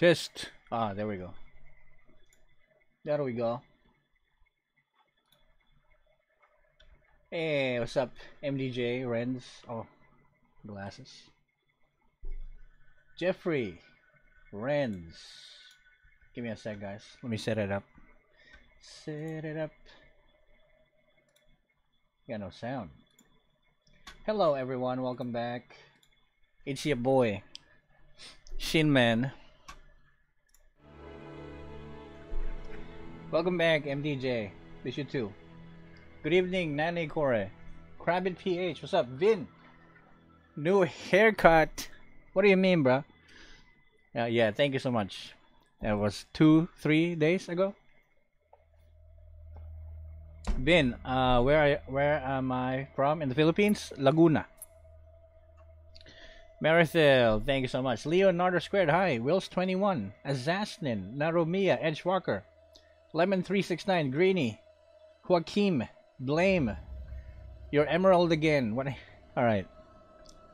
Test. Ah, there we go. There we go. Hey, what's up, MDJ, Renz? Oh, glasses. Jeffrey, Renz. Give me a sec, guys. Let me set it up. Set it up. Got no sound. Hello, everyone. Welcome back. It's your boy, Shinmen. Welcome back, MDJ. Miss you too. Good evening, Nani Kore. Crabbit PH. What's up, Vin? New haircut. What do you mean, bruh? Uh, yeah, thank you so much. That was two, three days ago. Vin, uh, where are, where am I from? In the Philippines, Laguna. Marithil, thank you so much. Leonardo Squared, hi. Wills 21, Azasnin, Naromia, Edgewalker, Lemon 369, Greeny, Joaquim, Blame, your Emerald again. What? All right,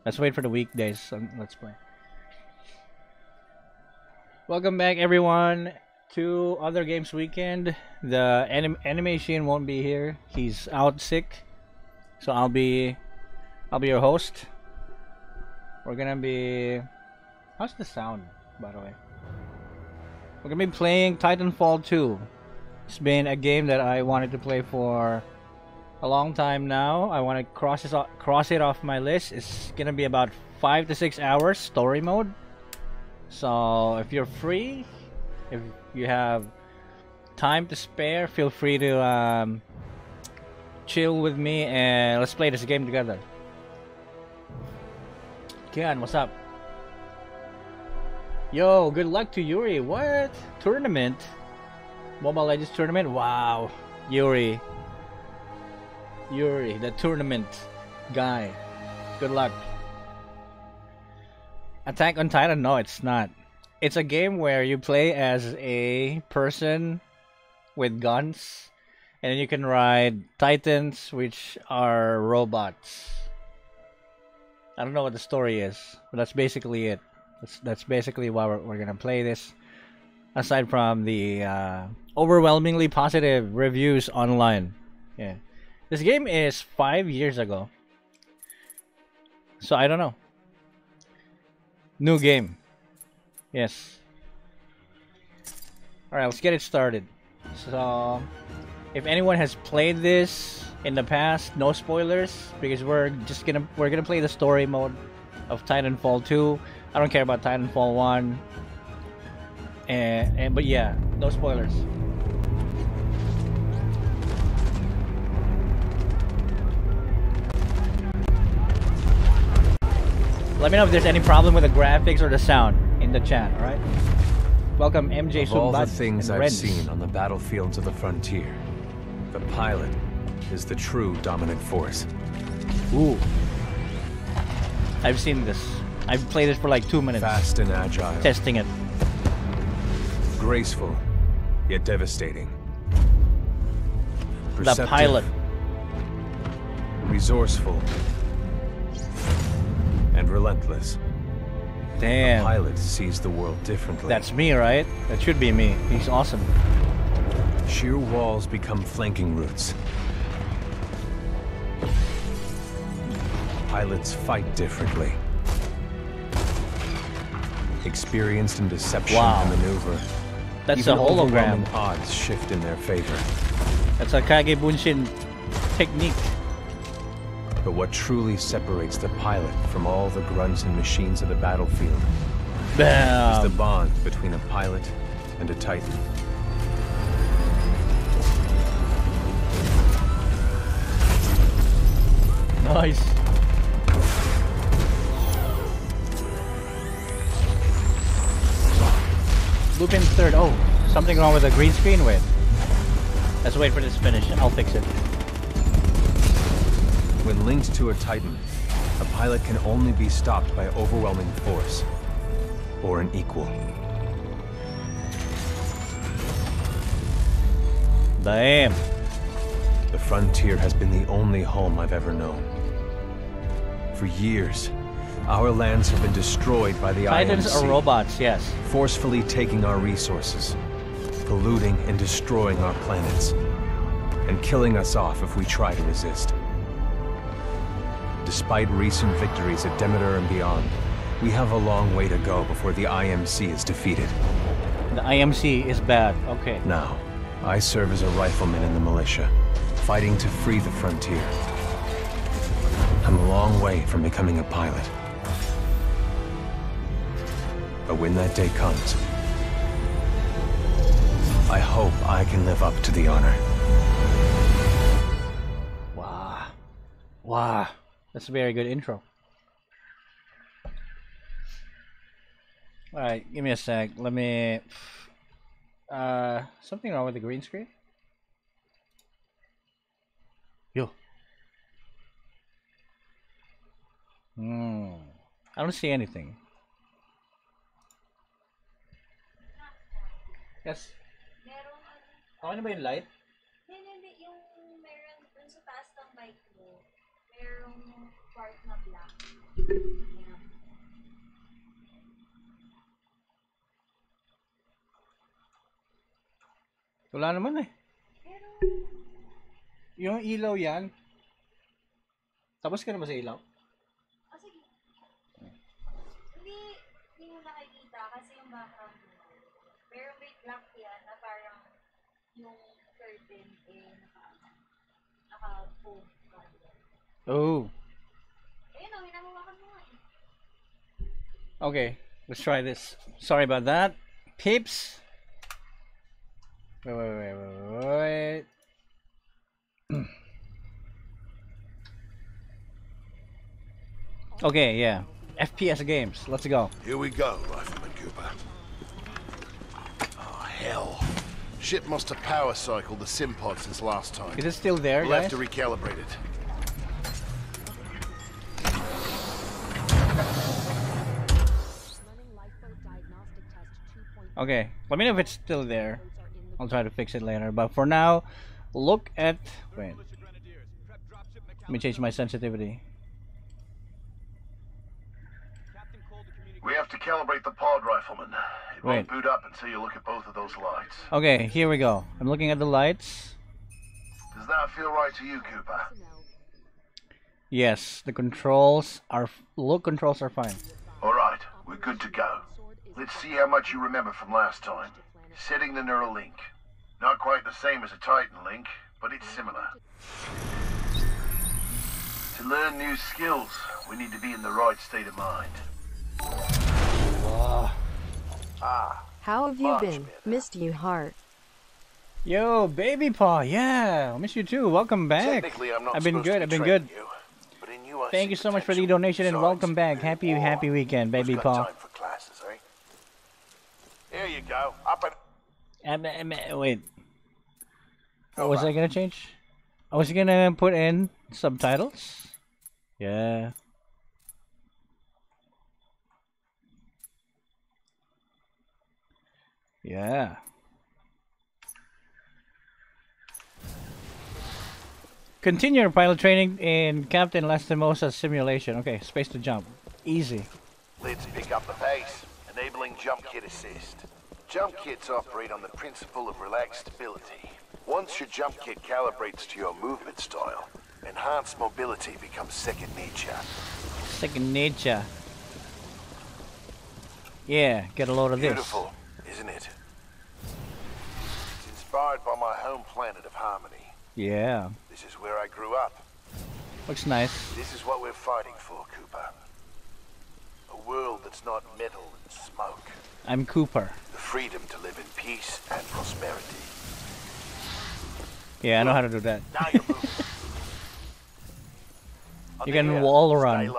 let's wait for the weekdays. So let's play. Welcome back, everyone, to Other Games Weekend. The anim animation won't be here; he's out sick, so I'll be, I'll be your host. We're gonna be. How's the sound, by the way? We're gonna be playing Titanfall 2. It's been a game that I wanted to play for a long time now. I want to cross it off, cross it off my list. It's gonna be about five to six hours story mode. So if you're free, if you have time to spare, feel free to um, chill with me and let's play this game together. Kian, what's up? Yo, good luck to Yuri. What? Tournament? Mobile Legends tournament? Wow. Yuri. Yuri, the tournament guy. Good luck. Attack on Titan? No, it's not. It's a game where you play as a person with guns, and you can ride Titans, which are robots. I don't know what the story is, but that's basically it. That's that's basically why we're, we're gonna play this. Aside from the uh, overwhelmingly positive reviews online, yeah, this game is five years ago, so I don't know. New game, yes. All right, let's get it started. So, if anyone has played this in the past, no spoilers because we're just gonna we're gonna play the story mode of Titanfall 2. I don't care about Titanfall 1. And, and but yeah, no spoilers. Let me know if there's any problem with the graphics or the sound in the chat, alright? Welcome MJ Of all the things I've seen on the battlefields of the frontier, the pilot is the true dominant force. Ooh. I've seen this. I've played this for like two minutes. Fast and agile, Testing it. graceful, yet devastating. The pilot. Resourceful. And relentless. Damn. Pilot sees the world differently. That's me, right? That should be me. He's awesome. Sheer walls become flanking routes. Pilots fight differently. Experienced in deception Wow. and maneuver. That's even a hologram. odds shift in their favor. That's a Kage Bunshin technique. But what truly separates the pilot from all the grunts and machines of the battlefield is the bond between a pilot and a titan. Nice. Lupin third. Oh, something wrong with the green screen. Wait. Let's wait for this finish. I'll fix it. When linked to a titan, a pilot can only be stopped by overwhelming force or an equal. Damn. The frontier has been the only home I've ever known. For years, Our lands have been destroyed by the Titans IMC, are robots, yes. forcefully taking our resources, polluting and destroying our planets, and killing us off if we try to resist. Despite recent victories at Demeter and beyond, we have a long way to go before the IMC is defeated. The IMC is bad. Okay. Now, I serve as a rifleman in the militia, fighting to free the frontier. I'm a long way from becoming a pilot. But when that day comes, I hope I can live up to the honor. Wow. Wow. That's a very good intro. Alright, give me a sec. Let me... Uh, something wrong with the green screen? Yo. Hmm. I don't see anything. Yes. Merong ano, Okay na ba light? Wala naman eh. Yung ilaw yan. Tapos ka na ba sa ilaw? ah sige. Hindi, hindi mo nakikita kasi yung background mo. Pero may black yan na parang yung curtain eh naka, naka-foam. Oh. Okay, let's try this. Sorry about that. Pips. Wait, wait, wait, wait, wait. okay, yeah. FPS games. Let's go. Here we go, Rifleman Cooper. Oh, hell. Ship must have power cycled the sim pod since last time. Is it still there, We'll have to recalibrate it. Okay, let me know if it's still there. I'll try to fix it later. But for now, look at. Wait. Let me change my sensitivity. We have to calibrate the pod, Rifleman. It Wait. won't boot up until you look at both of those lights. Okay, here we go. I'm looking at the lights. Does that feel right to you, Cooper? Yes, the controls are look controls are fine. All right, we're good to go. Let's see how much you remember from last time. Setting the neural link. Not quite the same as a Titan link, but it's similar. To learn new skills, we need to be in the right state of mind. Ah. Ah. How have you been? better. Missed you, heart. Yo, baby paw, yeah, I miss you too. Welcome back. Technically, I'm not I've been supposed to good. be I've been good. You, but in you I Thank you so much for the donation and Besides, welcome back. Happy happy weekend, baby Who's paw. time for classes, eh? Here you go. Up and Um, um, wait, Oh, was I gonna change? I was gonna put in subtitles. Yeah. Yeah. Continue your pilot training in Captain Lastimosa's simulation. Okay, space to jump. Easy. Let's pick up the pace, jump kit assist. Jump kits operate on the principle of relaxed stability. Once your jump kit calibrates to your movement style, enhanced mobility becomes second nature. Second nature. Yeah, get a load of this. Beautiful, isn't it? It's inspired by my home planet of Harmony. Yeah, This is where I grew up. looks nice. This is what we're fighting for, world that's not metal and smoke. I'm Cooper. The freedom to live in peace and prosperity. Yeah, I know how to do that. Now you're moving. You can wall run.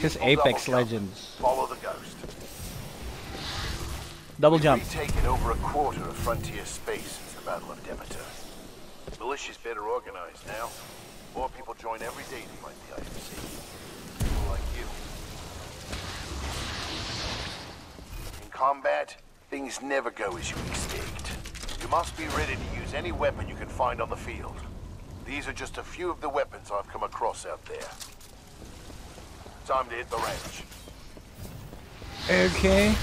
Useful Apex double jump. Legends. Follow the ghost. Double We've jump. retaken over a quarter of frontier space since the Battle of Demeter. Militia's better organized now. More people join every day to fight the IMC. People like you. In combat, things never go as you expect. You must be ready to use any weapon you can find on the field. These are just a few of the weapons I've come across out there. Time to hit the range. Okay.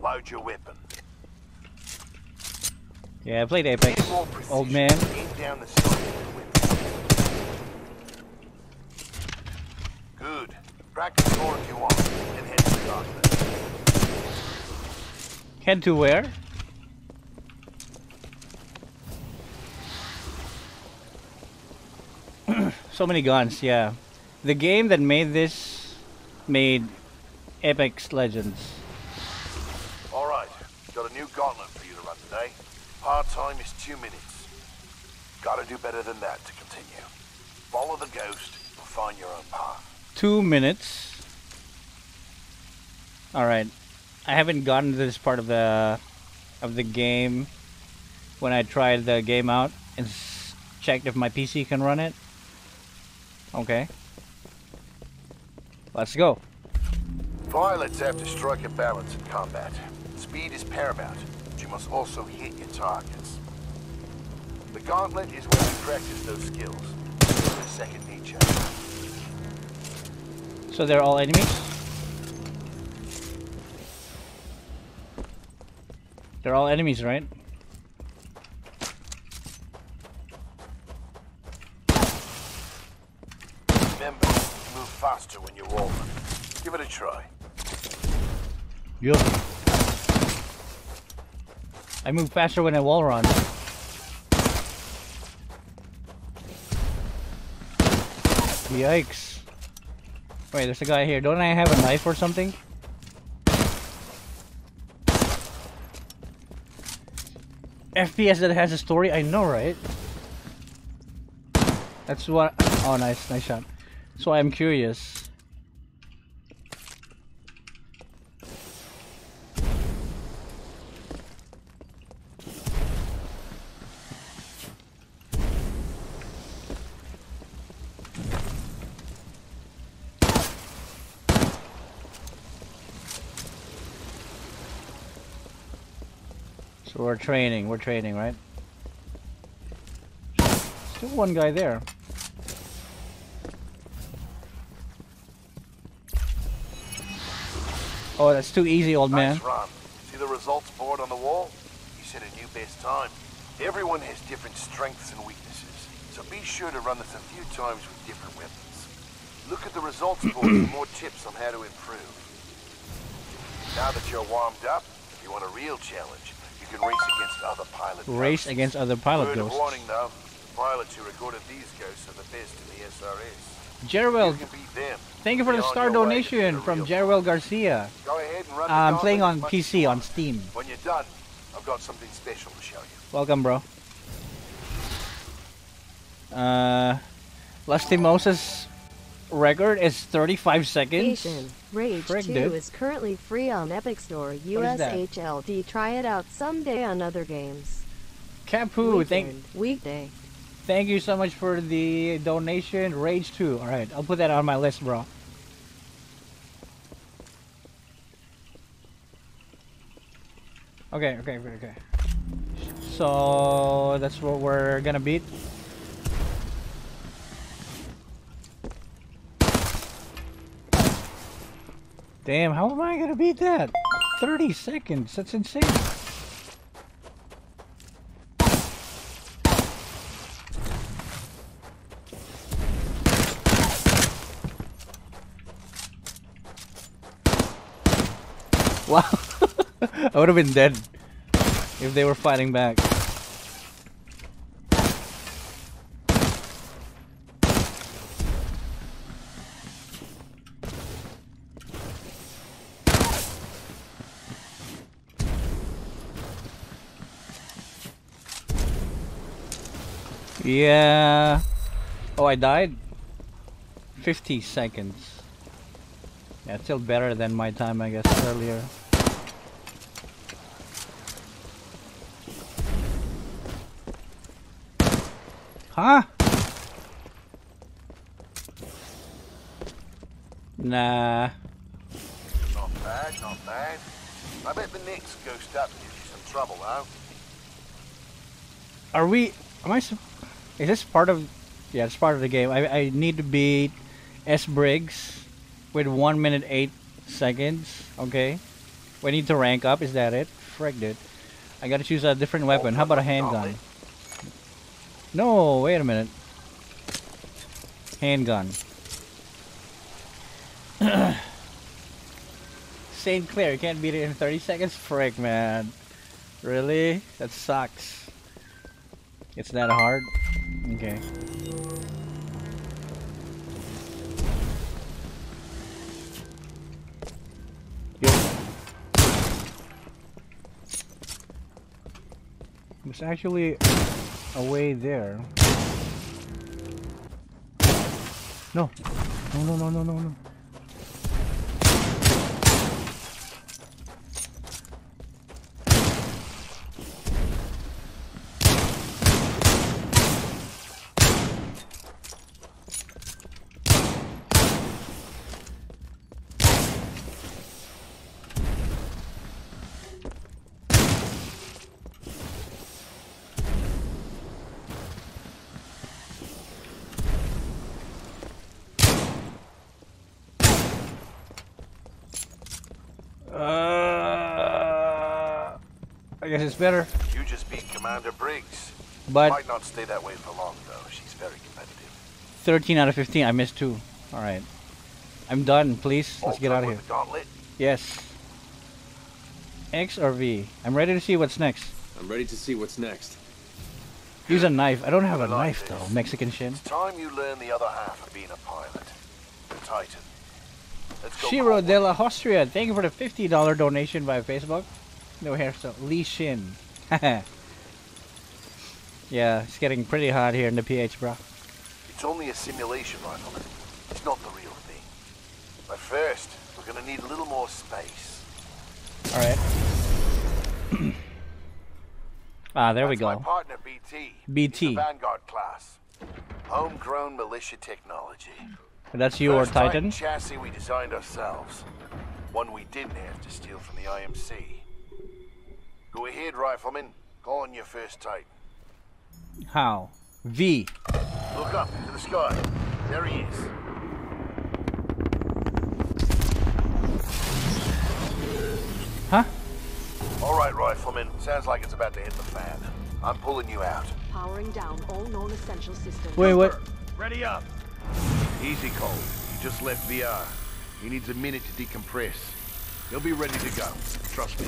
Load your weapon. Yeah, I played Apex. Get more precision. Old man. Aim down the sight of the weapon. Good. Practice more if you want, and head to the. Head to where? so many guns, yeah. The game that made this made Apex Legends. All right. Got a new gauntlet for you to run today. Hard time is two minutes. Gotta do better than that to continue. Follow the ghost and find your own path. Two minutes. Alright. I haven't gotten to this part of the of the game when I tried the game out and checked if my PC can run it. Okay. Let's go. Pilots have to strike a balance in combat. Speed is paramount, but you must also hit your targets. The gauntlet is where you practice those skills. They're second nature. So they're all enemies? They're all enemies, right? Remember, move faster when you roll them. Give it a try. Yup. I move faster when I wall run. Yikes. Wait, there's a guy here. Don't I have a knife or something? FPS that has a story? I know, right? That's what... Oh, nice. Nice shot. So I'm curious. So we're training, we're training, right? Still one guy there. Oh, that's too easy, old man. Run. See the results board on the wall? You set a new best time. Everyone has different strengths and weaknesses, so be sure to run this a few times with different weapons. Look at the results board for more tips on how to improve. Now that you're warmed up, if you want a real challenge, you can race against other pilot Race ghosts. against other pilot Word ghosts. warning though, pilots who recorded these ghosts are the best in the SRS. Jerwell, you can beat them. thank you for the star your way to donation from Jerwell Garcia. Go ahead and run Uh, I'm playing on as much as PC on. Steam. When you're done, I've got something special to show you. Welcome, bro. Uh, Lastimosa's record is 35 seconds. Asian. Rage Frick, 2 dude. is currently free on Epic Store. USHLD. Try it out someday on other games. Capu, thank Weekday. thank you so much for the donation. Rage 2. All right, I'll put that on my list, bro. Okay, okay, okay, okay. So that's what we're gonna beat. Damn, how am I gonna beat that? 30 seconds, that's insane. Wow. I would have been dead if they were fighting back. Yeah. Oh, I died? 50 seconds. Yeah, still better than my time, I guess, earlier. Huh? Nah. Not bad, not bad. I bet the next ghost up gives you some trouble, though. Are we... Am I... Is this part of? Yeah, it's part of the game. I I need to beat S Briggs with one minute eight seconds. Okay. We need to rank up. Is that it? Frick, dude. I gotta choose a different weapon. How about a handgun? No, wait a minute. Handgun. St. Clair, you can't beat it in 30 seconds? Frick, man. Really? That sucks. It's that hard? Okay. Yo. There's actually a way there. No. No, no, no, no, no, no. Uh, I guess it's better. You just beat Commander Briggs. But Might not stay that way for long, though. She's very competitive. 13 out of 15. I missed two. Alright. I'm done, please. Let's All get out of here. The gauntlet. Yes. X or V? I'm ready to see what's next. I'm ready to see what's next. Use a knife. I don't have a like knife this. though. Mexican shin. It's time you learn the other half of being a pilot. The Titan. Let's go. Shiro call de la Hostria, thank you for the $50 donation via Facebook. No hair, so Lee Shin. yeah, it's getting pretty hot here in the PH, bro. It's only a simulation, Rifleman. It's not the real thing. But first, we're gonna need a little more space. Alright. ah, there we That's My go. partner, BT. BT. Vanguard class. Homegrown militia technology. And that's your First Titan. chassis we designed ourselves. One we didn't have to steal from the IMC. Go ahead, Rifleman. Call on your first Titan. How? V. Look up into the sky. There he is. Huh? All right, Rifleman. Sounds like it's about to hit the fan. I'm pulling you out. Powering down all known essential systems. Wait, what? Ready up. Easy, Cole. He just left VR. He needs a minute to decompress. He'll be ready to go. Trust me.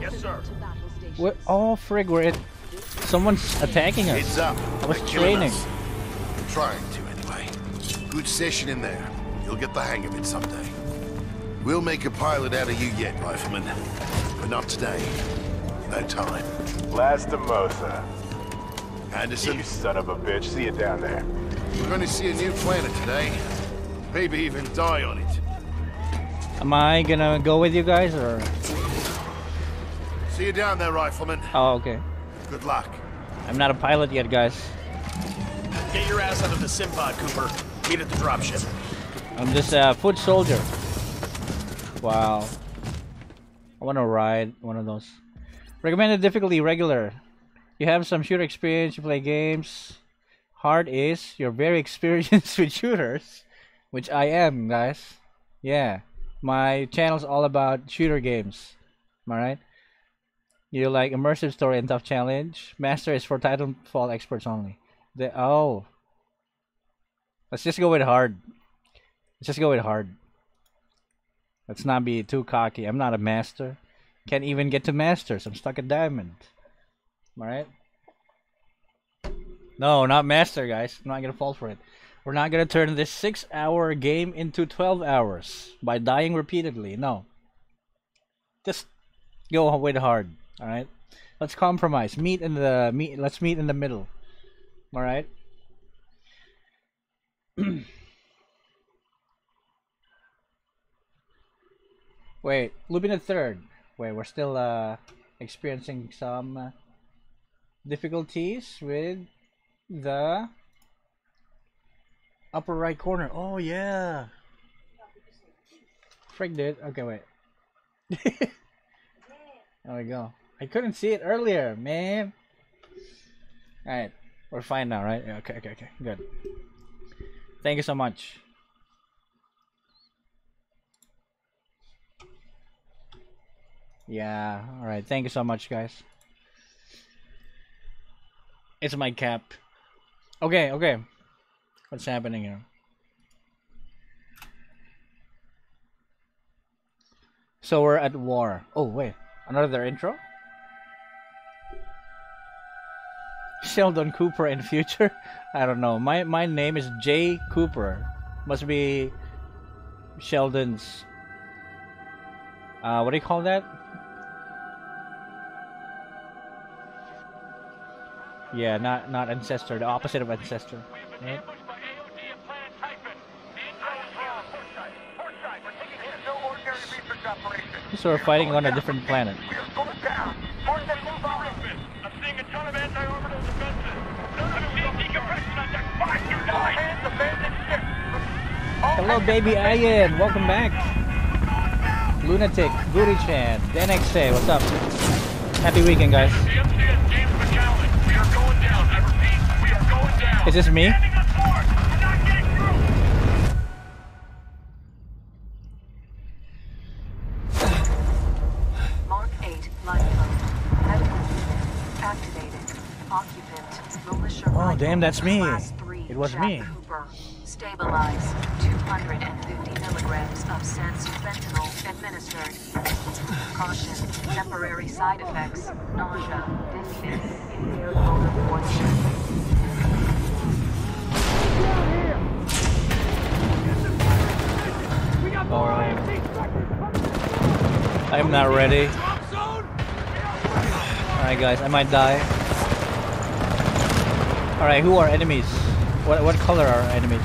Yes, sir. to battle stations. What? Oh, frig, we're it. Someone's attacking us. It's up. I was They're killing training. Trying to, anyway. Good session in there. You'll get the hang of it someday. We'll make a pilot out of you yet, Rifleman. But not today. No time. Lastimosa. Anderson, You son of a bitch. See you down there. we're going to see a new planet today. Maybe even die on it. Am I gonna go with you guys or? See you down there, Rifleman. Oh, okay. Good luck. I'm not a pilot yet, guys. Get your ass out of the Simpod, Cooper. Meet at the dropship. I'm just a foot soldier. Wow. I want to ride one of those. Recommended difficulty regular. You have some shooter experience, you play games. Hard is you're very experienced with shooters, which I am, guys. Yeah. My channel's all about shooter games. Am I right? You like immersive story and tough challenge. Master is for Titanfall experts only. The oh. Let's just go with hard. Let's just go with hard. Let's not be too cocky. I'm not a master. Can't even get to masters. I'm stuck at diamond. Alright? No, not master, guys. I'm not gonna fall for it. We're not gonna turn this six hour game into 12 hours by dying repeatedly. No. Just go with hard. Alright? Let's compromise. Meet in the meet let's meet in the middle. Alright? Wait, Lupin the third. Wait, we're still uh experiencing some difficulties with the upper right corner. Oh yeah. Frick dude. Okay, wait. there we go. I couldn't see it earlier, man. Alright. We're fine now, right? Yeah, Okay, okay, okay. Good. Thank you so much. Yeah, alright. Thank you so much, guys. It's my cap. Okay, okay. What's happening here? So we're at war. Oh, wait. Another intro? Sheldon Cooper in future? I don't know. My my name is Jay Cooper. Must be Sheldon's uh what do you call that? Yeah, not not ancestor, the opposite of ancestor. Right? So we're fighting on a different planet. Hello, baby Ian. Welcome back. Lunatic, Booty Chan, DNXA. What's up? Happy weekend, guys. Is this me? Damn, that's me. three, It was Jack me. Cooper. Stabilize. 250 milligrams of fentanyl administered. Caution. Temporary side effects. Nausea. Dizziness. Impaired motor coordination. I'm not ready. Alright, guys, I might die. Alright, who are enemies? What what color are enemies?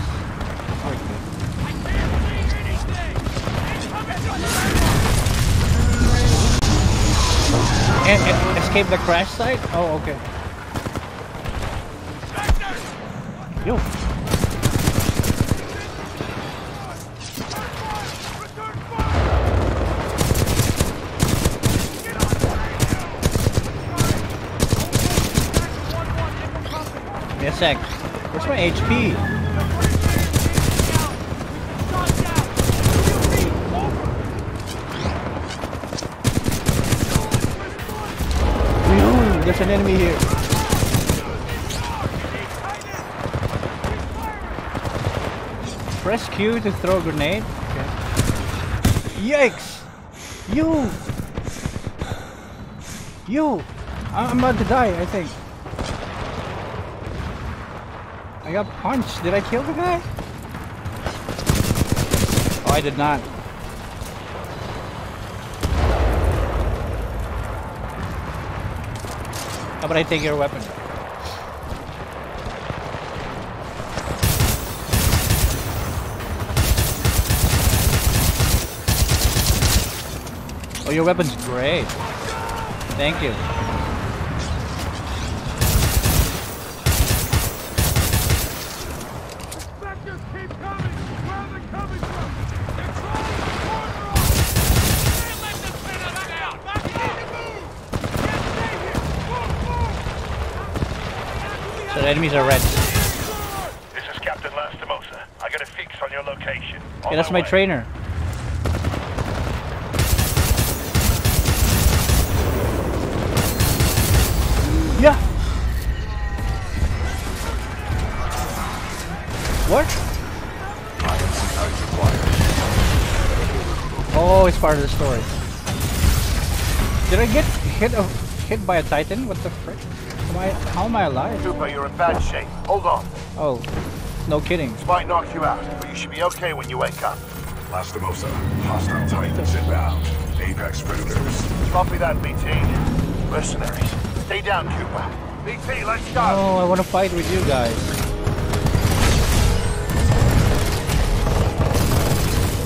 And, escape the crash site? Oh, okay. Yo. Sec. Where's my HP? There's an enemy here. Press Q to throw a grenade. Okay. Yikes! You! You! I'm about to die, I think. I got punched. Did I kill the guy? Oh, I did not. How about I take your weapon? Oh, your weapon's great. Thank you. Enemies are red. This is Captain Lastimosa. I got a fix on your location. On Yeah, that's my way. trainer. Yeah. What? Oh, it's part of the story. Did I get hit of hit by a titan? What the frick? Am I, how am I alive? Cooper, you're in bad shape. Hold on. Oh, no kidding. This might knock you out, but you should be okay when you wake up. Lastimosa, hostile titans inbound. Apex predators. Copy that, BT. Mercenaries. Stay down, Cooper. BT, let's go. Oh, I want to fight with you guys.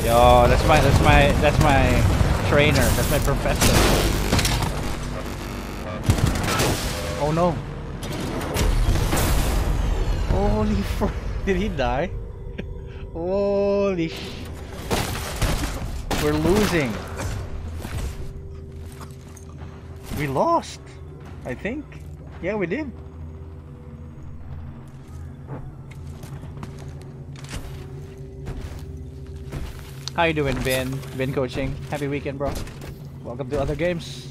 Yo, that's my that's my that's my trainer. That's my professor. Oh no. Holy fr- Did he die? Holy sh- We're losing. We lost. I think. Yeah, we did. How you doing, Ben? Ben coaching. Happy weekend, bro. Welcome to other games.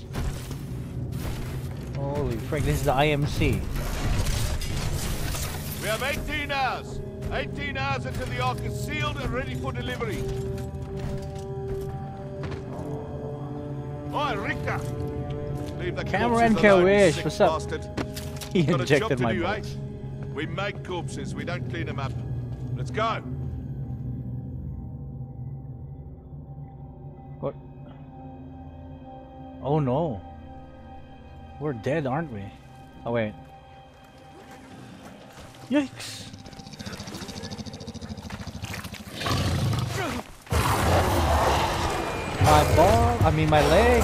Holy frick, this is the IMC. We have 18 hours. 18 hours until the Ark is sealed and ready for delivery. Oi, Richter! Leave the Cameron corpses alone, you Kawish, what's up? bastard. He Got injected my do, eh? We make corpses, we don't clean them up. Let's go. What? Oh no. We're dead, aren't we? Oh wait. Yikes. My ball, I mean my leg.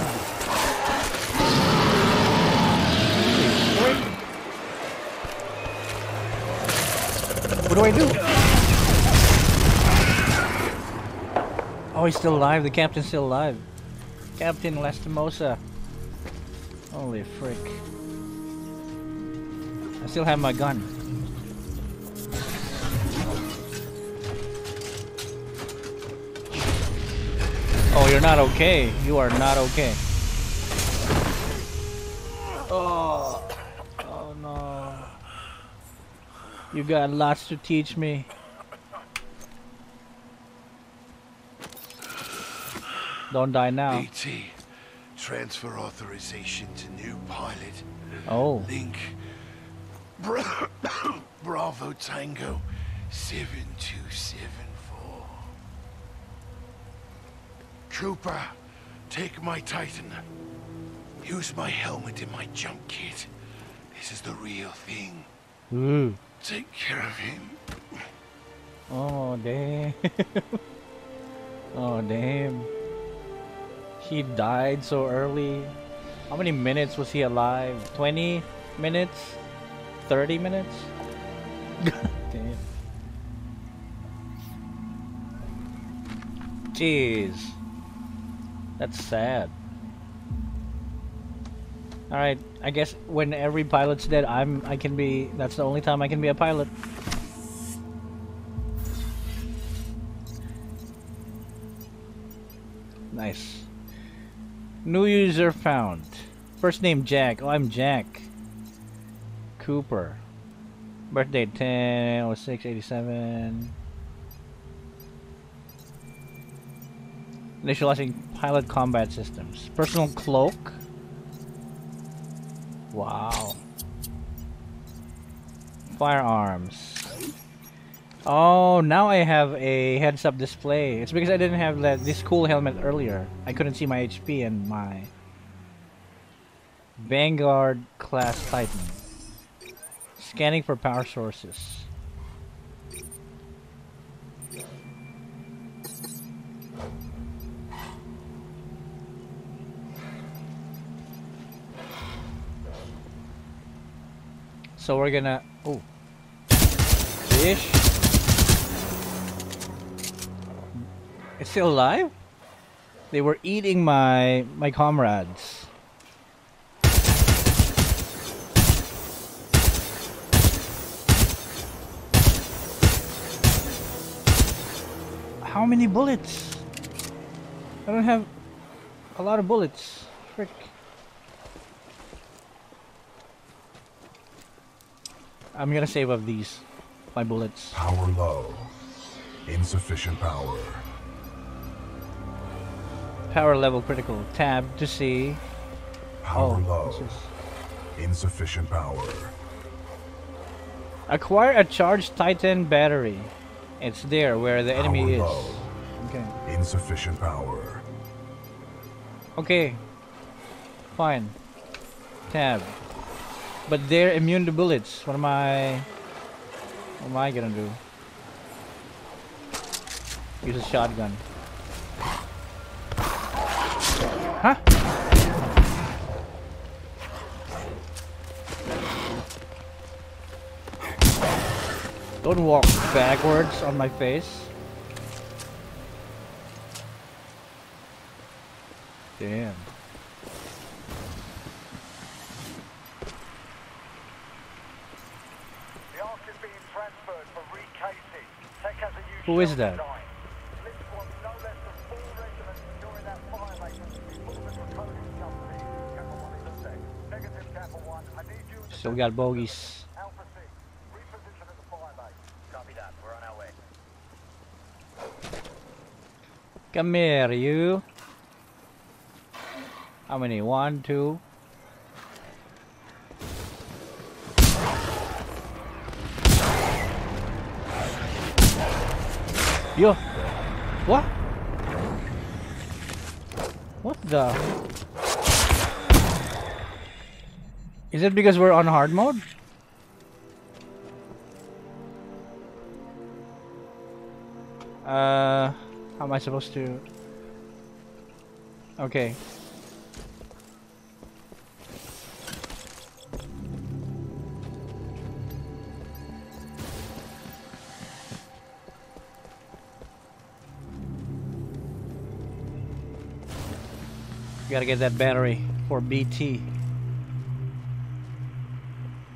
What do I do? Oh, he's still alive. The captain's still alive. Captain Lastimosa. Holy frick. I still have my gun. Oh, you're not okay. You are not okay. Oh. Oh no. You got lots to teach me. Don't die now. Transfer authorization to new pilot. Oh. Link. Bra Bravo Tango 7274. Cooper, take my Titan. Use my helmet and my jump kit. This is the real thing. Ooh. Take care of him. Oh damn. oh damn. He died so early. How many minutes was he alive? 20 minutes? 30 minutes? Damn. Jeez. That's sad. Alright, I guess when every pilot's dead, I'm I can be that's the only time I can be a pilot. Nice. New user found. First name Jack. Oh, I'm Jack. Cooper. Birthday 10 06 87. Initializing pilot combat systems. Personal cloak. Wow. Firearms. Oh, now I have a heads-up display. It's because I didn't have that this cool helmet earlier. I couldn't see my HP and my Vanguard class Titan. Scanning for power sources. So we're gonna oh fish. It's still alive? They were eating my my comrades. How many bullets? I don't have a lot of bullets. Frick. I'm gonna save up these. My bullets. Power low. Insufficient power. Power level critical. Tab to see. Power Oh, low. is- Insufficient power. Acquire a charged Titan battery. It's there where the enemy Power is. low. Okay. Insufficient power. Okay. Fine. Tab. But they're immune to bullets. What am I... What am I gonna do? Use a shotgun. Huh? Don't walk backwards on my face. Damn. The Ark is being transferred for recasing. Tech has a Who is that? Still got bogeys. Come here, you. How many? One, two. Yo. What? What the? Is it because we're on hard mode? Uh, how am I supposed to? Okay. Gotta get that battery for BT.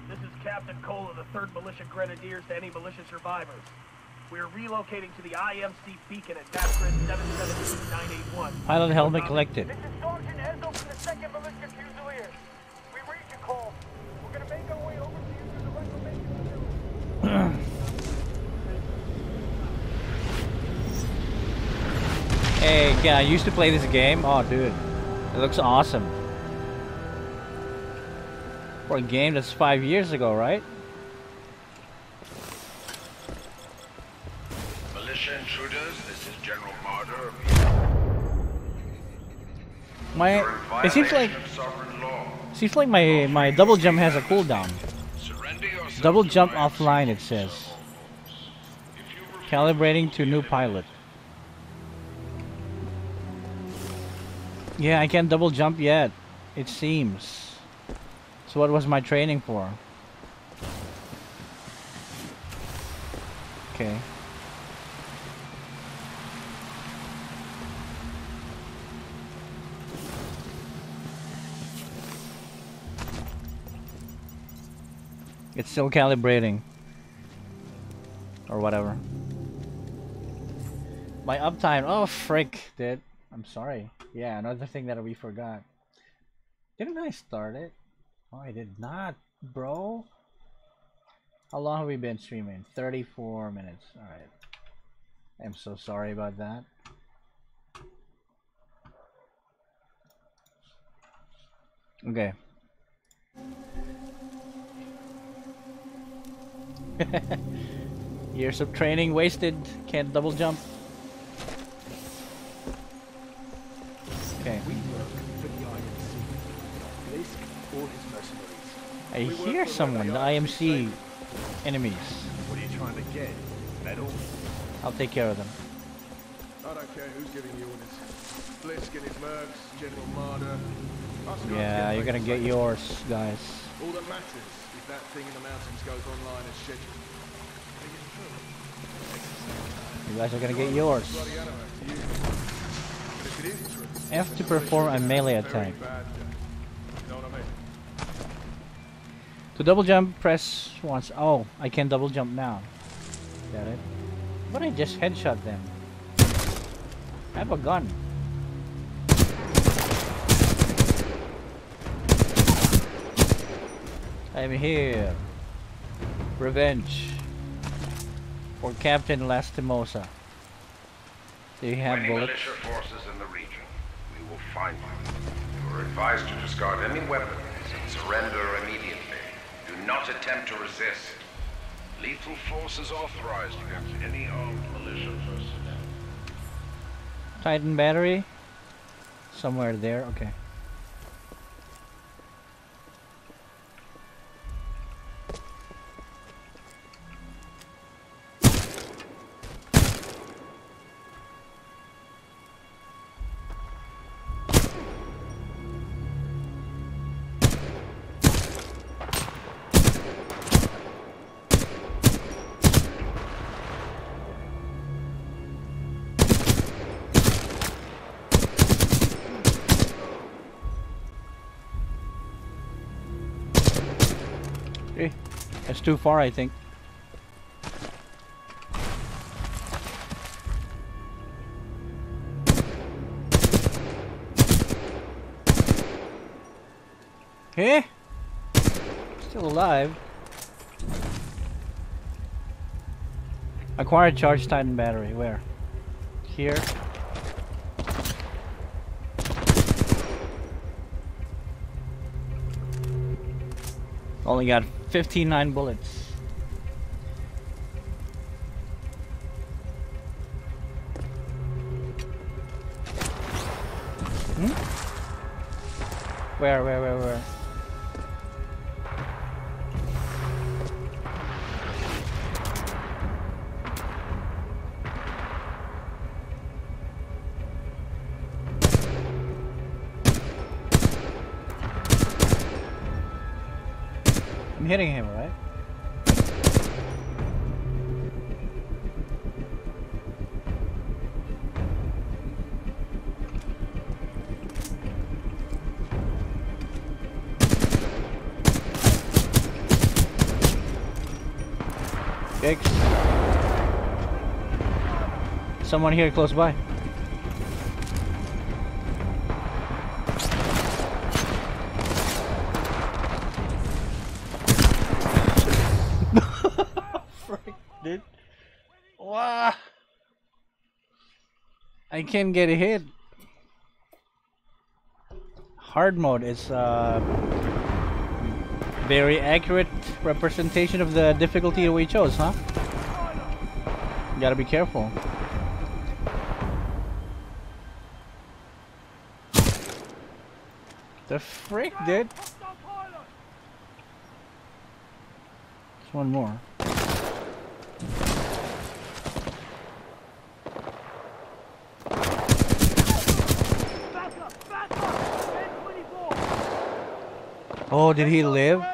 This is Captain Cole of the 3rd Militia Grenadiers to any militia survivors. We are relocating to the IMC beacon at map grid 772981. Pilot helmet collected. This is Sergeant Enzo from the 2nd Militia Fusiliers. We read you, Cole. We're gonna make our way over to you through the reclamation facility. Hey, yeah, I used to play this game. Oh, dude. It looks awesome. For a game that's five years ago, right? My, it seems like, seems like my my double jump has a cooldown. Double jump offline, it says. Calibrating to new pilot. Yeah, I can't double jump yet. It seems. So what was my training for? Okay. It's still calibrating. Or whatever. My uptime. Oh, frick, dude. I'm sorry. Yeah, another thing that we forgot. Didn't I start it? Oh, I did not, bro. How long have we been streaming? 34 minutes. Alright. I'm so sorry about that. Okay. Years of training wasted. Can't double jump. Okay. We work for the IMC. Blisk or his mercenaries. I We hear someone. The IMC enemies. What are you trying to get? Medal? I'll take care of them. I don't care who's giving you orders. Blisk and his mercs, General Marder. Yeah, you're gonna get yours, guys. All that matters that thing in the mountains goes online as scheduled. You guys are gonna get yours. Bloody animate to you. But if it is true, F to perform a melee attack. bad, you know what I mean? To double jump, press once. Oh, I can double jump now. Got it. But I just headshot them. I have a gun. I'm here. Revenge. For Captain Lastimosa. Do you have Any bullets? militia forces in the region, we will find them. You are advised to discard any weapons and surrender immediately. Do not attempt to resist. Lethal force is authorized against any armed militia personnel. Titan battery? Somewhere there. Okay, too far, I think. Eh? Still alive. Acquire charge titan battery. Where? Here. Only got 59 bullets. Hmm? Where, where, where, where? I'm hitting him, right? Yikes. Someone here close by. I can't get hit. Hard mode is uh very accurate representation of the difficulty we chose, huh? Gotta be careful. The frick, dude? There's one more. Oh, did he live?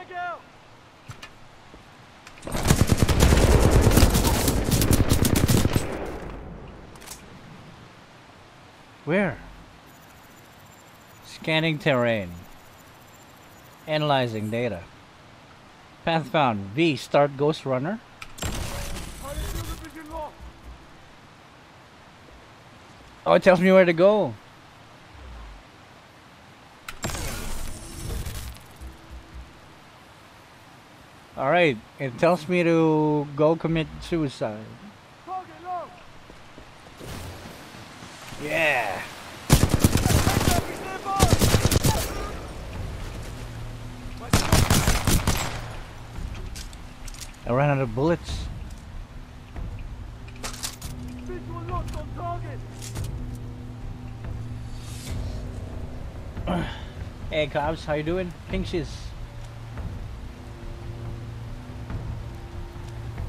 Where? Scanning terrain. Analyzing data. Path found. V. Start Ghost Runner. Oh, it tells me where to go. Alright, it tells me to go commit suicide. Yeah. I ran out of bullets. hey cops, how you doing? Pinkshies.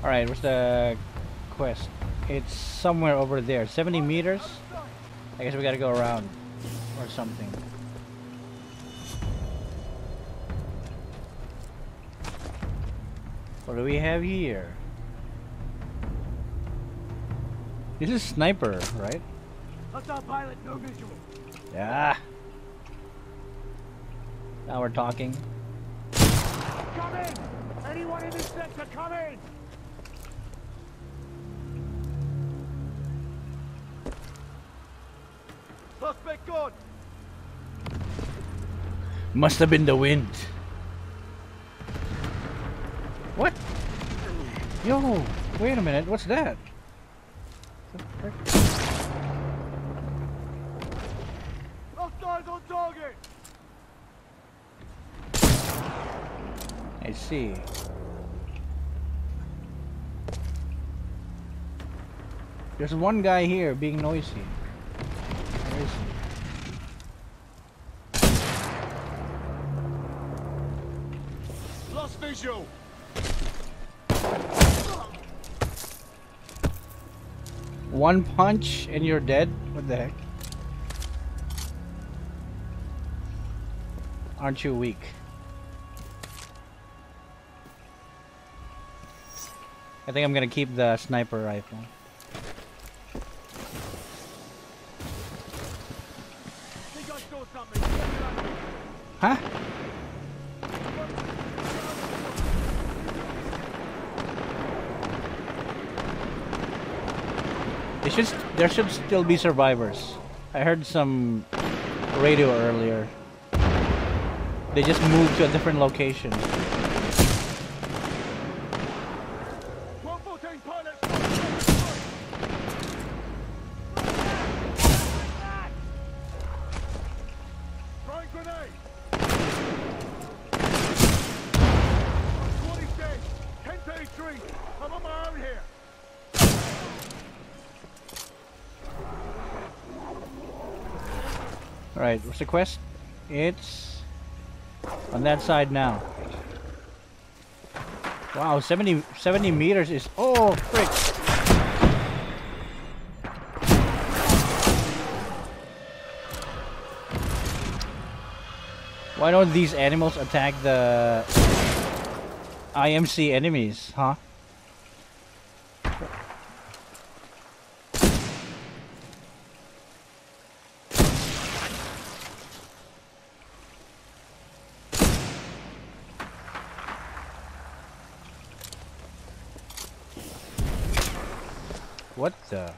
Alright, where's the quest? It's somewhere over there. 70 meters? I guess we gotta go around. Or something. What do we have here? This is sniper, right? Hostile pilot, no visual. Yeah. Now we're talking. Come in! Anyone in this sector, come in! Must have been the wind. What? Yo, wait a minute, what's that? Hostiles on target! I see. There's one guy here being noisy. Visual. One punch and you're dead? What the heck? Aren't you weak? I think I'm gonna keep the sniper rifle. Huh? Should, there should still be survivors. I heard some radio earlier. They just moved to a different location. What's the quest? It's on that side now. Wow, 70, 70 meters is... Oh, frick! Why don't these animals attack the IMC enemies, huh? What the?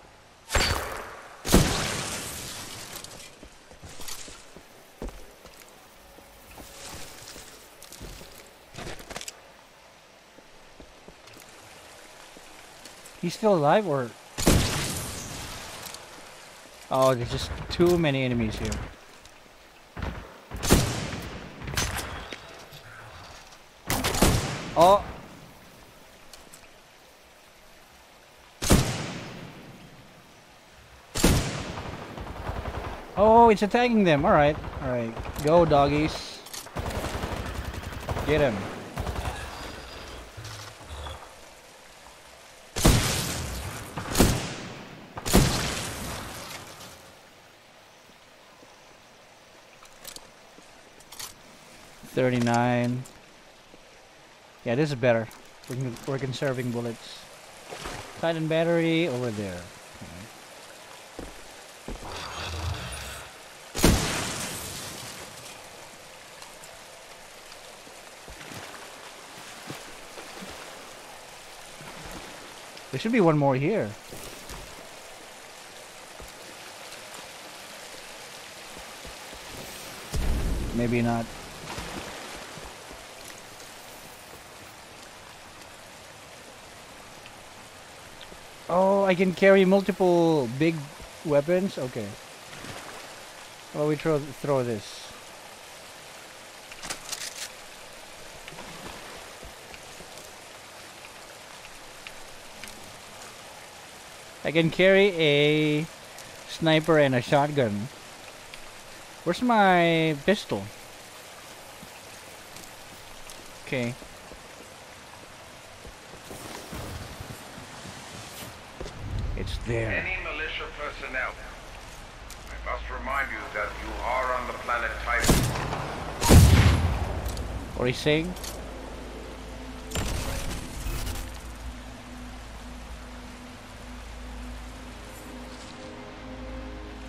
He's still alive or? Oh, there's just too many enemies here. Oh, Oh, it's attacking them. Alright. Alright. Go, doggies. Get him. Thirty-nine. Yeah, this is better. We're, con- we're conserving bullets. Titan battery over there. There should be one more here. Maybe not. I can carry multiple big weapons? Okay. Well, we throw throw this. I can carry a sniper and a shotgun. Where's my pistol? Okay. It's there. Any militia personnel, I must remind you that you are on the planet Titan. What are you saying?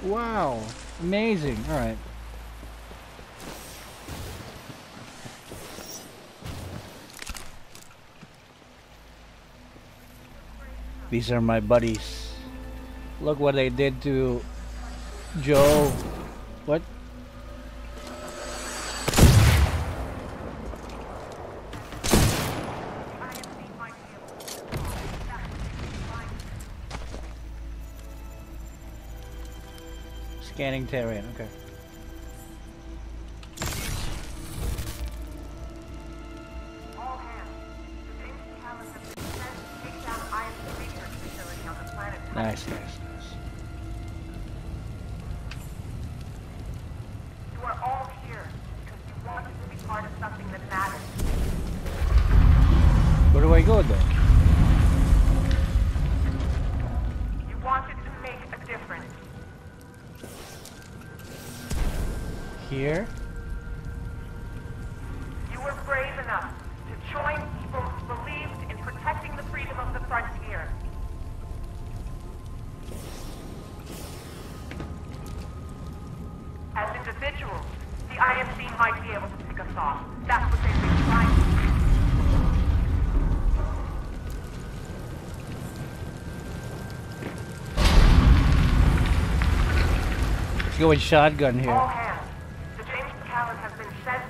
Wow, amazing. All right. These are my buddies. Look what they did to Joe. What? Scanning terrain, okay.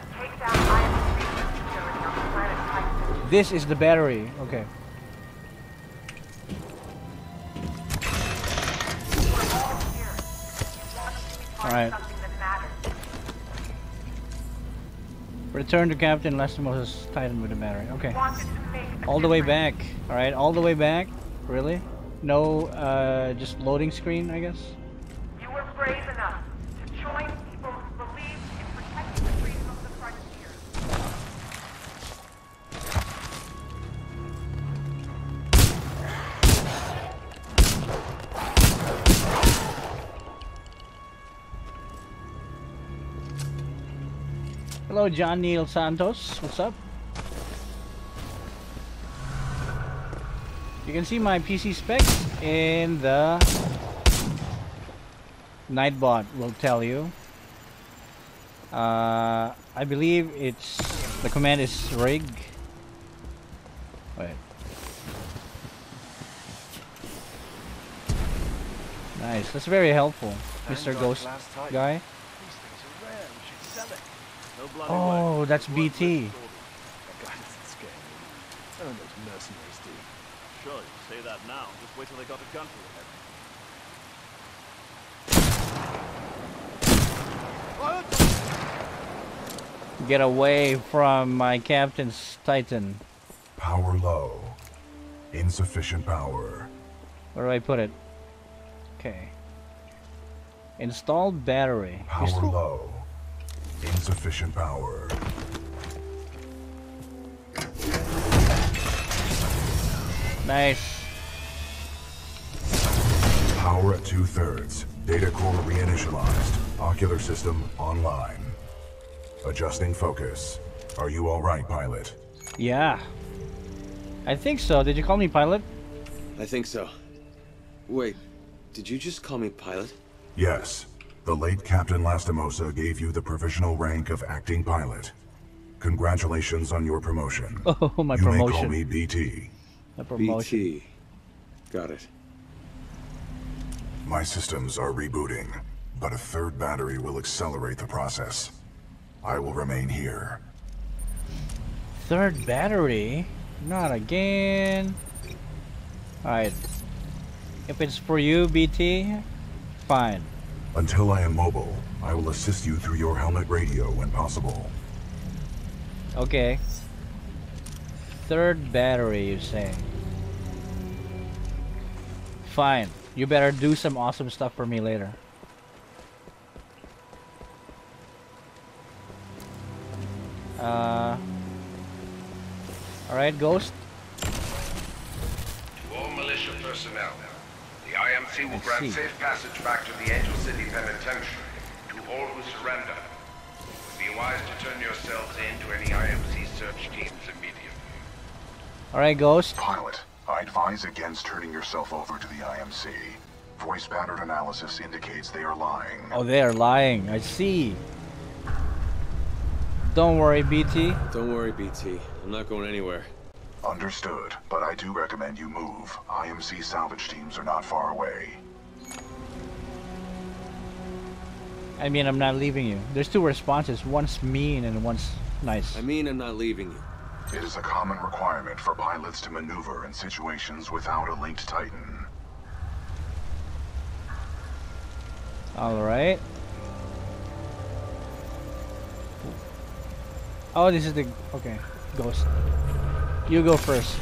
To take down This is the battery. Okay. Alright. Return to Captain Lastimosa's Titan with the battery. Okay. All the way back. Alright, all the way back. Really? No, uh, just loading screen, I guess? Hello, John Neil Santos. What's up? You can see my PC specs in the Nightbot will tell you. Uh, I believe it's the command is rig. Wait. Nice. That's very helpful, Mr. Ghost guy. Oh, that's BT. None those mercenaries. Sure, you say that now. Just wait till they got a gun to your head. Get away from my captain's titan. Power low. Insufficient power. Where do I put it? Okay. Install battery. Power Install- low. Insufficient power. Nice. Power at two thirds. Data core reinitialized. Ocular system online. Adjusting focus. Are you alright, pilot? Yeah. I think so. Did you call me pilot? I think so. Wait, did you just call me pilot? Yes. The late Captain Lastimosa gave you the provisional rank of acting pilot. Congratulations on your promotion. Oh, my you may call promotion. me BT. The promotion. BT. Got it. My systems are rebooting, but a third battery will accelerate the process. I will remain here. Third battery? Not again. Alright. If it's for you, BT, fine. Until I am mobile, I will assist you through your helmet radio when possible. Okay. Third battery, you say? Fine. You better do some awesome stuff for me later. Uh. Alright, Ghost. To all militia personnel, the will grant see. safe passage back to the Angel City Penitentiary to all who surrender. Be wise to turn yourselves in to any IMC search teams immediately. Alright, Ghost. Pilot, I advise against turning yourself over to the IMC. Voice pattern analysis indicates they are lying. Oh, they are lying. I see. Don't worry, BT. Don't worry, BT. I'm not going anywhere. Understood, but I do recommend you move. IMC salvage teams are not far away. I mean, I'm not leaving you. There's two responses. One's mean and one's nice. I mean, I'm not leaving you. It is a common requirement for pilots to maneuver in situations without a linked Titan. Alright. Oh, this is the... Okay. Ghost. You go first.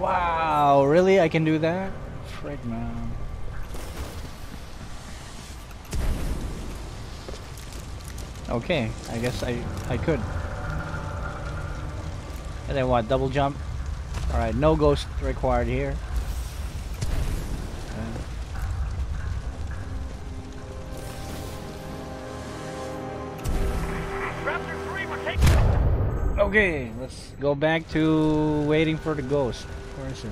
Wow, really? I can do that? Frick, man. Okay, I guess I, I could. And then what, double jump? Alright, no ghost required here. Okay, let's go back to waiting for the ghost. Where is it?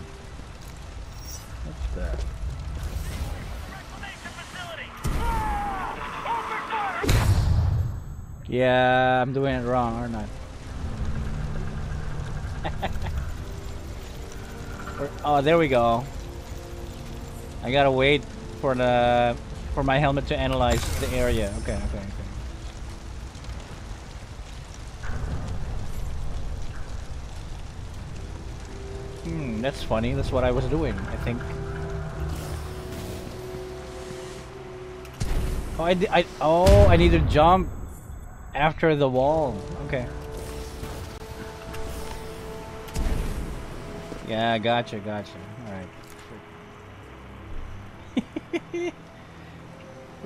What's that? Yeah, I'm doing it wrong, aren't I? Oh, there we go. I gotta wait for the for my helmet to analyze the area. Okay, okay, okay. Hmm, that's funny. That's what I was doing, I think. Oh, I, I oh, I need to jump after the wall. Okay. Yeah, gotcha, gotcha. Alright.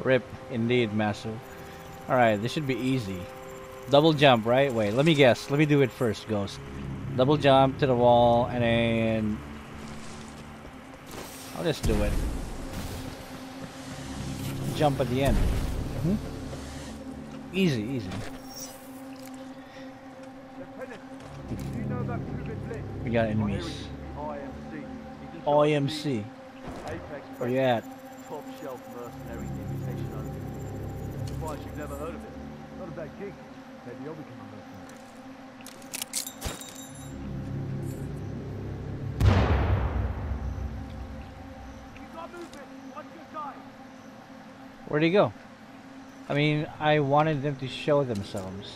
Rip, indeed, massive. Alright, this should be easy. Double jump, right? Wait, let me guess. Let me do it first, Ghost. Double jump to the wall, and then... I'll just do it. Jump at the end. Mhm. Easy, easy. Lieutenant, do you know about Kuben Blisk? We got enemies. it's IMC. You can IMC. Apex Where you at? Top shelf mercenary imitation only. Surprised you've never heard of it. Not a bad gig. Maybe I'll become Where'd he go? I mean, I wanted them to show themselves.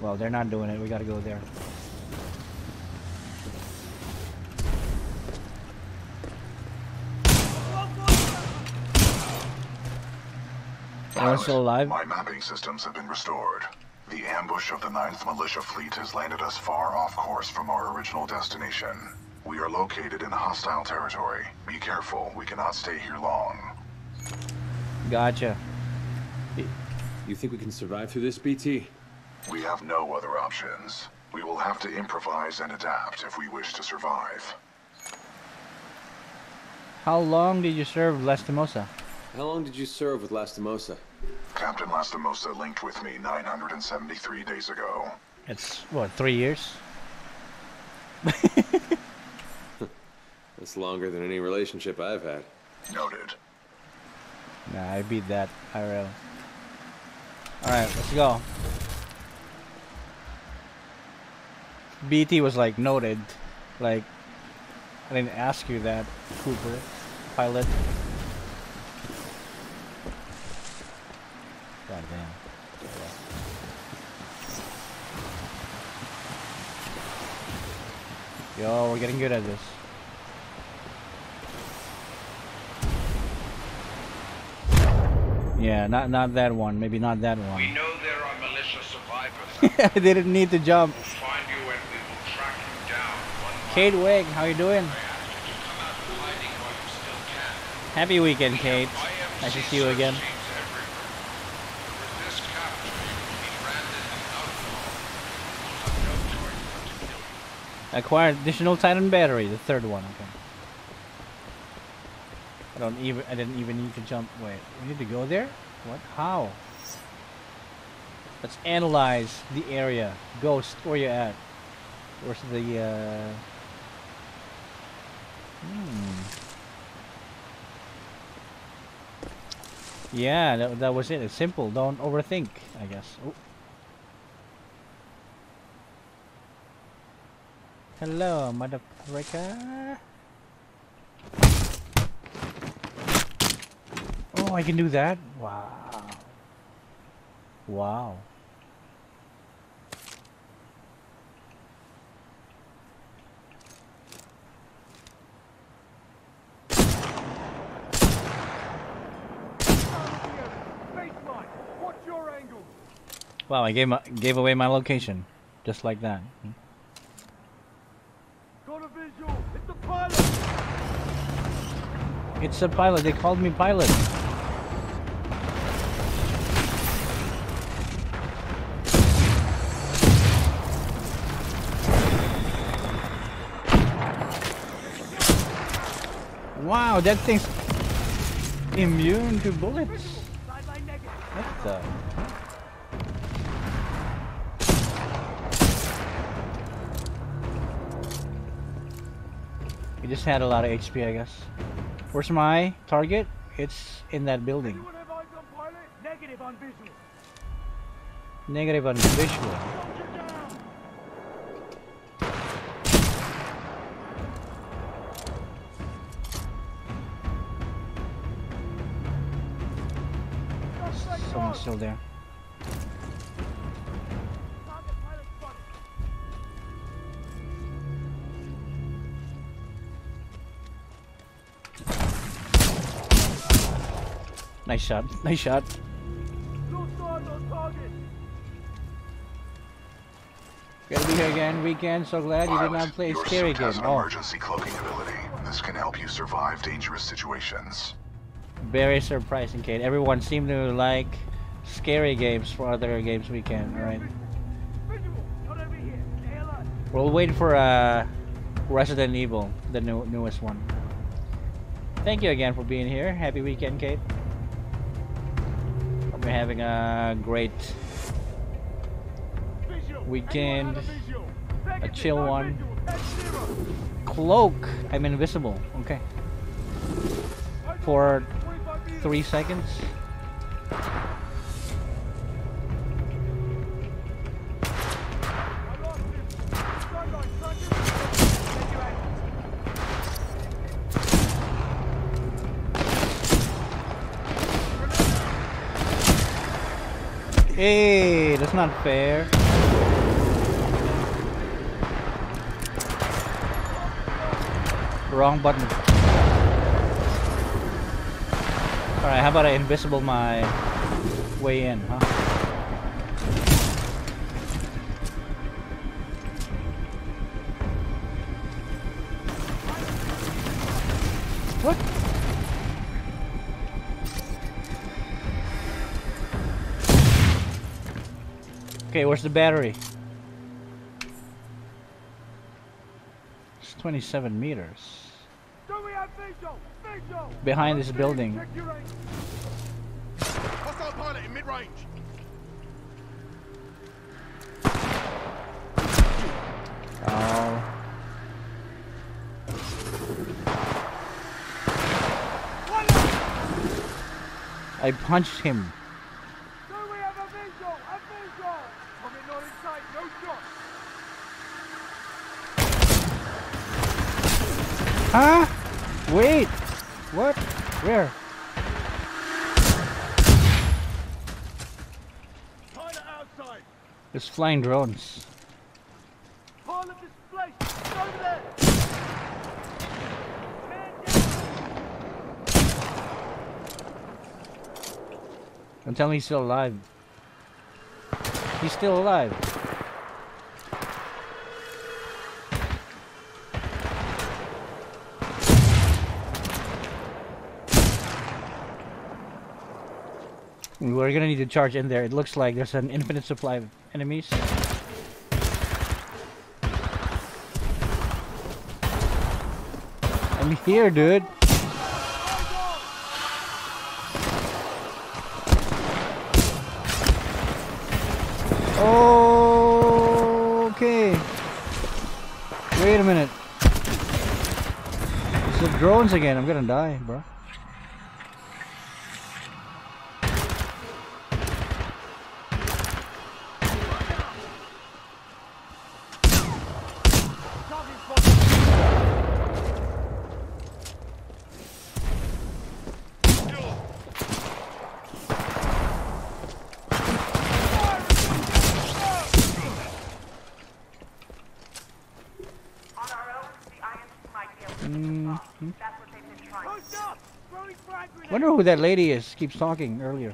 Well, they're not doing it. We gotta go there. Anyone still alive? My mapping systems have been restored. The ambush of the 9th Militia Fleet has landed us far off course from our original destination. We are located in hostile territory. Be careful, we cannot stay here long. Gotcha. You think we can survive through this, BT? We have no other options. We will have to improvise and adapt if we wish to survive. How long did you serve Lastimosa? How long did you serve with Lastimosa? Captain Lastimosa linked with me 973 days ago. It's, what, three years? That's longer than any relationship I've had. Noted. Nah, I beat that IRL. Alright, let's go. BT was like noted. Like, I didn't ask you that, Cooper. Pilot. God damn. Yo, we're getting good at this. Yeah, not not that one. Maybe not that one. We know there are militia survivors. I didn't need to jump. We'll find you and we will track you down. Kate Wig, how you doing? come out of hiding while you. Happy weekend, Kate. Nice to see you again. Resist capture, you will be branded an outlaw. You will have no choice but to kill you. Acquired additional Titan battery, the third one. Okay. I don't even. I didn't even need to jump. Wait, we need to go there. What? How? Let's analyze the area. Ghost, where you at? Where's the? uh... Hmm. Yeah, that, that was it. It's simple. Don't overthink. I guess. Oh. Hello, motherfucker. Oh, I can do that? Wow. Wow. Baseline. What's your angle? Wow, I gave my, gave away my location. Just like that. Got a visual. It's the pilot. It's a pilot. They called me pilot. Wow, that thing's immune to bullets. What the? He just had a lot of HP, I guess. Where's my target? It's in that building. Anyone have eyes on pilot? Negative on visual. Negative on visual. still there. Nice shot. Nice shot. Gotta be here again, weekend. So glad Violet, you did not play scary game. Has an oh. emergency cloaking ability. This can help you survive dangerous situations. Very surprising, Kate. Everyone seemed to like scary games for other games weekend. All right. We'll wait for uh, Resident Evil, the new, newest one. Thank you again for being here. Happy weekend, Kate. Hope you're having a great weekend. A chill one. Cloak. I'm invisible. Okay. For three seconds. Hey, that's not fair. Wrong button. Alright, how about I invisible my way in, huh? Okay, where's the battery? It's 27 meters. Do we have visual? Visual. Behind this building. Check your range. Hostile pilot in mid-range. Oh. I punched him. Do we have a visual? A visual. Coming not in sight. No shot. Huh? Wait. What? Where? There's flying drones. Over there. Don't tell me he's still alive. He's still alive. We're gonna need to charge in there. It looks like there's an infinite supply of enemies. I'm here, dude. Okay. Wait a minute. It's the drones again. I'm gonna die, bro. On our own, the IMC might be able to Mm, That's what they've been trying. Post up. Throwing Wonder who that lady is. Keeps talking earlier.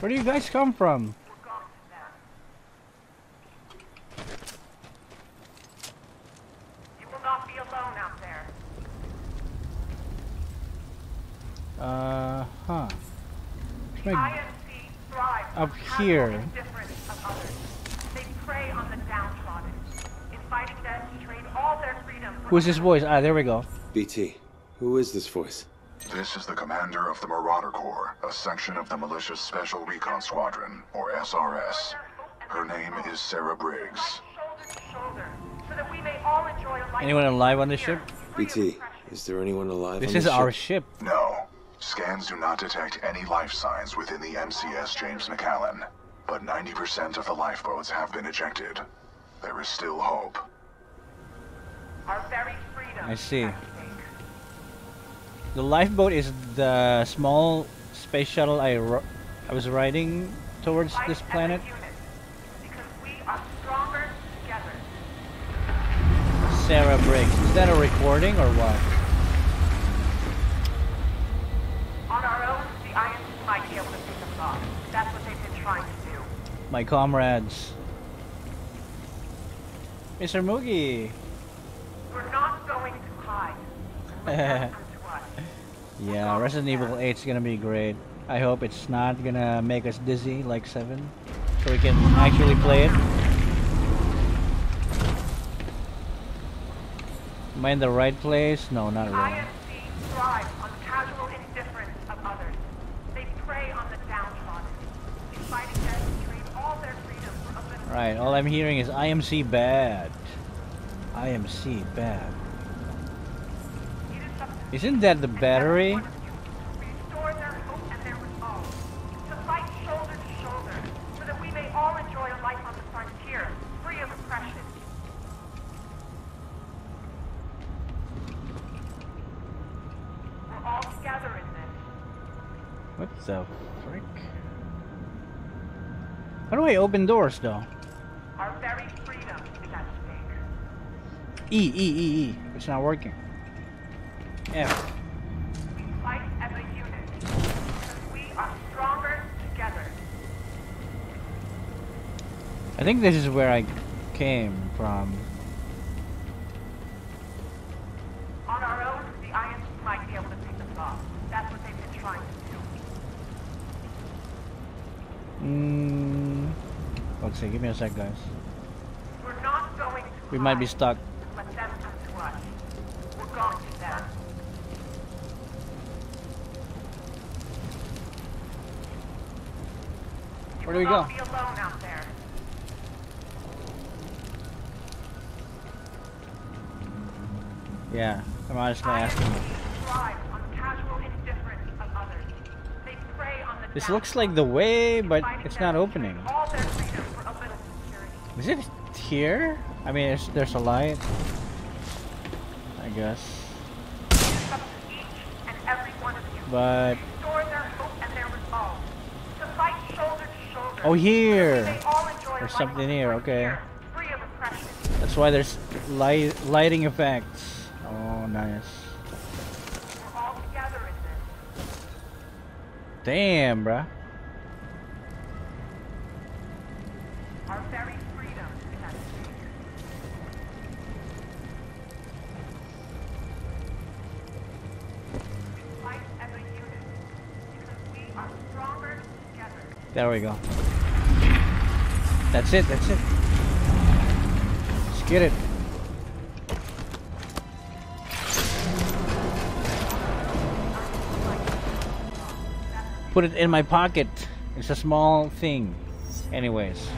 Where do you guys come from? You will not be alone out there. Uh huh. The Like IMC thrives up here. indifference of others. They prey on the downtrodden, inviting them to trade all their freedom for Who's this voice? Ah, there we go. BT, who is this voice? This is the commander of the Marauder Corps, a section of the militia's Special Recon Squadron, or SRS. Her name is Sarah Briggs. shoulder, so that we may all enjoy a life Anyone alive on this ship? BT, is there anyone alive This on is this our ship? ship. No. Scans do not detect any life signs within the MCS James MacAllan, but 90% of the lifeboats have been ejected. There is still hope. Our very freedom. I see. The lifeboat is the small space shuttle I ro- I was riding towards this planet. Because we are stronger together. Sarah Briggs. Is that a recording or what? On our own, the might be able to pick us off. That's what they've been trying to do. My comrades. Mr. Moogie. We're not going to hide. yeah, Resident Evil 8 is gonna be great. I hope it's not gonna make us dizzy like 7. So we can actually play it. Am I in the right place? No, not really. IMC thrives on casual indifference of others. They prey on the downtrodden. In fighting them, trade all their freedom for open Right, all I'm hearing is IMC bad. IMC bad. Isn't that the battery? What the frick? How do I open doors though? Our very E, E, E, E. It's not working. F. Fight as a unit, we are stronger together. I think this is where I came from. On our own, the might be able to us off. That's what they've been trying to do. Mm. Let's see, give me a sec, guys. We're not going to We might be stuck. We're going to. Where do we go? Yeah, I'm others. They prey on This looks like the way, but it's not opening. Is it here? I mean, there's, a light. I guess. But oh, here. There's something here. Okay. That's why there's light lighting effects. Oh, nice. Damn, bruh. There we go. That's it. That's it. Let's get it. Put it in my pocket. It's a small thing. Anyways.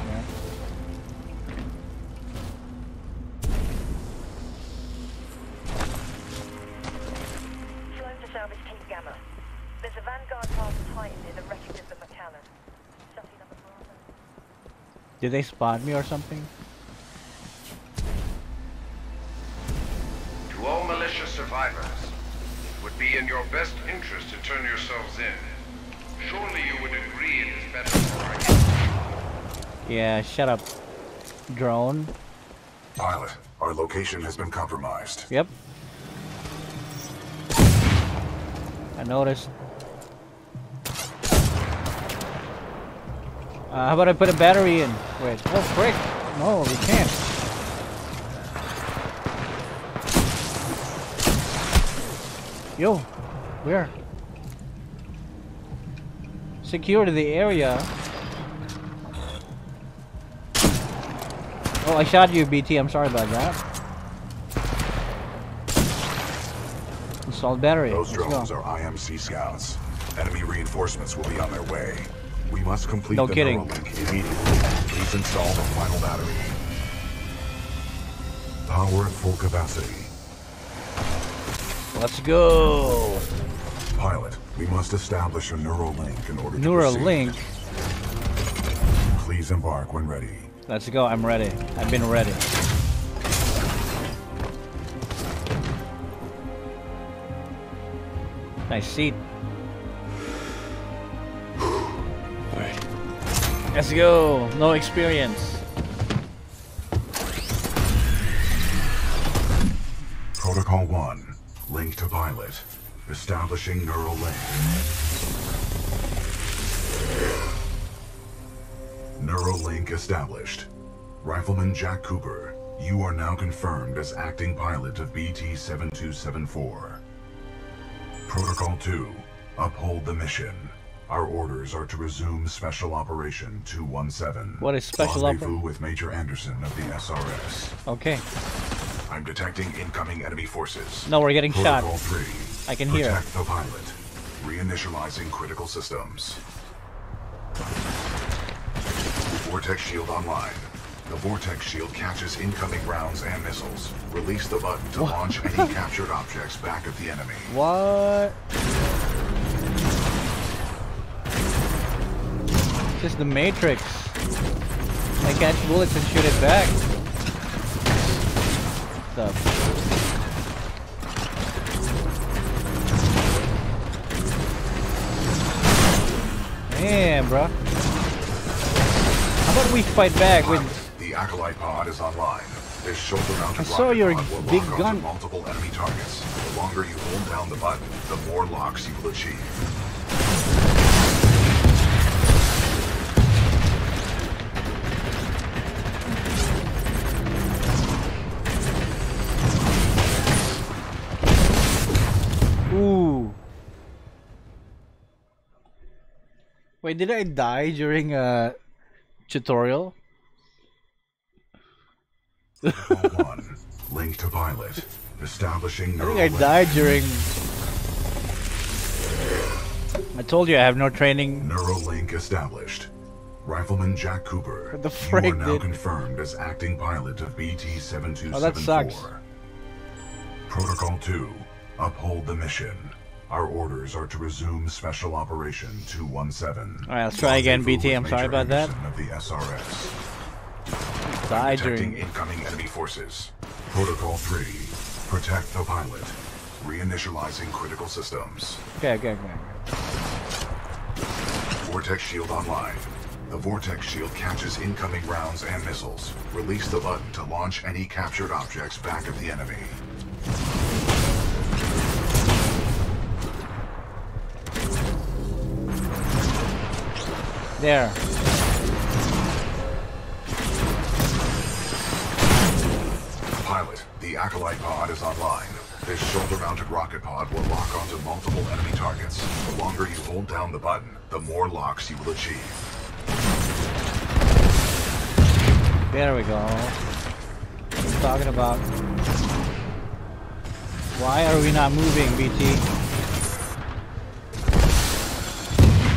Did they spot me or something? To all militia survivors, it would be in your best interest to turn yourselves in. Surely you would agree it is better for Yeah, shut up. Drone. Pilot, our location has been compromised. Yep. I noticed. Uh, how about I put a battery in? Wait. Oh, frick. No, we can't. Yo, where? Secure the area. Oh, I shot you, BT. I'm sorry about that. Installed battery. Those drones are IMC scouts. Enemy reinforcements will be on their way. We must complete No the kidding. neural link immediately. Please install the final battery. Power at full capacity. Let's go. Pilot, we must establish a neural link in order to neural link. Please embark when ready. Let's go. I'm ready. I've been ready. Nice seat. Let's go. No experience. Protocol 1. Link to pilot. Establishing neural link. Neural link established. Rifleman Jack Cooper, you are now confirmed as acting pilot of BT-7274. Protocol 2. Uphold the mission. Our orders are to resume Special Operation 217. What is Special Oper- Rendezvous with Major Anderson of the SRS. Okay. I'm detecting incoming enemy forces. No, we're getting shot. 3. I can hear. Protect the pilot. Reinitializing critical systems. Vortex shield online. The Vortex shield catches incoming rounds and missiles. Release the button to What? launch any captured objects back at the enemy. What? Just the Matrix. I catch bullets and shoot it back. Damn, bro. How about we fight back with The Acolyte pod is online. This shoulder-mounted I saw your big gun. multiple enemy targets. The longer you hold down the button, the more locks you will achieve. Wait, did I die during a tutorial? 1. Link to pilot. Establishing I think I died during. I told you I have no training. Neural link established. Rifleman Jack Cooper, What the you frick, are now dude? confirmed as acting pilot of BT-7274. Oh, that sucks. Protocol 2. Uphold the mission. Our orders are to resume Special Operation 217. Alright, let's try again, BT. I'm sorry about that. Of the SRS. Die Detecting during. incoming enemy forces. Protocol 3. Protect the pilot. Reinitializing critical systems. Okay, okay, okay. Vortex shield online. The Vortex shield catches incoming rounds and missiles. Release the button to launch any captured objects back at the enemy. There. Pilot, the Acolyte pod is online. This shoulder-mounted rocket pod will lock onto multiple enemy targets. The longer you hold down the button, the more locks you will achieve. There we go. I'm talking about. Why are we not moving, BT?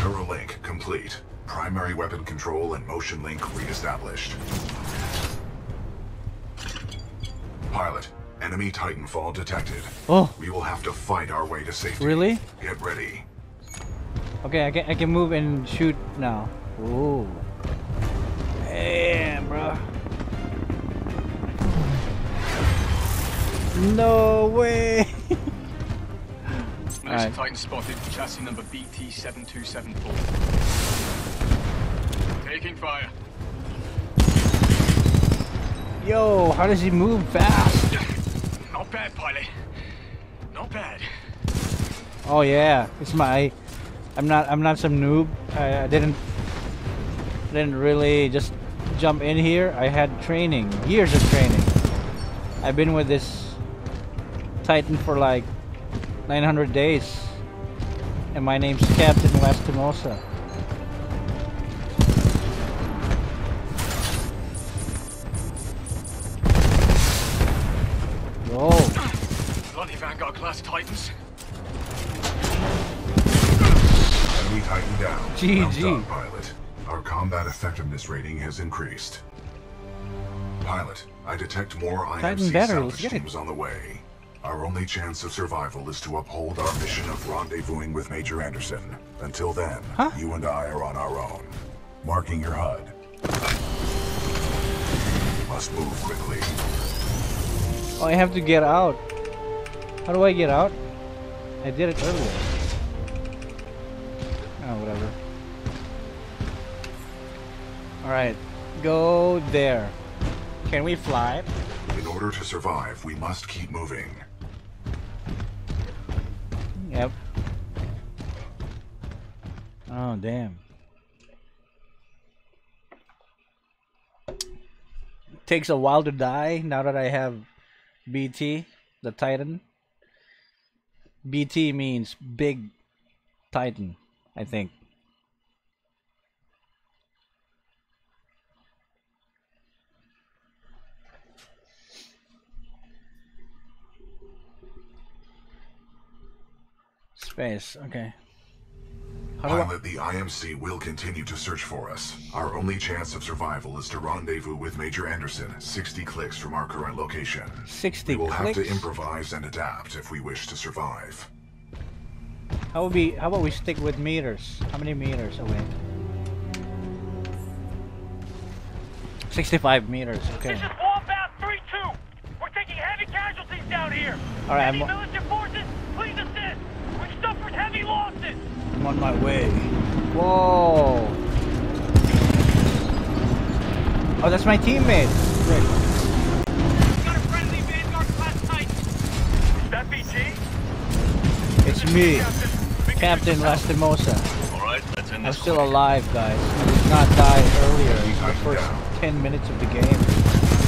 Neural link complete. Primary weapon control and motion link reestablished. Pilot, enemy Titanfall detected. Oh. We will have to fight our way to safety. Really? Get ready. Okay, I can I can move and shoot now. Ooh. Damn, bro. No way. Nice Alright. Titan spotted, chassis number BT7274. Taking fire. Yo, how does he move fast? Not bad, pilot. Not bad. Oh yeah, it's my. I'm not. I'm not some noob. I, I didn't. Didn't really just jump in here. I had training, years of training. I've been with this Titan for like 900 days, and my name's Captain Lastimosa. Class Titans. Enemy Titan down. GG. Well done, pilot. Our combat effectiveness rating has increased. Pilot, I detect more Titan IMC battery, salvage teams on the way. Our only chance of survival is to uphold our mission of rendezvousing with Major Anderson. Until then, you and I are on our own. Marking your HUD. Must move quickly. Oh, I have to get out. How do I get out? I did it earlier. Oh, whatever. Alright, go there. Can we fly? In order to survive, we must keep moving. Yep. Oh, damn. Takes a while to die now that I have BT, the Titan. BT means big Titan, I think. Space, okay. How do I- Pilot, the IMC will continue to search for us. Our only chance of survival is to rendezvous with Major Anderson, 60 clicks from our current location. 60 We will have to improvise and adapt if we wish to survive. How would we? How about we stick with meters? How many meters away? Sixty-five meters. Okay. This is Wombat 3-2. We're taking heavy casualties down here. All right, Any I'm- militia forces, please assist. We've suffered heavy losses. I'm on my way. Whoa. Oh, that's my teammate. Frick. Got a friendly Vanguard class type. Is that BT? It's me, Captain Lastimosa. Alright, I'm still alive, guys. I did not die earlier in the first 10 minutes of the game.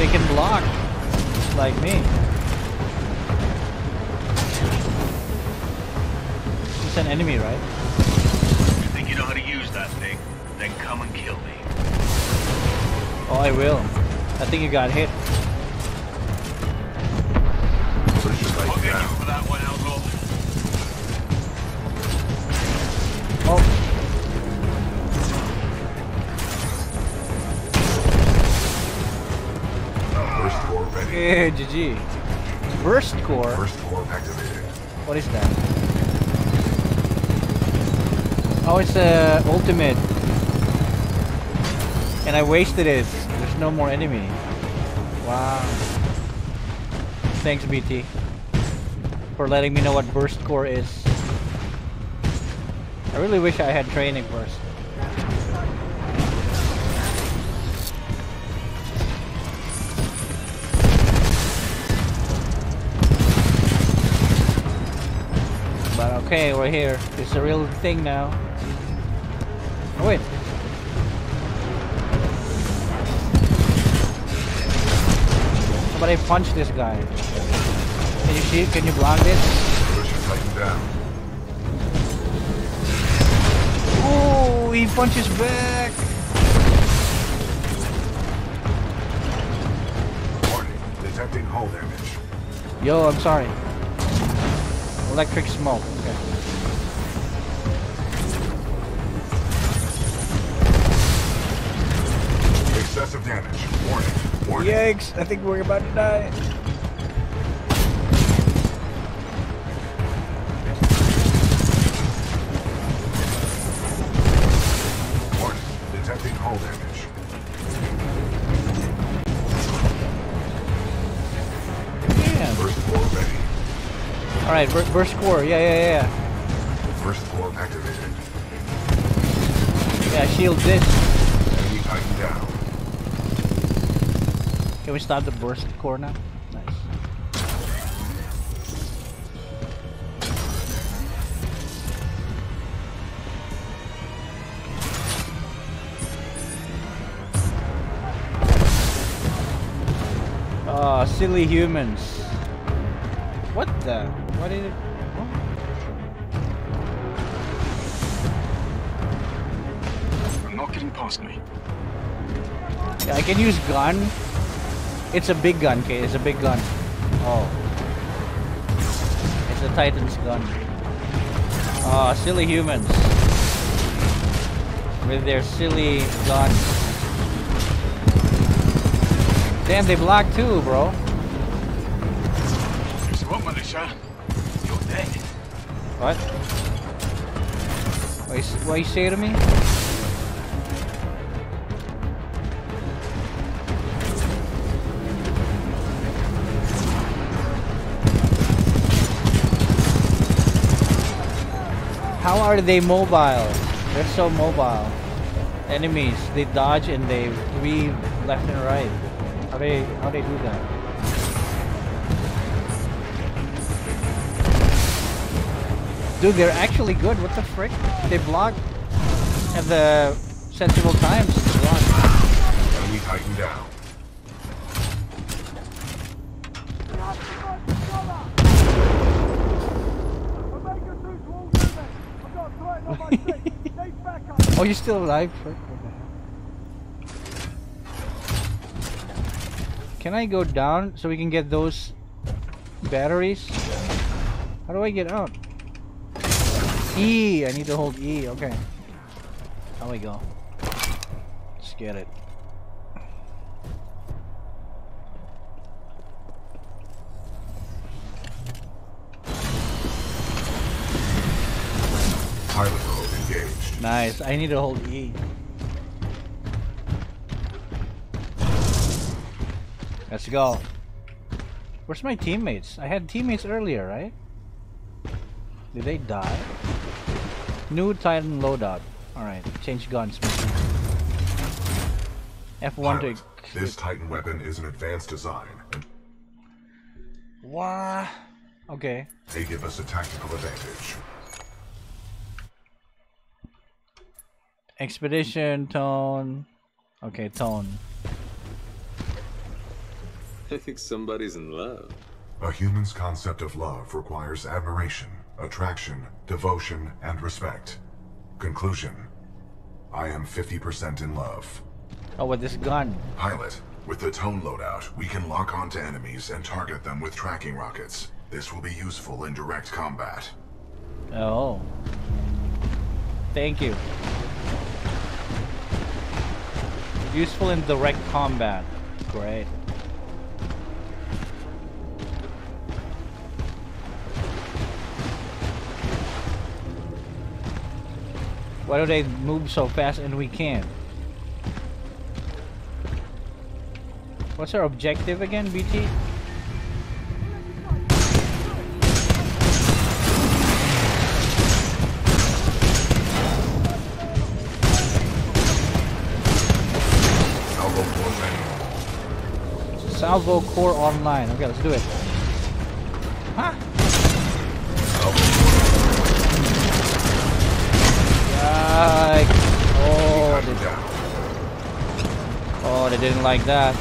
They can block, like me. It's an enemy, right? You think you know how to use that thing? Then come and kill me. Oh, I will. I think you got hit. I'll get you that. Oh. Ready. Yeah, GG. Burst core. Burst core activated. What is that? Oh, it's a ultimate. And I wasted it. There's no more enemy. Wow. Thanks, BT, for letting me know what burst core is. I really wish I had training first. But okay, we're here. It's a real thing now. Oh wait. Somebody punch this guy. Can you see? Can you block this? Push Titan down. Oh, he punches back. Warning. Detecting hull damage. Yo, I'm sorry. Electric smoke. Okay. Excessive damage. Warning. Warning. Yikes! I think we're about to die. All right, bur burst core. Yeah, yeah, yeah. Burst core activated. Yeah, shield this. Enemy Titan down. Can we stop the burst core now? Nice. Oh, silly humans. What the? What did it? I'm not getting past me. Yeah, I can use gun. It's a big gun, okay? It's a big gun. Oh. It's a Titan's gun. Ah, silly humans. With their silly guns. Damn, they block too, bro. Guess what, militia? What? What you, what you say to me? How are they mobile? They're so mobile. enemies, they dodge and they weave left and right. How they how they do that? Dude, they're actually good. What the frick? They block at the sensible times. Enemy Titan down. oh, you're still alive? Frick, what the heck? Can I go down so we can get those batteries? How do I get out? E! I need to hold E, okay. How we go? Let's get it. Mode engaged. Nice. I need to hold E. Let's go. Where's my teammates? I had teammates earlier, right? Did they die? New Titan loadout. Alright, change guns. F1 Pilot, to... this Titan weapon is an advanced design, and What? Okay. they give us a tactical advantage. Expedition, tone... Okay, tone. I think somebody's in love. A human's concept of love requires admiration, attraction, devotion, and respect. Conclusion. I am 50% in love. Oh, with this gun. Pilot, with the tone loadout, we can lock onto enemies and target them with tracking rockets. This will be useful in direct combat. Oh. Thank you. Useful in direct combat. Great. Why do they move so fast and we can't? What's our objective again, BT? Salvo Core Online. Okay, let's do it. Huh? Oh, they, didn't like that.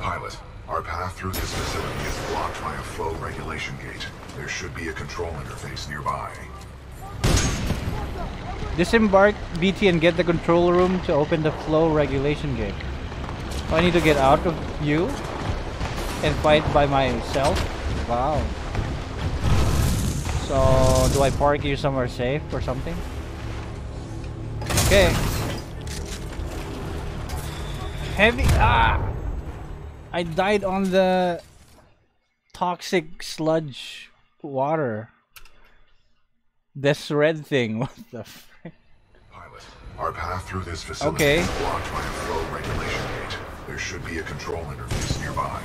Pilot, our path through this facility is blocked by a flow regulation gate. There should be a control interface nearby. Disembark BT and get the control room to open the flow regulation gate. Oh, I need to get out of you and fight by myself? Wow. So, do I park you somewhere safe or something? Okay. Heavy. Ah! I died on the toxic sludge water. This red thing. What the frick? Pilot, our path through this facility Okay. is blocked by a flow regulation gate. There should be a control interface nearby.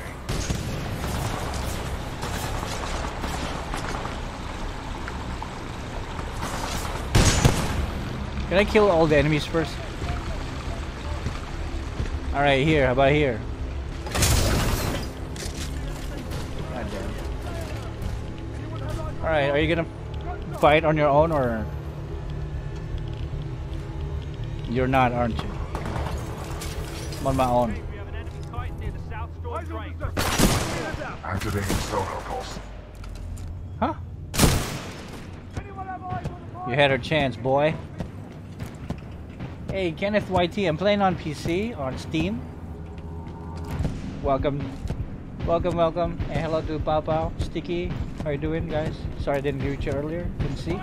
Can I kill all the enemies first? Alright, here. How about here? Alright, are you gonna fight on your own or... You're not, aren't you? I'm on my own. Activating sonar pulse. Huh? You had a chance, boy. Hey, Kenneth YT, I'm playing on PC, on Steam. Welcome. Welcome, welcome. And hello to Pao Pao, Sticky. How you doing, guys? Sorry I didn't greet you earlier. Didn't see.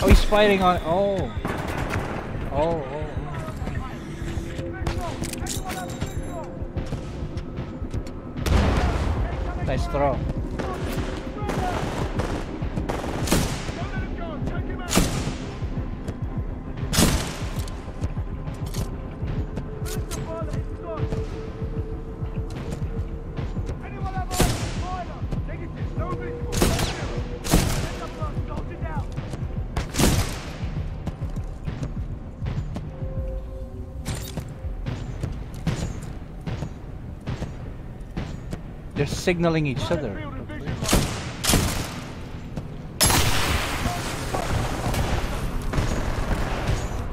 Oh, he's fighting on... Oh. Oh, oh. oh. Nice throw. Signaling each other.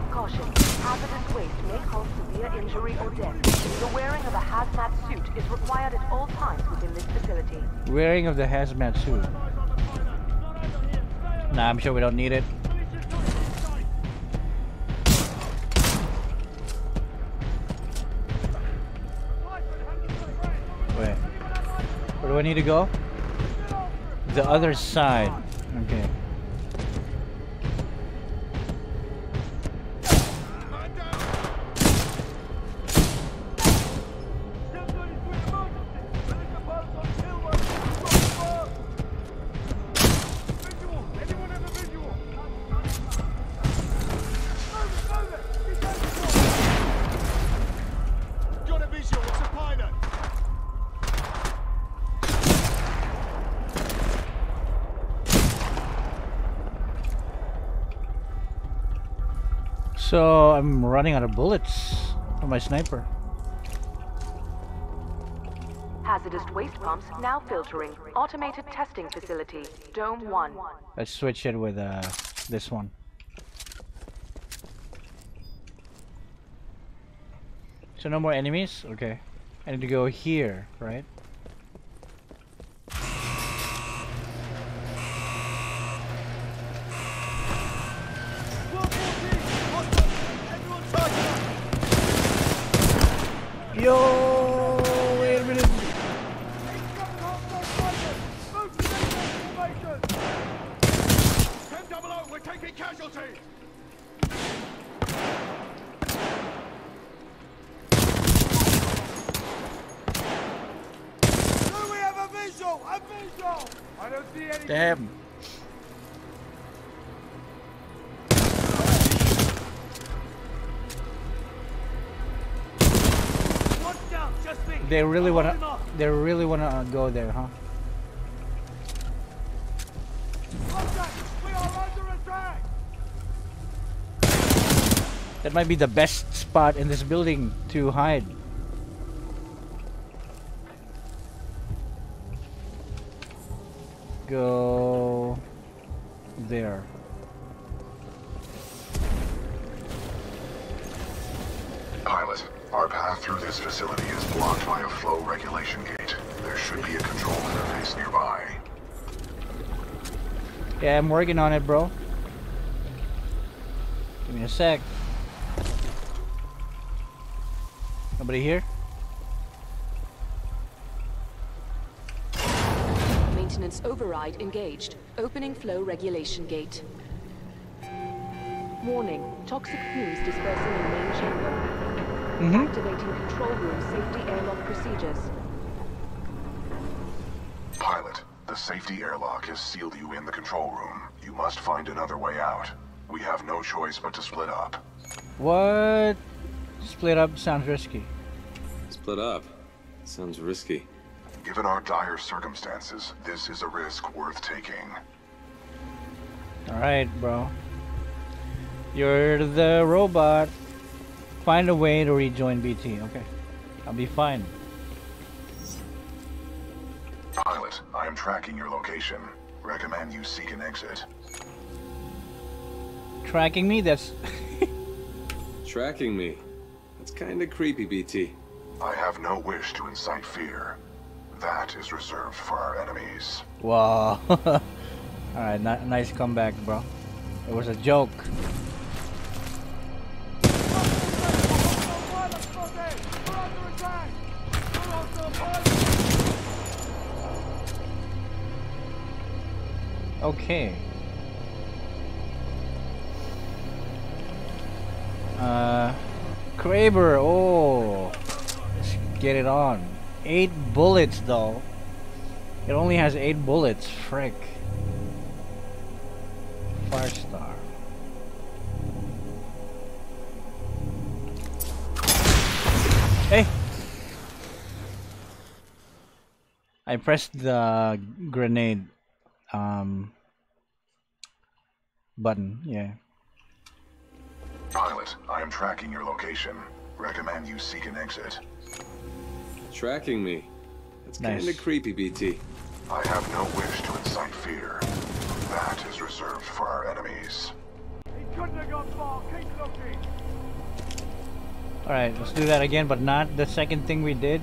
Caution. Hazardous waste may cause severe injury or death. The wearing of a hazmat suit is required at all times within this facility. Wearing of the hazmat suit. Nah, I'm sure we don't need it. Need to go? The other side. Okay. Running out of bullets for my sniper. Hazardous waste pumps now filtering. Automated testing facility. Dome 1. Let's switch it with uh, this one. So no more enemies? Okay. I need to go here, right? Yo, wait a minute. Ten. We're taking casualties. Do we have a visual? A visual. I don't see any. Damn. They really wanna. They really wanna uh, go there, huh? That might be the best spot in this building to hide. Go there. Pilot, our path through this facility is blocked by a flow regulation gate. There should be a control interface nearby. Yeah, I'm working on it, bro. Give me a sec. Nobody here? Maintenance override engaged. Opening flow regulation gate. Warning. Toxic fumes dispersing in main chamber. Mhm. Activating control room safety airlock procedures. Pilot, the safety airlock has sealed you in the control room. You must find another way out. We have no choice but to split up. What? Split up sounds risky. Split up. Sounds risky. Given our dire circumstances, this is a risk worth taking. Alright, bro. You're the robot. Find a way to rejoin BT. Okay. I'll be fine. Pilot, I am tracking your location. Recommend you seek an exit. Tracking me? That's. Tracking me. That's kinda creepy, BT. I have no wish to incite fear. That is reserved for our enemies. Wow. Alright, nice comeback, bro. It was a joke. Okay. Uh, Kraber. Oh, let's get it on. Eight bullets, though. It only has eight bullets. Frick. Firestar. Hey. I pressed the grenade um button. Yeah. Pilot, I am tracking your location. Recommend you seek an exit. Tracking me. That's Nice. kinda creepy, BT. I have no wish to incite fear. That is reserved for our enemies. He couldn't have gone far. Keep looking. Alright, let's do that again, but not the second thing we did.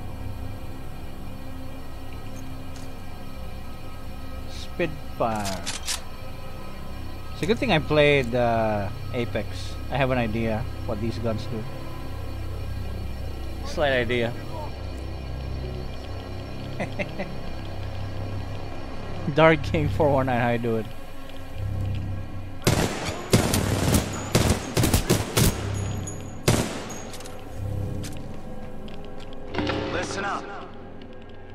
Spitfire. It's a good thing I played uh, Apex. I have an idea what these guns do. Slight idea. Dark King 419, how you doing? Listen up.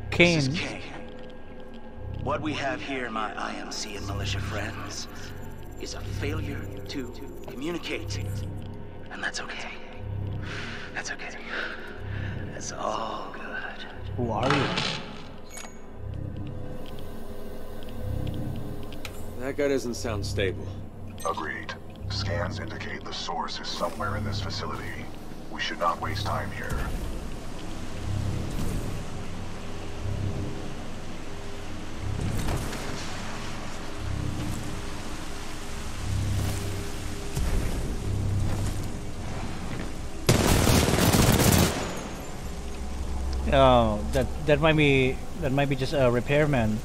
Kane. This is Kane. What we have here, my IMC and militia friends, is a failure to communicate. And that's okay. That's okay. That's all good. Who are you? That guy doesn't sound stable. Agreed. Scans indicate the source is somewhere in this facility. We should not waste time here. Oh, that that might be that might be just a repairman.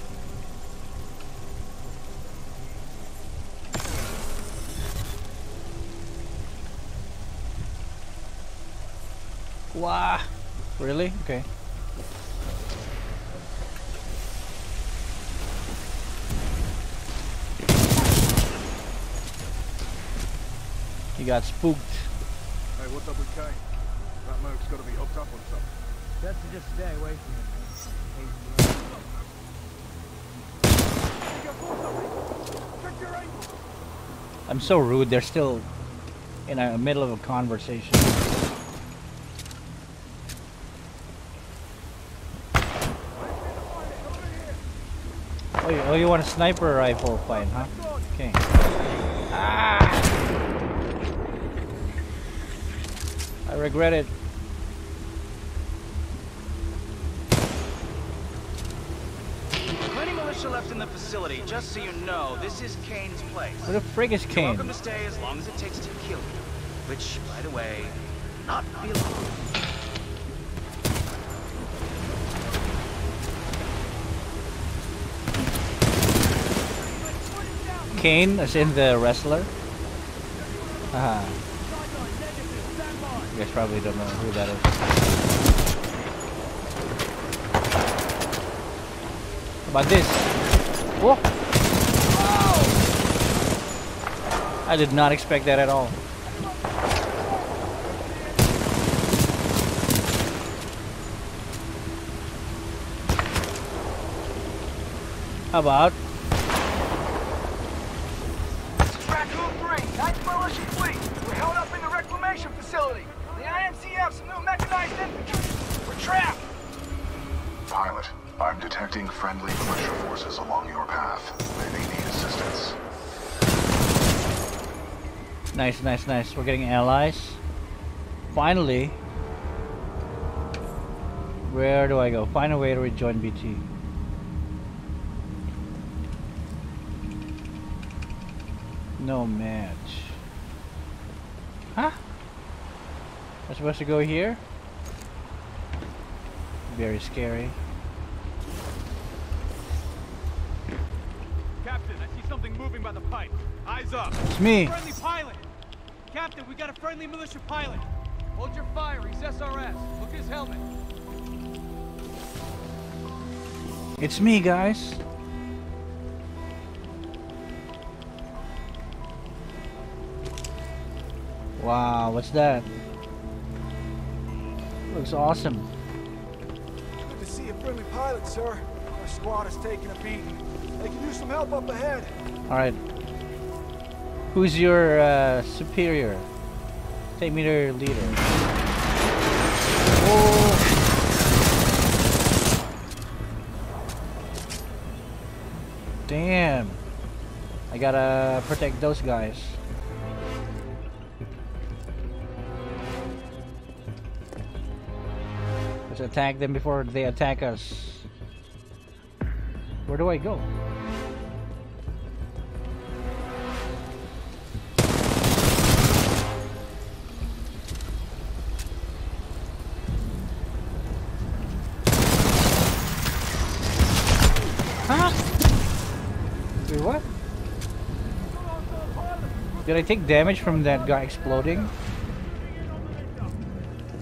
Wow. Really? Okay. He got spooked. Hey, what's up with Kane? That Merc's got to be hooked up on something. To just stay away from him. I'm so rude. They're still in the middle of a conversation. Oh, you, oh, you want a sniper rifle fight, huh? Okay. Ah! I regret it. Plenty left in the facility. Just so you know, this is Kane's place. Where the frig is You're Kane? welcome to stay as long as it takes to kill you. Which, by the way, not be long. Kane, as in the wrestler. Ah. You guys probably don't know who that is. How about this? Whoa! Wow! I did not expect that at all. How about Raccoon 3, Ninth Militia Fleet. We're held up in the reclamation facility. The IMC have some new mechanized infantry. We're trapped. Pilot, I'm detecting friendly militia forces along your path. They need assistance. Nice, nice, nice. We're getting allies. Finally. Where do I go? Find a way to rejoin BT. No match. Huh? I'm supposed to go here? Very scary. Something moving by the pipe. Eyes up. It's me. Friendly pilot. Captain, we got a friendly militia pilot. Hold your fire. He's SRS. Look at his helmet. It's me, guys. Wow, what's that? Looks awesome. Good to see a friendly pilot, sir. Squad is taking a beating. They can use some help up ahead. Alright. Who's your uh, superior? Take me to your leader. Oh. Damn. I gotta protect those guys. Let's attack them before they attack us. Where do I go? Huh? Wait, what? Did I take damage from that guy exploding?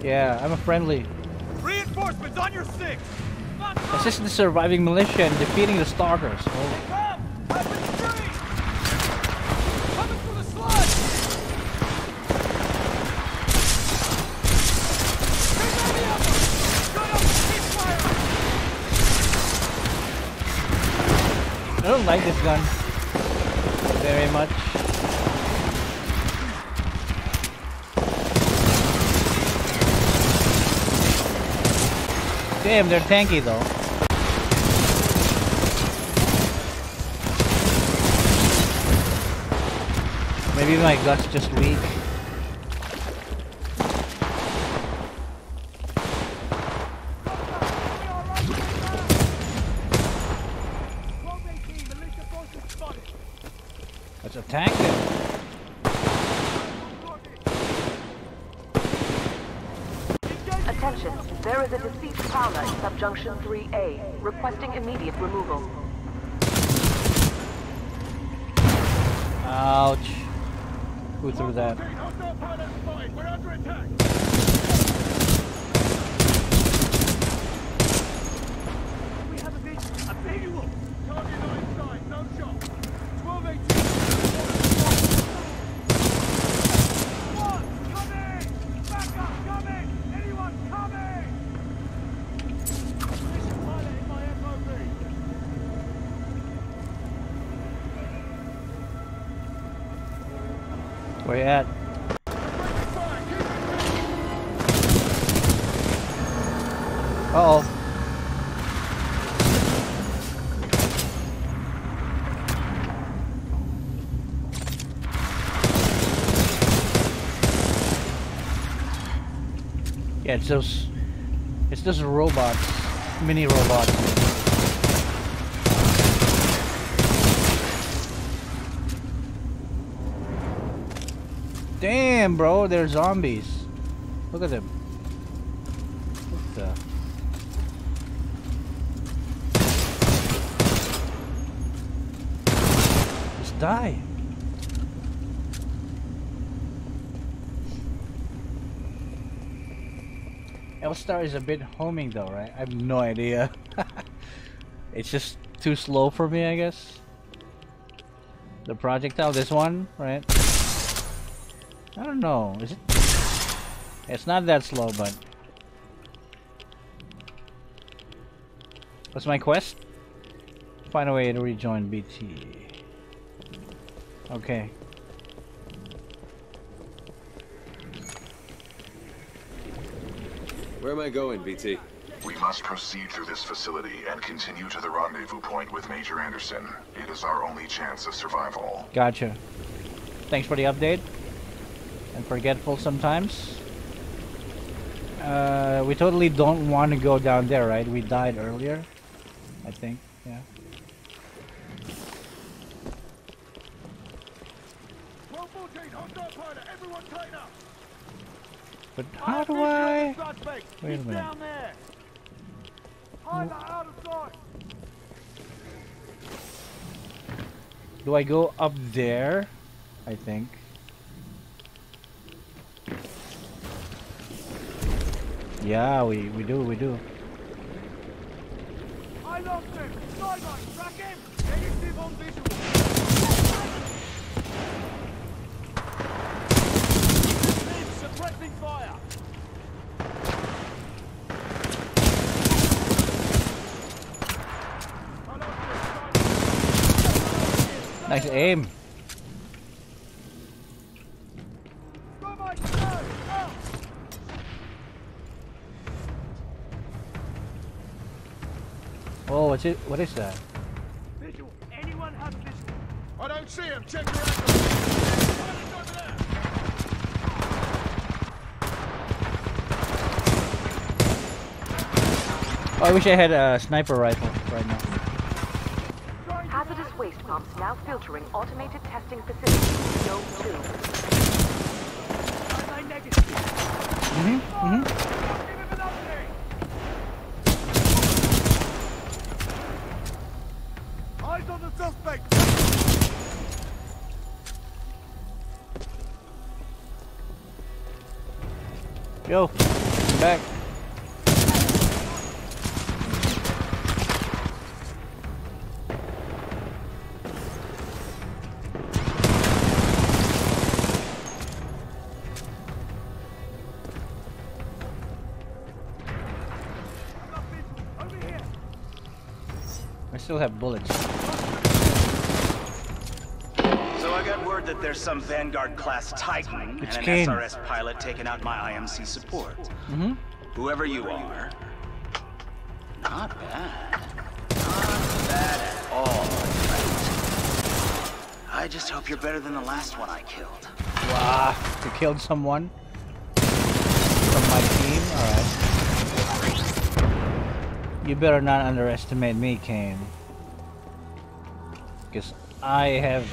Yeah, I'm a friendly. Reinforcements on your six! Assist the surviving militia and defeating the stalkers. Oh. I don't like this gun very much. Damn, they're tanky though. Maybe my gut's just weak. Let's attack them. Attention, there is a deceased prowler in subjunction 3A, requesting immediate Yeah, it's those. It's those robots, mini robots. Damn, bro, they're zombies. Look at them. What the? Just die. L-Star is a bit homing though, right? I have no idea. it's just too slow for me, I guess. The projectile, this one, right? I don't know. Is it? It's not that slow, but what's my quest? Find a way to rejoin BT. Okay. Where am I going, BT? We must proceed through this facility and continue to the rendezvous point with Major Anderson. It is our only chance of survival. Gotcha. Thanks for the update. And forgetful sometimes. Uh, we totally don't want to go down there, right? We died earlier. I think, yeah. But how do I... Wait a minute. Down there. Pilot out of sight. Do I go up there? I think. Yeah, we, we do, we do. I lost him. Sideline. Track him. Negative on visual. Mid, suppressing fire. Nice aim. Oh, what's it? What is that? Visual. Anyone have visual? I don't see him. Check your angle. Oh, I wish I had a sniper rifle right now. Hazardous waste pumps now filtering automated testing facility, Zone 2. Mm-hmm. Mm-hmm. Eyes on the suspect! Yo, I'm back. Still have bullets. So I got word that there's some Vanguard class Titan and an. SRS pilot taking out my IMC support. Mm-hmm. Whoever you are, not bad. Not bad at all. I just hope you're better than the last one I killed. Wow, you killed someone from my team. All right. You better not underestimate me, Kane. Because I have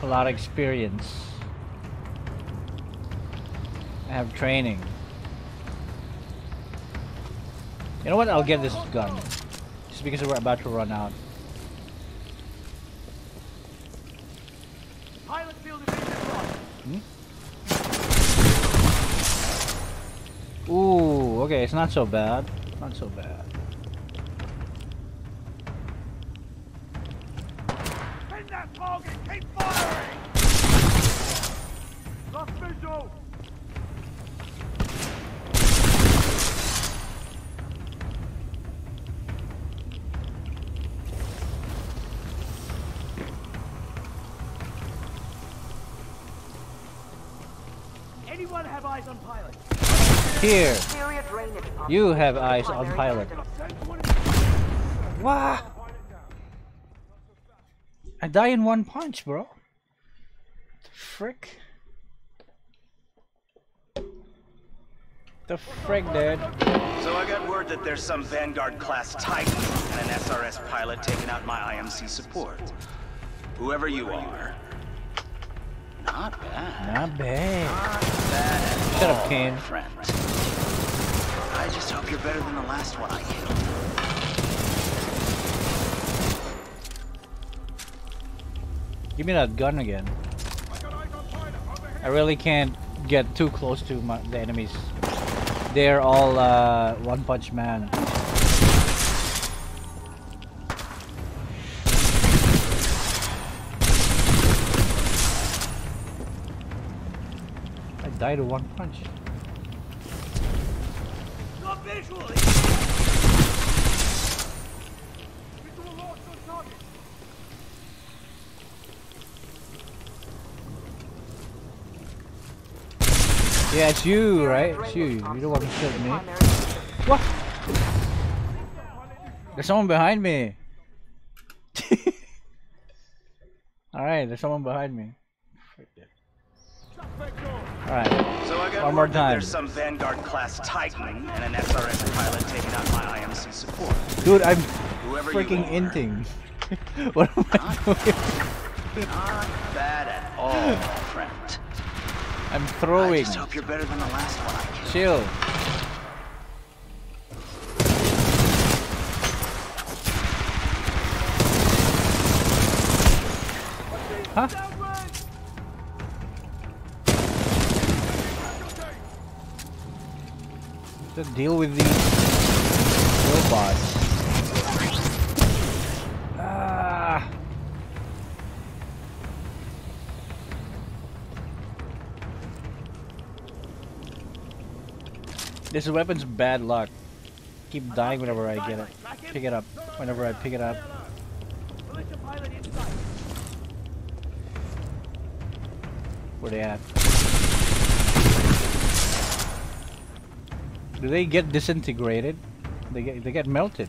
a lot of experience. I have training. You know what? I'll get this gun. Just because we're about to run out. Pilot field Hmm? Ooh, okay, it's not so bad. Not so bad. Pin that target! Keep firing! Lost visual! Anyone have eyes on pilot? Here, Exterior drainage pump you have eyes on pilot. distance. Wow. I die in one punch, bro. The frick. The frick, dude. So I got word that there's some Vanguard class Titan and an SRS pilot taking out my IMC support. Whoever you are, not bad. Not bad. Not bad Shut up, all, Kane. friend. I just hope you're better than the last one I killed. Give me that gun again. I really can't get too close to my, the enemies. They're all uh, one punch man. I died to one punch. Not visually! Visual launch on target! Yeah, it's you, right? It's you. You don't want to killed me. What? There's someone behind me. Alright, there's someone behind me. Alright. So I got One more time. there's some Vanguard class Titan and an SRS pilot taking out my IMC support. Dude, I'm Whoever freaking inting. what am I doing? Not bad at all, friend. I'm throwing. just hope you're better than the last one I. Chill. Huh? To deal with these robots. This weapon's bad luck. Keep dying whenever I get it. Pick it up. Whenever I pick it up. Where they at? Do they get disintegrated? They get they get melted.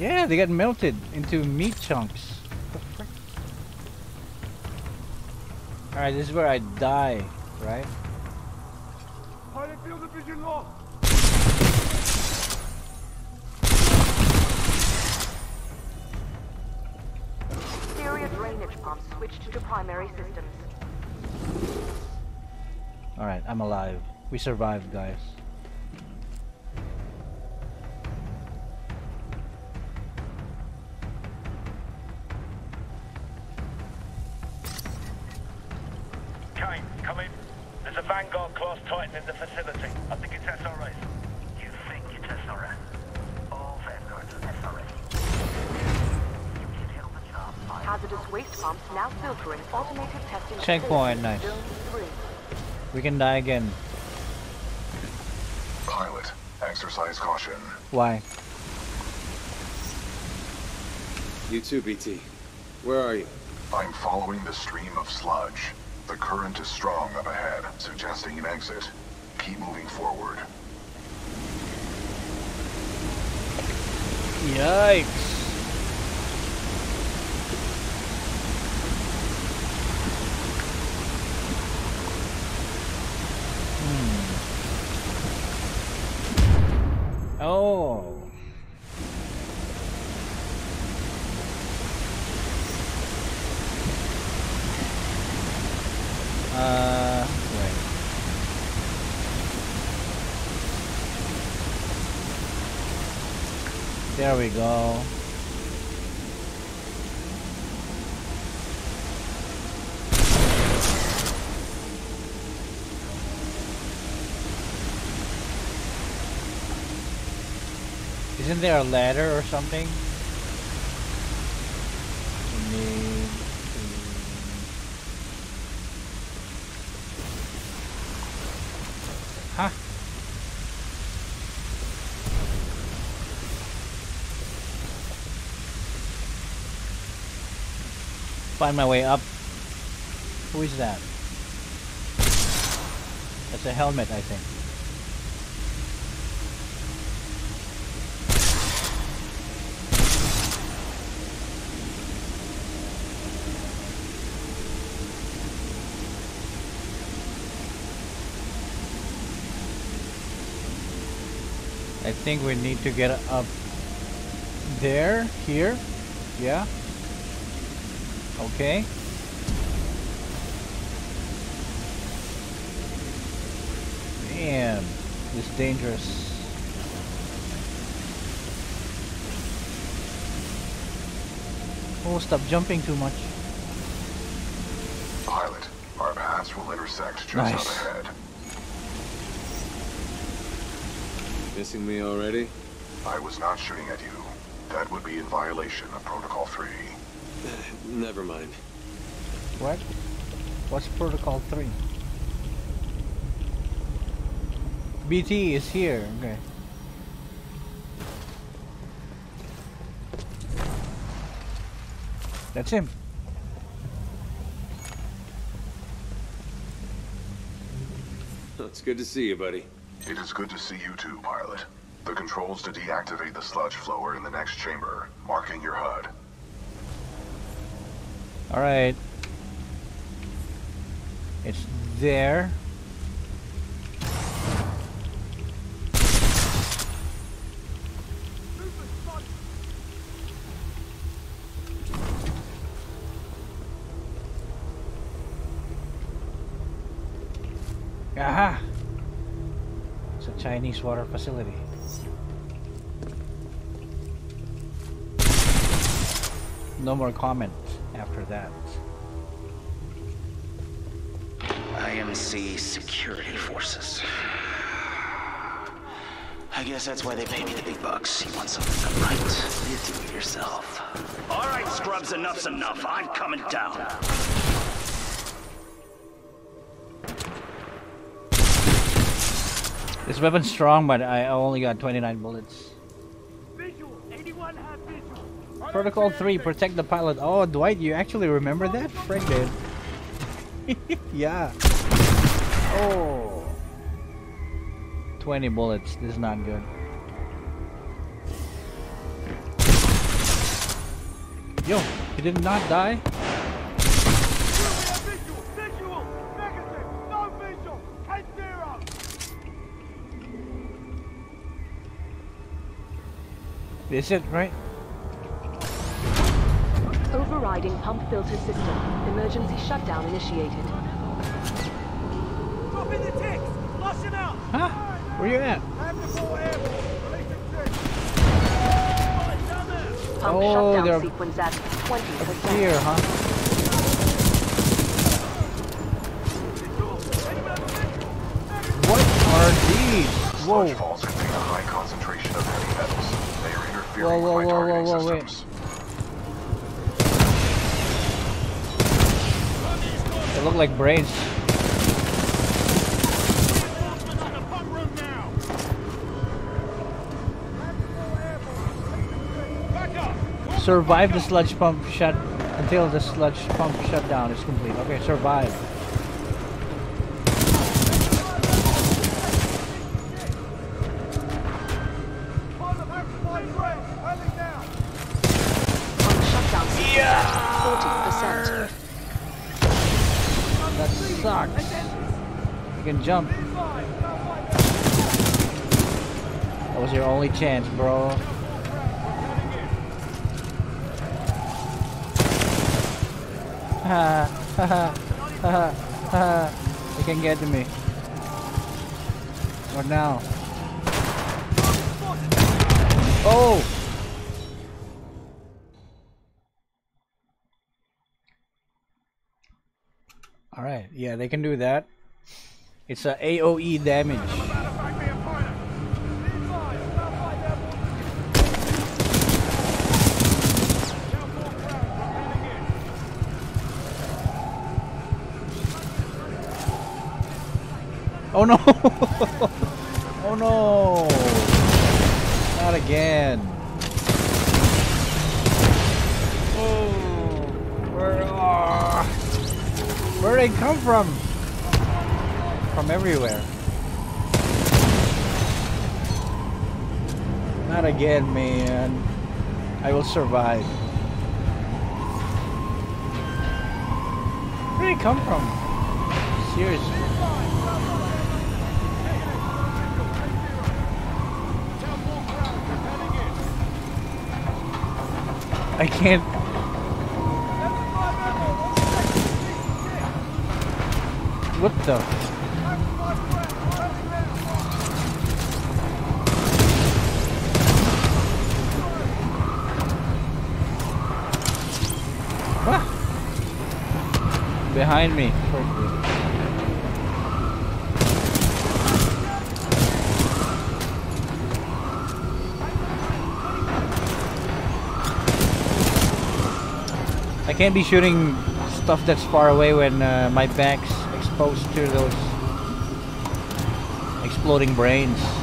Yeah, they get melted into meat chunks. Alright, this is where I die, right? Switched to primary systems. Alright, I'm alive. We survived, guys. Kane, come in. There's a Vanguard class Titan in the facility. I think it's SRS. You think it's SRS? All Vanguards are SRS. Hazardous waste pumps now filtering automated testing. Checkpoint, facilities. nice. We can die again. Pilot, exercise caution. Why? You too, BT. Where are you? I'm following the stream of sludge. The current is strong up ahead, suggesting an exit. Keep moving forward. Yikes. Hmm. Oh. Uh. There we go. Isn't there a ladder or something? Find my way up. Who is that? That's a helmet, I think. I think we need to get up there, here, yeah. Okay. Man, this is dangerous. Oh, stop jumping too much. Pilot, our paths will intersect just Nice. up ahead. Missing me already? I was not shooting at you. That would be in violation of Protocol 3. Never mind. What? What's Protocol 3? BT is here, okay. That's him. It's good to see you, buddy. It is good to see you too, pilot. The controls to deactivate the sludge flow are in the next chamber, marking your HUD. Alright. It's there. Aha! It's a Chinese water facility. No more comment after that. IMC security forces. I guess that's why they pay me the big bucks. You want something done right? You do it yourself. All right, scrubs, enough's enough. I'm coming down. This weapon's strong, but I only got 29 bullets. Protocol 3, protect the pilot. Oh, Dwight, you actually remember that? Fred did. yeah. Oh. 20 bullets. This is not good. Yo, he did not die? Visual. Visual. Negative. No visual. 10 0. This it, right? Override Overriding pump filter system. Emergency shutdown initiated. Drop in the ticks! Flush him out! Huh? Where you at? Pump Oh, shutdown they're sequence at 20%. Here, huh? What are these? Whoa. Sludge falls contain a high concentration of heavy metals. They are interfering Whoa, whoa, with my whoa, targeting whoa, whoa, wait. systems. They look like brains. Survive the sludge pump shut until the sludge pump shutdown is complete. Okay, survive. You can jump. That was your only chance, bro. Ha ha ha ha ha. They can get to me. What now? Oh! Alright, yeah, they can do that. It's a AoE damage. Oh no! oh no! Not again. Oh, where are? Where did they come from? From everywhere. Not again, man. I will survive. Where did they come from? Seriously. I can't. What the? Behind me. I can't be shooting stuff that's far away when uh, my back's exposed to those exploding brains.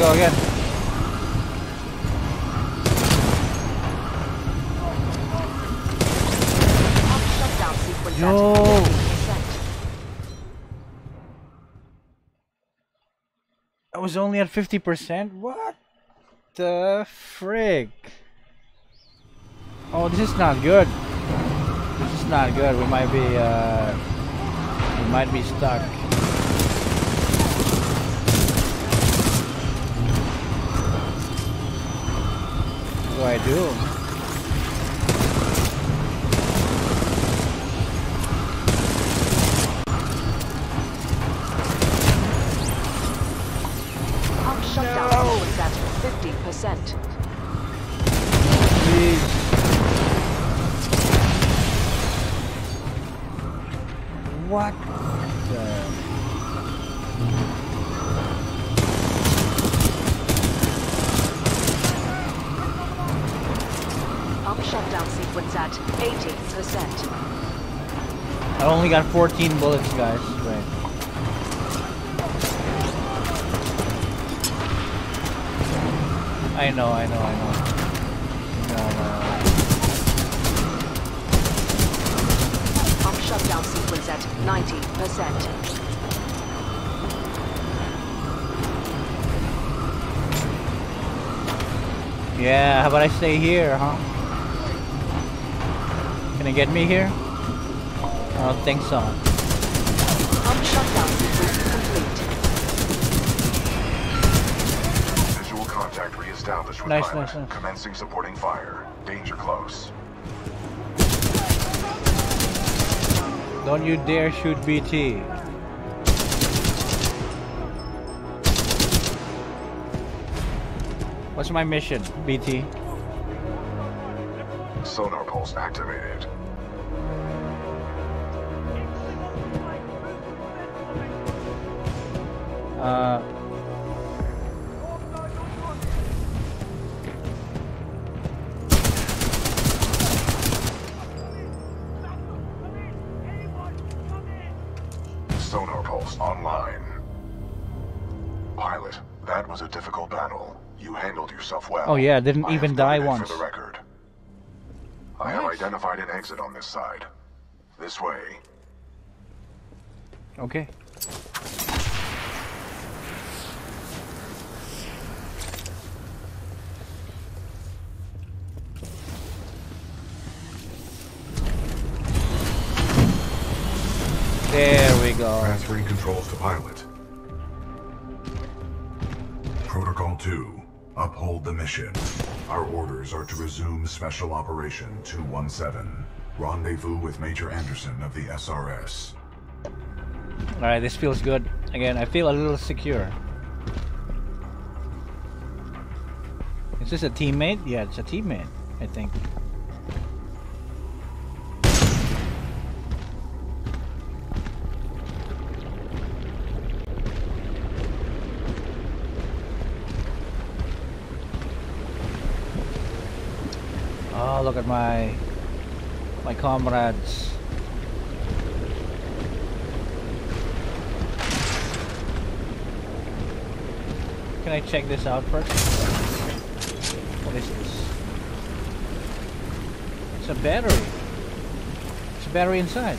Go again. Yo. I was only at 50%? What the frick? Oh, this is not good. This is not good. We might be, uh, we might be stuck. What do I do? Only got 14 bullets, guys. Right. I know, I know, I know. No, no, Pump shutdown sequence at 90%. Yeah, how about I stay here, huh? Can you get me here? I don't think so. Pump shutdown complete. Visual contact reestablished with Nice, pilot. nice, nice. Commencing supporting fire. Danger close. Don't you dare shoot BT. What's my mission, BT? Sonar pulse activated. Yeah, didn't even die once. Special Operation 217. Rendezvous with Major Anderson of the SRS. Alright, this feels good. Again, I feel a little secure. Is this a teammate? Yeah, it's a teammate, I think. Oh, look at my my comrades. Can I check this out first? What is this? It's a battery. It's a battery inside.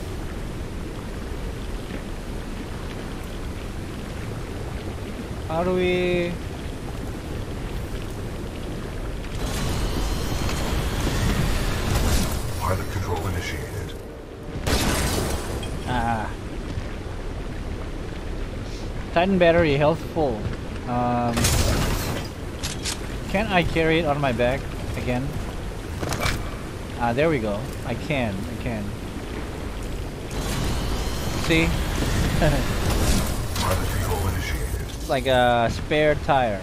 How do we... Titan battery, health full. Um, can I carry it on my back again? Ah, there we go. I can. I can. See? It's like a spare tire.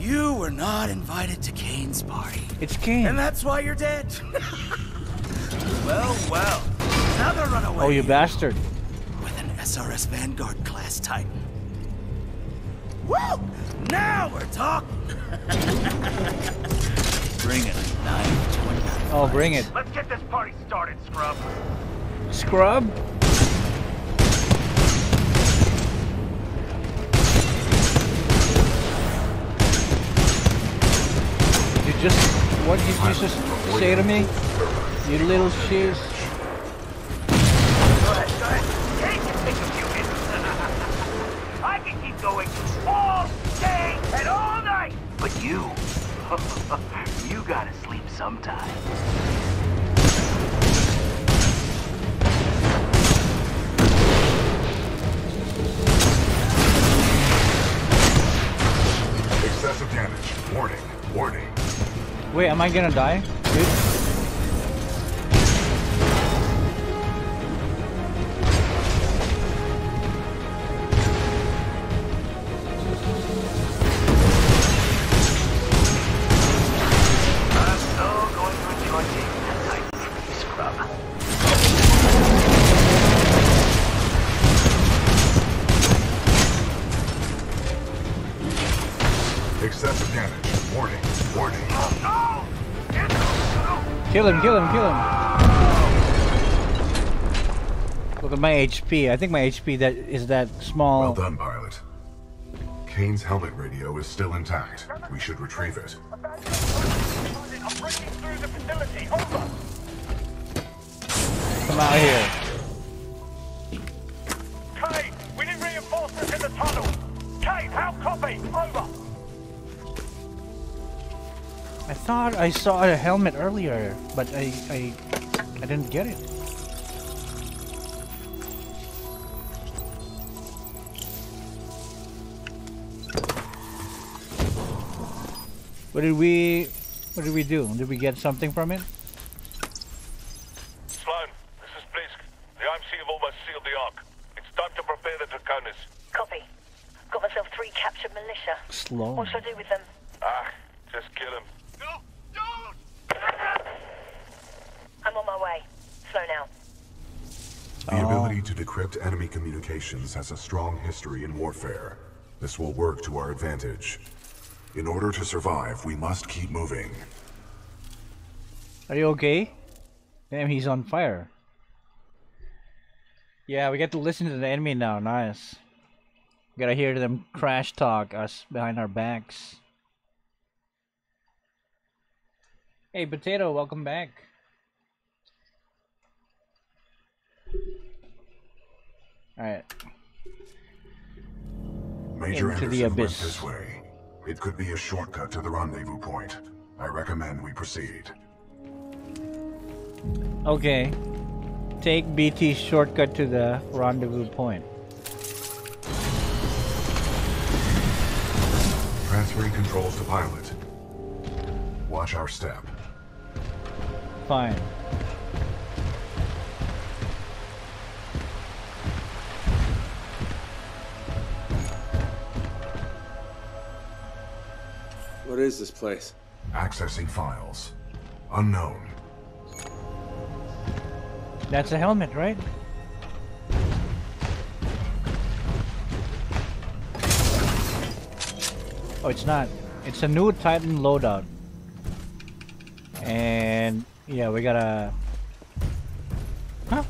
You were not invited to Kane's party. It's Kane. And that's why you're dead. well, well. Another runaway. Oh, you bastard. With an SRS Vanguard class Titan. Woo! Now we're talking. Bring it. Nine twenty. Oh, bring it. Let's get this party started, scrub. Scrub? Just, what did you just say to me? You little shiz. Go ahead, go ahead. Kane can take a few hits. I can keep going all day and all night. But you, you gotta sleep sometime. Excessive damage. Warning. Warning. Wait, am I gonna die? Dude? Kill him, kill him, kill him. Look at my HP. I think my HP that is that small. Well done, pilot. Kane's helmet radio is still intact. We should retrieve it. I'm breaking through the facility. Over. Come out here. Thought I saw a helmet earlier, but I I I didn't get it. What did we what did we do? Did we get something from it? Slone, this is Blisk. The IMC have almost sealed the Ark. It's time to prepare the Draconis. Copy. Got myself three captured militia. Slone. What should I do with them? Ah, just kill him. I'm on my way. Slow now. The ability to decrypt enemy communications has a strong history in warfare. This will work to our advantage. In order to survive, we must keep moving. Are you okay? Damn, he's on fire. Yeah, we get to listen to the enemy now. Nice. Gotta hear them crash talk us behind our backs. Hey, Potato, welcome back. Alright. Major Into the Anderson went abyss. this way. It could be a shortcut to the rendezvous point. I recommend we proceed. Okay. Take BT's shortcut to the rendezvous point. Transferring controls to pilot. Watch our step. Fine. What is this place? Accessing files. Unknown. That's a helmet, right? Oh, it's not. It's a new Titan loadout. And yeah, we gotta. Huh?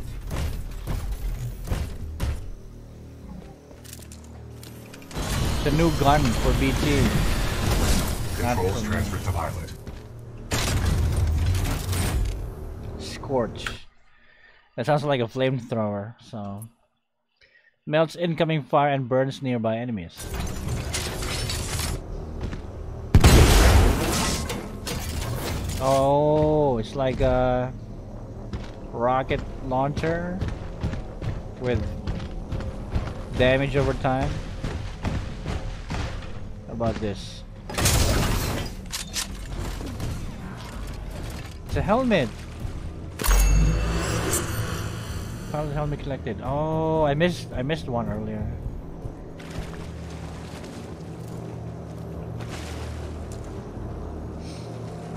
It's a new gun for BT. Controls transferred to pilot. Scorch. That sounds like a flamethrower, so. Melts incoming fire and burns nearby enemies. Oh, it's like a rocket launcher with damage over time. How about this? A helmet. Found the helmet collected. Oh, I missed. I missed one earlier.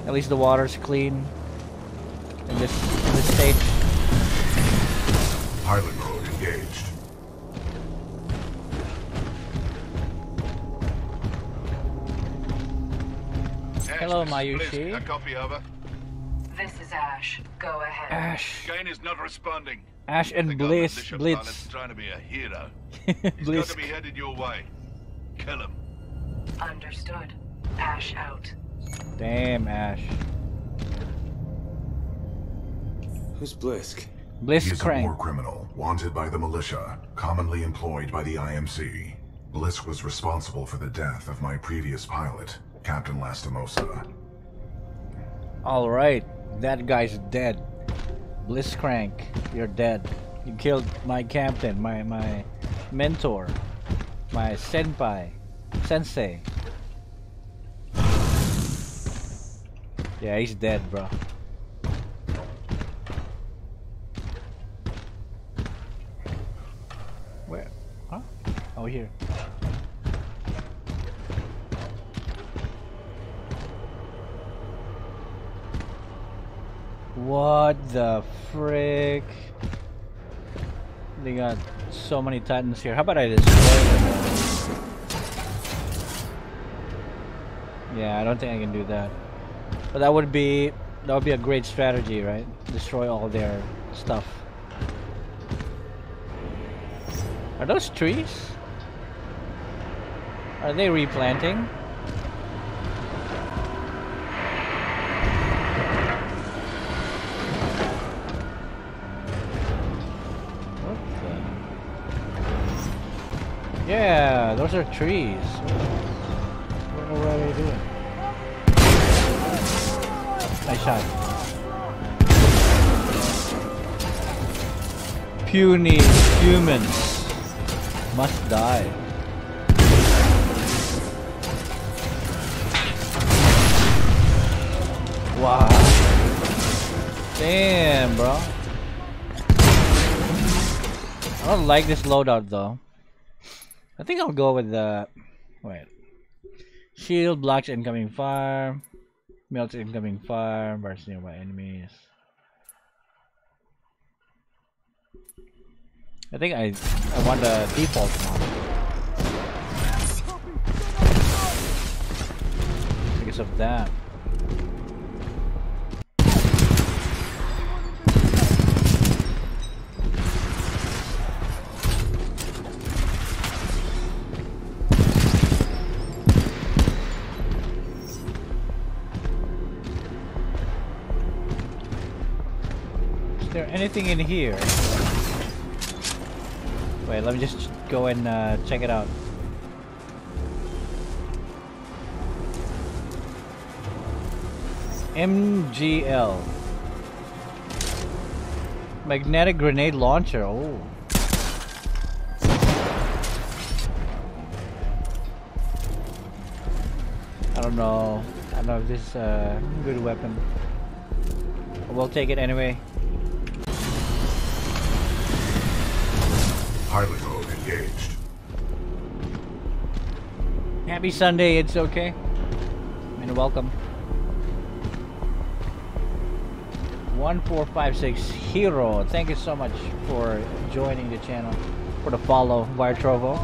At least the water's clean in this in this stage. Pilot mode engaged. Hello, Mayushi. A copy over. This is Ash. Go ahead. Ash. Kane is not responding. Ash and Think our Blitz. Blitz. pilot's trying to be a hero. He's got to be headed your way. Kill him. Understood. Ash out. Damn, Ash. Who's Blisk? Blisk he is a war criminal, wanted by the militia, commonly employed by the IMC. Blisk was responsible for the death of my previous pilot, Captain Lastimosa. All right, that guy's dead. Blitzcrank, you're dead. You killed my captain, my my mentor, my senpai, sensei. Yeah, he's dead, bro. Where? Huh? Oh, here. What the frick? They got so many titans here. How about I destroy them? Yeah, I don't think I can do that. But that would be that would be a great strategy, right? Destroy all their stuff. Are those trees? Are they replanting? Yeah, those are trees. What they? Nice shot. Puny humans must die. Wow. Damn, bro. I don't like this loadout though. I think I'll go with the wait. Shield blocks incoming fire. Melts incoming fire. Bursts nearby enemies. I think I I want the default one. Because of that. Anything in here? Wait, let me just go and uh, check it out. MGL. Magnetic grenade launcher. Oh. I don't know. I don't know if this is a good weapon. We'll take it anyway. Pilot mode engaged. Happy Sunday, it's okay. And welcome. 1456 Hero, thank you so much for joining the channel. For the follow, Via Trovo.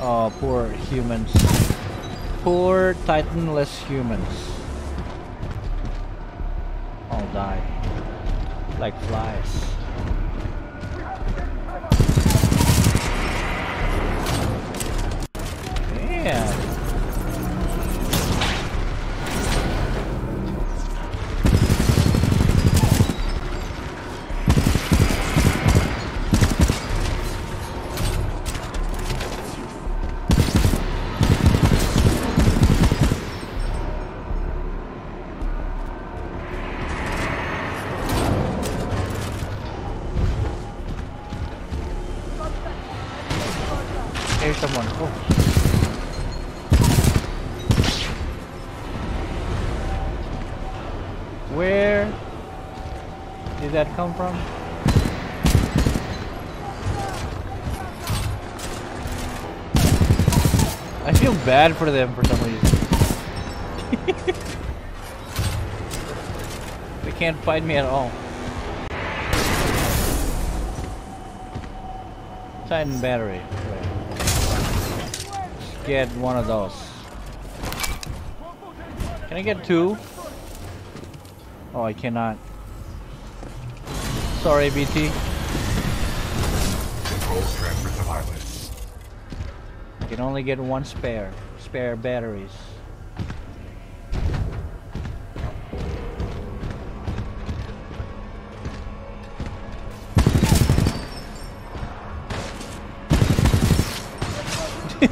Oh, poor humans. Poor Titanless humans. All die. Like flies. Yeah. Bad for them for some reason. they can't find me at all. Titan battery. Let's get one of those. Can I get two? Oh, I cannot. Sorry, BT. I can only get one spare. Spare batteries.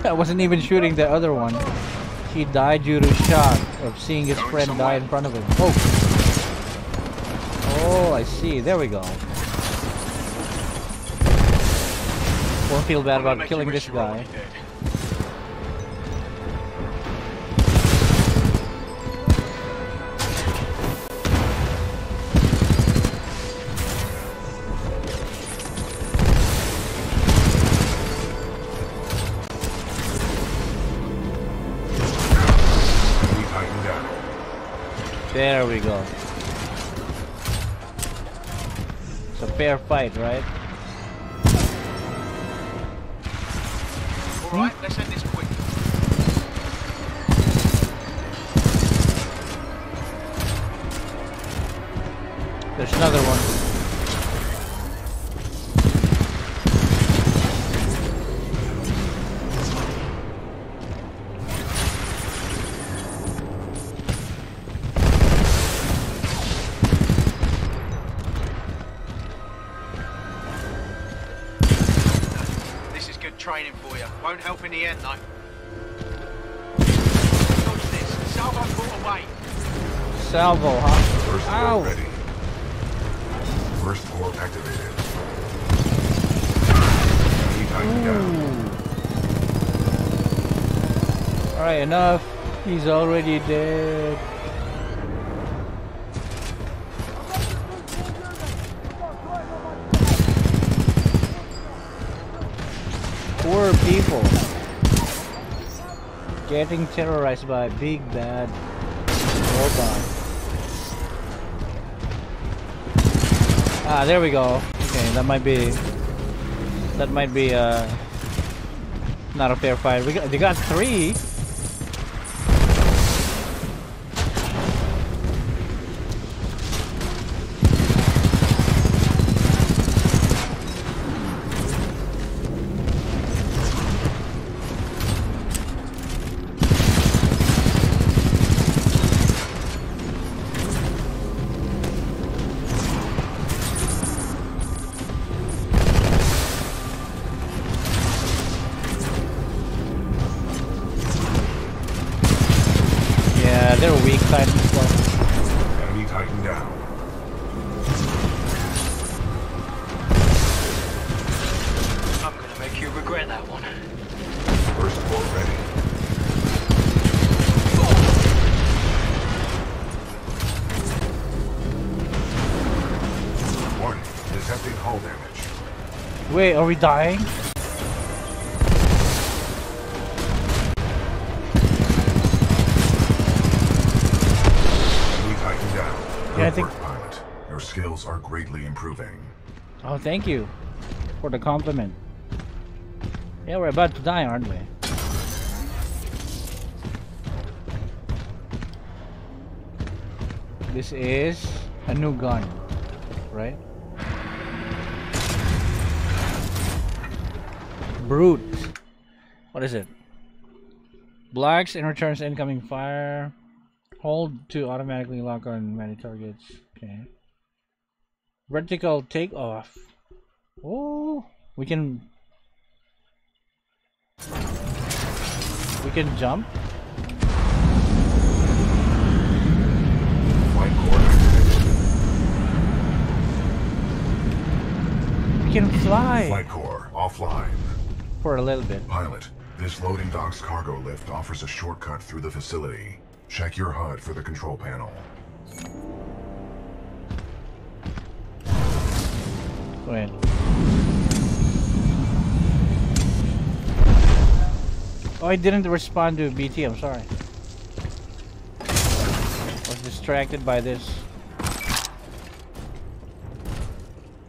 I wasn't even shooting the other one. He died due to shock of seeing his friend die in front of him. Oh! Oh, I see. There we go. Won't feel bad about killing this guy. Fair fight, right? In the end, though. Dodge this. Salvo brought away. Salvo, huh? First Ow. floor ready. Burst core activated. Key Titan down. Alright, enough. He's already dead. Poor people. Getting terrorized by a big bad robot. Ah, there we go. Okay, that might be that might be uh not a fair fight. We got they got three. Wait, are we dying? Enemy Titan down. Yeah, I Good think- work, pilot. Your skills are greatly improving. Oh, thank you for the compliment. Yeah, we're about to die, aren't we? This is a new gun, right? Brute. What is it? Blacks and returns incoming fire. Hold to automatically lock on many targets. Okay. Vertical takeoff. Oh, we can. We can jump. We can fly Flight core offline. For a little bit. Pilot, this loading dock's cargo lift offers a shortcut through the facility. Check your HUD for the control panel. Wait. Oh, I didn't respond to BT. I'm sorry. I was distracted by this.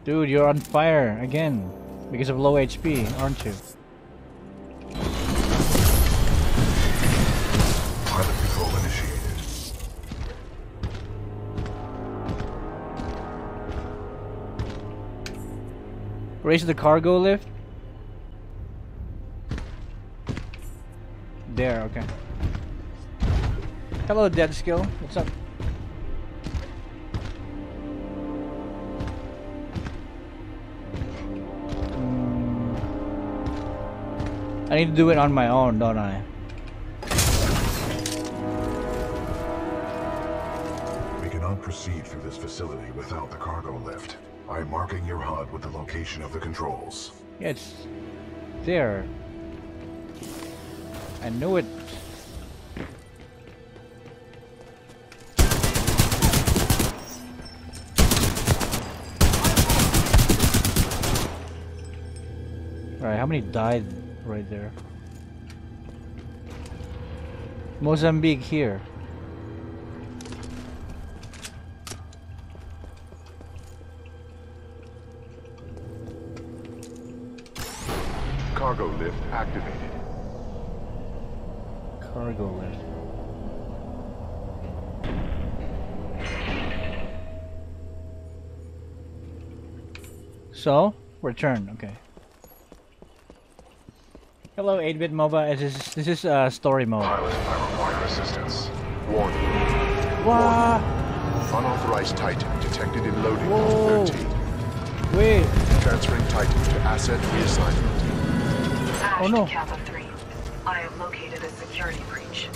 Dude, you're on fire again because of low HP, aren't you? Raise the cargo lift. There, okay. Hello, Dead Skill. What's up? Mm. I need to do it on my own, don't I? We cannot proceed through this facility without the cargo lift. I am marking your HUD with the location of the controls. Yeah, it's there. I knew it. Alright, how many died right there? Mozambique here. Cargo lift activated. Cargo lift. So, return, okay. Hello, 8-bit MOBA. This is this is uh, story mode. Pilot, I require assistance. Warning. What? Unauthorized Titan detected in loading Whoa. Dock 13. Wait. Transferring Titan to asset reassignment. Oh no. Kappa 3. I have located a security breach.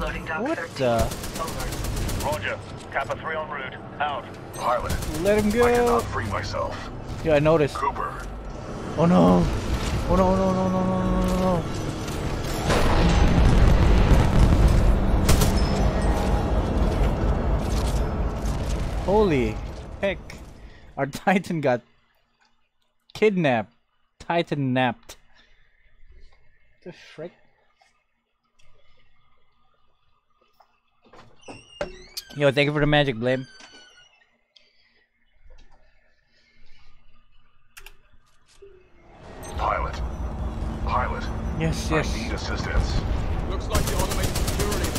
Loading dock what 13. The? Roger. Kappa 3 en route. Out. Pilot. Let him go. I cannot free myself. Yeah, I noticed. Cooper. Oh no. Oh no, no, no, no, no, no, no. Holy heck. Our Titan got kidnapped. Titan napped. The frick? Yo, thank you for the magic, Blame. pilot, pilot. Yes, yes. I need assistance. Looks like the automated security.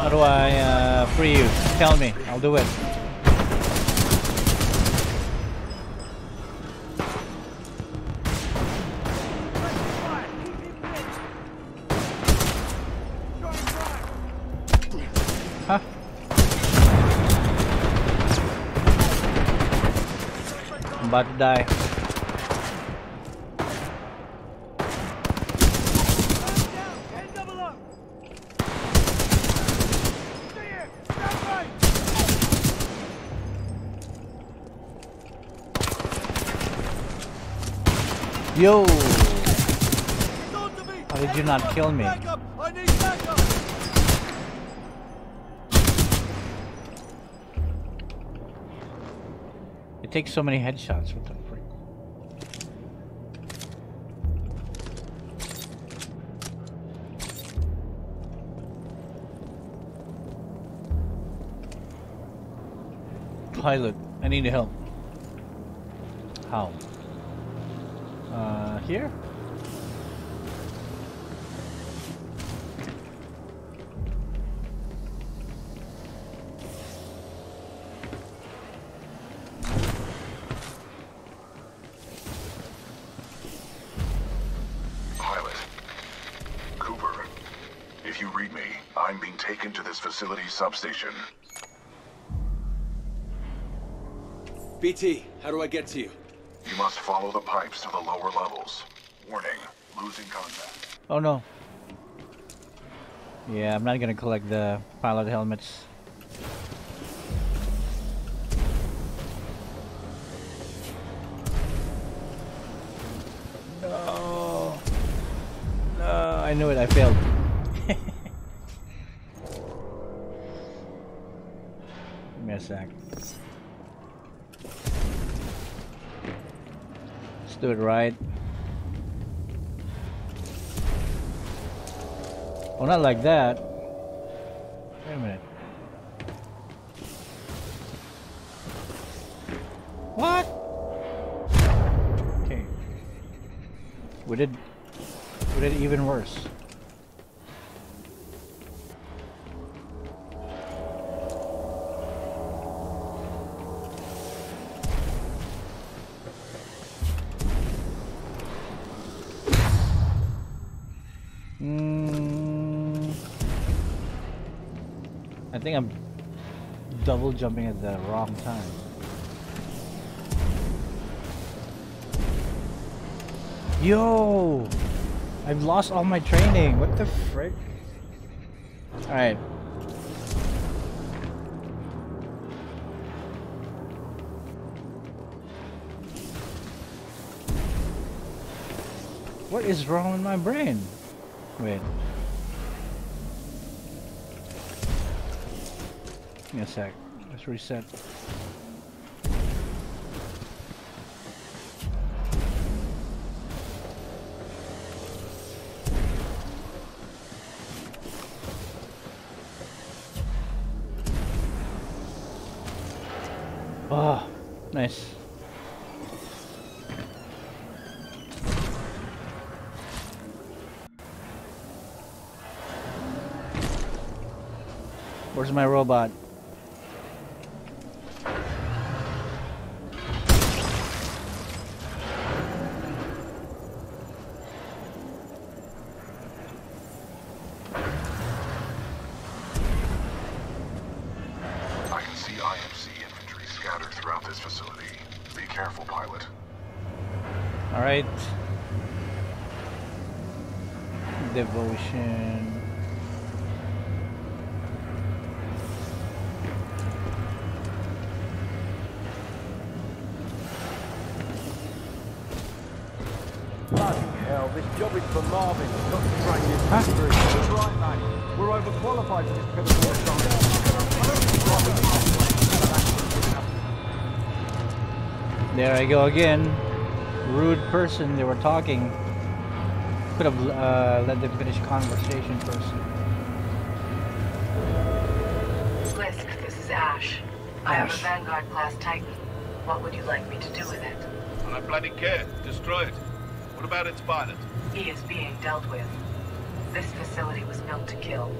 How do I uh, free you? Tell me. I'll do it. About to die. Yo! How did you not kill me? It takes so many headshots. What the frick? Pilot, I need help. How? Uh, here? Substation. BT, how do I get to you? You must follow the pipes to the lower levels. Warning, losing contact. Oh no. Yeah, I'm not gonna collect the pilot helmets. No. No, I knew it. I failed. Give me a sec. Let's do it right. Oh, not like that. Wait a minute. What? Okay. We did. We did even worse. Jumping at the wrong time. Yo! I've lost all my training. What the frick? Alright. What is wrong with my brain? Wait. Give me a sec. Let's reset. I go again. Rude person, they were talking. Could have uh, let them finish conversation first. Blisk, this is Ash. Ash. I have a Vanguard class Titan. What would you like me to do with it? I bloody care. Destroy it. What about its pilot? He is being dealt with. This facility was built to kill.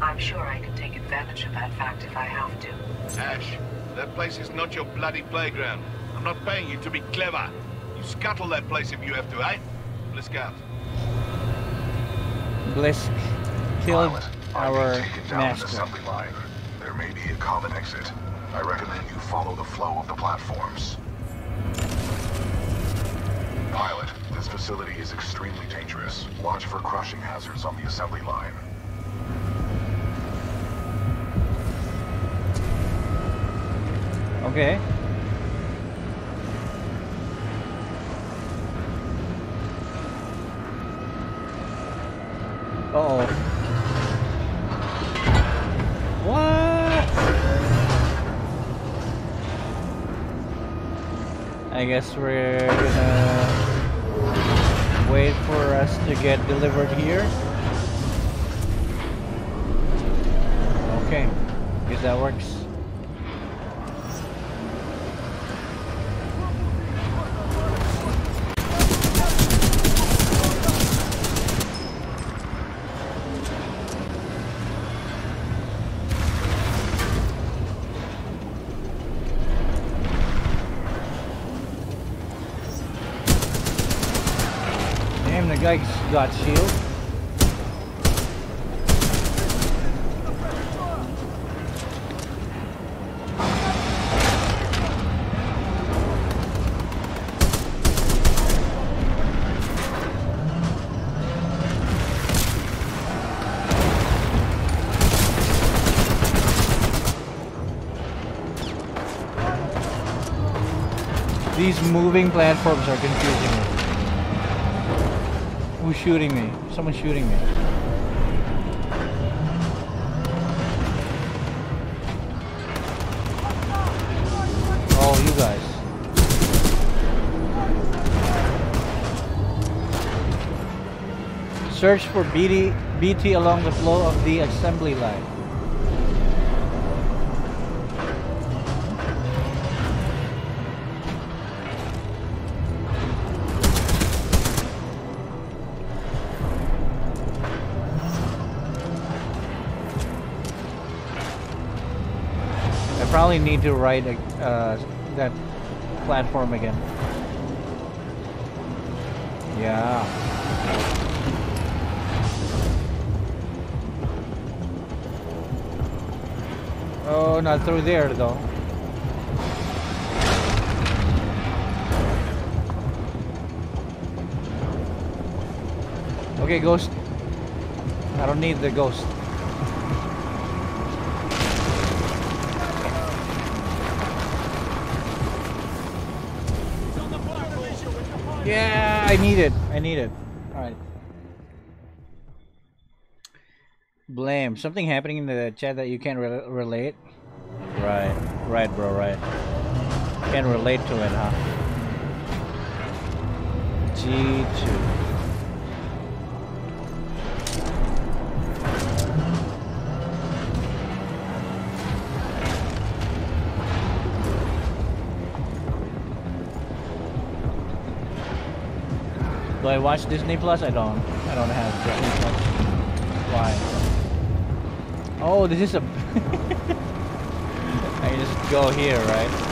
I'm sure I can take advantage of that fact if I have to. Ash, that place is not your bloody playground. I'm not paying you to be clever. You scuttle that place if you have to, eh? Blisk out. Blisk killed our Taken down an master. assembly line. There may be a common exit. I recommend you follow the flow of the platforms. Pilot, this facility is extremely dangerous. Watch for crushing hazards on the assembly line. Okay. Guess we're gonna wait for us to get delivered here. Okay, guess that works. Damn, the guy's got shield. These moving platforms are confusing shooting me? Someone's shooting me. Oh, you guys. Search for BT, BT along the flow of the assembly line. Probably need to write uh, that platform again. Yeah. Oh, not through there though. Okay, ghost. I don't need the ghost. I need it. I need it. Alright. Blame. Something happening in the chat that you can't re relate? Right. Right, bro, right. Can't relate to it, huh? G2. Watch Disney Plus? I don't. I don't have Disney Plus. Why? Oh, this is a. I just go here, right?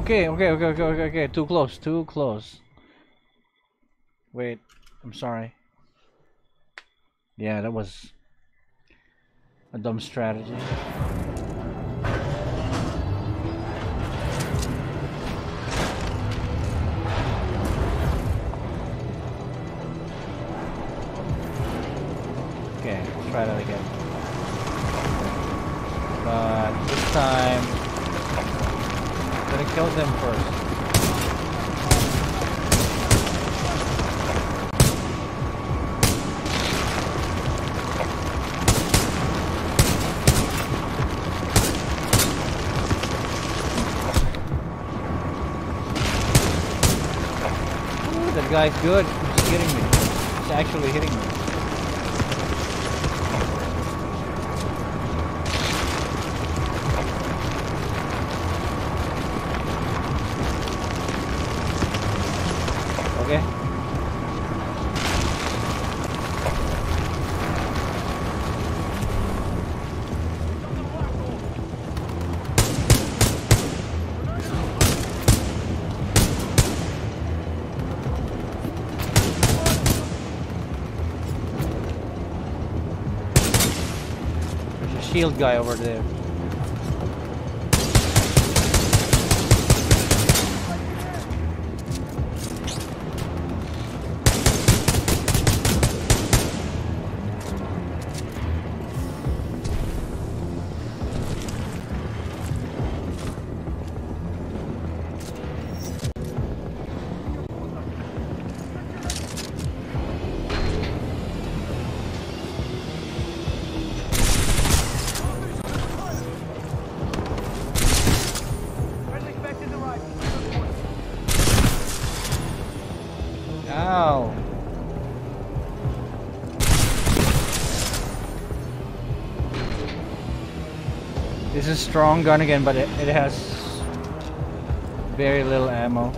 Okay, okay, okay, okay, okay, okay. Too close, too close. Wait, I'm sorry. Yeah, that was Dumb strategy. Guy's good. He's hitting me. He's actually hitting me. There's guy over there. Strong gun again, but it, it has very little ammo.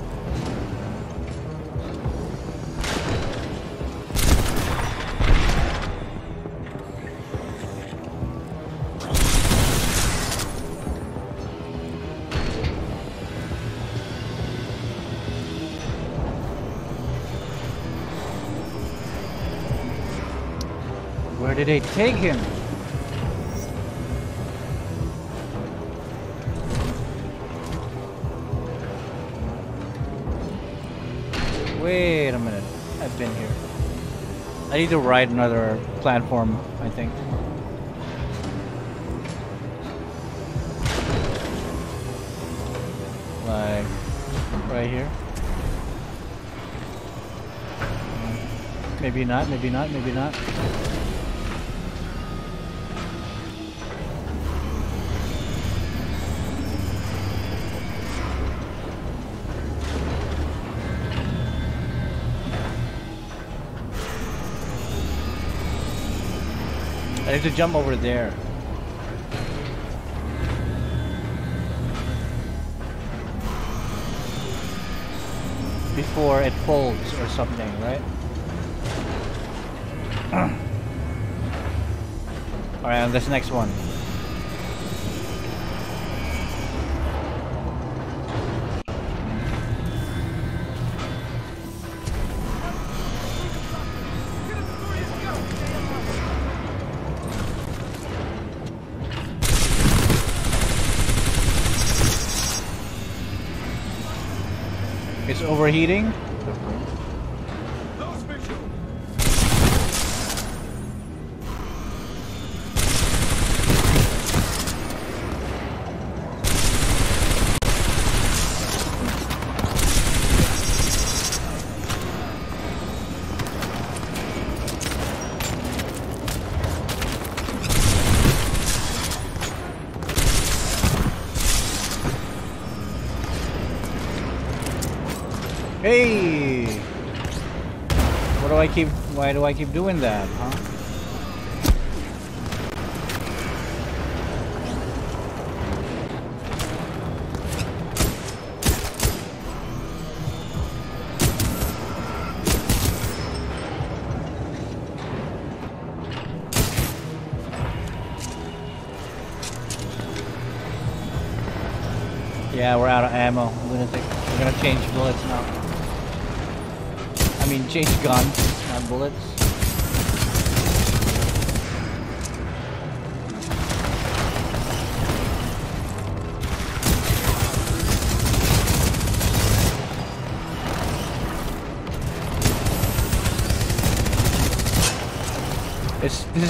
Where did they take him? I need to ride another platform, I think. Like, right here. Maybe not, maybe not, maybe not. I have to jump over there. Before it folds or something, right? Alright, on this next one. Overheating. Do I keep doing that,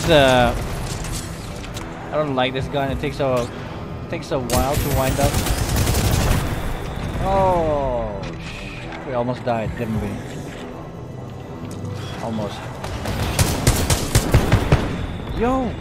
a. Uh, I don't like this gun. It takes a it takes a while to wind up. Oh, we almost died, didn't we? Almost. Yo.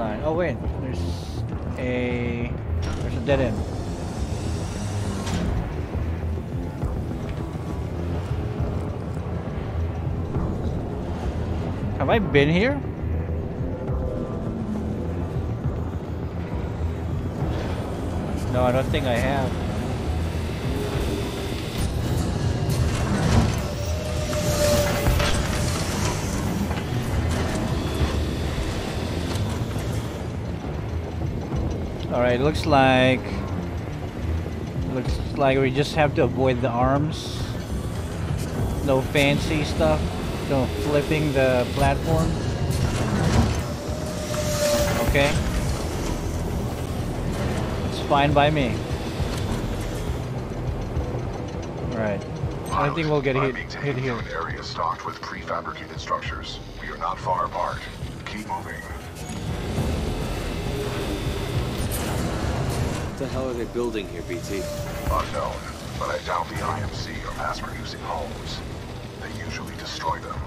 Line. Oh wait, there's a there's a dead end. Have I been here? Alright, looks like looks like we just have to avoid the arms. No fancy stuff. No flipping the platform. Okay. It's fine by me. Alright. I think we'll get hit, hit here. An area stocked with prefabricated structures. We are not far apart. The hell are they building here, BT? Unknown, but I doubt the IMC are mass-producing homes. They usually destroy them.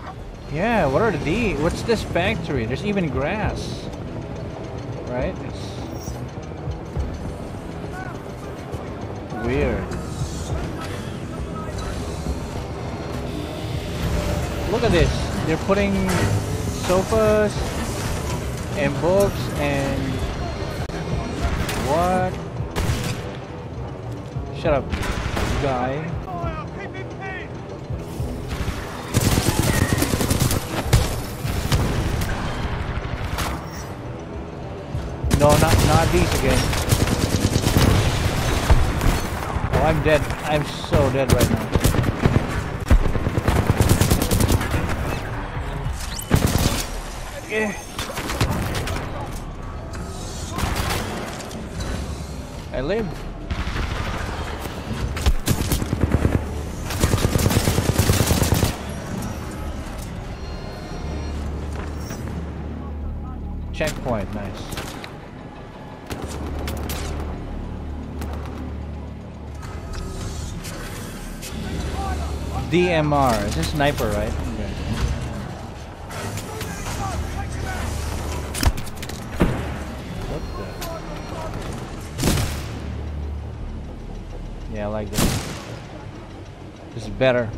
Yeah, what are the what's this factory? There's even grass. Right? It's weird. Look at this. They're putting sofas and books Shut up, guy. No, not not these again. Oh, I'm dead. I'm so dead right now. DMR. Is this sniper, right? Yeah, I like this. This is better.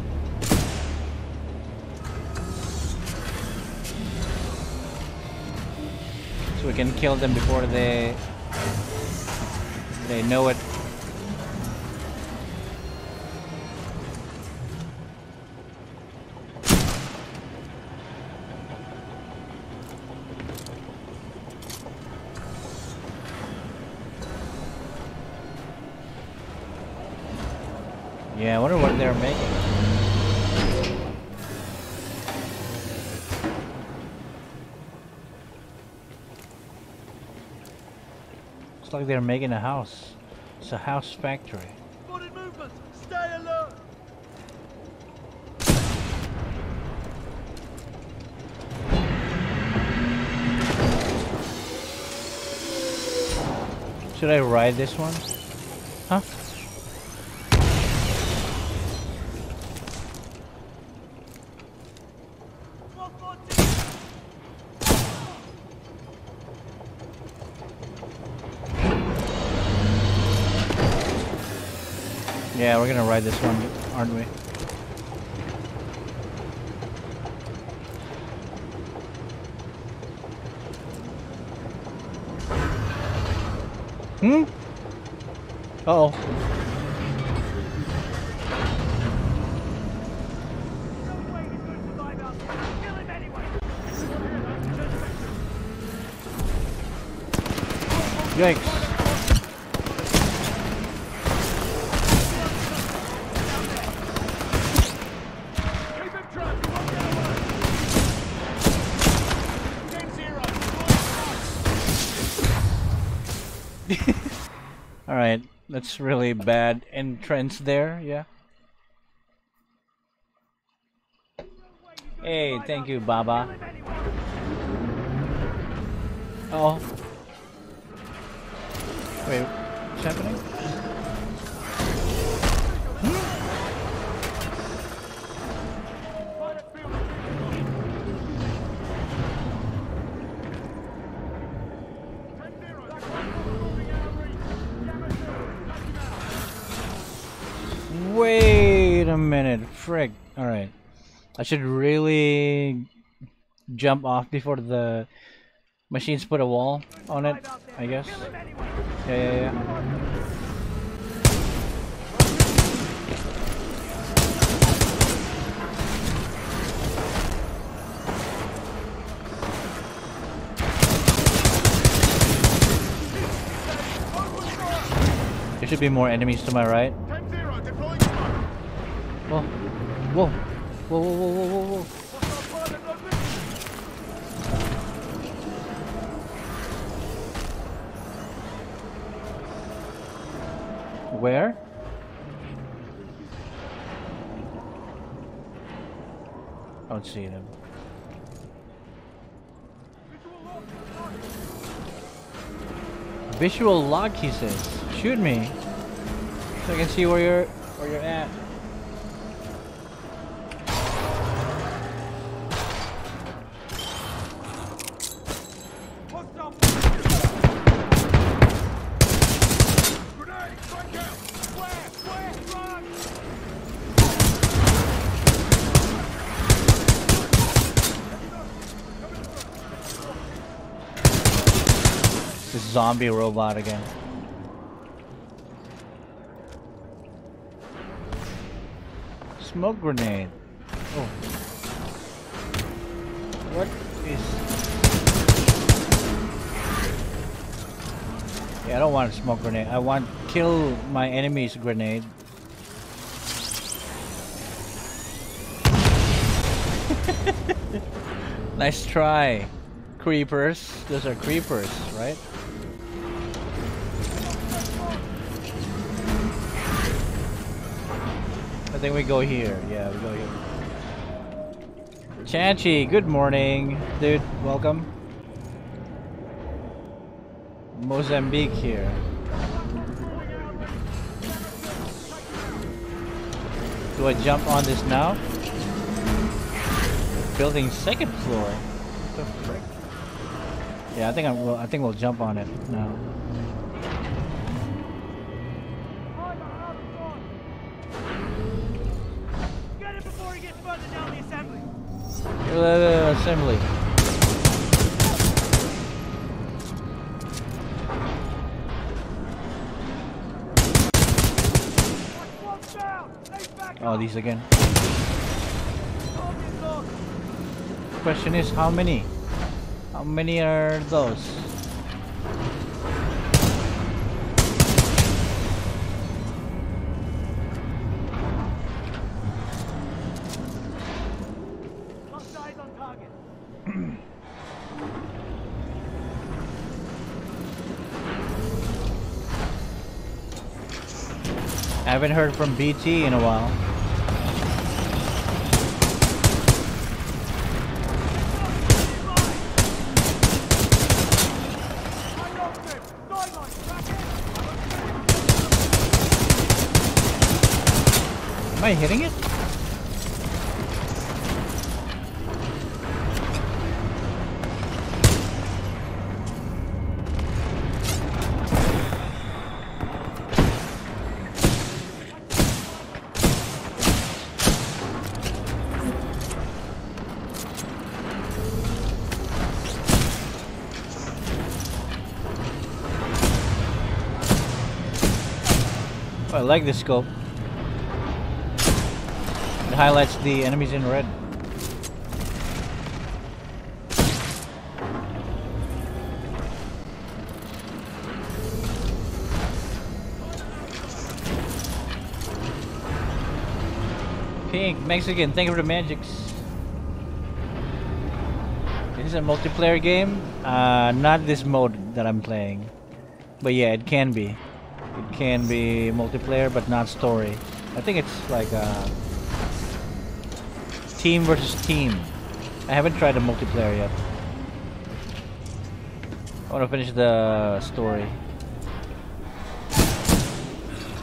So we can kill them before they they know it. Yeah, I wonder what they're making. Looks like they're making a house. It's a house factory. Spotted movement! Stay alert! Should I ride this one? Huh? Gonna this one, aren't we? Hmm? Uh oh. Really bad entrance there, yeah. Hey, thank you, Baba. Oh. Wait, what's happening? Frick. Alright. I should really jump off before the machines put a wall on it, I guess. Yeah, yeah, yeah. There should be more enemies to my right. Whoa. Whoa. Whoa, whoa, whoa, whoa, whoa, whoa. Where? I don't see them. Visual lock, he says. Shoot me. So I can see where you're where you're at. Zombie robot again. Smoke grenade. Oh. What is... Yeah, I don't want a smoke grenade. I want kill my enemy's grenade. nice try. Creepers. Those are creepers, right? I think we go here. Yeah, we go here. Chanchi, good morning. Dude, welcome. Mozambique here. Do I jump on this now? Building second floor. What the frick? Yeah, I think I will. I think we'll jump on it now. Uh, uh, uh, assembly. Oh, these again. Question is, how many? How many are those? I haven't heard from BT in a while. Am I hitting it? like this scope. It highlights the enemies in red. Pink, Mexican, thank you for the magics. This is a multiplayer game. Uh, not this mode that I'm playing. But yeah, it can be. Can be multiplayer, but not story. I think it's like a team versus team. I haven't tried the multiplayer yet. I want to finish the story.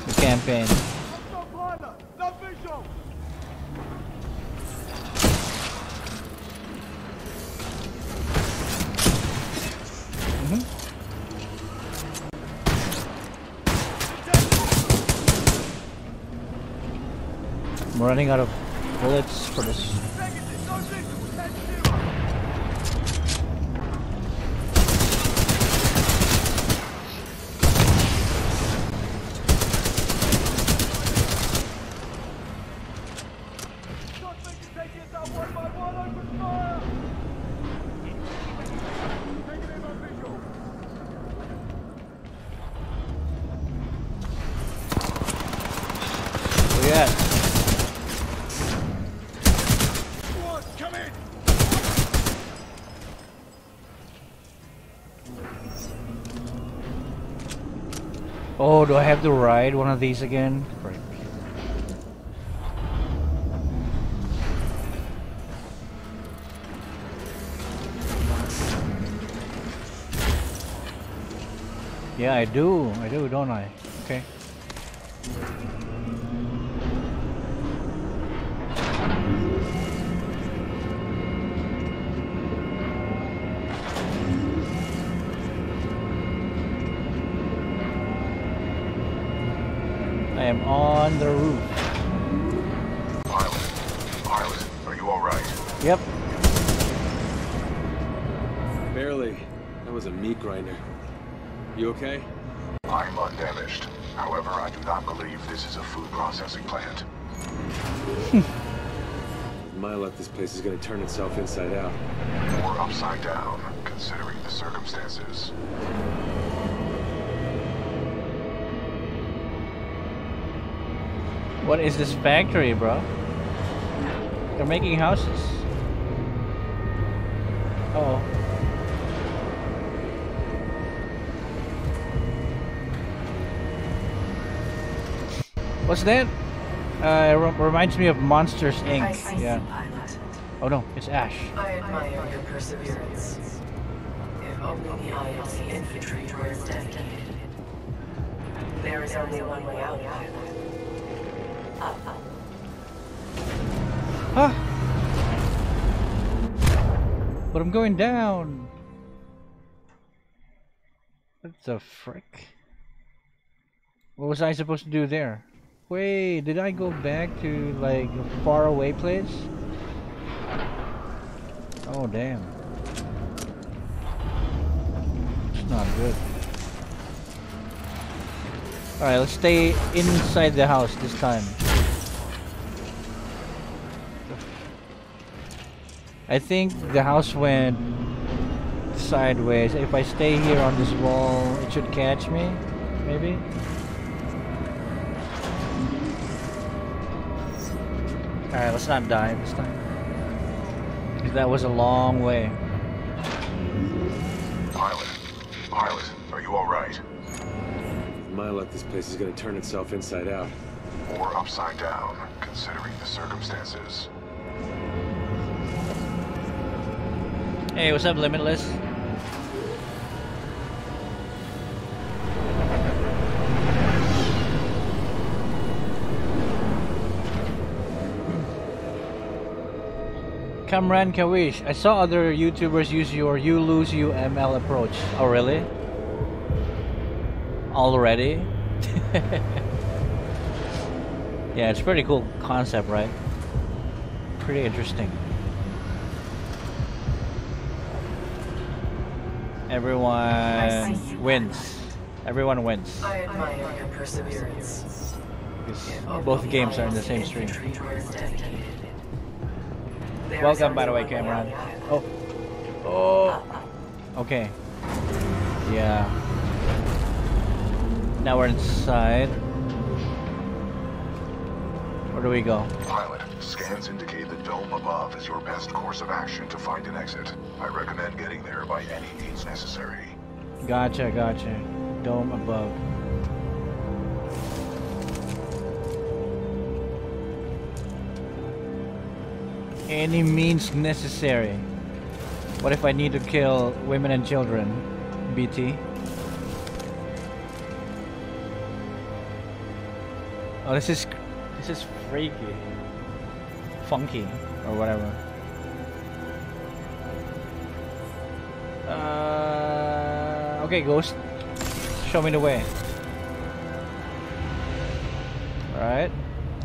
The campaign. Running out of bullets for this. Where you at? Oh, do I have to ride one of these again? Yeah, I do. I do, don't? I With this place is gonna turn itself inside out. Or upside down, considering the circumstances. What is this factory, bro? They're making houses. Uh oh. What's that? Uh, it re- reminds me of Monsters Inc. I see yeah. Oh no, it's Ash. I admire your perseverance. If only the IMC infantry were as dedicated. There is only one way out, pilot. Up. Huh? But I'm going down. What the frick? What was I supposed to do there? Wait, did I go back to like a far away place? Oh damn. It's not good. Alright, let's stay inside the house this time. I think the house went sideways. If I stay here on this wall, it should catch me, maybe? Alright, let's not die this time. 'Cause That was a long way. Pilot, pilot, are you alright? With my luck, this place is gonna turn itself inside out. Or upside down, considering the circumstances. Hey, what's up, Limitless? Kamran Kawish, I saw other YouTubers use your you lose you ML approach. Oh, really? Already? yeah, it's pretty cool concept, right? Pretty interesting. Everyone wins. Everyone wins. I admire your perseverance. Because both games are in the same stream. Welcome, by the way, Cameron. Oh. Oh. Okay. Yeah. Now we're inside. Where do we go? Pilot, scans indicate the dome above is your best course of action to find an exit. I recommend getting there by any means necessary. Gotcha, gotcha. Dome above. Any means necessary. What if I need to kill women and children? BT. Oh, this is this is freaky, funky, or whatever. Uh, okay, ghost, show me the way. Right,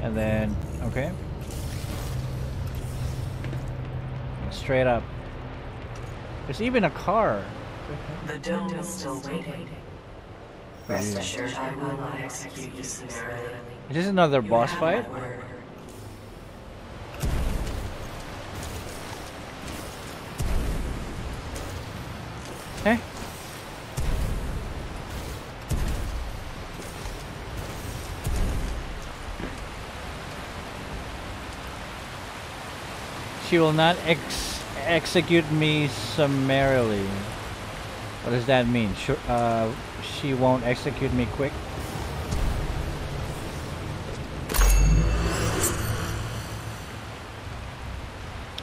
and then okay, straight up. There's even a car. The dome is still waiting. Rest assured, I will not execute you summarily. Is this another boss fight? Okay. She will not ex execute me summarily. What does that mean? Sure, uh, she won't execute me quick?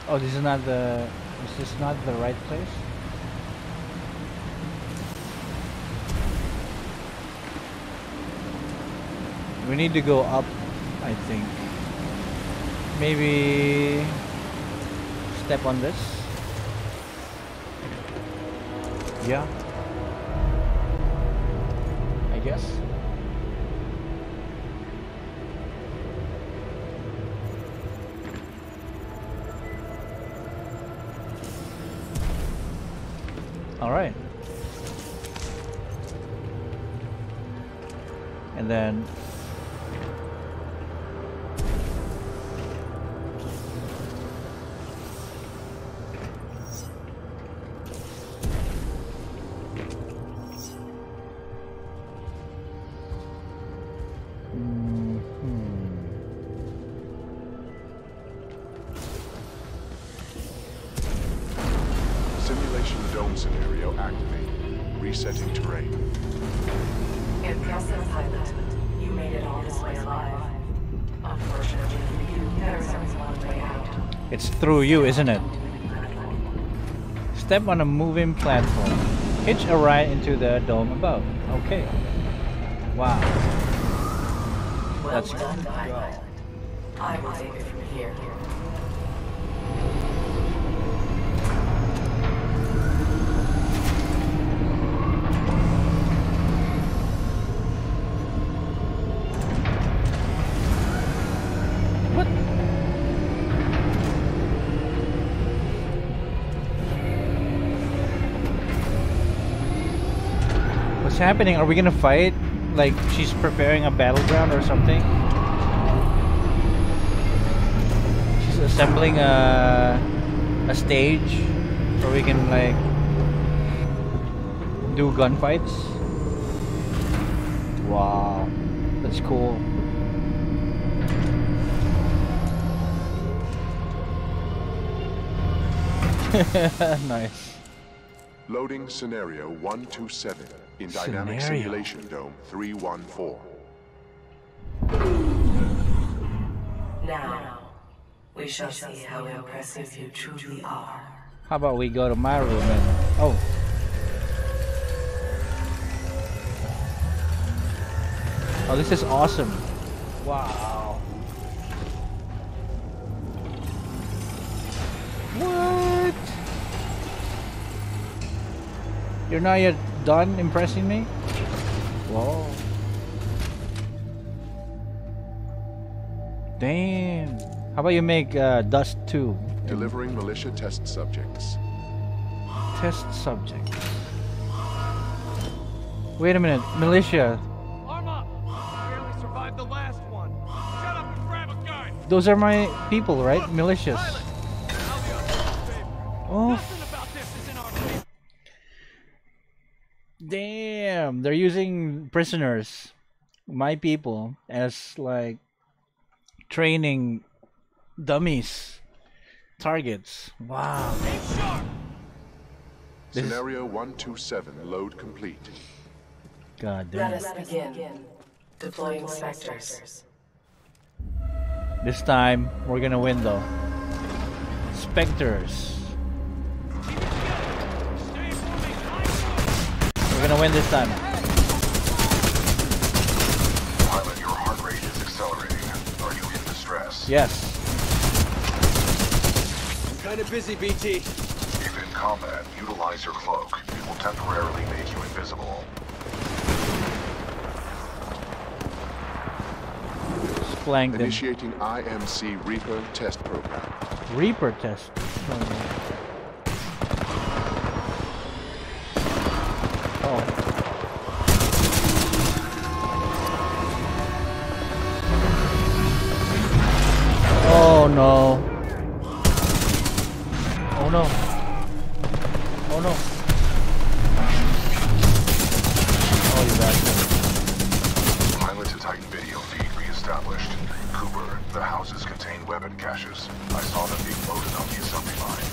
Oh, this is not the... Is this not the right place? We need to go up, I think. Maybe... Step on this? Yeah. I guess. All right. And then through you, isn't it? Step on a moving platform. Hitch a ride into the dome above. Okay. Wow. Well Let's done, pilot. I will take it from here. What's happening? Are we gonna fight? Like she's preparing a battleground or something? She's assembling a a stage where we can like do gunfights. Wow, that's cool. nice. Loading scenario 127 in Dynamic Scenario. Simulation Dome 314. Now, we shall see how impressive you truly are. How about we go to my room and oh. Oh, this is awesome. Wow. What? You're not yet done impressing me? Whoa. Damn. How about you make uh, Dust 2? Delivering militia test subjects. Test subjects. Wait a minute, militia. Arm up! Barely survived the last one. Shut up and grab a gun! Those are my people, right? Militias. Oh. Damn, they're using prisoners, my people, as like training dummies, targets. Wow. Scenario 127, load complete. God damn. It. Let us begin. Deploying specters. This time we're gonna win though. Spectres. We're gonna win this time. Pilot, your heart rate is accelerating. Are you in distress? Yes. I'm kind of busy, BT. If in combat, utilize your cloak. It will temporarily make you invisible. Flank them. Initiating IMC Reaper test program. Reaper test. Oh. No. Oh no. Oh no. Oh, you bastard. Pilot to Titan video feed reestablished. Cooper, the houses contain weapon caches. I saw them being loaded on the assembly line.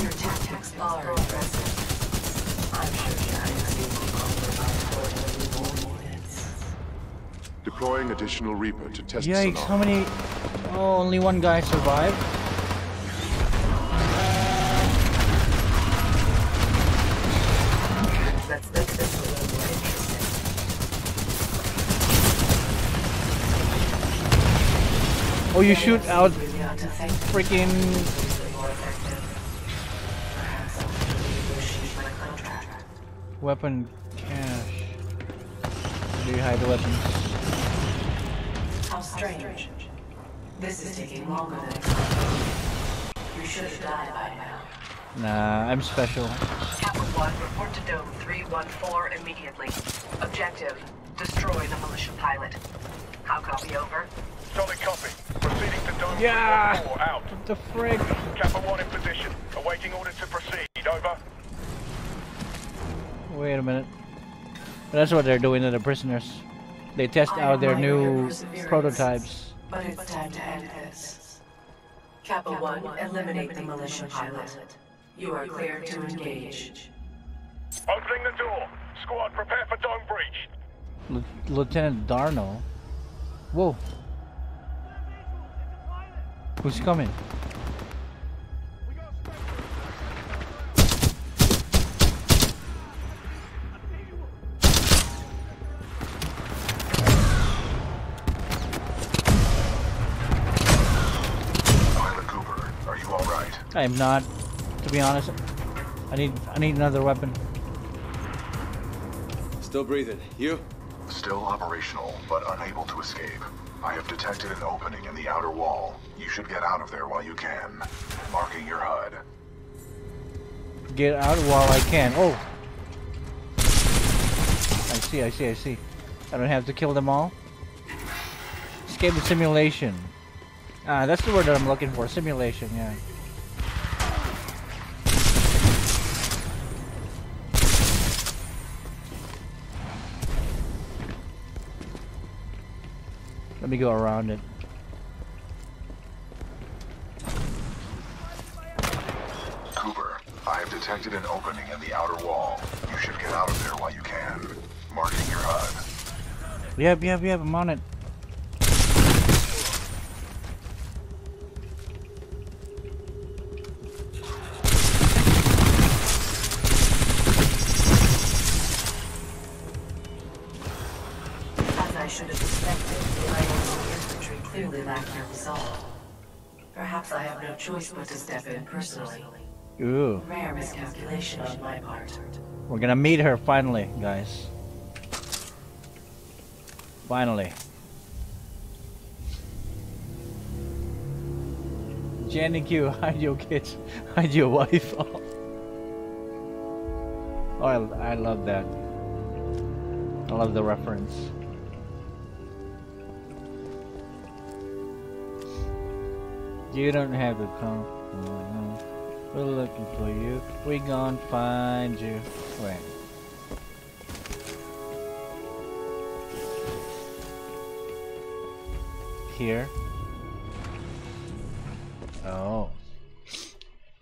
Your tactics are impressive. I'm sure the IMC will offer my more units. Deploying additional Reaper to test Yikes, sonar. how many? Oh, only one guy survived? Let's make this a little more interesting. Oh, you shoot out Really ought to thank freaking. Usually more effective. Perhaps I'll renegotiate my contract. Weapon cache. Do you hide the weapons? How strange. This is taking longer than expected. You should have died by now. Nah, I'm special. Kappa 1, report to Dome 314 immediately. Objective, destroy the militia pilot. How copy over? Solid copy. Proceeding to Dome Yeah. 314, out. What the frick? Kappa 1 in position. Awaiting orders to proceed. Over. Wait a minute. That's what they're doing to the prisoners. They test I out their new prototypes. But it's time to end this. Kappa 1, eliminate the militia pilot. You are clear to engage. Opening the door. Squad, prepare for dome breach. Lieu- Lieutenant Darno. Whoa. Who's coming? Alright? I am not, to be honest. I need I need another weapon. Still breathing. You? Still operational, but unable to escape. I have detected an opening in the outer wall. You should get out of there while you can. Marking your HUD. Get out while I can. Oh. I see, I see, I see. I don't have to kill them all. Escape the simulation. Ah, that's the word that I'm looking for. Simulation, yeah. Let me go around it. Cooper, I have detected an opening in the outer wall. You should get out of there while you can. Marking your HUD. Yep, yep, yep, I'm on it. Choice but to step in personally. Ooh. Rare miscalculation on my part. We're gonna meet her finally, guys. Finally. Jenny Q, hide your kids, hide your wife. Oh, I, I love that. I love the reference. You don't have come. no. We're looking for you. We gon' find you. Wait. Here. Oh.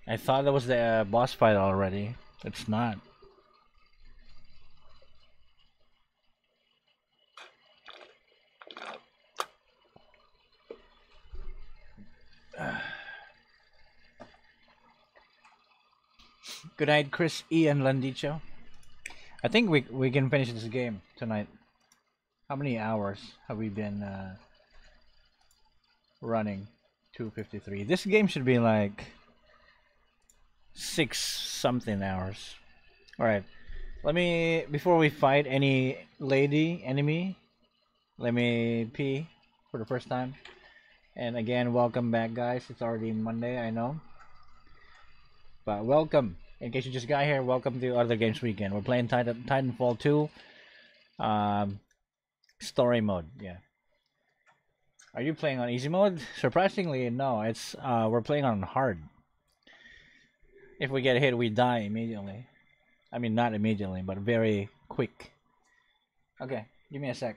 I thought that was the uh, boss fight already. It's not. Good night, Chris E and Landicho. I think we we can finish this game tonight. How many hours have we been uh, running? 253. This game should be like six something hours. Alright. Let me before we fight any lady enemy, let me pee for the first time. And again, welcome back guys. It's already Monday, I know. But welcome. In case you just got here, welcome to Other Games Weekend. We're playing Titan Titanfall 2. Um story mode, yeah. Are you playing on easy mode? Surprisingly, no. It's uh, we're playing on hard. If we get hit, we die immediately. I mean, not immediately, but very quick. Okay, give me a sec.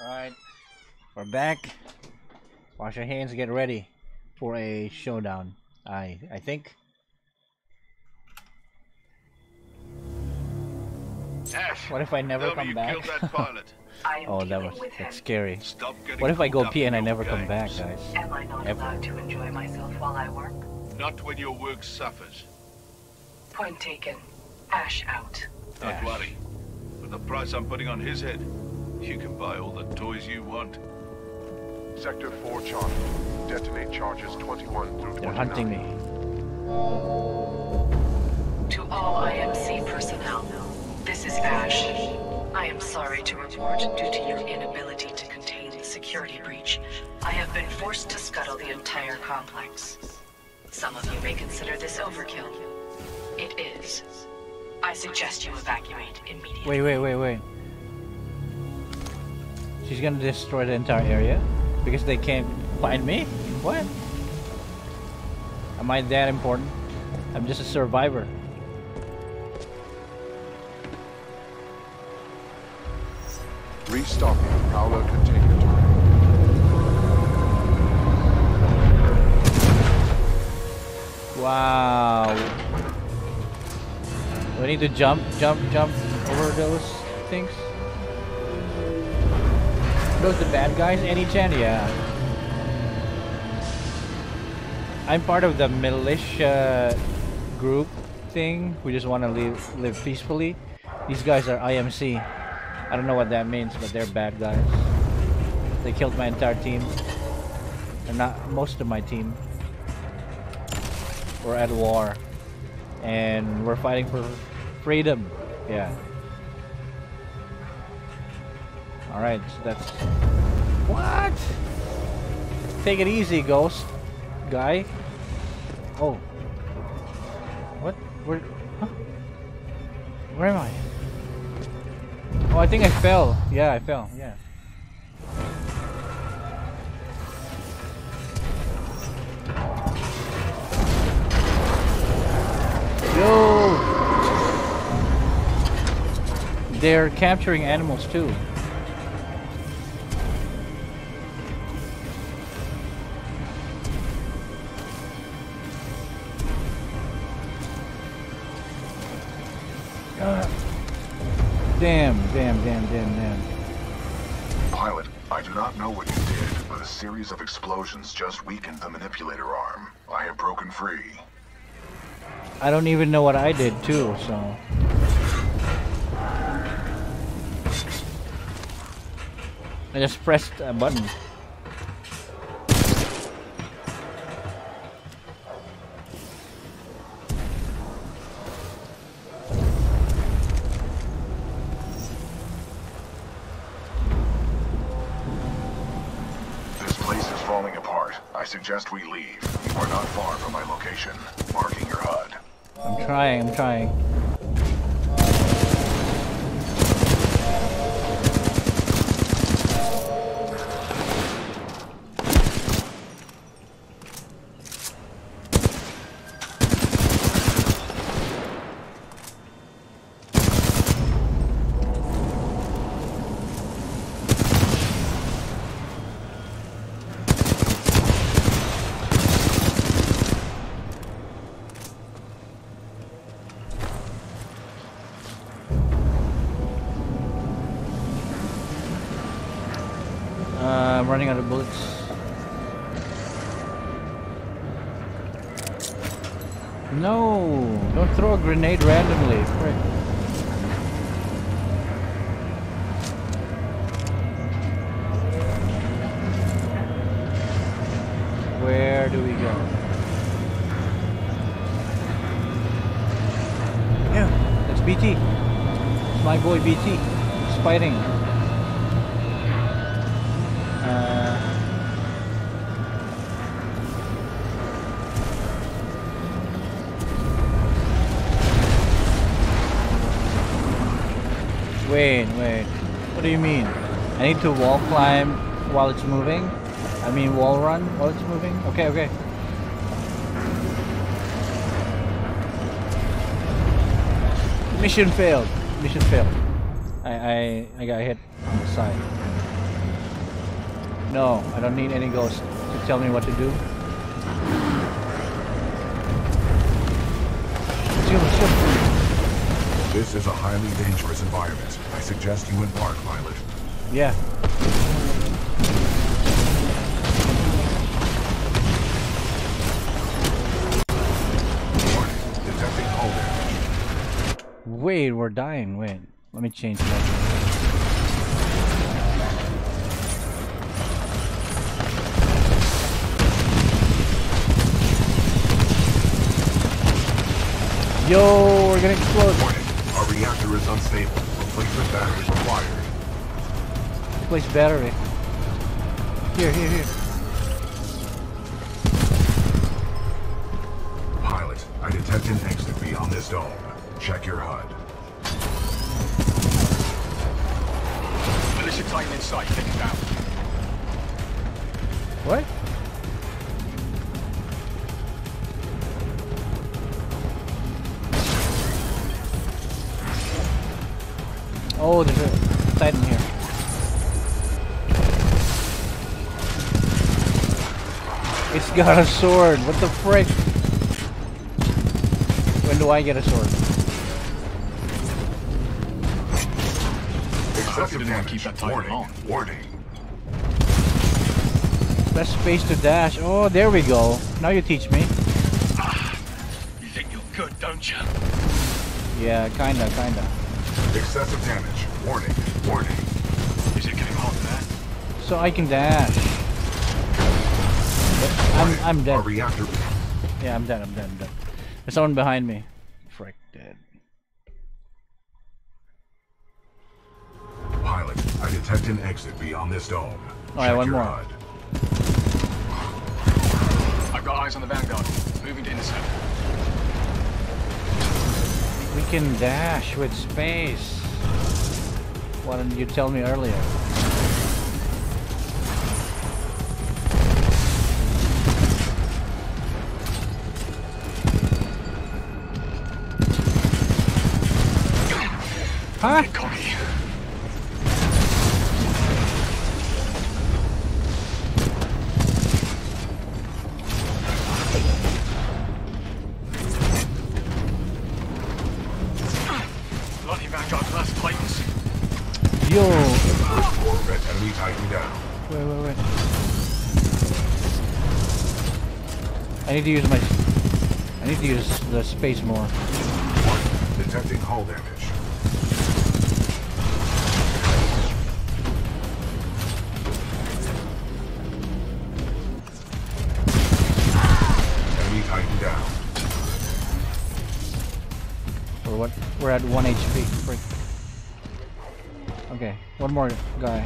Alright, we're back. Wash your hands, get ready for a showdown. I I think. Ash, What if I never come back? that pilot. oh, that was that's scary. Stop What if I go pee and I never your come back, guys? Am I not Ever. allowed to enjoy myself while I work? Not when your work suffers. Point taken. Ash out. Don't worry. For the price I'm putting on his head, you can buy all the toys you want. Sector 4 Charlie. Detonate charges 21 through 29. They're hunting me. To all IMC personnel, this is Ash. I am sorry to report, due to your inability to contain the security breach, I have been forced to scuttle the entire complex. Some of you may consider this overkill. It is. I suggest you evacuate immediately. Wait, wait, wait, wait. She's gonna destroy the entire area because they can't find me. What? Am I that important? I'm just a survivor. Restocking Prowler containment terminal. Wow. Do I need to jump, jump, jump over those things? Those the bad guys? Any chance? Yeah. I'm part of the militia group thing. We just want to live live peacefully. These guys are IMC. I don't know what that means, but they're bad guys. They killed my entire team. And not most of my team. We're at war. And we're fighting for freedom. Yeah. Alright, so that's... What? Take it easy, ghost guy. Oh. What? Where? Huh? Where am I? Oh, I think I fell. Yeah, I fell. Yeah. Yo! They're capturing animals too. Uh, damn, damn, damn, damn, damn. Pilot, I do not know what you did, but a series of explosions just weakened the manipulator arm. I have broken free. I don't even know what I did too, so. I just pressed a button. This place is falling apart. I suggest we leave. You are not far from my location. Marking your HUD. I'm trying, I'm trying. To wall climb while it's moving? I mean wall run while it's moving? Okay, okay. Mission failed. Mission failed. I, I, I got hit on the side. No, I don't need any ghost to tell me what to do. This is a highly dangerous environment. I suggest you embark, pilot. Yeah. Wait, we're dying. Wait, let me change that. Yo, we're gonna explode. Our reactor is unstable. Replacement battery required. Replace battery. Here, here, here. Got a sword. What the frick? When do I get a sword? Excessive didn't want to damage. keep that Titan Warning. on. Warning. Press space to dash. Oh, there we go. Now you teach me. You think you're good, don't you? Yeah, kinda, kinda. Excessive damage. Warning, warning. Is it getting hot there? So I can dash. I'm I'm dead. Reactor. Yeah, I'm dead. I'm dead. I'm dead. There's someone behind me. Frick, dead. Pilot, I detect an exit beyond this dome. Alright, Check one more. HUD. I've got eyes on the Vanguard. Moving to intercept. We can dash with space. Why didn't you tell me earlier? Huh? Cocky. Bloody Vanguard class Titans. Yo! Orbit enemy Titan down. Wait, wait, wait. I need to use my. I need to use the space more. Detecting hull damage. At one HP. Frick. Okay, one more guy.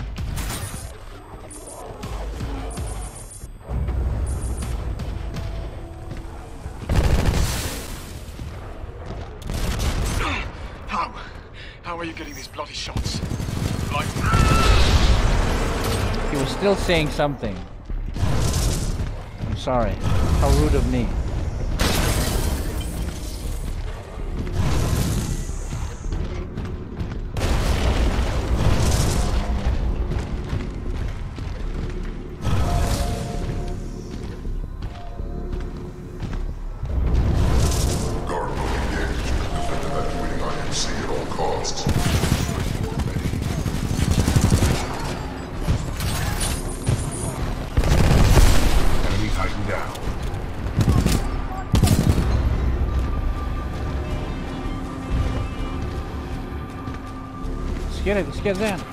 How? How are you getting these bloody shots? Like, He was still saying something. I'm sorry. How rude of me. Let's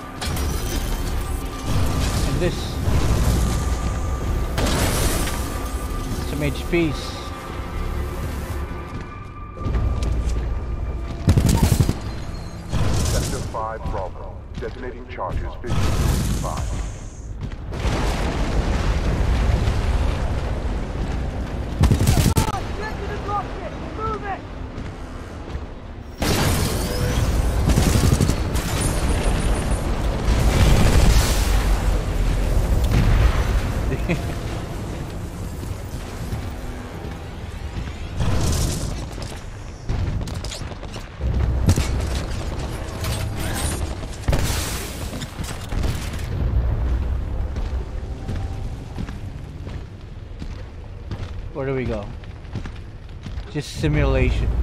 simulation.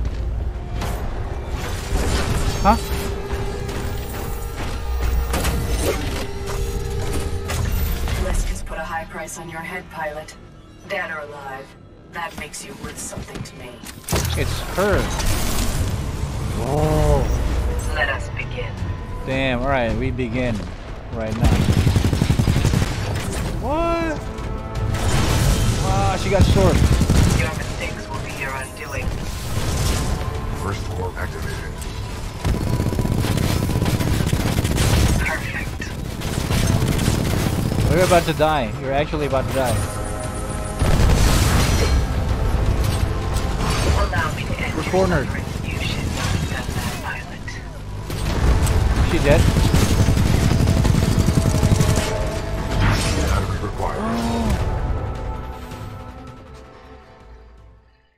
About to die. You're actually about to die. Allow me to end We're cornered. suffering. You should not have done that, pilot. She dead? Battery.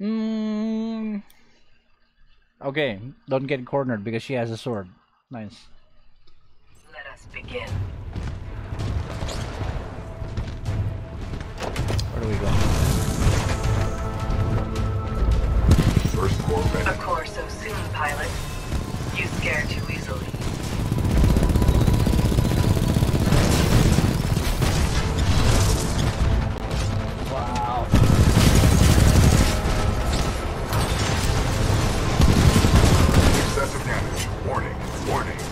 Mm. Okay, don't get cornered because she has a sword. Nice. Let us begin. Where do we go? Burst core A ready. core so soon, pilot. You scare too easily. Wow. Excessive damage. Warning, warning.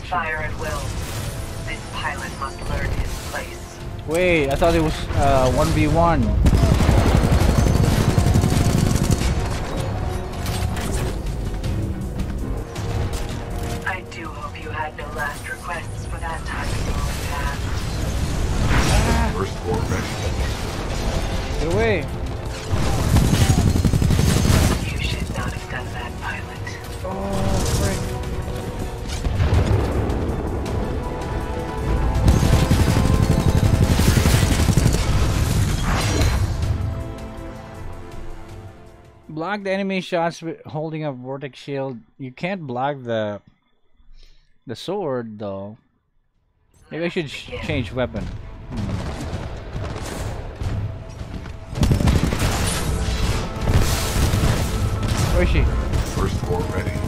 Distraction. fire at will. This pilot must learn his place. Wait, I thought it was uh, 1v1. Block the enemy shots holding a vortex shield. You can't block the the sword though. Maybe I should change weapon. Hmm. Where is she? Burst core ready.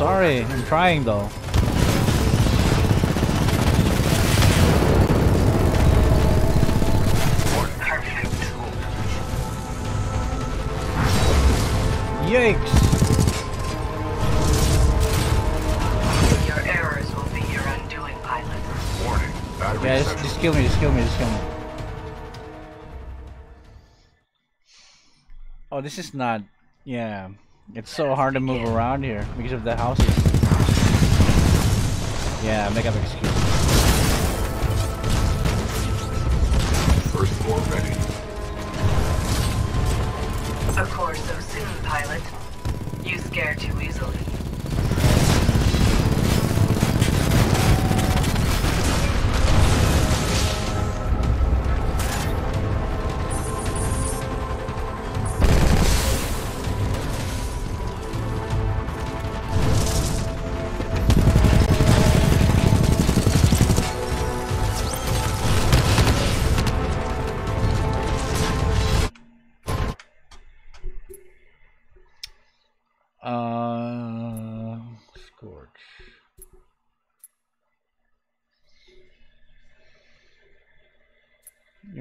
Sorry. I'm trying though. Yikes! Your errors will be your undoing, pilot. Warning. Yeah, just, just kill me. Just kill me. Just kill me. Oh, this is not. Yeah, it's so hard to move around here because of the houses. Yeah, make up excuse. Burst core ready. Of course, so soon, pilot. You scare too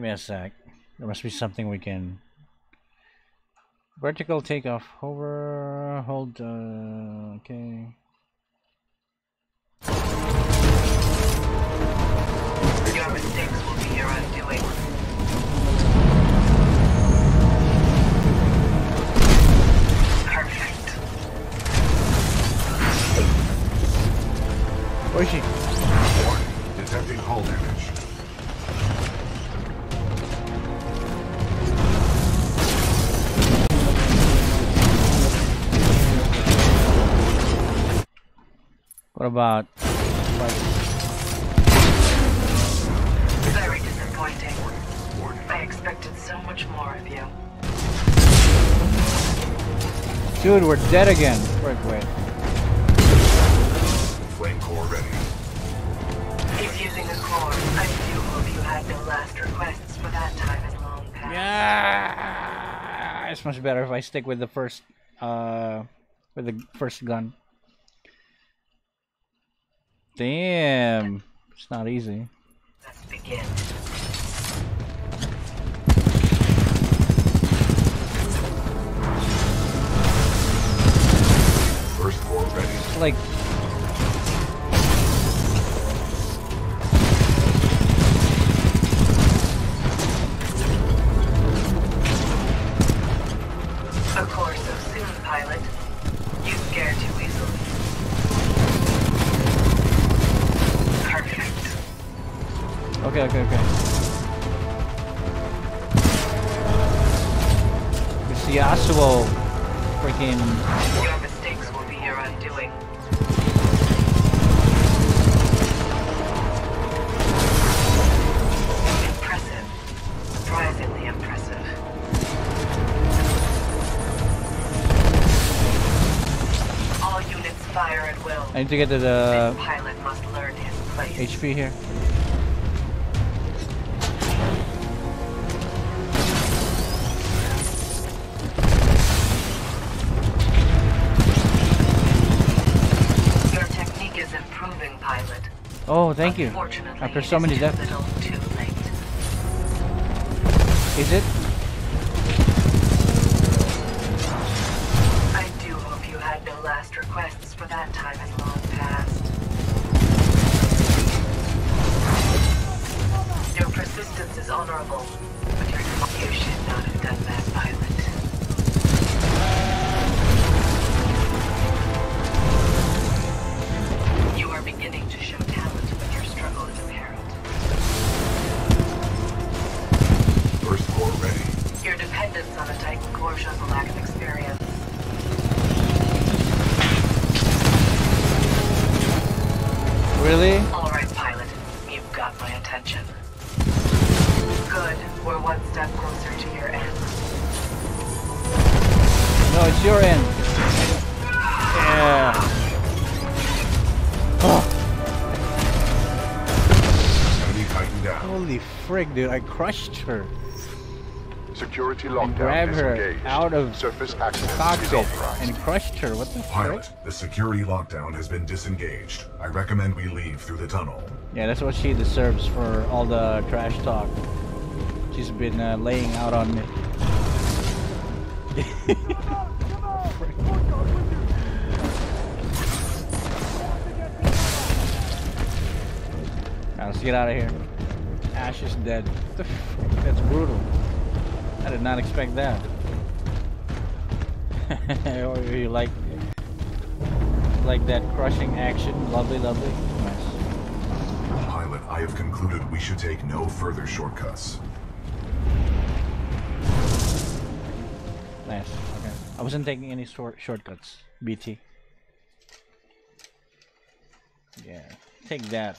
me a sec. There must be something we can. Vertical takeoff. Hover. Hold. Uh, okay. Your mistakes will be your undoing. Perfect. Where is she? Warning. Detecting hull damage. What about? Very disappointing. I expected so much more of you. Dude, we're dead again. Wait, wait. Flame core ready. He's using a core. I do hope you had no last requests for that time in long past. Yeah, it's much better if I stick with the first, uh, with the first gun. Damn, it's not easy. Let's begin. Burst core ready. Like, Okay, okay, okay. It's the actual freaking. Your mistakes will be your undoing. All units fire at will. I need to get to the. Pilot must learn his place. HP here. Pilot. Oh, thank you. After so many deaths. little, too late. Is it? I do hope you had no last requests, for that time long past. Your persistence is honorable, but your, you should not have done that, pilot. Burst core ready. Your dependence on a Titan core shows a lack of experience. Really? All right, pilot. You've got my attention. Good. We're one step closer to your end. No, it's your end. Yeah. Oh, Enemy Titan down. holy frick, dude! I crushed her. Security lockdown grabbed her disengaged. out of Surface access cockpit and crushed her. What the frick? Pilot, the security lockdown has been disengaged. I recommend we leave through the tunnel. Yeah, that's what she deserves for all the trash talk. She's been uh, laying out on me. Now let's get out of here. Ash is dead. What the frick? That's brutal. I did not expect that. Oh, you like like that crushing action? Lovely, lovely. Nice. Pilot, I have concluded we should take no further shortcuts. Nice. Okay. I wasn't taking any short shortcuts. BT. Yeah. Take that.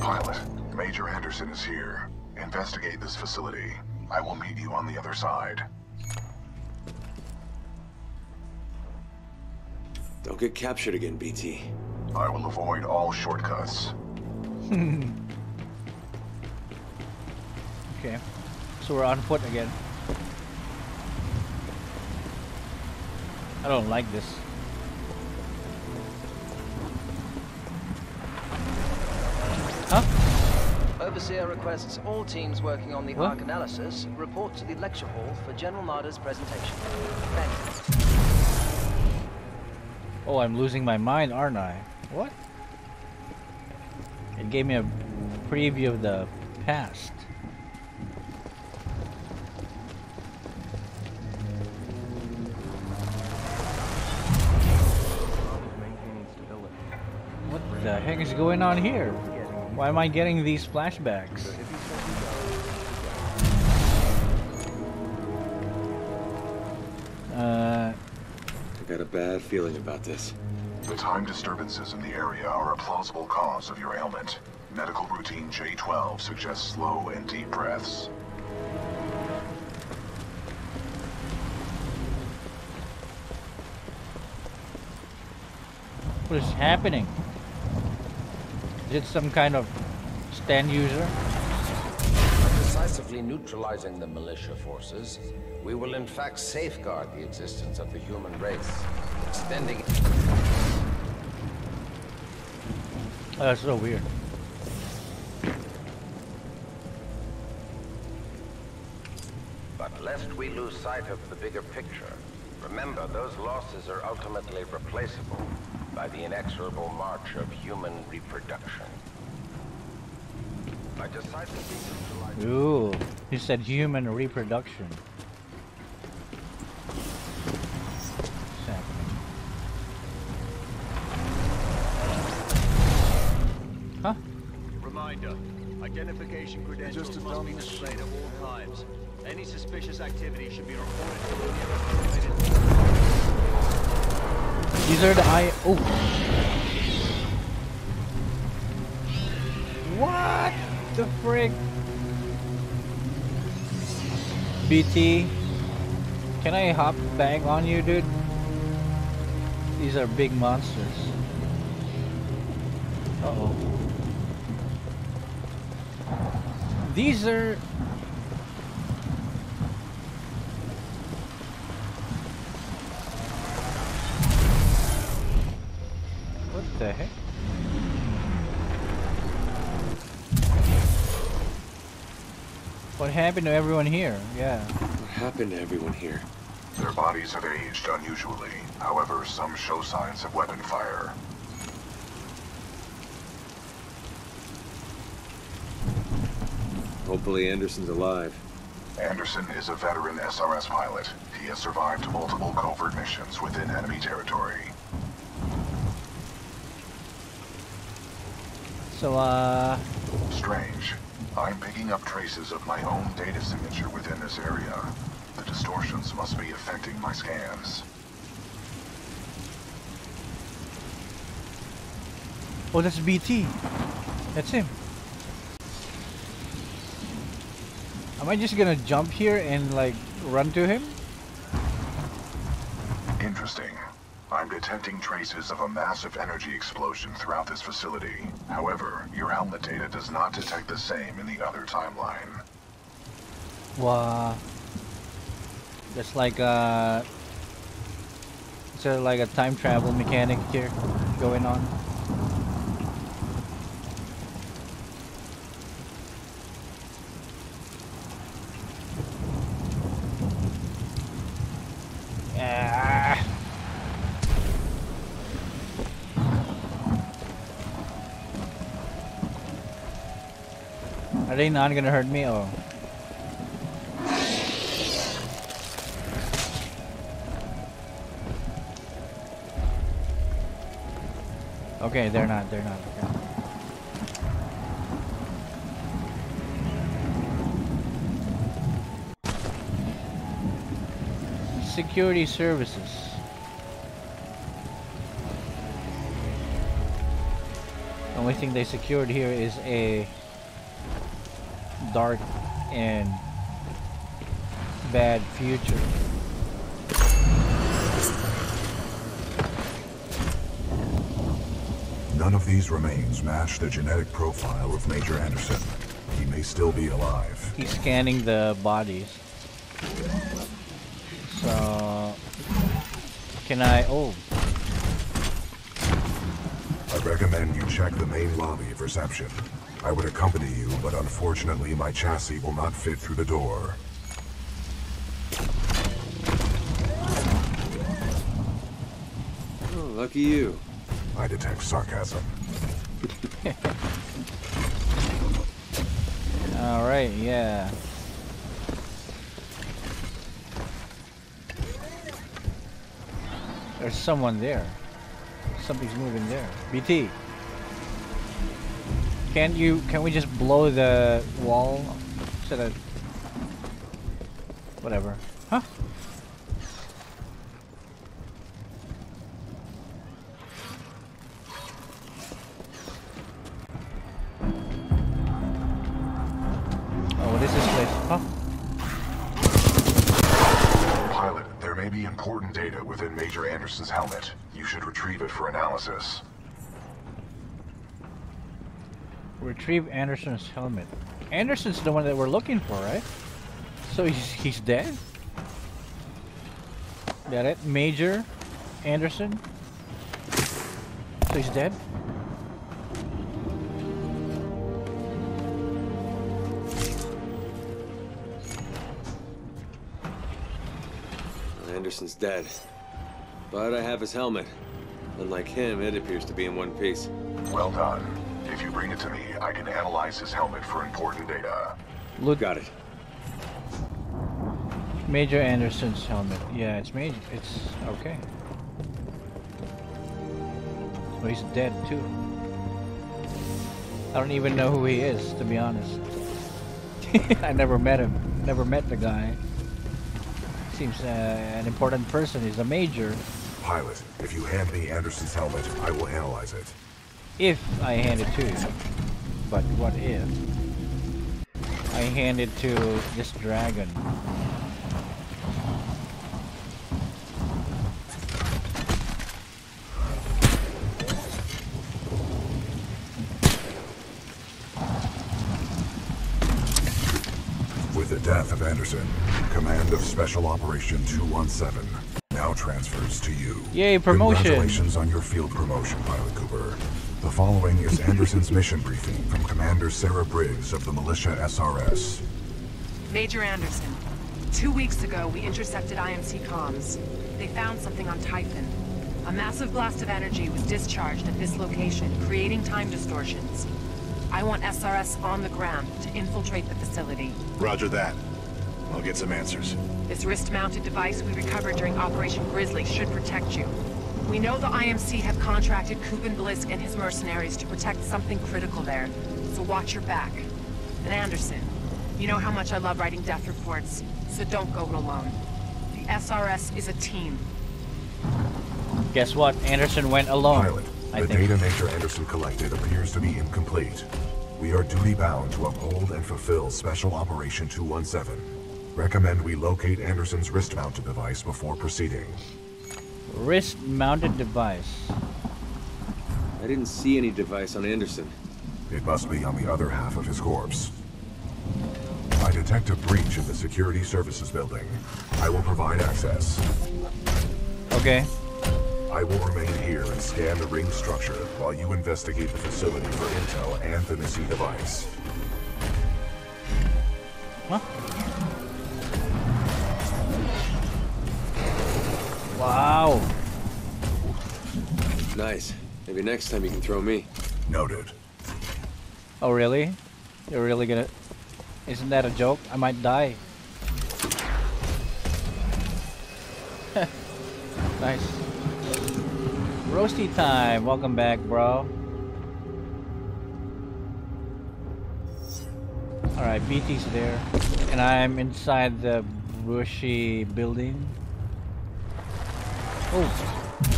Pilot, Major Anderson is here. Investigate this facility. I will meet you on the other side. Don't get captured again, BT. I will avoid all shortcuts. okay. So we're on foot again. I don't like this. Overseer requests all teams working on the What? ARC analysis report to the lecture hall for General Marder's presentation. Oh, I'm losing my mind, aren't I? What? It gave me a preview of the past. What the heck is going on here? Why am I getting these flashbacks? Uh, I got a bad feeling about this. The time disturbances in the area are a plausible cause of your ailment. Medical routine J12 suggests slow and deep breaths. what is happening? Is it some kind of stand user? By decisively neutralizing the militia forces, we will in fact safeguard the existence of the human race, extending Oh, that's so weird. But lest we lose sight of the bigger picture, remember those losses are ultimately replaceable by the inexorable march of human reproduction. By decisively neutralizing... Ooh, he said human reproduction. Huh? Reminder. Identification credentials Just must be displayed at all times. Any suspicious activity should be reported to the nearest These are the I. Oh. What the frick? BT, can I hop back on you, dude? These are big monsters. Uh oh. These are. What the heck? What happened to everyone here? Yeah. What happened to everyone here? Their bodies have aged unusually. However, some show signs of weapon fire. Hopefully Anderson's alive. Anderson is a veteran SRS pilot. He has survived multiple covert missions within enemy territory. So, uh. Strange. I'm picking up traces of my own data signature within this area. The distortions must be affecting my scans. Oh, that's BT. That's him. Am I just gonna jump here and like run to him? Interesting. I'm detecting traces of a massive energy explosion throughout this facility. However, your helmet data does not detect the same in the other timeline. Wow. That's like a... Is there like a time travel mechanic here going on? Ah. Are not gonna hurt me? Oh. Okay, they're not, they're not. Okay. Security services. The only thing they secured here is a dark and bad future. None of these remains match the genetic profile of Major Anderson. He may still be alive. He's scanning the bodies. So, can I? Oh, I recommend you check the main lobby of reception. I would accompany you, but unfortunately my chassis will not fit through the door. Oh, lucky you. I detect sarcasm. all right, yeah. There's someone there. Something's moving there. BT. Can you? Can we just blow the wall? Instead of whatever. Retrieve Anderson's helmet. Anderson's the one that we're looking for, right? So he's he's dead. Got it, Major Anderson. So he's dead. Anderson's dead. But I have his helmet. Unlike him, it appears to be in one piece. Well done. If you bring it to me, I can analyze his helmet for important data. Look. Got it. Major Anderson's helmet. Yeah, it's major. It's okay. So he's dead too. I don't even know who he is, to be honest. I never met him. Never met the guy. Seems uh, an important person. He's a major. Pilot, if you hand me Anderson's helmet, I will analyze it. If I hand it to you. But what if? I hand it to this dragon. With the death of Anderson, command of Special Operation 217 now transfers to you. Yay, promotion. Congratulations on your field promotion, Pilot Cooper. The following is Anderson's mission briefing from Commander Sarah Briggs of the Militia SRS. Major Anderson, two weeks ago we intercepted IMC comms. They found something on Typhon. A massive blast of energy was discharged at this location, creating time distortions. I want SRS on the ground to infiltrate the facility. Roger that. I'll get some answers. This wrist-mounted device we recovered during Operation Grizzly should protect you. We know the IMC have contracted Kuben Blisk and his mercenaries to protect something critical there, so watch your back. And Anderson, you know how much I love writing death reports, so don't go it alone. The SRS is a team. Guess what? Anderson went alone. Pilot, I the think. data Major Anderson collected appears to be incomplete. We are duty-bound to uphold and fulfill Special Operation 217. Recommend we locate Anderson's wrist-mounted device before proceeding. Wrist-mounted device. I didn't see any device on Anderson. It must be on the other half of his corpse. I detect a breach in the Security Services building. I will provide access. Okay. I will remain here and scan the ring structure while you investigate the facility for intel and the missing device. Wow. Nice. Maybe next time you can throw me. Noted. Oh, really? You're really gonna... Isn't that a joke? I might die. nice. Roasty time. Welcome back, bro. Alright, BT's there. And I'm inside the bushy building. Oh,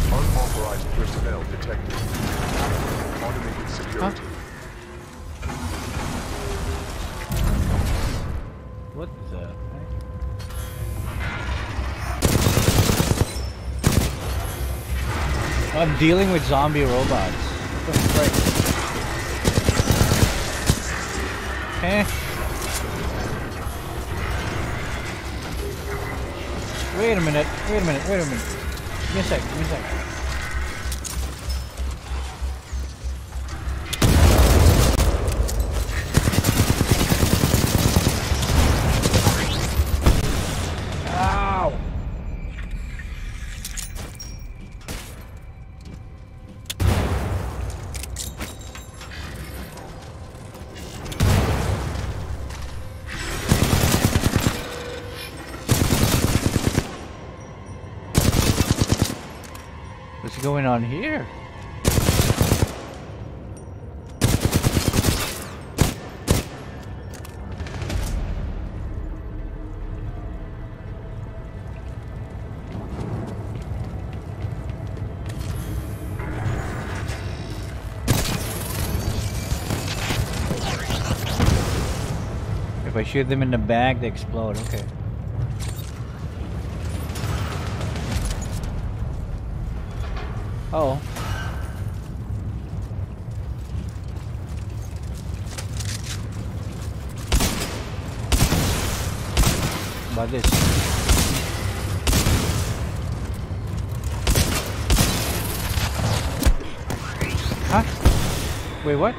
Unauthorized personnel detected. Automated security. what the... I'm dealing with zombie robots. What the frick? Eh? Wait a minute, wait a minute, wait a minute. Give me a sec, give me a on here? If I shoot them in the back, they explode. Okay. Oh. About this. Huh? Wait, what?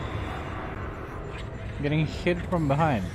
Getting hit from behind.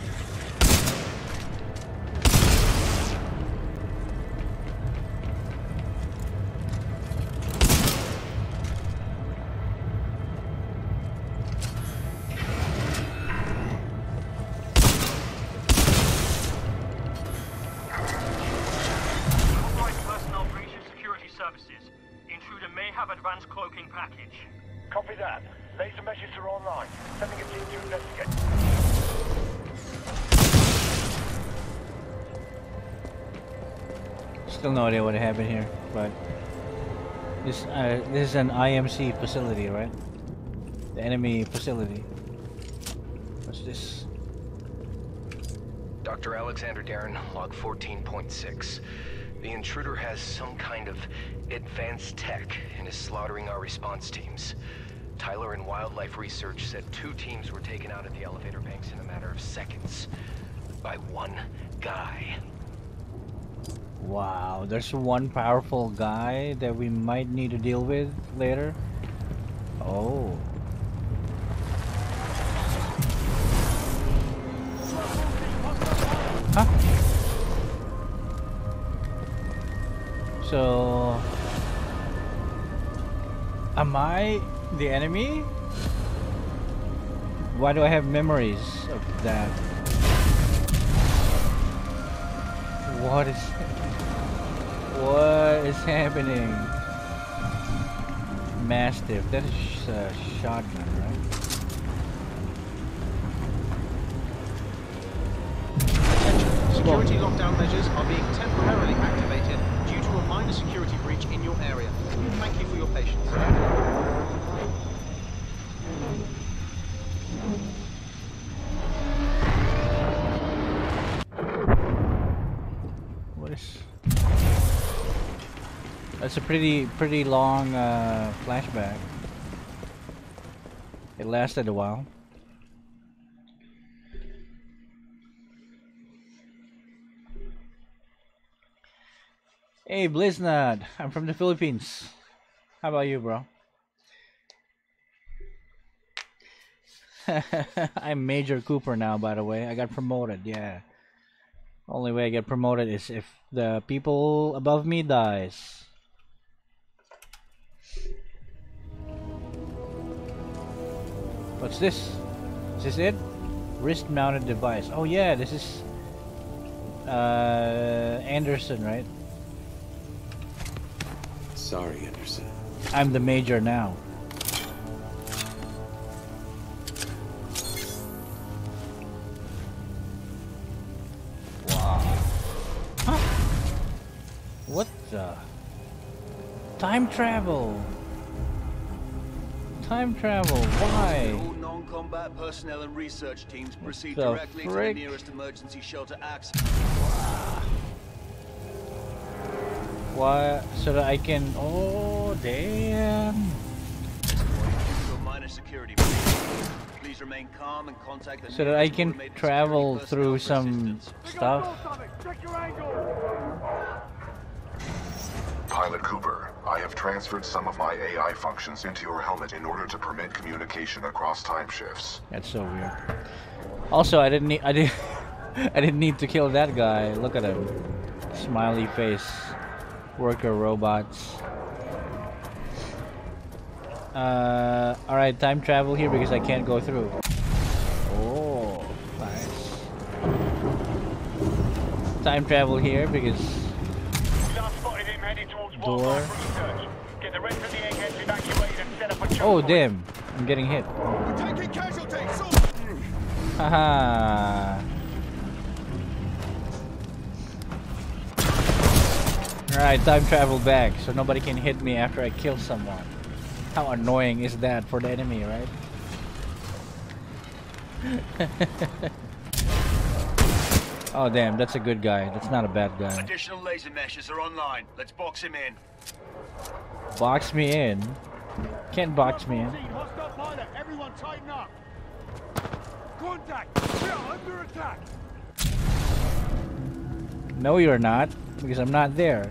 No idea what happened here, but this uh, this is an IMC facility, right? The enemy facility. What's this? Dr. Alexander Darren, log 14.6. The intruder has some kind of advanced tech and is slaughtering our response teams. Tyler and Wildlife Research said two teams were taken out at the elevator banks in a matter of seconds. By one guy. Wow, there's one powerful guy that we might need to deal with later. Oh. So... Am I the enemy? Why do I have memories of that? What is... What is happening? Mastiff. That is a uh, shotgun, right? Security lockdown measures are being temporarily activated due to a minor security breach in your area. Thank you for your patience. That's a pretty, pretty long uh, flashback. It lasted a while. Hey, Bliznard. I'm from the Philippines. How about you, bro? I'm Major Cooper now, by the way. I got promoted, yeah. Only way I get promoted is if the people above me dies. What's this? Is this it? Wrist mounted device. Oh yeah, this is uh Anderson, right? Sorry, Anderson. I'm the major now. Wow. Huh? What the? Time travel. Time travel. Why? All non-combat personnel and research teams proceed the directly to the nearest emergency shelter access. Why? So that I can. Oh damn. To a minor security breach. Please remain calm and contact the So that I can travel through some stuff. Check your angle! Pilot Cooper, I have transferred some of my AI functions into your helmet in order to permit communication across time shifts. That's so weird. Also, I didn't need. I didn't. I didn't need to kill that guy. Look at him. Smiley face. Worker robots. Uh, all right, time travel here because I can't go through. Oh, nice. Time travel here because door. Get the rest of the eggheads evacuated and set up a Oh damn! I'm getting hit. Haha. Alright, time travel back so nobody can hit me after I kill someone. How annoying is that for the enemy, right? oh damn, that's a good guy. That's not a bad guy. Additional laser meshes are online. Let's box him in. Box me in. Can't box me in. Everyone tighten up! Contact! Under attack! No, you're not, because I'm not there.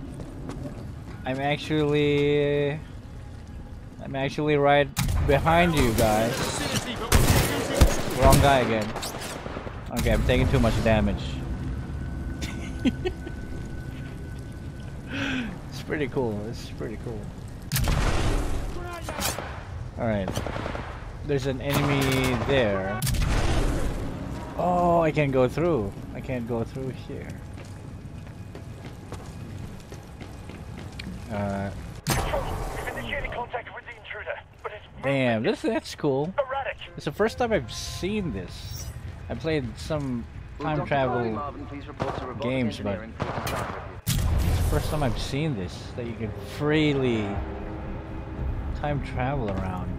I'm actually... I'm actually right behind you guys. Wrong guy again. Okay, I'm taking too much damage. It's pretty cool. It's pretty cool. Alright. There's an enemy there. Oh, I can't go through. I can't go through here. Uh, We've initiated contact with the intruder, but it's Damn, this that's cool. It's the first time I've seen this. I played some time travel games, but it's the first time I've seen this that you can freely time travel around.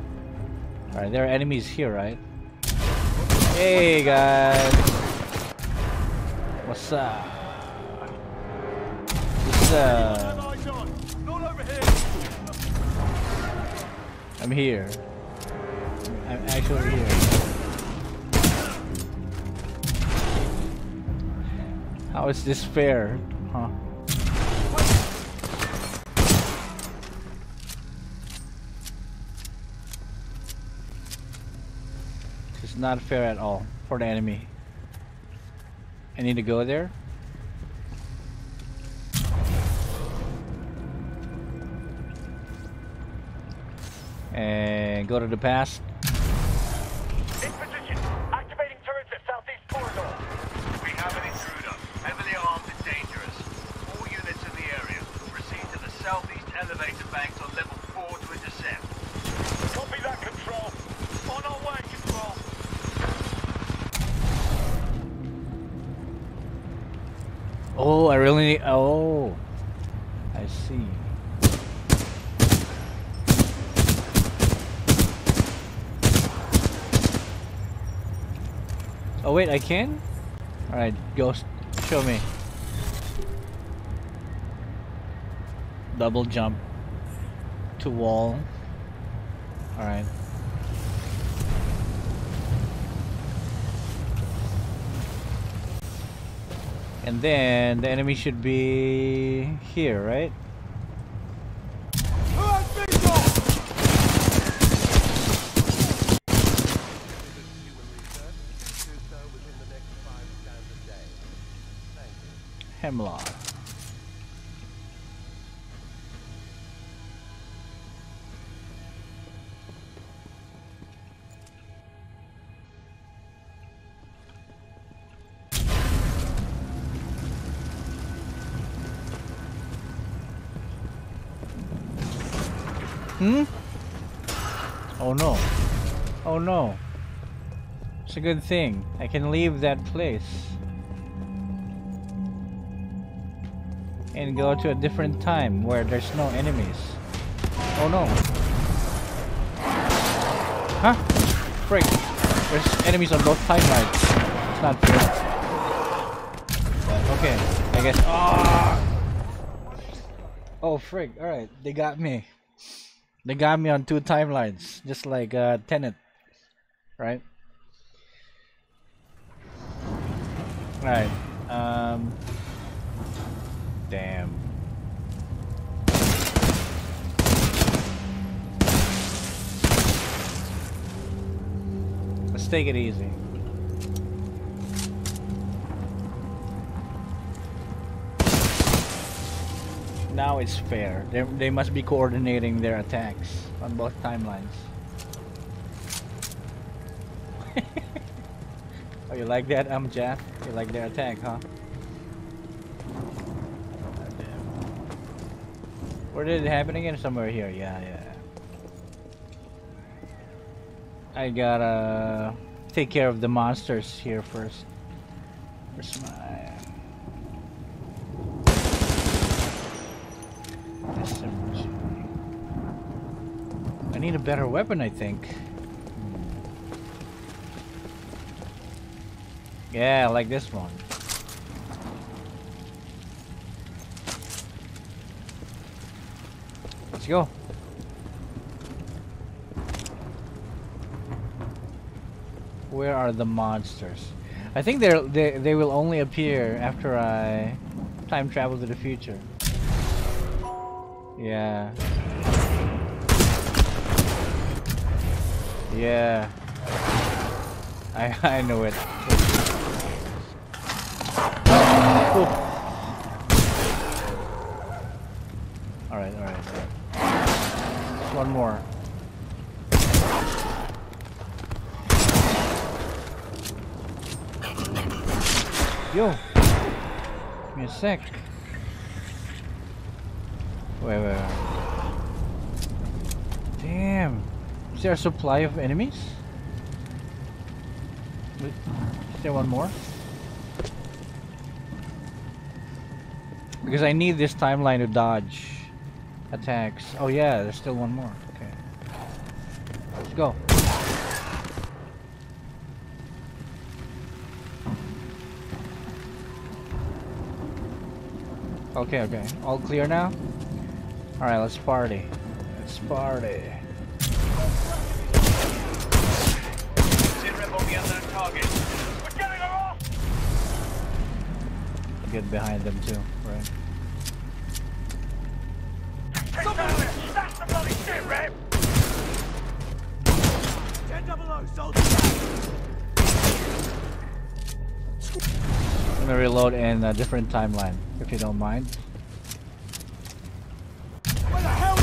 All right, there are enemies here, right? Hey guys, what's up? What's up? Uh, I'm here. I'm actually here. How is this fair? Huh? It's not fair at all for the enemy. I need to go there? And go to the past. Oh, I really need. Oh, I see. Oh wait, I can? Alright, Ghost, show me. Double jump to wall. Alright. And then the enemy should be here, right? Hemlock. Hmm? Oh no. Oh no. It's a good thing. I can leave that place. And go to a different time where there's no enemies. Oh no. Huh? Frick. There's enemies on both timelines. It's not fair. Okay. I guess. Ah! Oh, frick. Alright. They got me. They got me on two timelines. Just like uh, Tenet. Right? Alright. Um. Damn. Let's take it easy. Now it's fair. They, they must be coordinating their attacks on both timelines. oh, you like that, um, Jeff? You like their attack, huh? Where did it happen again? Somewhere here. Yeah, yeah. I gotta take care of the monsters here first. Where's my... I need a better weapon, I think. Yeah, like this one. Let's go. Where are the monsters? I think they're, they they will only appear after I time travel to the future. Yeah. Yeah. I I know it. Alright, alright, alright. One more. Yo! Give me a sec. Wait, wait, wait. Damn. Is there a supply of enemies? Is there one more? Because I need this timeline to dodge attacks. Oh yeah, there's still one more. Okay. Let's go. Okay, okay. All clear now? Alright, let's party. Let's party. Sit rep on the unknown target. We're getting her off! Get behind them too, right? That's the bloody shit, rep! 10 double soldier! I'm gonna reload in a different timeline, if you don't mind. Where the hell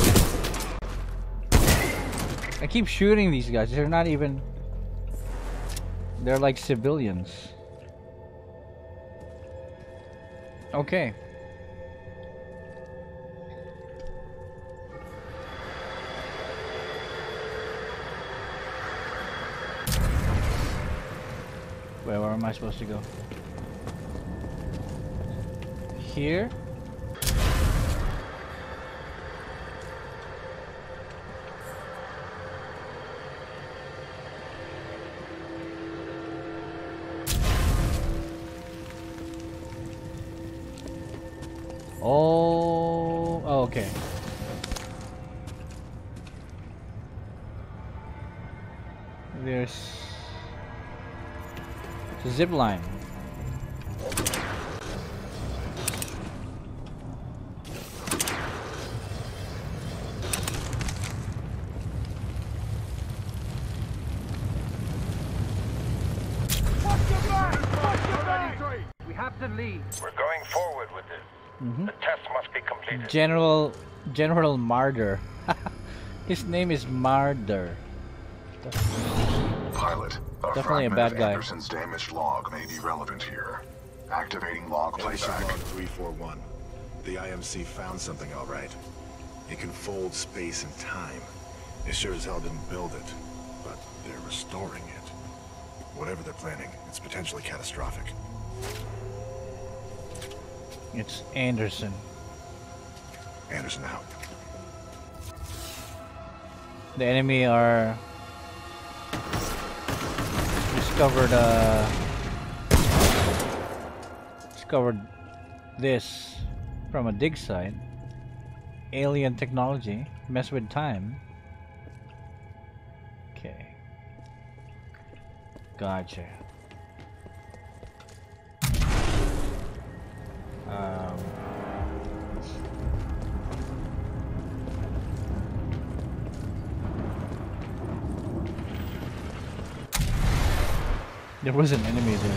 I keep shooting these guys. They're not even. They're like civilians. Okay. Wait, where am I supposed to go? Here? Be completed. General General Marder. His name is Marder. Pilot, a Definitely a bad guy. Anderson's damaged log may be relevant here. Activating log Militia playback. log 341. The IMC found something all right. It can fold space and time. They sure as hell didn't build it, but they're restoring it. Whatever they're planning, it's potentially catastrophic. It's Anderson. Anderson out. The enemy are discovered uh discovered this from a dig site. Alien technology, mess with time. Okay. Gotcha. Um There was an enemy there.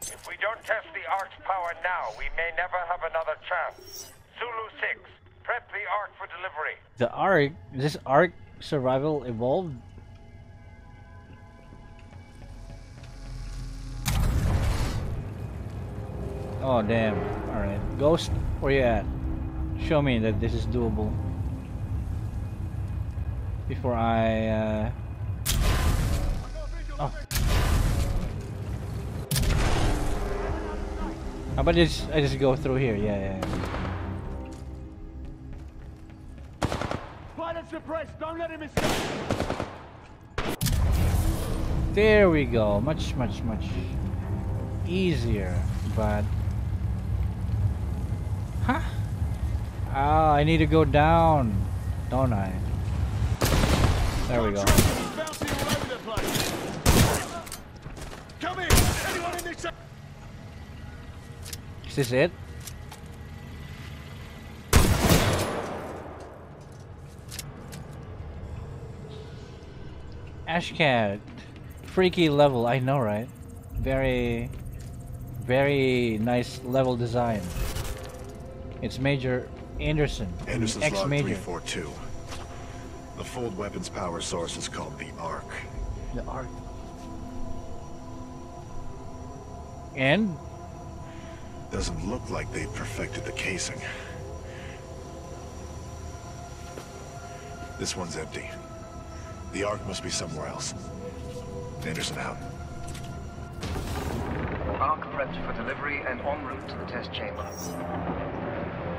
If we don't test the Ark's power now, we may never have another chance. Zulu 6, prep the Ark for delivery. The Ark, is this Ark survival evolved? Oh damn. Alright. Ghost, where you at? Show me that this is doable. Before I uh Oh. How about just I just go through here? Yeah, yeah. yeah. Pilot suppressed! Don't let him escape! There we go. Much, much, much easier. But huh? Ah, I need to go down, don't I? There we go. Is this it? Ashcat. Freaky level, I know, right? Very, very nice level design. It's Major Anderson. Anderson's log Ex-Major. 342. The fold weapons power source is called the Ark. The Ark. And? Doesn't look like they perfected the casing. This one's empty. The Ark must be somewhere else. Anderson out. Ark prepped for delivery and en route to the test chamber.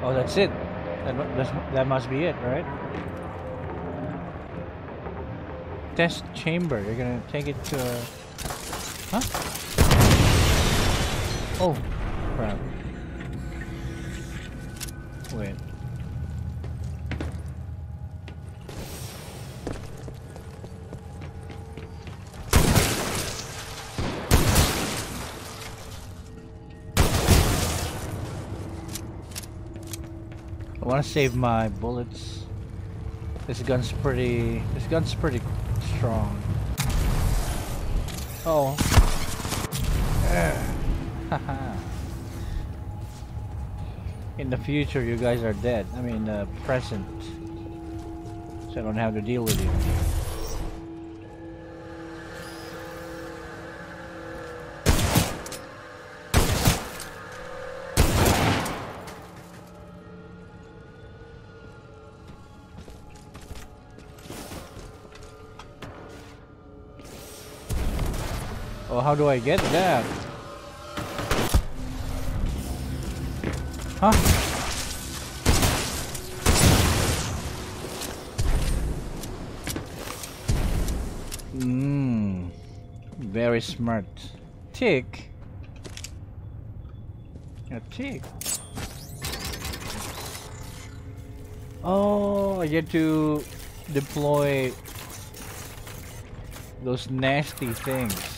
Oh, that's it. That, that's, that must be it, right? Test chamber. You're gonna take it to a... Huh? Oh, crap. Wait. Want to save my bullets. This gun's pretty. This gun's pretty strong. Oh. In the future, you guys are dead. I mean, uh, present. So I don't have to deal with you. How do I get that? Huh? Mmm. Very smart. Tick. A tick. Oh, I get to deploy those nasty things.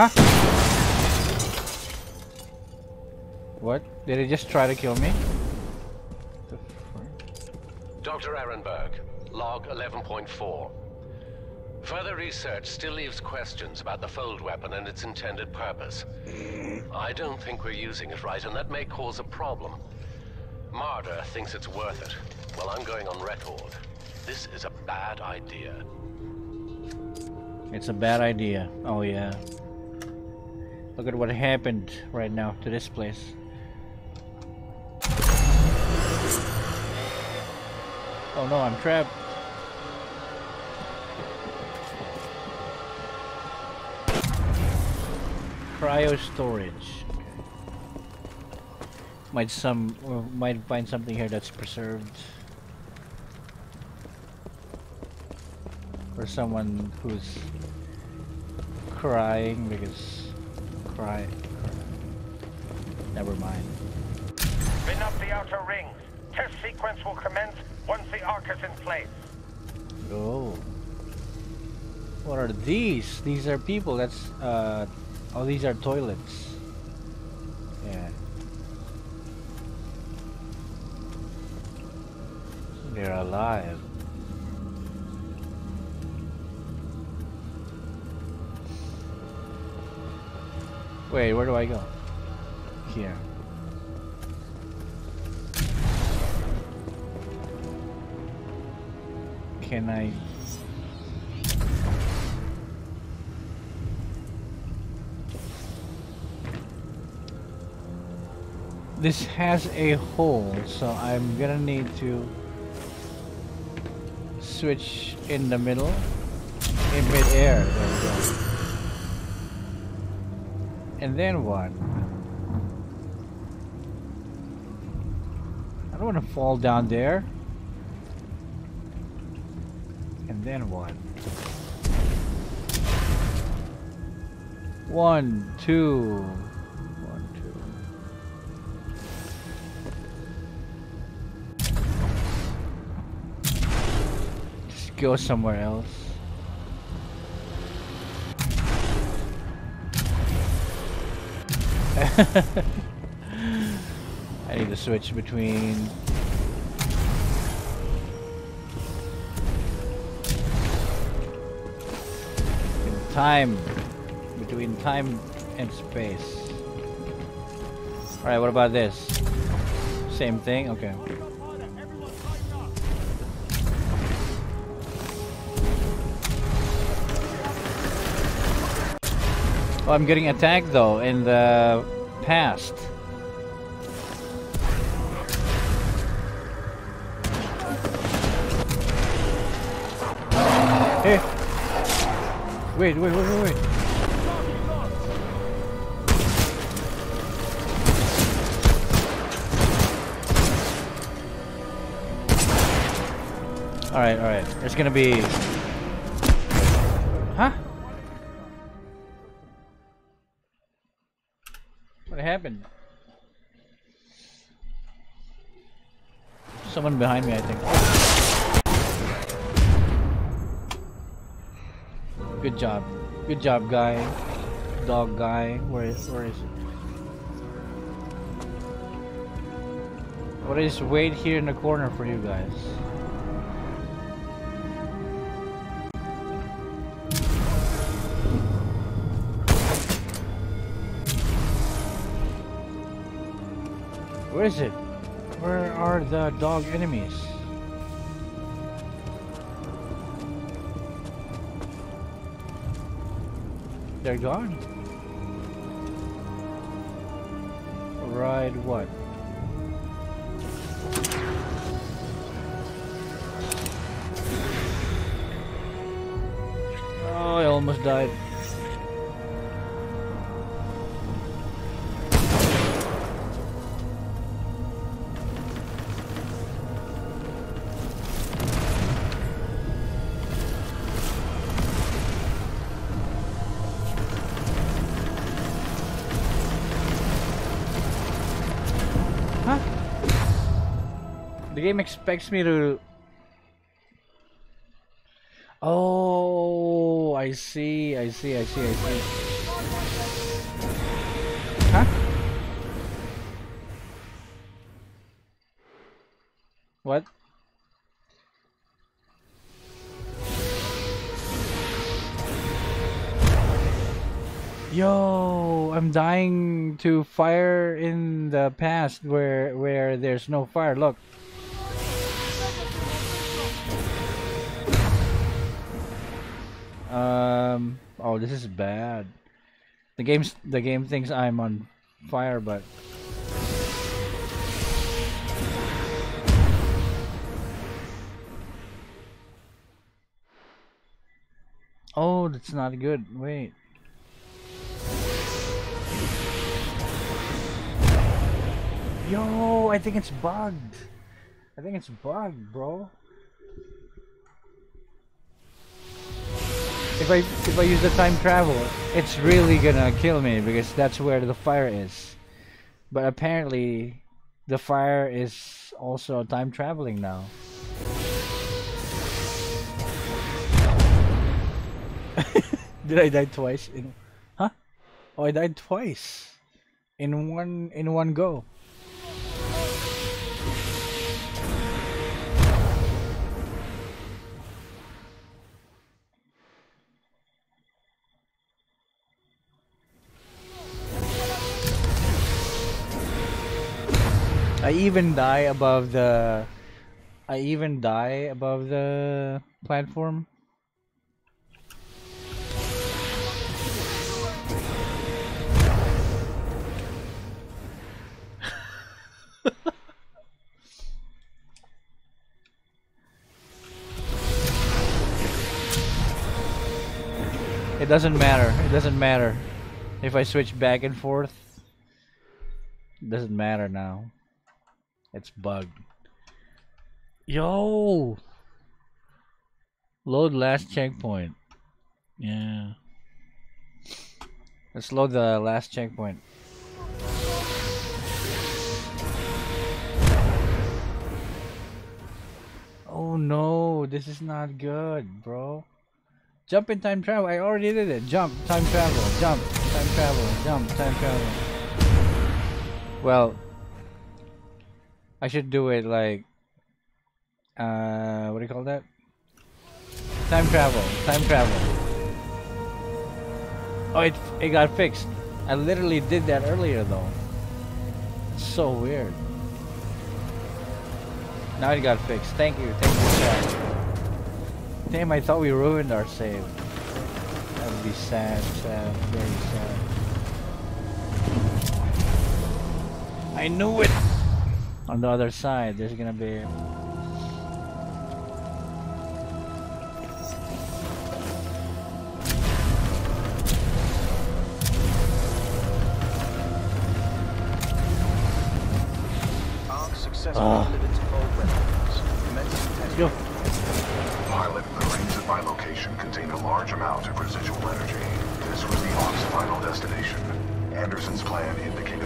Huh? What? Did he just try to kill me? Dr. Ehrenberg, log 11.4. Further research still leaves questions about the fold weapon and its intended purpose. Mm-hmm. I don't think we're using it right, and that may cause a problem. Marder thinks it's worth it. Well, I'm going on record. This is a bad idea. It's a bad idea. Oh yeah. Look at what happened right now to this place. Oh no, I'm trapped. Cryo storage. Might some might find something here that's preserved. For someone who's crying because cry. Never mind. Spin up the outer rings. Test sequence will commence once the Ark is in place. Oh. What are these? These are people. That's uh oh these are toilets. Yeah. They're alive. Wait, where do I go? Here. Can I This has a hole, so I'm gonna need to switch in the middle in mid-air. There we go. And then what? I don't want to fall down there. And then what? One, two. One, two. Just go somewhere else. I need to switch between time between time and space. All right, what about this? Same thing. Okay. Oh, I'm getting attacked though in the past. Hey. Wait, wait, wait, wait, wait. Alright, alright. There's gonna be... Someone behind me, I think. Good job. Good job, guy. Dog guy. Where is where is What is wait here in the corner for you guys? Where is it? Are the dog enemies? They're gone. Ride what? Oh, I almost died. Game expects me to... Oh, I see, I see, I see, I see. Huh? What? Yo, I'm dying to fire in the past where where there's no fire. Look. Um. Oh, this is bad. The game's the game thinks I'm on fire, but oh, that's not good. Wait. Yo, I think it's bugged. I think it's bugged, bro. If I if I use the time travel, it's really gonna kill me because that's where the fire is. But apparently, the fire is also time traveling now. Did I die twice in? Huh? Oh, I died twice in one in one go. Even die above the I even die above the platform. It doesn't matter. It doesn't matter. If I switch back and forth, it doesn't matter now. It's bugged. Yo! Load last checkpoint. Yeah. Let's load the last checkpoint. Oh no, this is not good, bro. Jump in time travel. I already did it. Jump, time travel, jump, time travel, jump, time travel. Well, I should do it like uh what do you call that? Time travel, time travel. Oh it it got fixed. I literally did that earlier though. It's so weird. Now it got fixed. Thank you, thank you, chat. Damn, I thought we ruined our save. That would be sad, sad, very sad. I knew it! On the other side, there's gonna be... Ark successfully Ah. delivered to all weapons. Commencing test. Go. Pilot, the rings at my location contain a large amount of residual energy. This was the Ark's final destination. Anderson's plan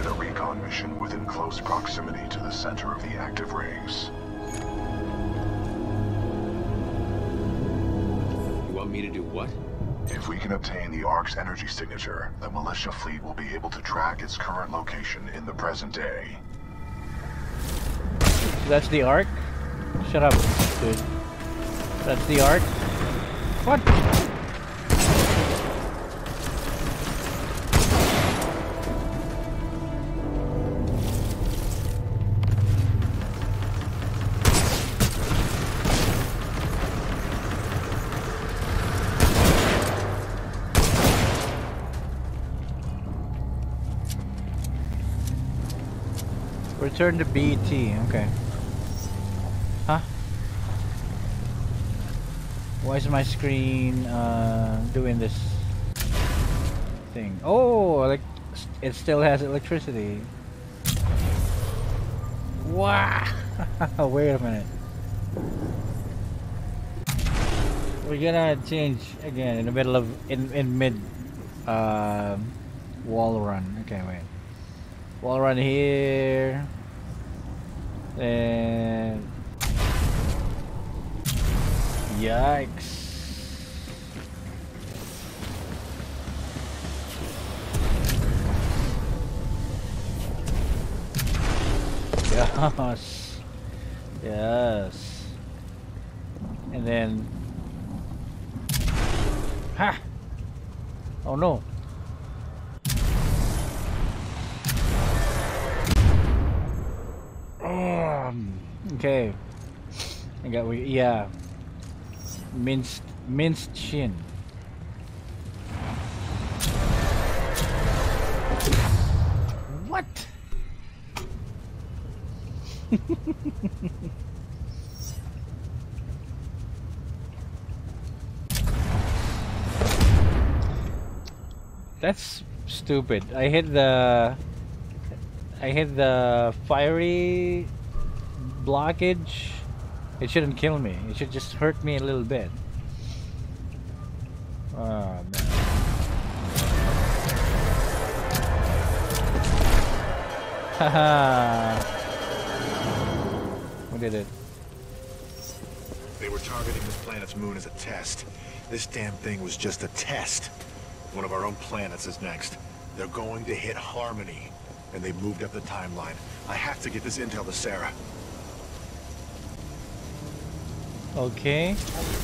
indicated a recon mission within close proximity to the center of the active rings. You want me to do what? If we can obtain the Ark's energy signature, the militia fleet will be able to track its current location in the present day. So that's the Ark? Shut up, dude. That's the Ark? What? Return to BT, okay. Huh? Why is my screen uh, doing this thing? Oh, like it still has electricity. Wow! Wait a minute. We're gonna change again in the middle of in in mid uh, wall run. Okay, wait. Wall run here. And yikes. Yes. Yes. And then Ha! Oh no. Um, okay. I got we yeah. Minced minced shin. What? That's stupid. I hit the I hit the fiery blockage. It shouldn't kill me. It should just hurt me a little bit. Oh man. Haha. we did it. They were targeting this planet's moon as a test. This damn thing was just a test. One of our own planets is next. They're going to hit Harmony. And they moved up the timeline. I have to get this intel to Sarah. Okay.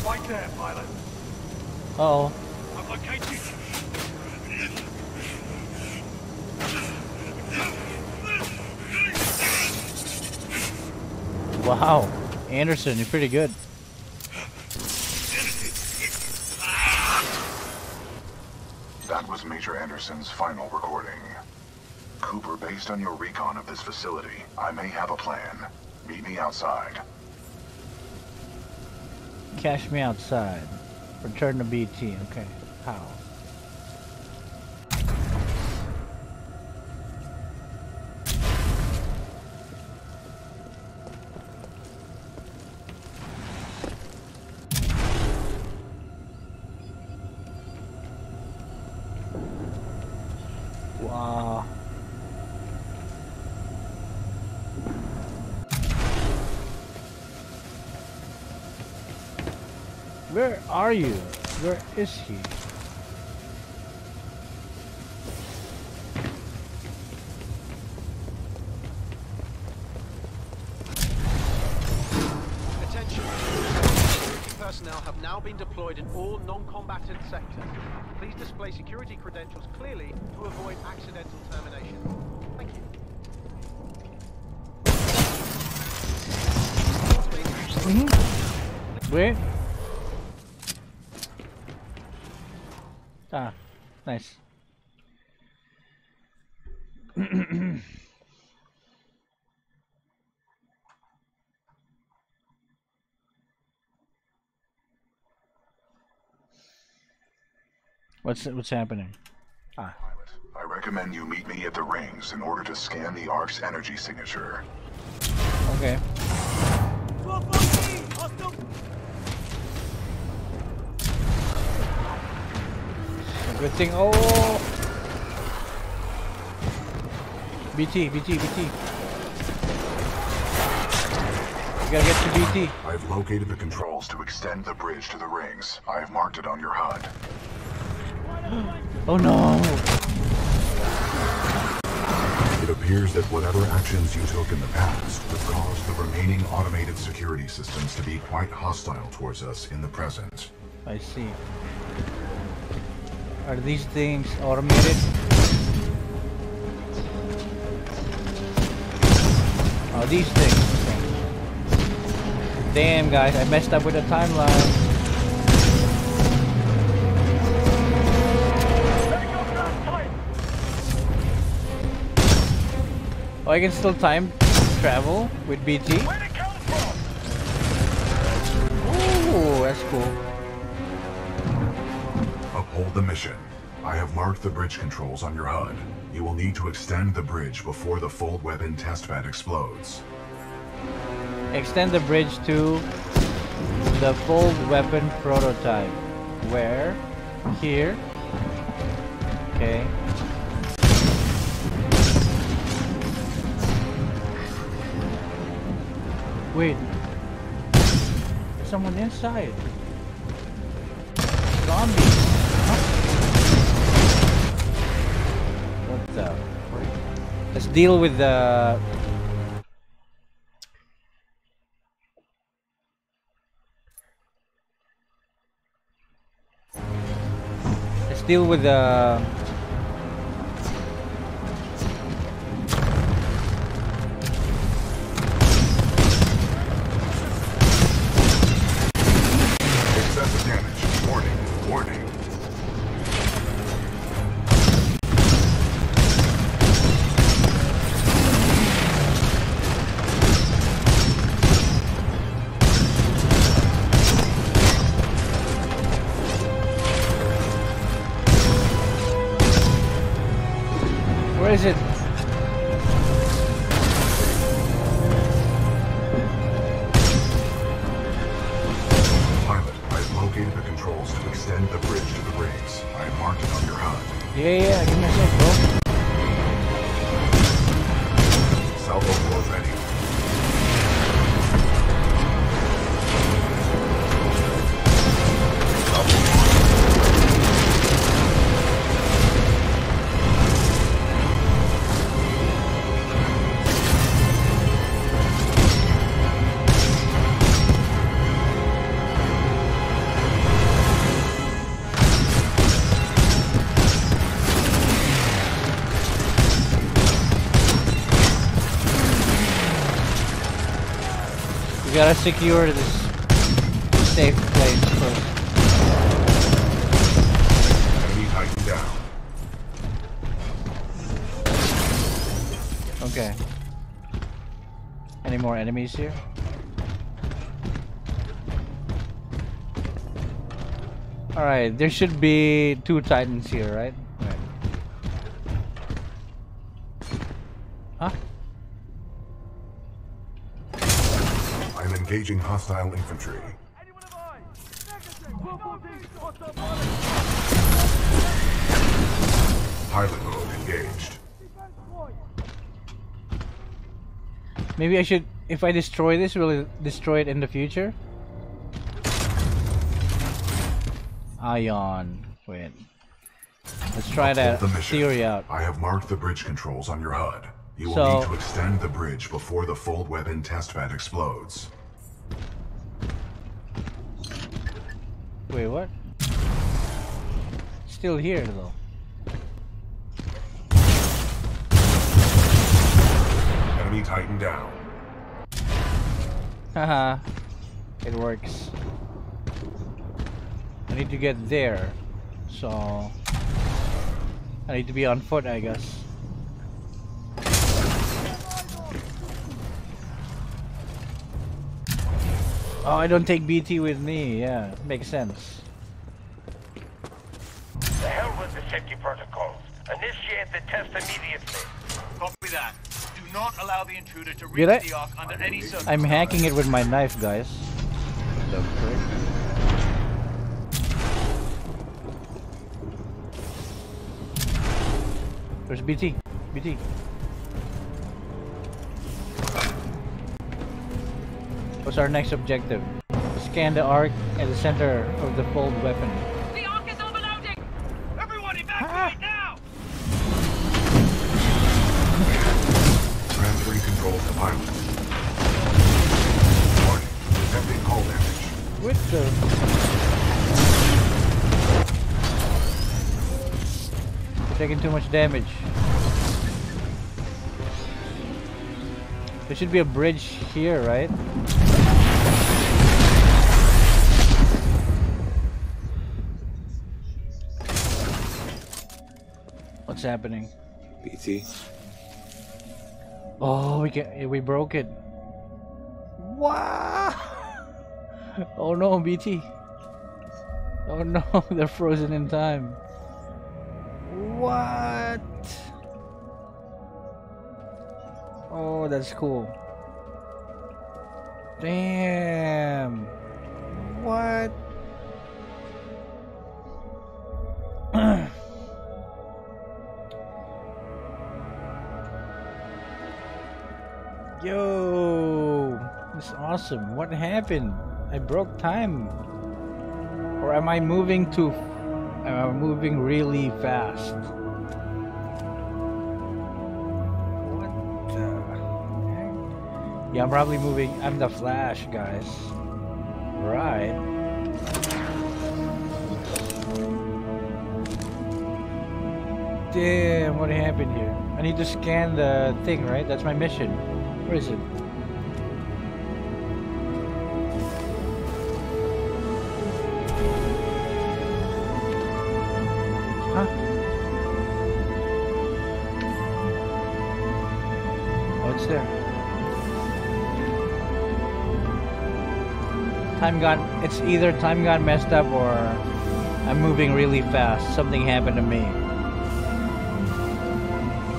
Right there, pilot. Uh oh. I've located Wow. Anderson, you're pretty good. That was Major Anderson's final recording. Cooper, based on your recon of this facility, I may have a plan. Meet me outside. Cash me outside. Return to BT. Okay. How? Are you? Where is he? Attention. Security personnel have now been deployed in all non-combatant sectors. Please display security credentials clearly to avoid accidental termination. Thank you. Mm-hmm. Wait. Ah, nice. what's what's happening? Ah. I recommend you meet me at the rings in order to scan the Ark's energy signature. Okay. Good thing. Oh. BT, BT, BT. You gotta get to BT. I've located the controls to extend the bridge to the rings. I've marked it on your HUD. Oh no. It appears that whatever actions you took in the past would cause the remaining automated security systems to be quite hostile towards us in the present. I see. Are these things automated? Oh, these things. Damn, guys, I messed up with the timeline. Oh, I can still time travel with BT? Mission. I have marked the bridge controls on your HUD. You will need to extend the bridge before the fold weapon testbed explodes. Extend the bridge to the fold weapon prototype. Where? Here. Okay. Wait. Someone inside. Zombies. The? Uh, let's deal with the Let's deal with the secure this safe place first. Enemy Titan down. Okay. Any more enemies here? Alright, there should be two titans here, right? Right. Huh? I'm engaging hostile infantry. Pilot mode engaged. Maybe I should, if I destroy this, will it destroy it in the future? Ion. Wait. Let's try that the mission. theory out. I have marked the bridge controls on your HUD. You will So- need to extend the bridge before the fold weapon test testbed explodes. Wait, what? Still here though. Enemy Titan down. Haha. it works. I need to get there. So I need to be on foot, I guess. Oh, I don't take BT with me. Yeah, makes sense. The hell with the safety protocols. Initiate the test immediately. Copy that. Do not allow the intruder to reach I? the Ark under any circumstances. I'm hacking it with my knife, guys. The frick? There's BT. BT. What's our next objective? Scan the Ark at the center of the fold weapon. The Ark is overloading! Everyone evacuate ah! now! Transferring control to pilot. Warning, detecting hull damage. What the? We're taking too much damage. There should be a bridge here, right? What's happening? BT. Oh, we can we broke it. Wow! Oh no, BT. Oh no, they're frozen in time. What? Oh, that's cool. Damn. What? Yo, this is awesome. What happened? I broke time. Or am I moving too? Am I moving really fast? What the? Yeah, I'm probably moving. I'm the Flash, guys. Right. Damn, what happened here? I need to scan the thing, right? That's my mission. Where is it? Huh? Oh, it's there. Time got, it's either time got messed up or I'm moving really fast. Something happened to me.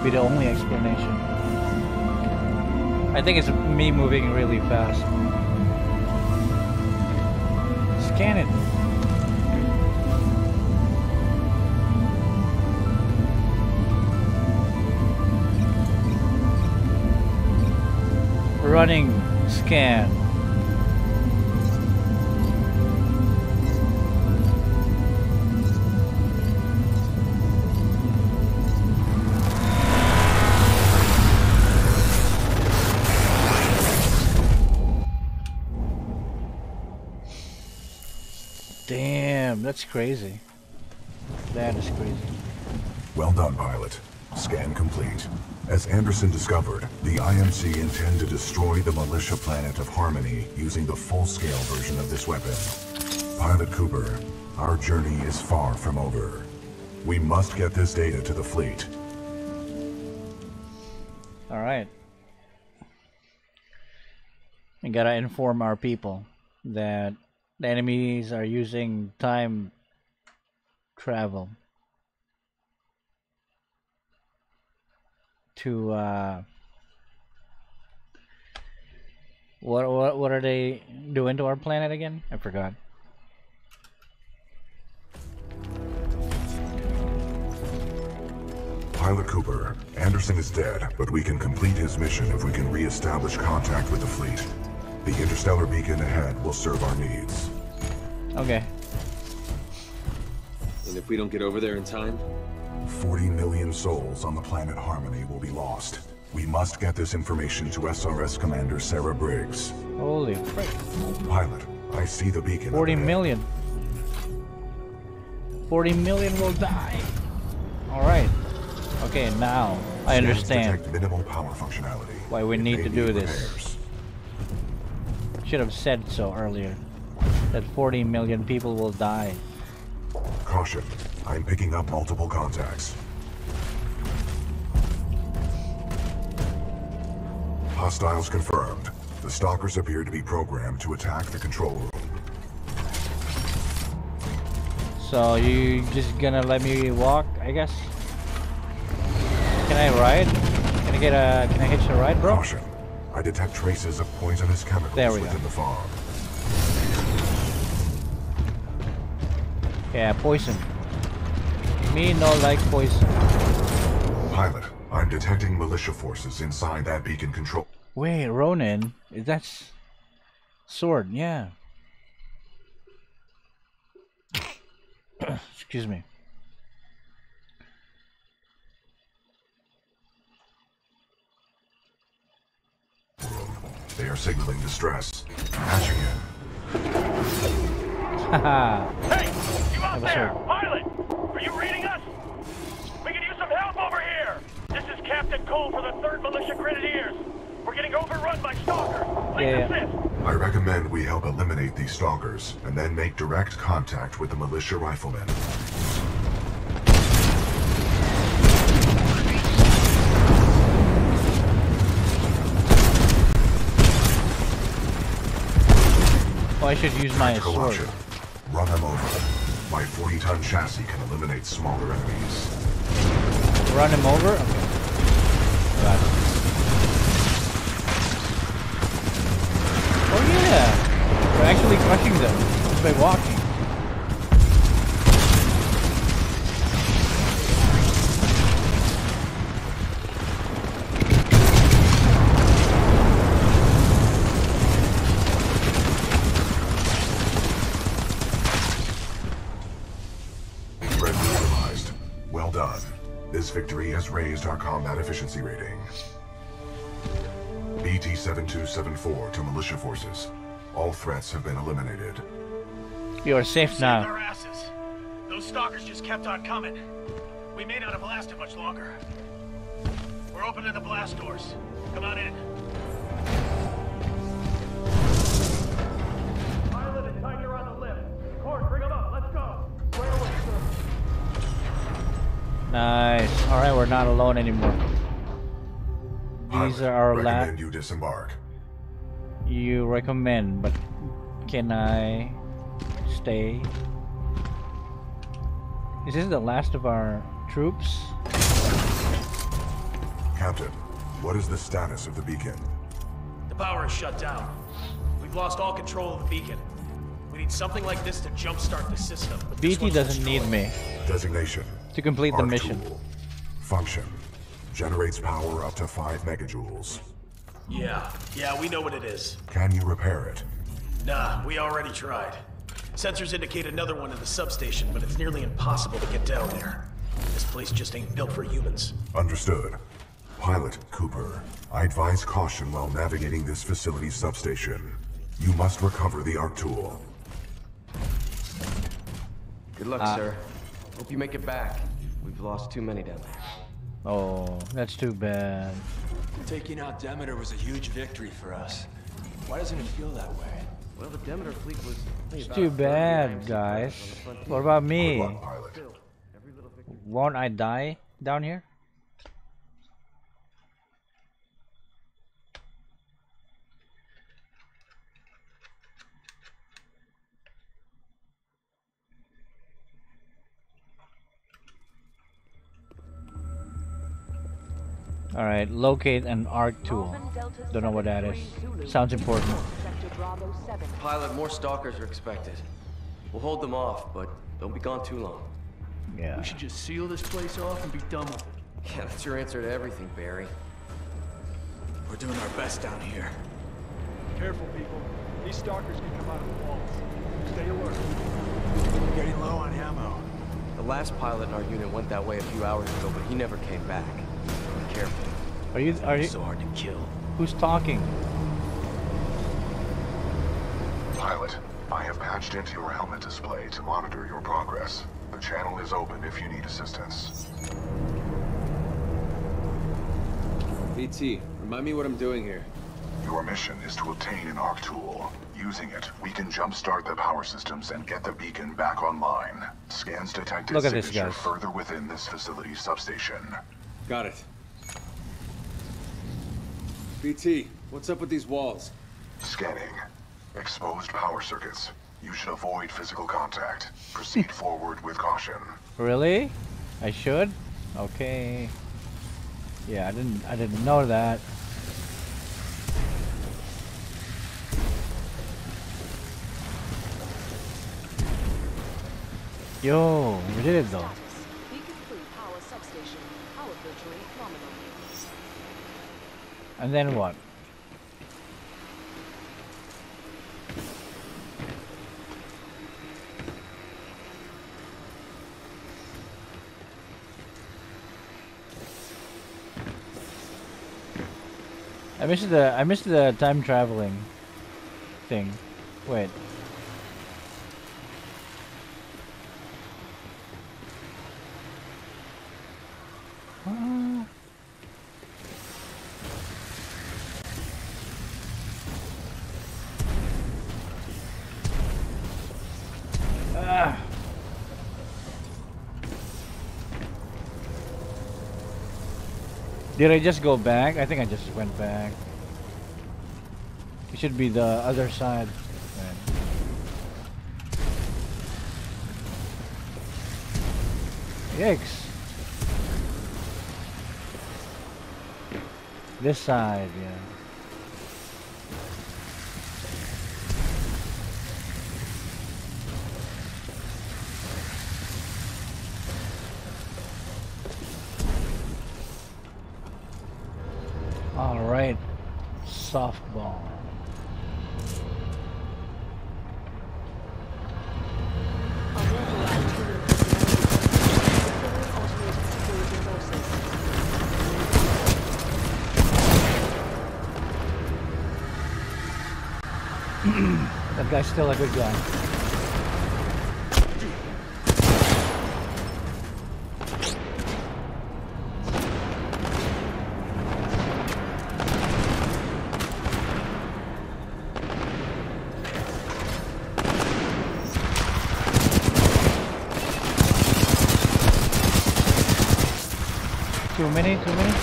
Be the only explanation. I think it's me moving really fast. Scan it. Running scan. That's crazy. That is crazy. Well done, pilot. Scan complete. As Anderson discovered, the IMC intend to destroy the militia planet of Harmony using the full-scale version of this weapon. Pilot Cooper, our journey is far from over. We must get this data to the fleet. Alright. We gotta inform our people that the enemies are using time travel to uh what what what are they doing to our planet again? I forgot. Pilot Cooper, Anderson is dead, but we can complete his mission if we can re-establish contact with the fleet. The interstellar beacon ahead will serve our needs. Okay. And if we don't get over there in time? 40 million souls on the planet Harmony will be lost. We must get this information to SRS Commander Sarah Briggs. Holy frick. Pilot, I see the beacon. 40 million. 40 million will die. Alright. Okay, now I understand detect minimal power functionality. why we need to do need this. Should have said so earlier that 40 million people will die. Caution, I'm picking up multiple contacts. Hostiles confirmed. The stalkers appear to be programmed to attack the control room. So you just gonna let me walk, I guess? Can I ride? Can I get a can I hitch a ride, bro? Caution. I detect traces of poisonous chemicals within go. the farm. Yeah, poison. Me no like poison. Pilot, I'm detecting militia forces inside that beacon control. Wait, Ronin? That's sword, yeah. Excuse me. They are signaling distress. Patching in. Haha. Hey, there? sword. Pilot! Are you reading us? We could use some help over here! This is Captain Cole for the 3rd Militia Grenadiers. We're getting overrun by stalkers. Please Yeah. assist. I recommend we help eliminate these stalkers and then make direct contact with the militia riflemen. Oh, I should use my Tactical sword. option. Run them over. My 40-ton chassis can eliminate smaller enemies. Run him over? Okay. It. Oh yeah! We're actually crushing them just by walking. Has raised our combat efficiency rating. BT-7274 to militia forces. All threats have been eliminated. You are safe Saved our now. asses. Those stalkers just kept on coming. We may not have lasted much longer. We're opening the blast doors. Come on in. Nice. Alright, we're not alone anymore. These Pilot, are our last. recommend you disembark. You recommend, but can I stay? Is this the last of our troops? Captain, what is the status of the beacon? The power is shut down. We've lost all control of the beacon. We need something like this to jumpstart the system. but BT doesn't need me Designation. to complete the mission. tool. Function. Generates power up to 5 megajoules. Yeah, yeah, we know what it is. Can you repair it? Nah, we already tried. Sensors indicate another one in the substation, but it's nearly impossible to get down there. This place just ain't built for humans. Understood. Pilot Cooper, I advise caution while navigating this facility's substation. You must recover the arc tool. Good luck, Ah. sir. Hope you make it back. We've lost too many down there. Oh, that's too bad. Taking out Demeter was a huge victory for us. Why doesn't it feel that way? Well, the Demeter fleet was It's too a third of the bad, guys. pilots on the front What about me? Luck. Won't I die down here? Alright, locate an arc tool. Don't know what that is. Sounds important. Sector Bravo 7. Pilot, more stalkers are expected. We'll hold them off, but don't be gone too long. Yeah. We should just seal this place off and be done with it. Yeah, that's your answer to everything, Barry. We're doing our best down here. Careful, people. These stalkers can come out of the walls. Stay alert. We're getting low on ammo. The last pilot in our unit went that way a few hours ago, but he never came back. Be careful. Are you are you So hard to kill. who's talking? Pilot, I have patched into your helmet display to monitor your progress. The channel is open if you need assistance. BT, remind me what I'm doing here. Your mission is to obtain an arc tool. Using it, we can jumpstart the power systems and get the beacon back online. Scans detected Look at this, guys. further within this facility substation. Got it. BT, what's up with these walls? Scanning. Exposed power circuits. You should avoid physical contact. Proceed forward with caution. Really? I should? Okay. Yeah, I didn't I didn't know that. Yo, we did it though. Beacon 3 power substation. Power filtering nominal. And then what? I missed the I missed the time traveling thing. Wait. Ah. Did I just go back? I think I just went back. It should be the other side. then. Yikes. This side, yeah. All right, softball. that guy's still a good guy. Many, too many.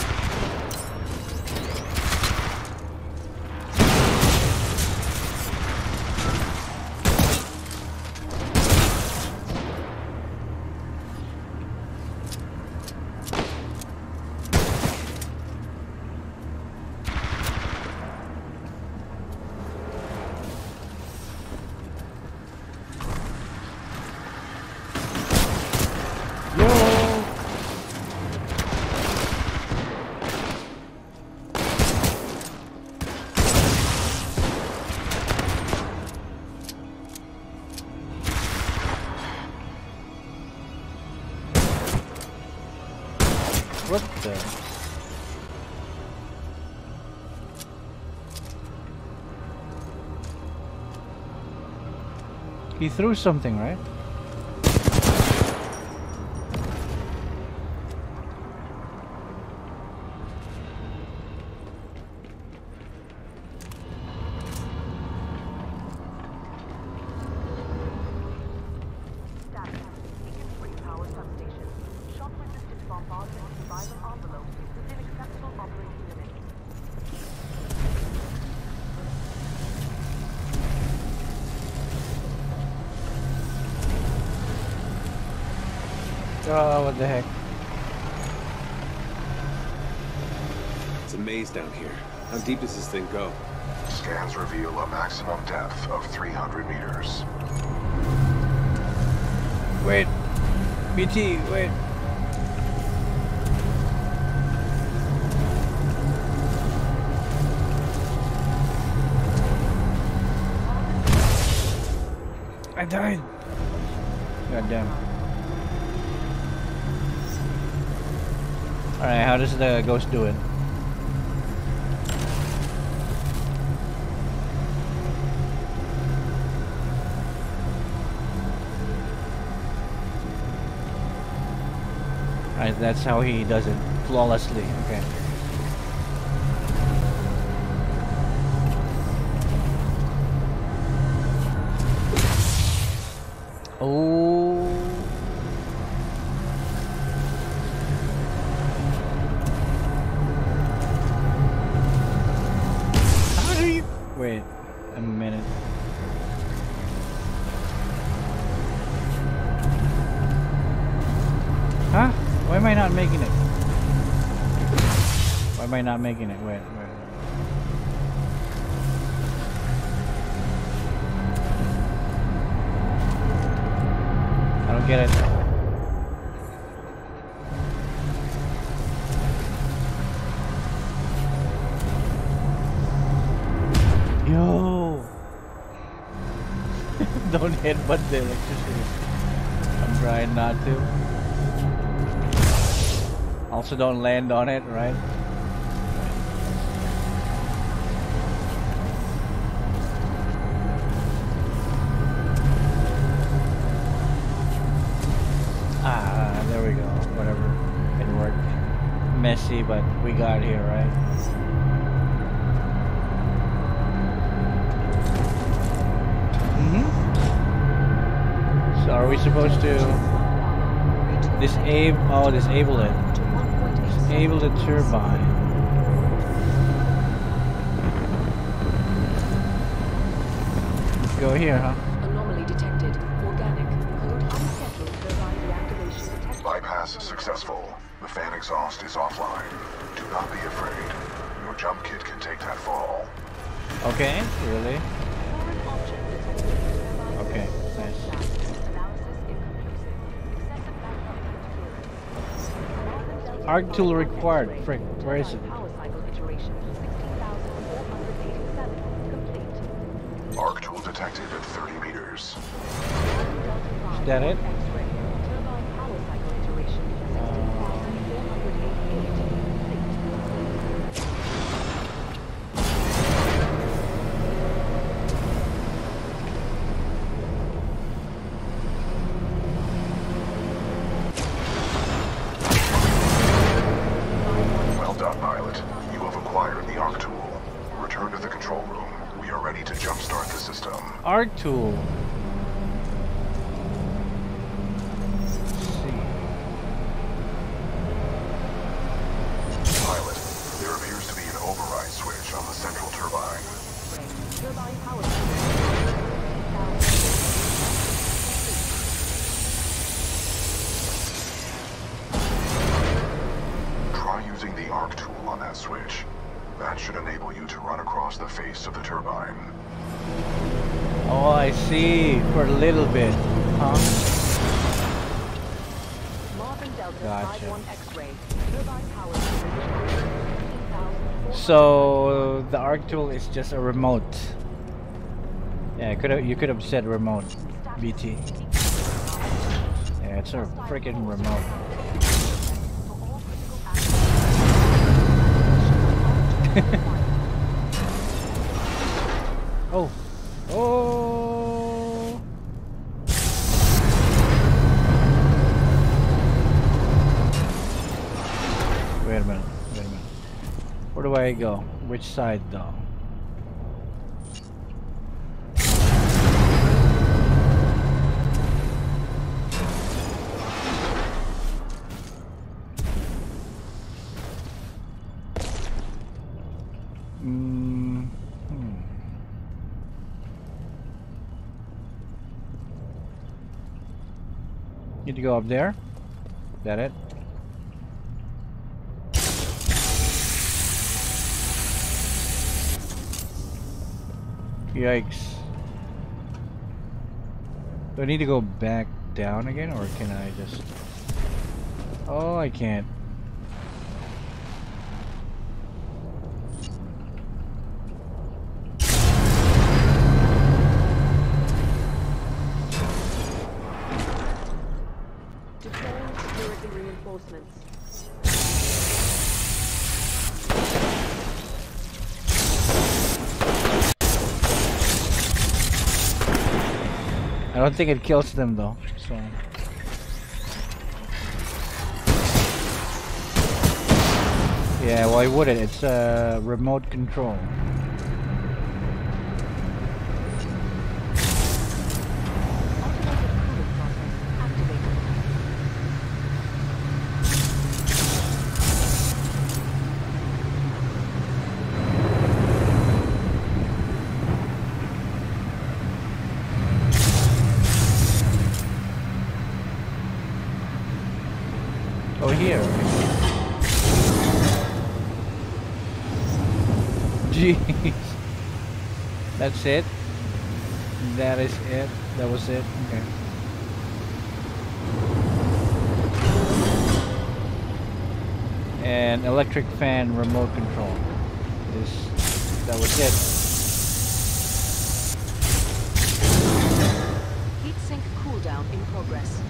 Threw something, right? Status. Beacon 3 power substation. Shock resistant bombardment survival envelope is within acceptable operating limits. Oh, what the heck? It's a maze down here. How deep does this thing go? Scans reveal a maximum depth of 300 meters. Wait. BT, wait. I died. God damn. Alright, how does the ghost do it? Alright, that's how he does it. Flawlessly. Okay. Am not making it? Wait, wait. I don't get it. Yo! don't headbutt the electricity. I'm trying not to. Also don't land on it, right? Supposed to disable? Oh, disable it. Disable the turbine. Go here, huh? Tool required. Frick, where is it? Tool. Pilot, there appears to be an override switch on the central turbine. Turbine power Try using the Arc tool on that switch. That should enable you to run across the face of the turbine. Oh, I see. For a little bit. Huh? Gotcha. 51 X-ray. Turbine power So the arc tool is just a remote. Yeah, could have you could have said remote, BT. Yeah, it's a freaking remote. oh. Do I go? Which side though? Mm, hmm. Need to go up there? Is that it? Yikes. Do I need to go back down again or can I just... Oh, I can't. Don't think it kills them though, so... Yeah, why would it? It's a uh, remote control. That's it? That is it? That was it? Okay. And electric fan remote control. This, that was it. Heatsink cooldown in progress.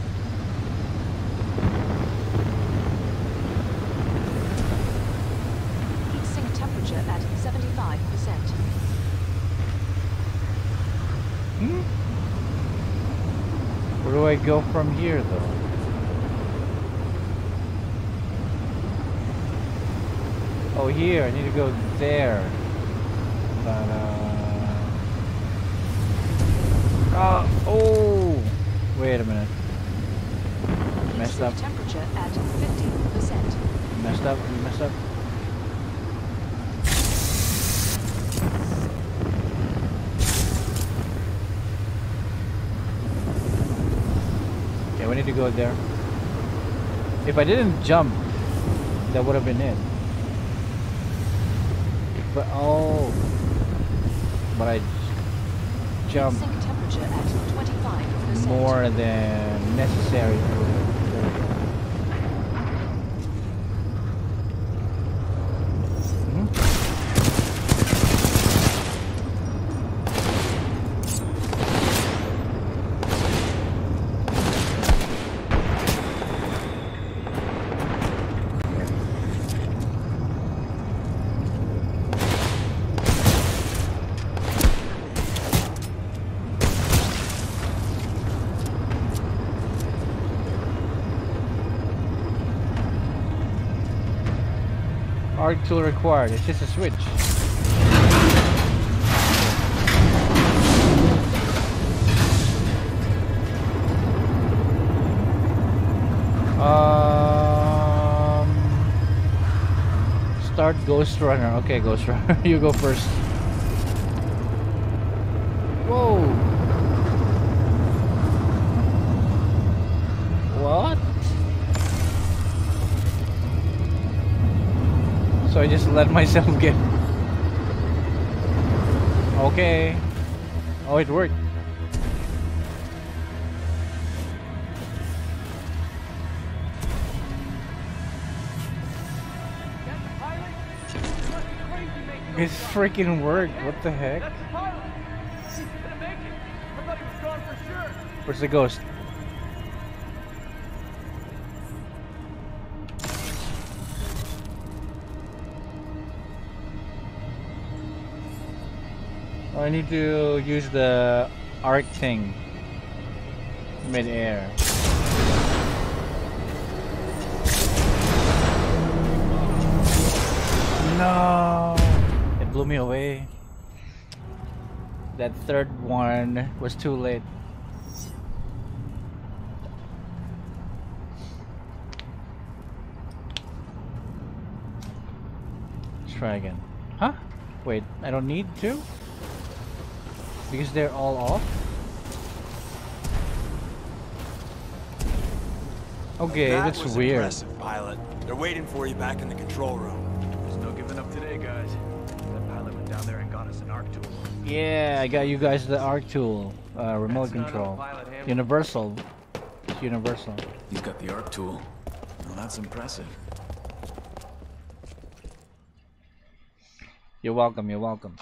Heatsink temperature at 75%. Hmm? Where do I go from here, though? Oh, here. I need to go there. But, uh... Oh, oh! Wait a minute. Messed up. Temperature at 50%. Messed up. Messed up. Okay, we need to go there. If I didn't jump, that would have been it. But oh, but I jumped Heatsink temperature at 25%. more than necessary. Arc tool required. It's just a switch. Um, start Ghost Runner. Okay, Ghost Runner, you go first. Let myself get. Okay. Oh, it worked. It freaking worked. What the heck? Where's the ghost? I need to use the arc thing mid-air. No, it blew me away. That third one was too late. Let's try again. Huh? Wait, I don't need to? Because they're all off? Okay, That that's was weird. Impressive, pilot. They're waiting for you back in the control room. There's no giving up today, guys. That pilot went down there and got us an arc tool. Yeah, I got you guys the arc tool, uh, remote That's control. a pilot hammer. Universal. It's universal. He's got the arc tool. Well, that's impressive. You're welcome, you're welcome.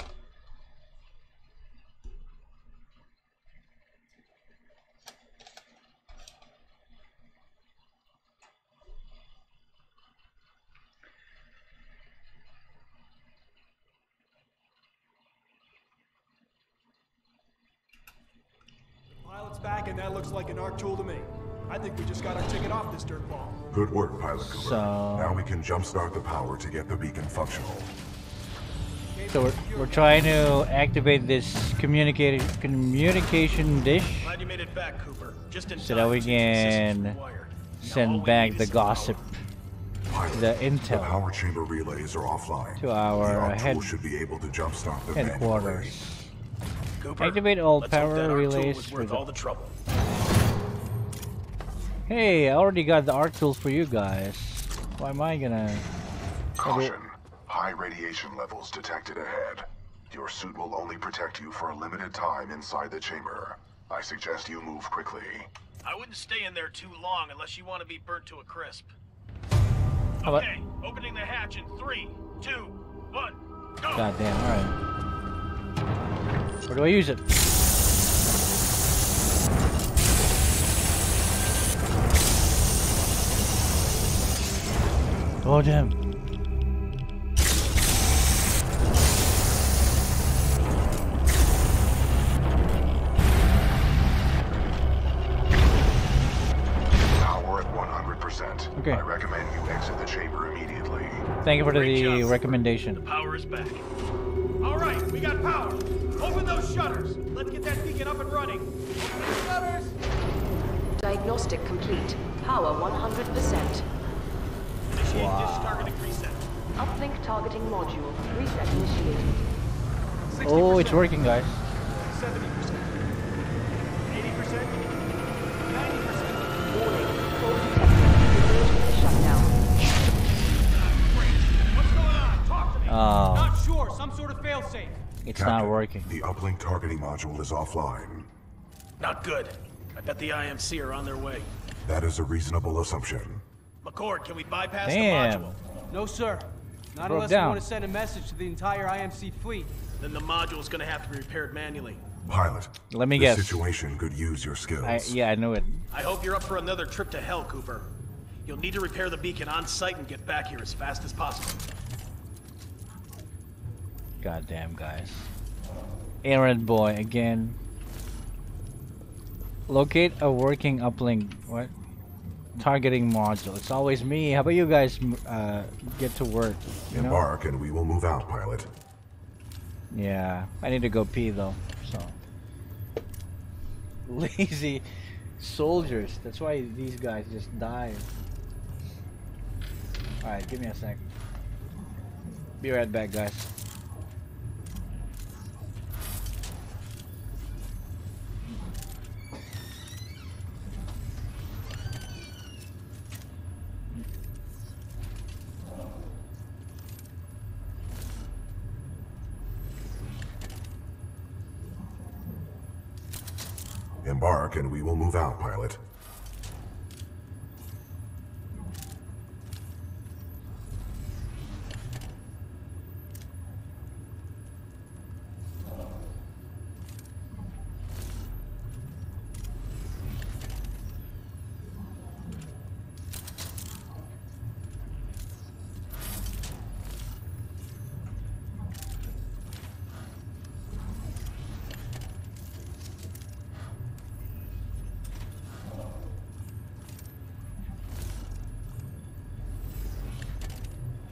Can jumpstart the power to get the beacon functional. So we're, we're trying to activate this communicating communication dish Glad you made it back, Cooper. Just in so that we to take the systems can send back the gossip, the The intel power chamber relays are offline. to our head should be able to jumpstart the headquarters. Cooper, Activate all let's hope that power relays was worth all the trouble. Hey, I already got the arc tools for you guys. Why am I gonna... Caution. High radiation levels detected ahead. Your suit will only protect you for a limited time inside the chamber. I suggest you move quickly. I wouldn't stay in there too long unless you want to be burnt to a crisp. Okay, opening the hatch in three, two, one, go! God damn, alright. Where do I use it? Oh damn. Power at 100%. Okay. I recommend you exit the chamber immediately. Thank you for Great the job. recommendation. Power is back. All right, we got power. Open those shutters. Let's get that beacon up and running. Open the shutters. Diagnostic complete. Power 100%. Initiate dish targeting reset. Uplink targeting module. Reset initiated. Oh, it's working, guys. 70%. 80%. 90%. Warning. Full detection. Shutdown. What's going on? Talk to me. Oh. Not sure. Some sort of failsafe. It's Captain, not working. The uplink targeting module is offline. Not good. I bet the IMC are on their way. That is a reasonable assumption. McCord, can we bypass Damn. the module? No, sir. Not Broke unless down. we want to send a message to the entire IMC fleet. Then the module is gonna have to be repaired manually. Pilot. Let me this guess. situation could use your skills. I, yeah, I knew it. I hope you're up for another trip to hell, Cooper. You'll need to repair the beacon on site and get back here as fast as possible. Goddamn, guys. Errand boy again. Locate a working uplink. What? Targeting module. It's always me. How about you guys uh, get to work? You know? Embark and we will move out, pilot. Yeah, I need to go pee though. So lazy soldiers. That's why these guys just die. All right, give me a sec. Be right back, guys. Embark and we will move out, pilot.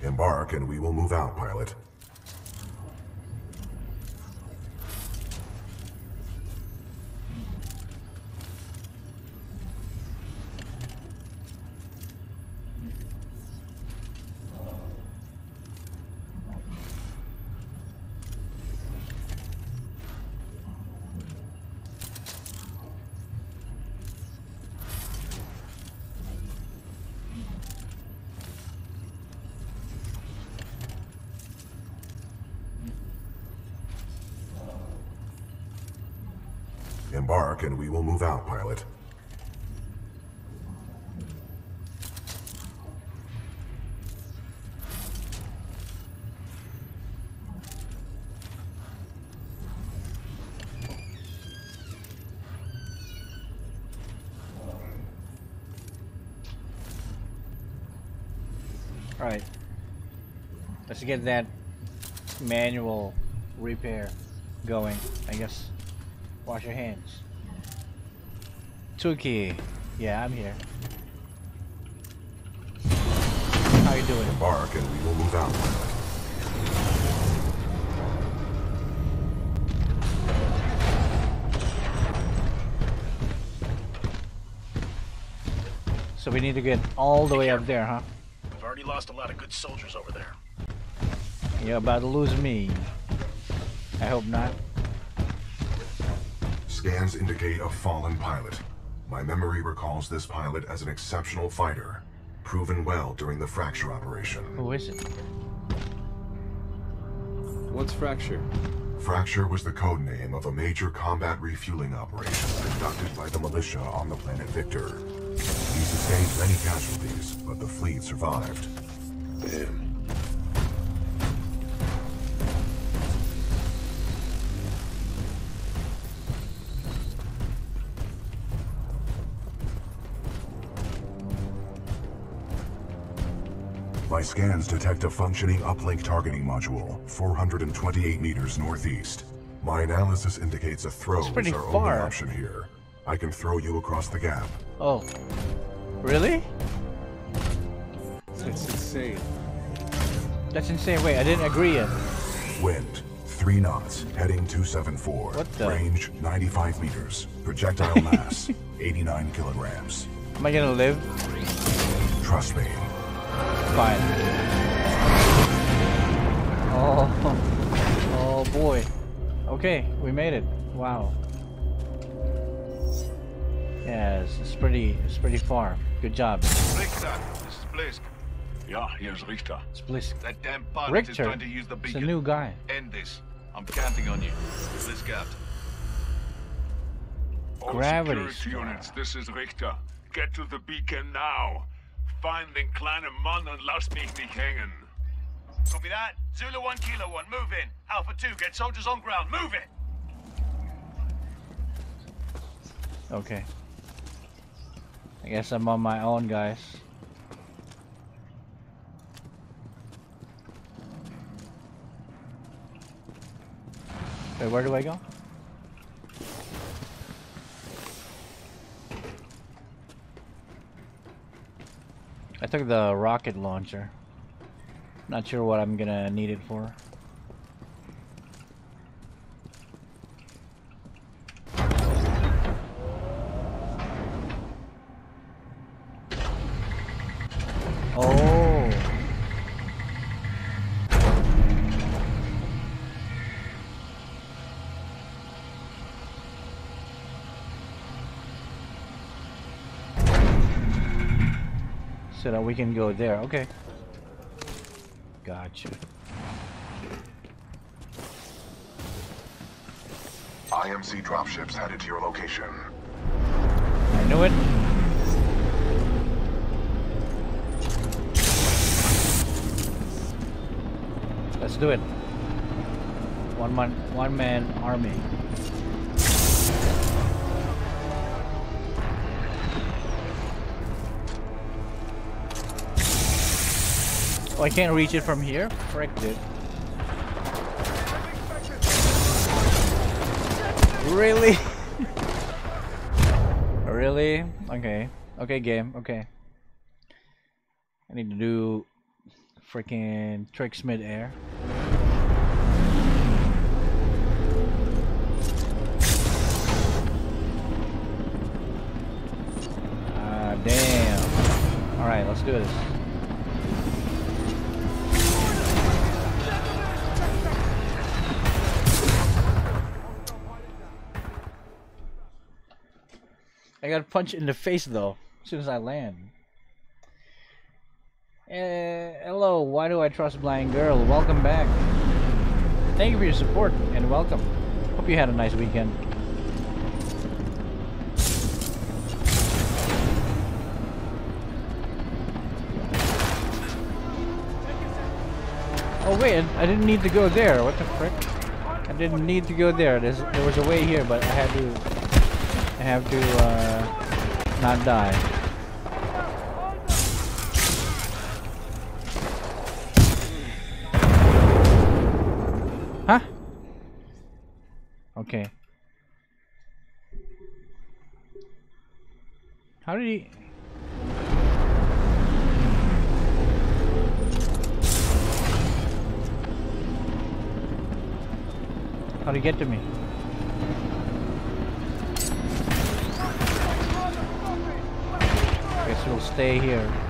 Embark and we will move out, pilot. Embark and we will move out, pilot. All right, let's get that manual repair going. I guess. Wash your hands. Tuki, yeah, I'm here. How you doing? Embark and we will move out. So we need to get all the way up there, huh? We've already lost a lot of good soldiers over there. You're about to lose me. I hope not. Scans indicate a fallen pilot. My memory recalls this pilot as an exceptional fighter, proven well during the Fracture operation. Who is it? What's Fracture? Fracture was the code name of a major combat refueling operation conducted by the militia on the planet Victor. He sustained many casualties, but the fleet survived. Damn. Scans detect a functioning uplink targeting module, 428 meters northeast. My analysis indicates a throw is our only option here. I can throw you across the gap. Oh. Really? That's insane. That's insane. Wait, I didn't agree yet. Wind, 3 knots, heading 274. What the- Range, 95 meters. Projectile mass, 89 kilograms. Am I gonna live? Trust me. Fine. Oh, oh boy. Okay, we made it. Wow. Yeah, it's, it's pretty, it's pretty far. Good job. Richter, this is Blisk. Yeah, here's Richter. It's Blisk. That damn pilot is trying to use the beacon. It's a new guy. End this. I'm counting on you. Blisk out. All Gravity security units, this is Richter. Get to the beacon now. Den kleinen Mann und mich nicht hängen. Copy that. Zulu 1, Kilo 1, move in. Alpha 2, get soldiers on ground. Move it! Okay. I guess I'm on my own, guys. Wait, where do I go? I took the rocket launcher. Not sure what I'm gonna need it for. Oh. So that we can go there. Okay. Gotcha. IMC dropships headed to your location. I knew it. Let's do it. One man, one man army. I can't reach it from here? Frick, dude. Really? really? Okay. Okay, game. Okay. I need to do freaking tricks mid-air. Ah, damn. Alright, let's do this. I got punched in the face though, as soon as I land. Uh, hello, why do I trust blind girl? Welcome back. Thank you for your support and welcome. Hope you had a nice weekend. Oh wait, I didn't need to go there. What the frick? I didn't need to go there. There's, there was a way here, but I had to. Have to uh, not die. Huh? Okay. How did he? How did he get to me? Guess we'll stay here.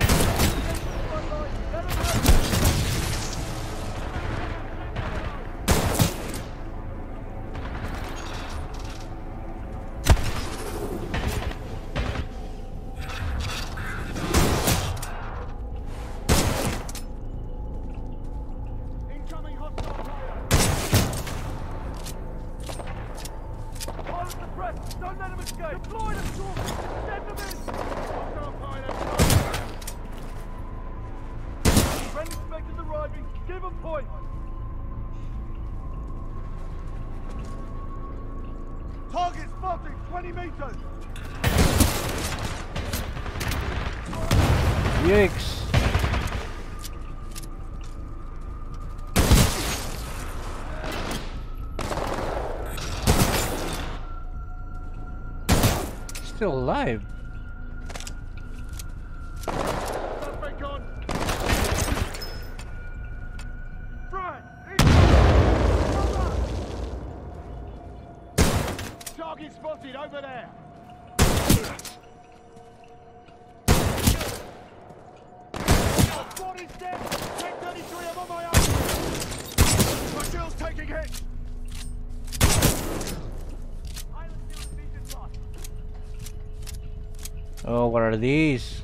Are these?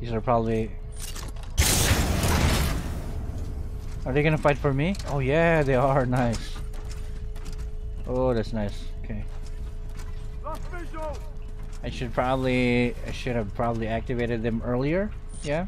These are probably... Are they gonna fight for me? Oh yeah, they are. Nice. Oh, that's nice. Okay. I should probably... I should have probably activated them earlier. Yeah?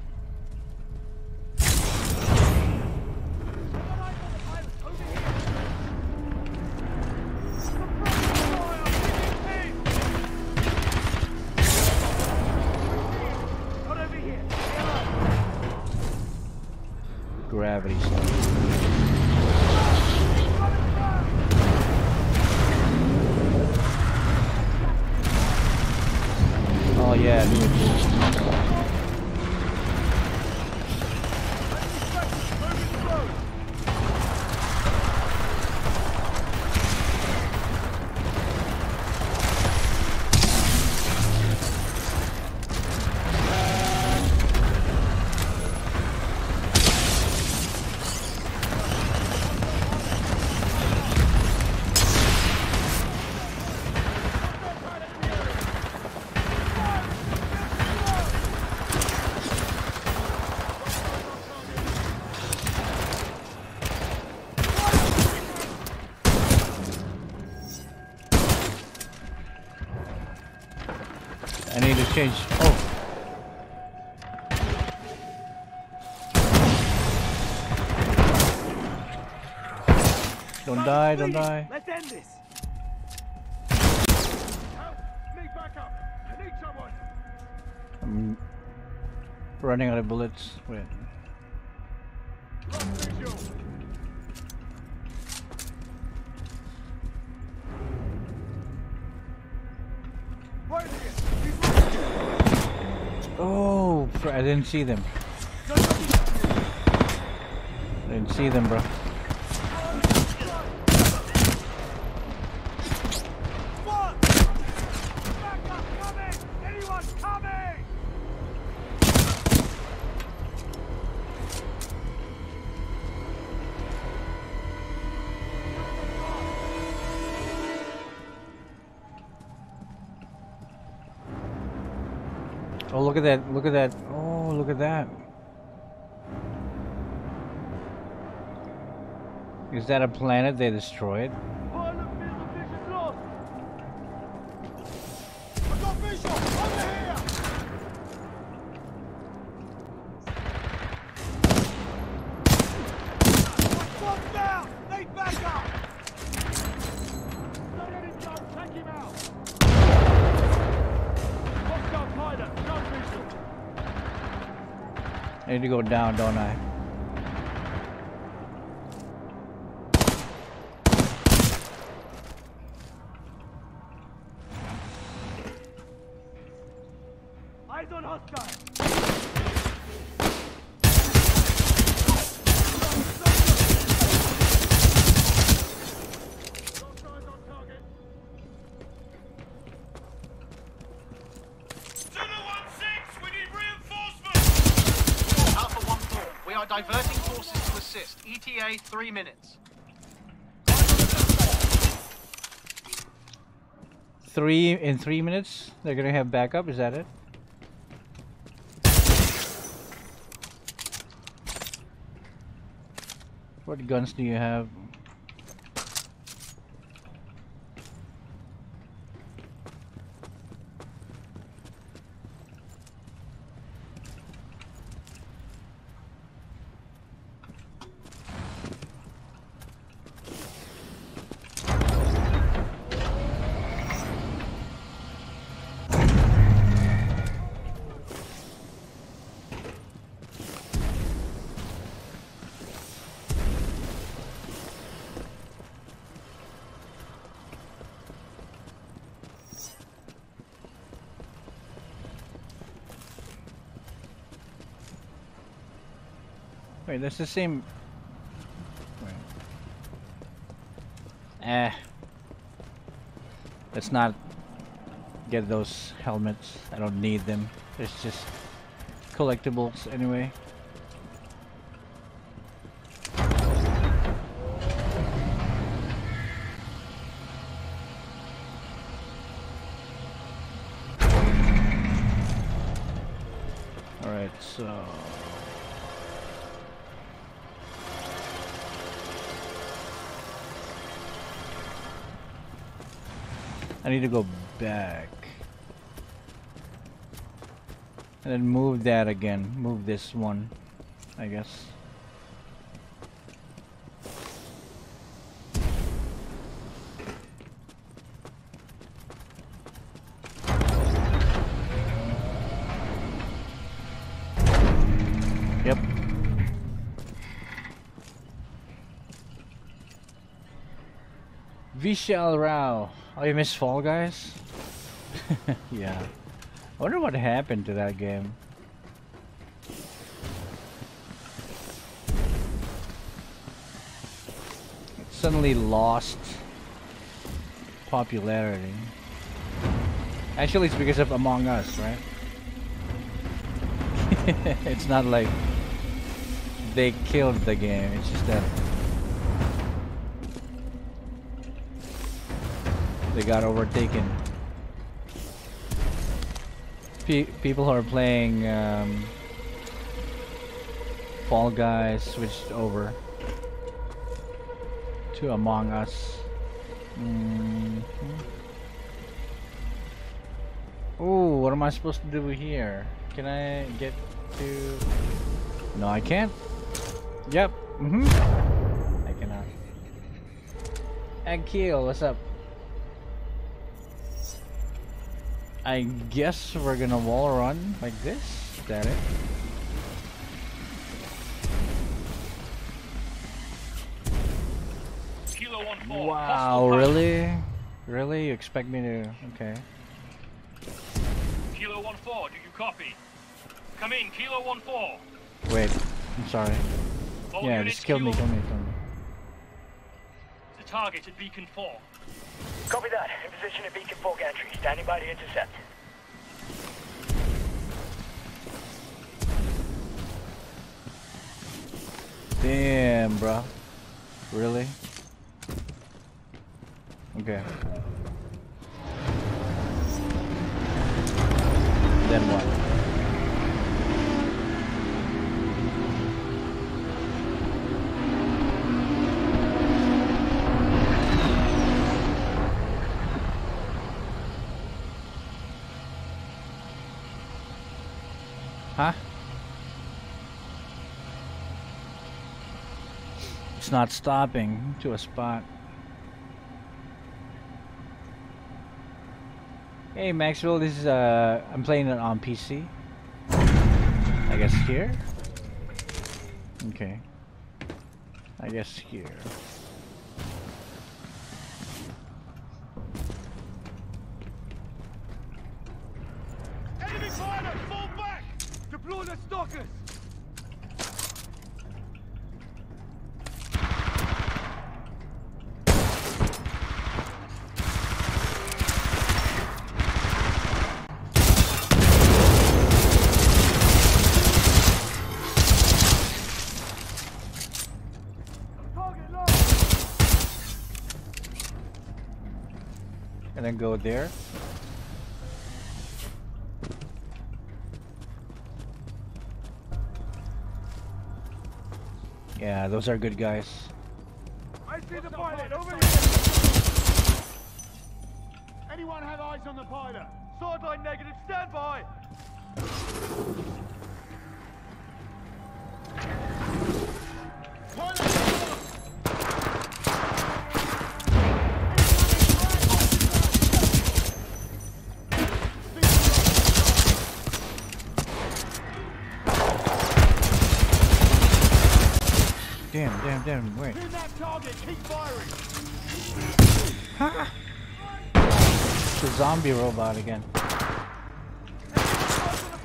Die, don't die. Let's end this! Help! Need backup! I need someone! I'm running out of bullets. Wait. Lost visual! Right here! Oh, I didn't see them. I didn't see them, bro. At that. Look at that. Oh, look at that. Is that a planet they destroyed? Down, don't I? Three in three minutes. They're gonna have backup. Is that it? What guns do you have? That's the same. Eh. Let's not get those helmets. I don't need them. It's just collectibles anyway. Alright, so... I need to go back. And then move that again. Move this one, I guess. Yep. Vishal Rao. Oh, you missed Fall Guys? yeah. I wonder what happened to that game. It suddenly lost popularity. Actually, it's because of Among Us, right? it's not like they killed the game, it's just that they got overtaken. Pe people who are playing um, Fall Guys switched over to Among Us. Mm -hmm. Oh, what am I supposed to do here? Can I get to... No, I can't. Yep. Mm-hmm. I cannot. Akil, what's up? I guess we're gonna wall run like this. Is that it? Kilo one four. Wow, really? Really? You expect me to... Okay. Kilo one four, do you copy? Come in, Kilo one four. Wait, I'm sorry. All yeah, just kill me, kill me, kill me. The target at Beacon four. Copy that. In position at Beacon 4 gantry. Standing by to intercept. Damn, bro. Really? Okay. Then what? Huh? It's not stopping to a spot. Hey Maxwell, this is uh I'm playing it on PC. I guess here? Okay. I guess here. Enemy pilot, fall back! Deploy the stalkers! And then go there. Yeah, those are good guys. I see the pilot, over here! Anyone have eyes on the pilot? Sideline negative, stand by! Damn, wait. Pin that target, keep firing! It's a zombie robot again.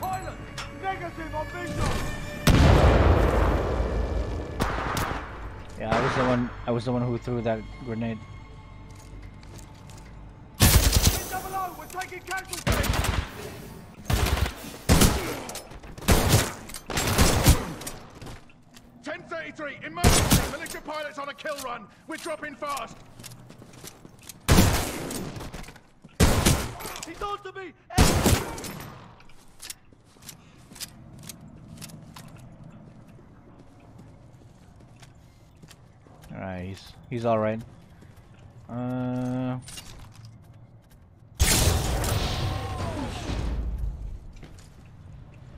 Pilot! Negative on visual! Yeah, I was the one. I was the one who threw that grenade. Double O, we're taking casualties! Ten thirty-three. Emergency. Militia pilots on a kill run. We're dropping fast. He's on to me! Alright, he's he's all right. Uh.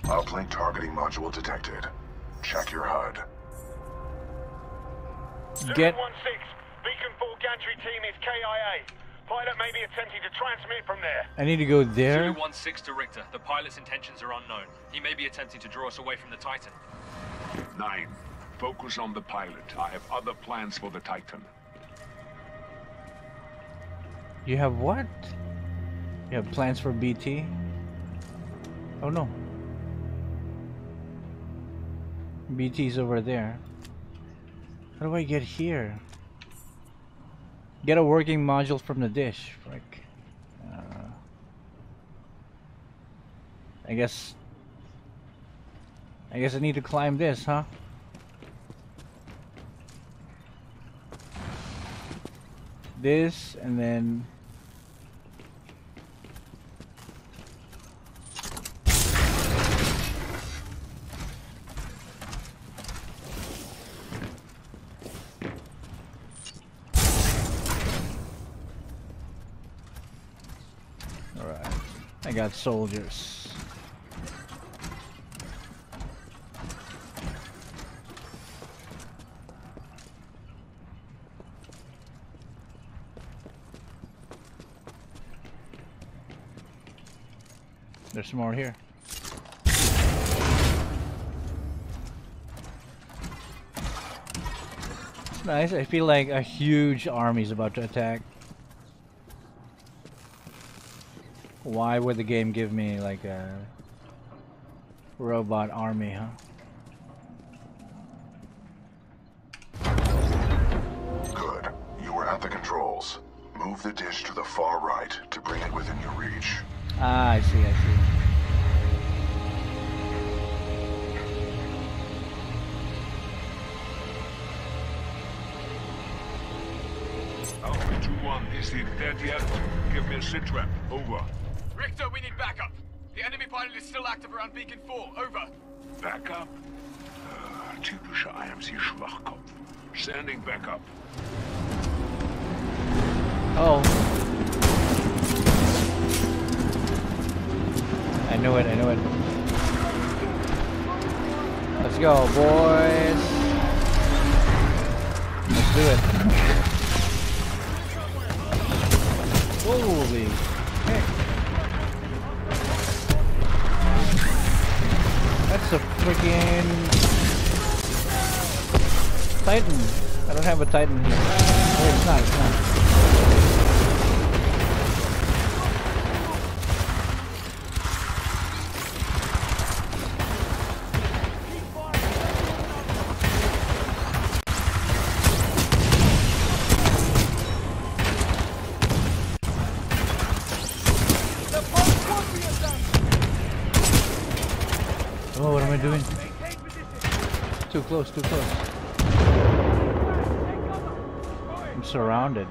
Uplink targeting module detected. Check your HUD. Get 1-6, Beacon 4 gantry team is KIA. Pilot may be attempting to transmit from there. I need to go there. Zulu one six to Richter. The pilot's intentions are unknown. He may be attempting to draw us away from the Titan. Nine. Focus on the pilot. I have other plans for the Titan. You have what? You have plans for BT? Oh no. BT's over there. How do I get here? Get a working module from the dish. Frick. Uh, I guess. I guess I need to climb this, huh? This and then. Alright. I got soldiers. There's some more here. It's nice. I feel like a huge army is about to attack. Why would the game give me like a robot army, huh? Good. You were at the controls. Move the dish to the far right to bring it within your reach. Ah, I see, I see. Sit rep. Over. Richter, we need backup. The enemy pilot is still active around Beacon 4. Over. Backup? Uh, äh, typischer IMC-Schwachkopf. Standing backup. Oh. I knew it, I knew it. Let's go, boys. Let's do it. Holy heck. That's a freaking Titan. I don't have a Titan here. Oh, it's not, it's not. Close, too close. I'm surrounded.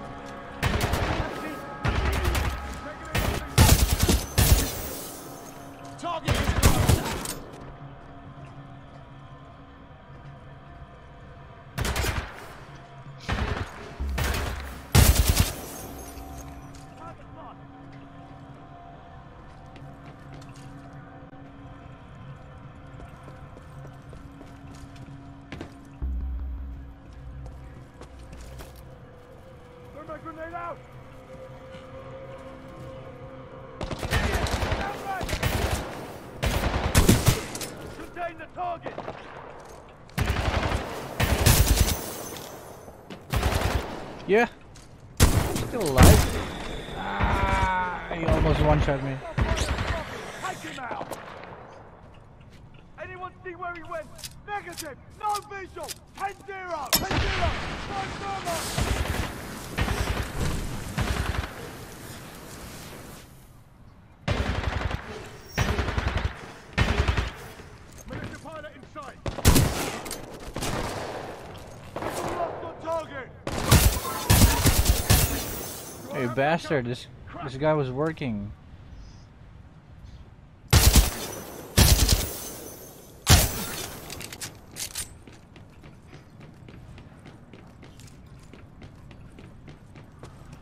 Bastard, this this guy was working.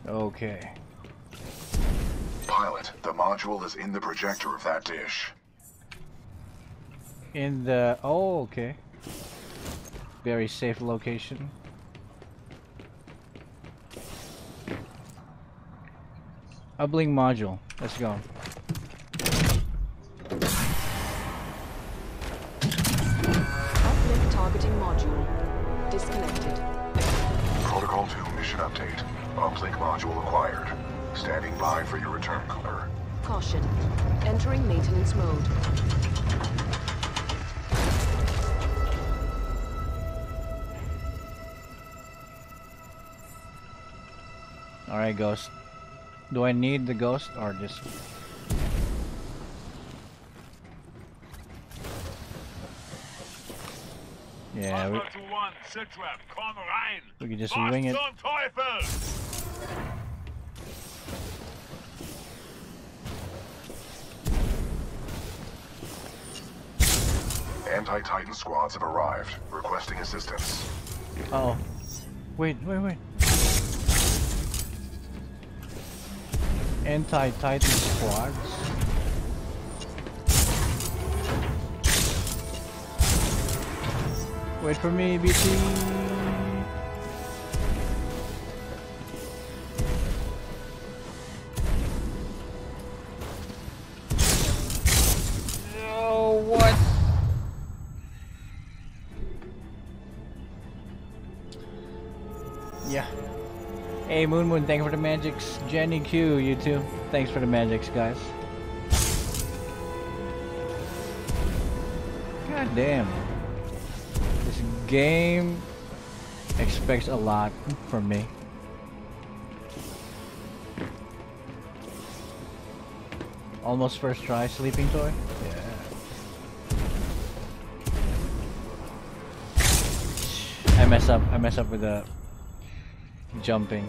Okay. Pilot, the module is in the projector of that dish. In the oh okay. Very safe location. Uplink module. Let's go. Uplink targeting module. Disconnected. Protocol 2 mission update. Uplink module acquired. Standing by for your return, Cooper. Caution. Entering maintenance mode. Alright, ghost. Do I need the ghost or just Yeah, we, Oscar to one, Sitrep, komm rein! we could just wing it. Anti-Titan squads have arrived, requesting assistance. Oh. Wait, wait, wait. Anti-Titan squads? Wait for me, BT. Hey, Moon Moon, thank you for the magics. Jenny Q, you too. Thanks for the magics, guys. God damn. This game expects a lot from me. Almost first try, sleeping toy? Yeah. I mess up, I mess up with the jumping.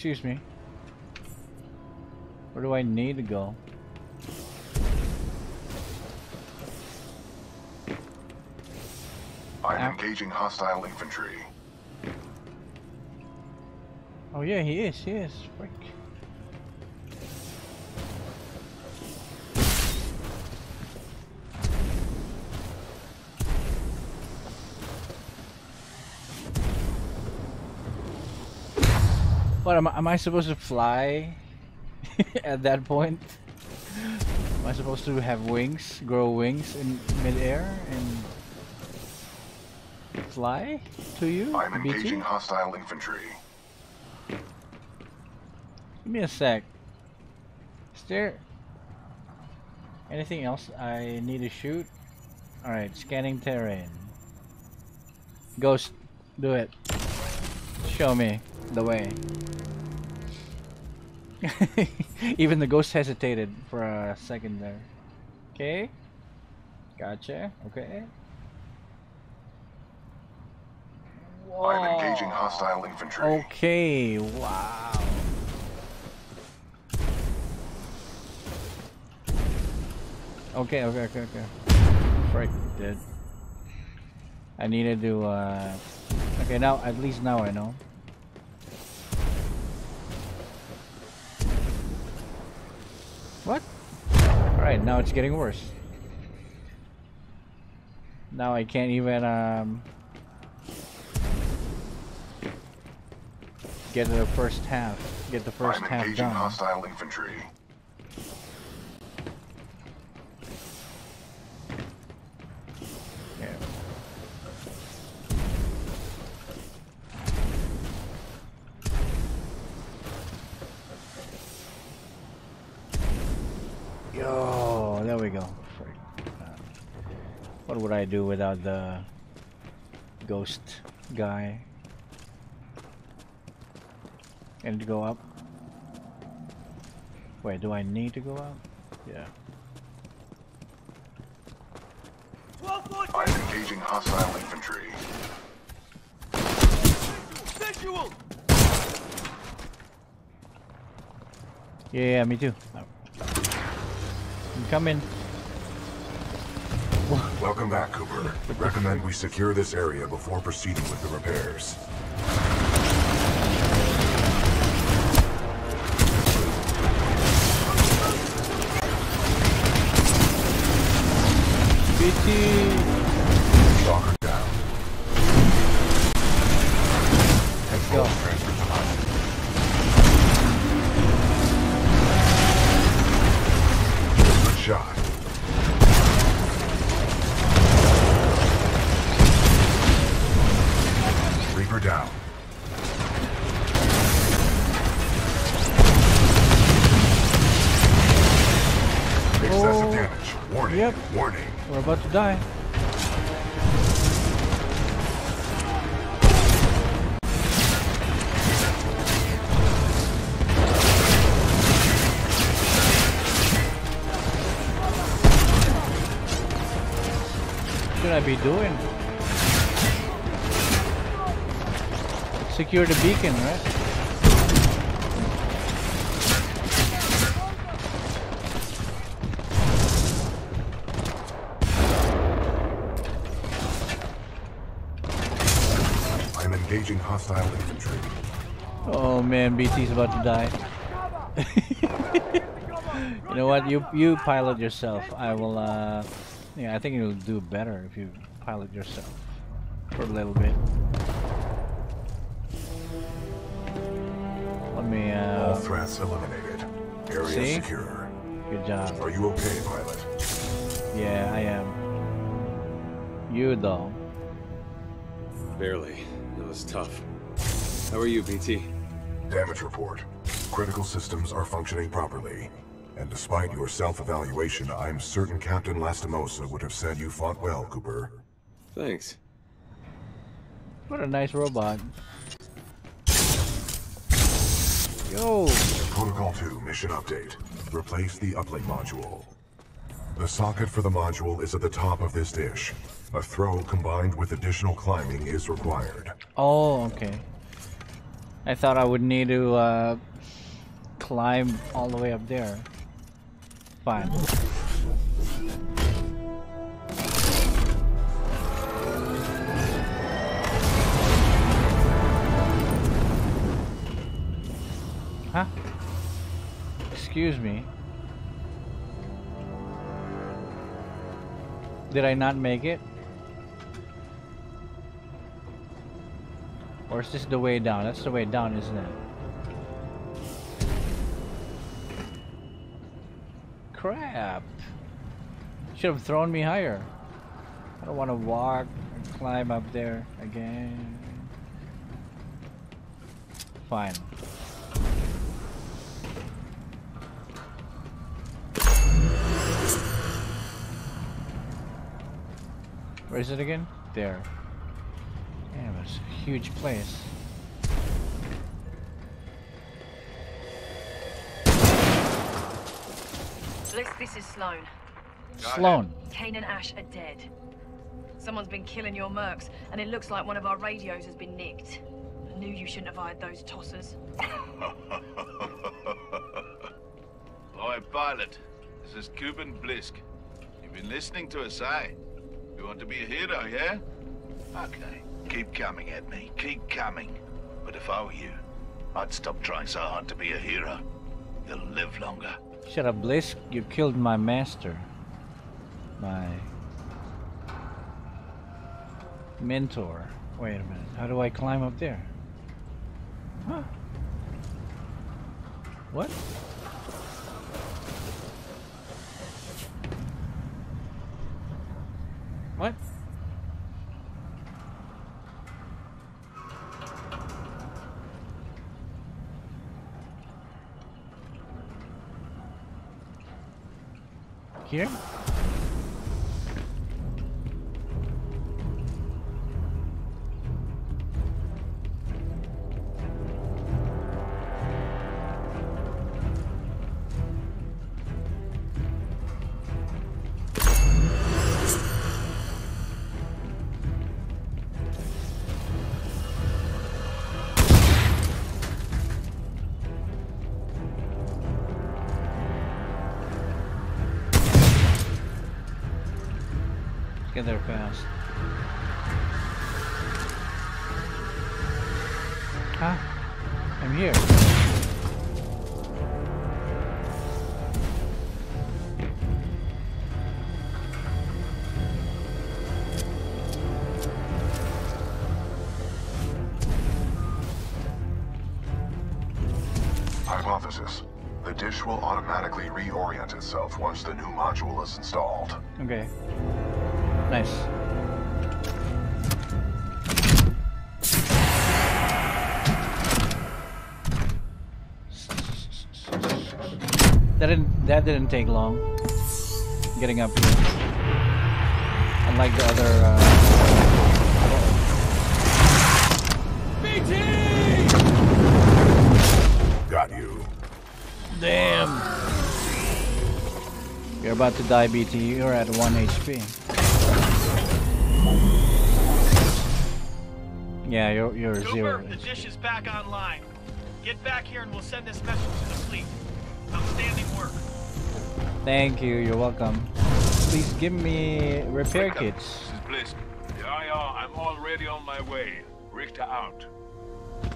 Excuse me. Where do I need to go? I'm engaging hostile infantry. Oh yeah, he is, he is. Frick. What am I, am I supposed to fly at that point? Am I supposed to have wings, grow wings in midair and fly to you? I'm BT? engaging hostile infantry. Give me a sec. Is there anything else I need to shoot? Alright, scanning terrain. Ghost, do it. Show me the way. Even the ghost hesitated for a second there. Okay. Gotcha. Okay. I'm engaging hostile infantry. Okay, wow. Okay, okay, okay, okay. Frick, dude. I needed to, uh... Okay, now, at least now I know. What? Alright, now it's getting worse. Now I can't even um get the first half. Get the 1st I'm half done. hostile infantry. What would I do without the ghost guy? And go up? Wait, do I need to go up? Yeah. I'm engaging hostile infantry. Visual! Yeah, yeah, me too. I'm coming. Welcome back, Cooper. Recommend we secure this area before proceeding with the repairs. Die. What should I be doing? Secure the beacon, right? I'm engaging hostile infantry. Oh man, BT's about to die. you know what? You you pilot yourself. I will. uh Yeah, I think you'll do better if you pilot yourself for a little bit. Let me. All uh threats eliminated. Area See? secure. Good job. Are you okay, pilot? Yeah, I am. You though. Barely. That was tough. How are you, BT? Damage report. Critical systems are functioning properly. And despite your self-evaluation, I'm certain Captain Lastimosa would have said you fought well, Cooper. Thanks. What a nice robot. Yo. Protocol 2 mission update. Replace the uplink module. The socket for the module is at the top of this dish. A throw combined with additional climbing is required. Oh, okay. I thought I would need to uh, climb all the way up there. Fine. Huh? Excuse me. Did I not make it? Or is this the way down? That's the way down, isn't it? Crap! Should have thrown me higher. I don't want to walk and climb up there again. Fine. Where is it again? There. Damn, it's a huge place. Blisk, this is Slone. Slone. Kane and Ash are dead. Someone's been killing your mercs, and it looks like one of our radios has been nicked. I knew you shouldn't have hired those tossers. Oi, pilot. This is Kuben Blisk. You've been listening to us, eh? You want to be a hero, yeah? Okay. Keep coming at me. Keep coming. But if I were you, I'd stop trying so hard to be a hero. You'll live longer. Shut up, Blisk. You killed my master. My... Mentor. Wait a minute. How do I climb up there? Huh? What? What? Here? Okay. Nice. That didn't that didn't take long. Getting up here. Unlike the other uh Got you. Damn. You're about to die, BT. You're at 1 HP. Yeah, you're you're zero. The dish is back online. Get back here and we'll send this message to the fleet. Outstanding work. Thank you. You're welcome. Please give me repair kits. This is Blisk. Yeah, yeah, I'm already on my way. Richter out.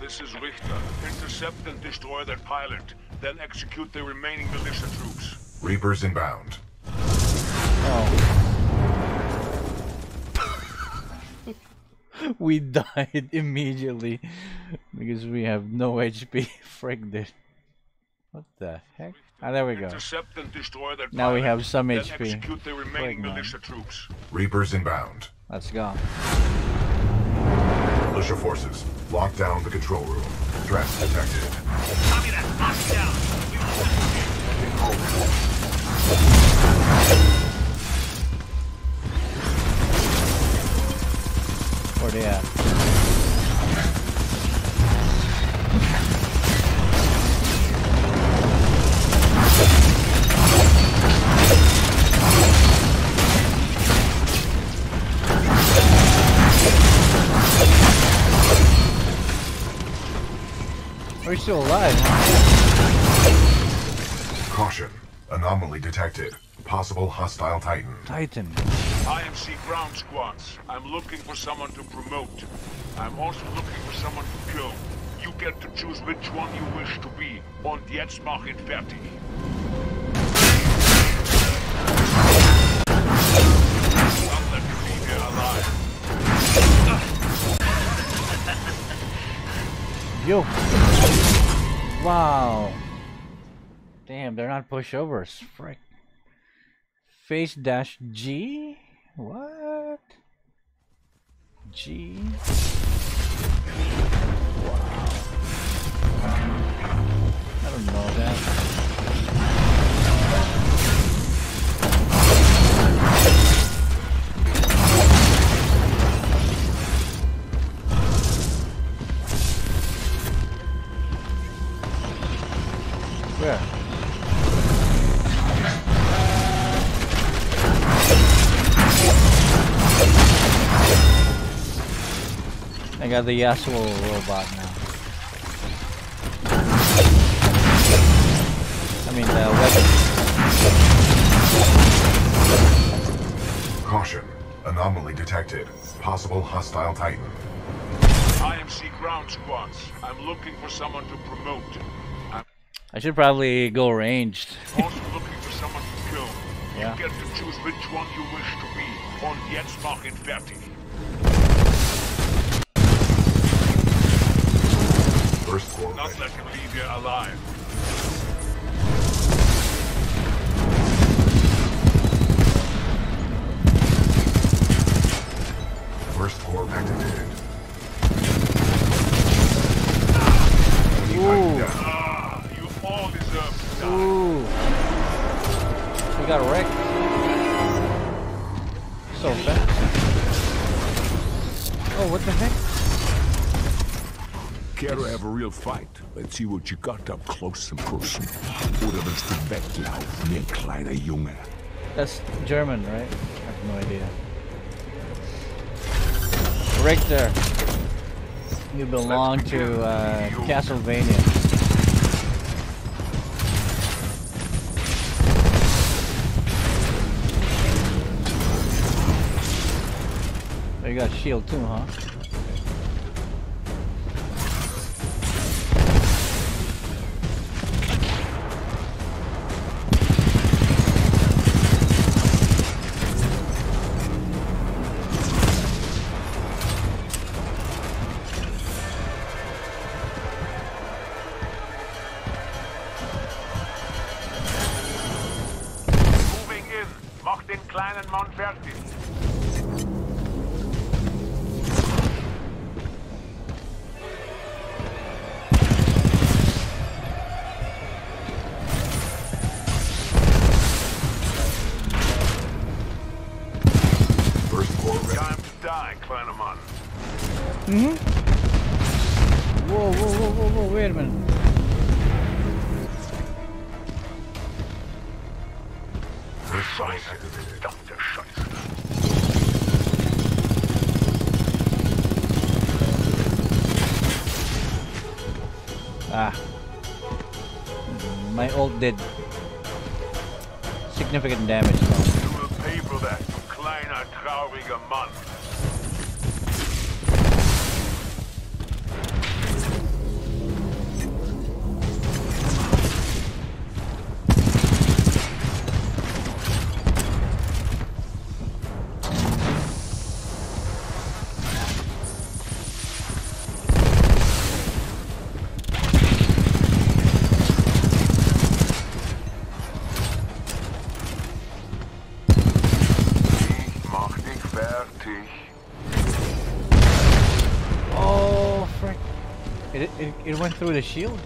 This is Richter. Intercept and destroy that pilot, then execute the remaining militia troops. Reapers inbound. we died immediately because we have no HP. Frick this. What the heck? Ah, there we go. And destroy that Now we have some then HP. execute the remaining Frick, man. militia troops. Reapers inbound. Let's go. Militia forces, lock down the control room. Threat detected. They uh, at? We're still alive. Caution. Anomaly detected. Possible hostile Titan. Titan. IMC ground squads. I'm looking for someone to promote. I'm also looking for someone to kill. You get to choose which one you wish to be. Und jetzt mach ihn fertig. Don't let me leave here alive. Yo. Wow. Damn, they're not pushovers. Frick. Face dash G? What? G? Wow. I don't know that. Got the Yasuo robot now. I mean the weapon. Caution. Anomaly detected. Possible hostile Titan. IMC ground squads. I'm looking for someone to promote. I'm I should probably go ranged. also looking for someone to kill. Yeah. You get to choose which one you wish to be. Und jetzt mach ihn fertig. Burst core Not let him leave here alive. Burst core activated. Ooh. Ah, you all deserve to die. Ooh. We got wrecked. So fast. Oh, what the heck? Care to have a real fight? Let's see what you got up close and personal. Oder willst du weglaufen, ein kleiner Junge? That's German, right? I have no idea. Richter, you belong to uh, Castlevania. Oh, you got shield too, huh? Went through the shield?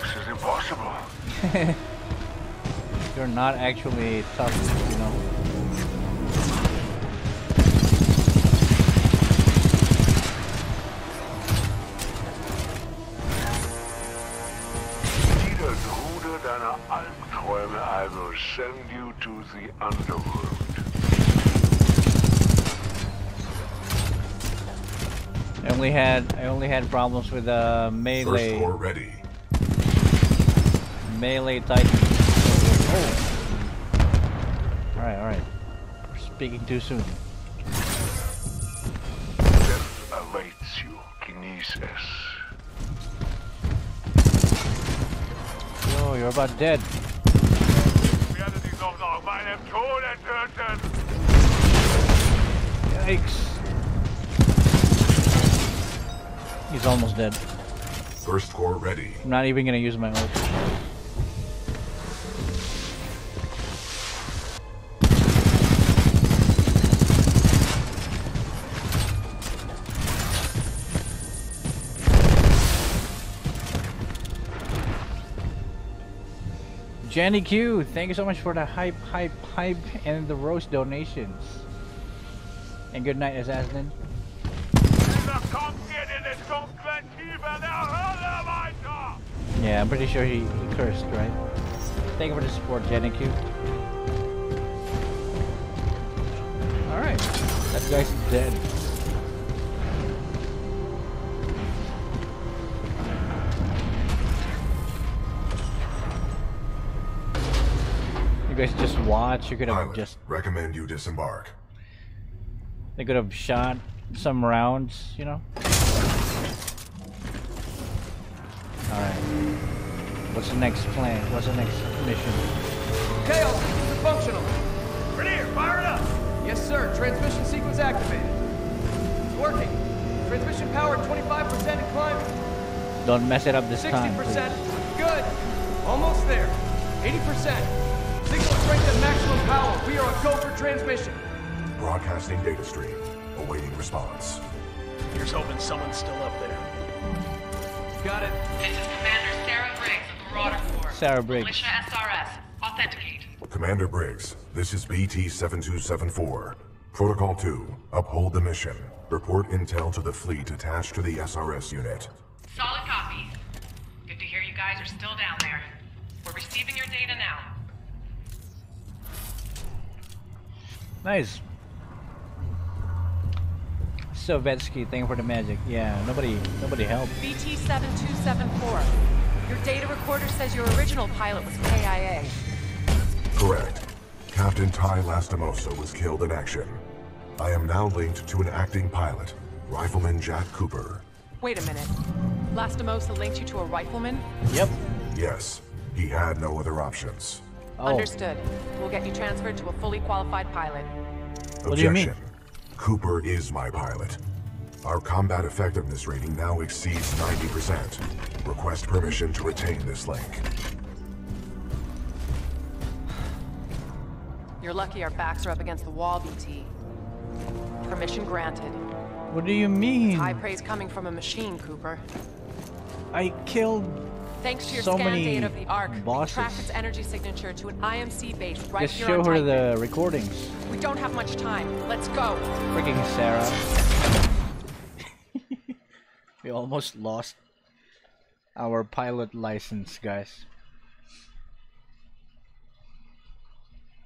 This is impossible. You're not actually tough, the underworld. I only had I only had problems with uh, melee Burst core ready. melee titan. Oh. All right, all right. We're speaking too soon. Death awaits you, es. Yo, you're about dead. Tode töten. Yikes. He's almost dead. Burst core ready. I'm not even gonna use my ult. Jenny Q, thank you so much for the hype, hype, hype, and the roast donations. And good night, Assassin. Yeah, I'm pretty sure he, he cursed, right? Thank you for the support, Jenny Q. Alright, that guy's dead. Guys just watch. You could have Pilot, just. recommend you disembark. They could have shot some rounds, you know. All right. What's the next plan? What's the next mission? Chaos, all systems are functional. Rainier, fire it up! Yes, sir. Transmission sequence activated. It's working. Transmission power 25% and climbing. Don't mess it up this 60%. time. please. Good. Almost there. 80%. Signal strength at maximum power. We are a go for transmission. Broadcasting data stream. Awaiting response. Here's hoping someone's still up there. Got it. This is Commander Sarah Briggs of Marauder Corps. Sarah Briggs. Militia SRS. Authenticate. Commander Briggs, this is BT-7274. Protocol 2, uphold the mission. Report intel to the fleet attached to the SRS unit. Solid copy. Good to hear you guys are still down there. We're receiving your data now. Nice. Sovetsky, thank you for the magic. Yeah, nobody, nobody helped. BT-7274. Your data recorder says your original pilot was KIA. Correct. Captain Ty Lastimosa was killed in action. I am now linked to an acting pilot, Rifleman Jack Cooper. Wait a minute. Lastimosa linked you to a rifleman? Yep. Yes, he had no other options. Oh. Understood. We'll get you transferred to a fully qualified pilot. What do you mean? Objection. Cooper is my pilot. Our combat effectiveness rating now exceeds 90%. Request permission to retain this link. You're lucky our backs are up against the wall, BT. Permission granted. What do you mean? High praise coming from a machine, Cooper. I killed Thanks to your so scan data of the Ark, we bosses. tracked its energy signature to an IMC base right Just here show her Titan. the recordings. We don't have much time. Let's go. Freaking Sarah. we almost lost our pilot license, guys.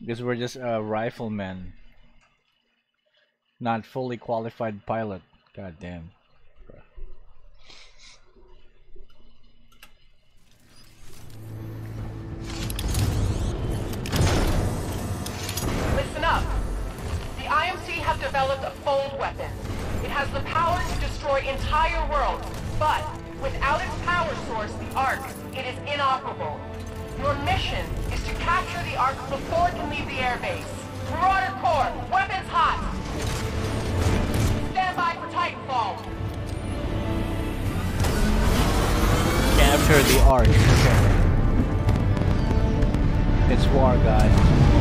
Because we're just a rifleman. Not fully qualified pilot. God damn. Listen up. The IMC have developed a fold weapon. It has the power to destroy entire worlds, but without its power source, the Ark, it is inoperable. Your mission is to capture the Ark before it can leave the airbase. Marauder Corps, weapons hot! Stand by for Titanfall. Capture the ark. Okay. It's war, guys.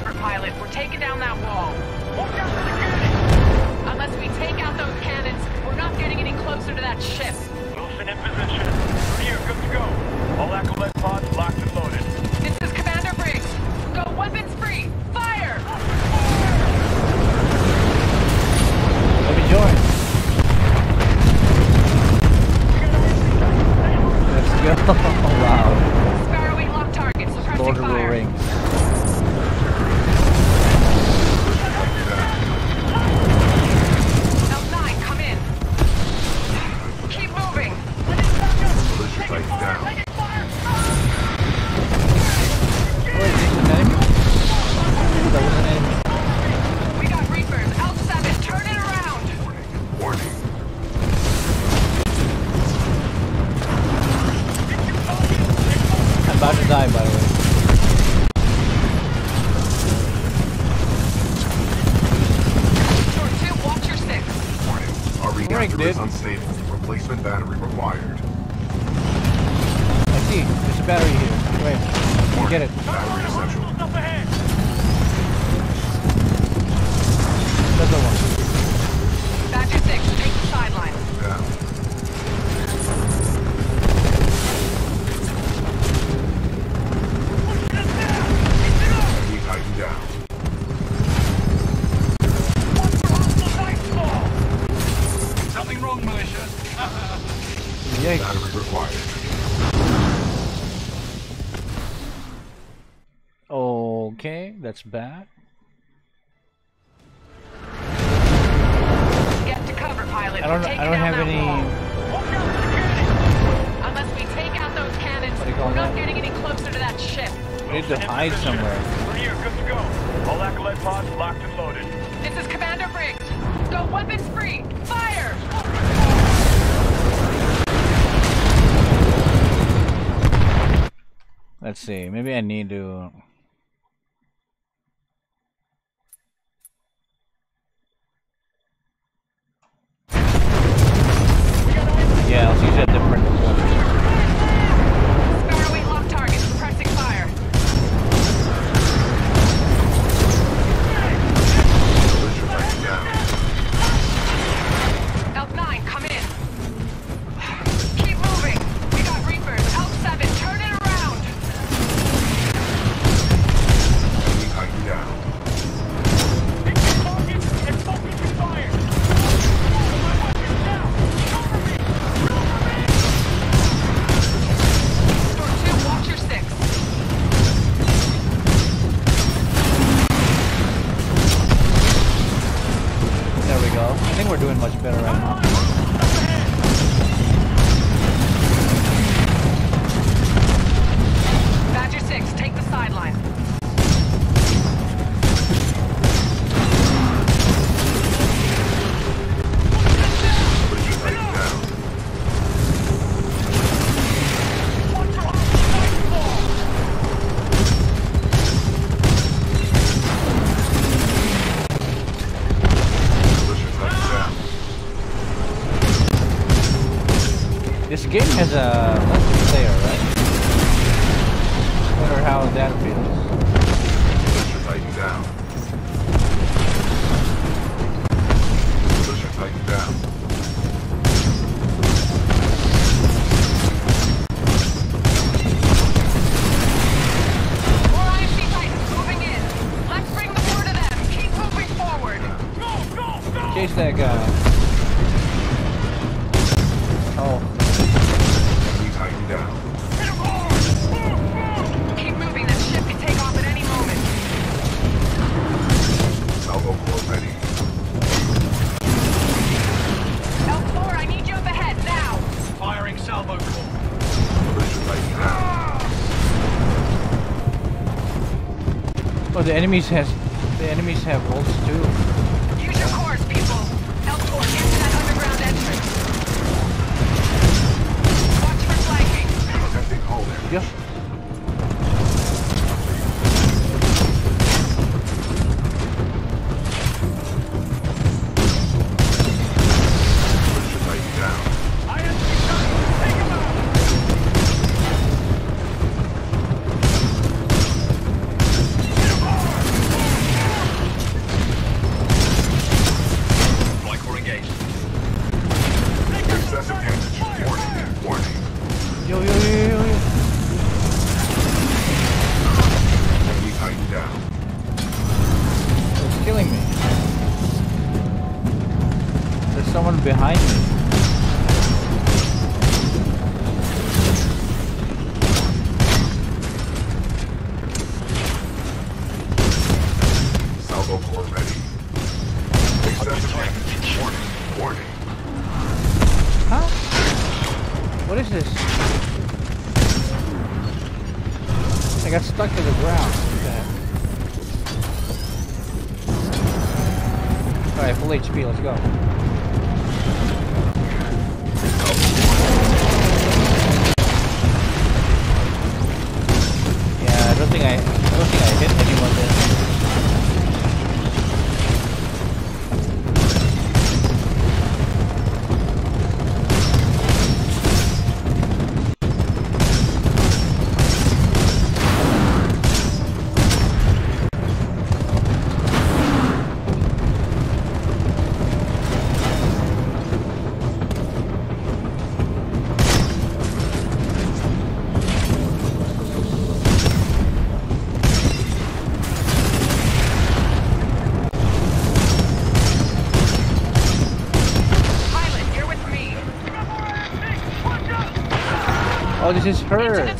Get to cover, pilot. We're taking down that wall. Watch out for the cannons! Unless we take out those cannons, we're not getting any closer to that ship. Wilson in position. Here, good to go. All acolyte pods locked and loaded. This is Commander Briggs. Go weapons free. Fire! Let me join. Let's go. Okay, enemies has the enemies have bolts too. Oh, this is her.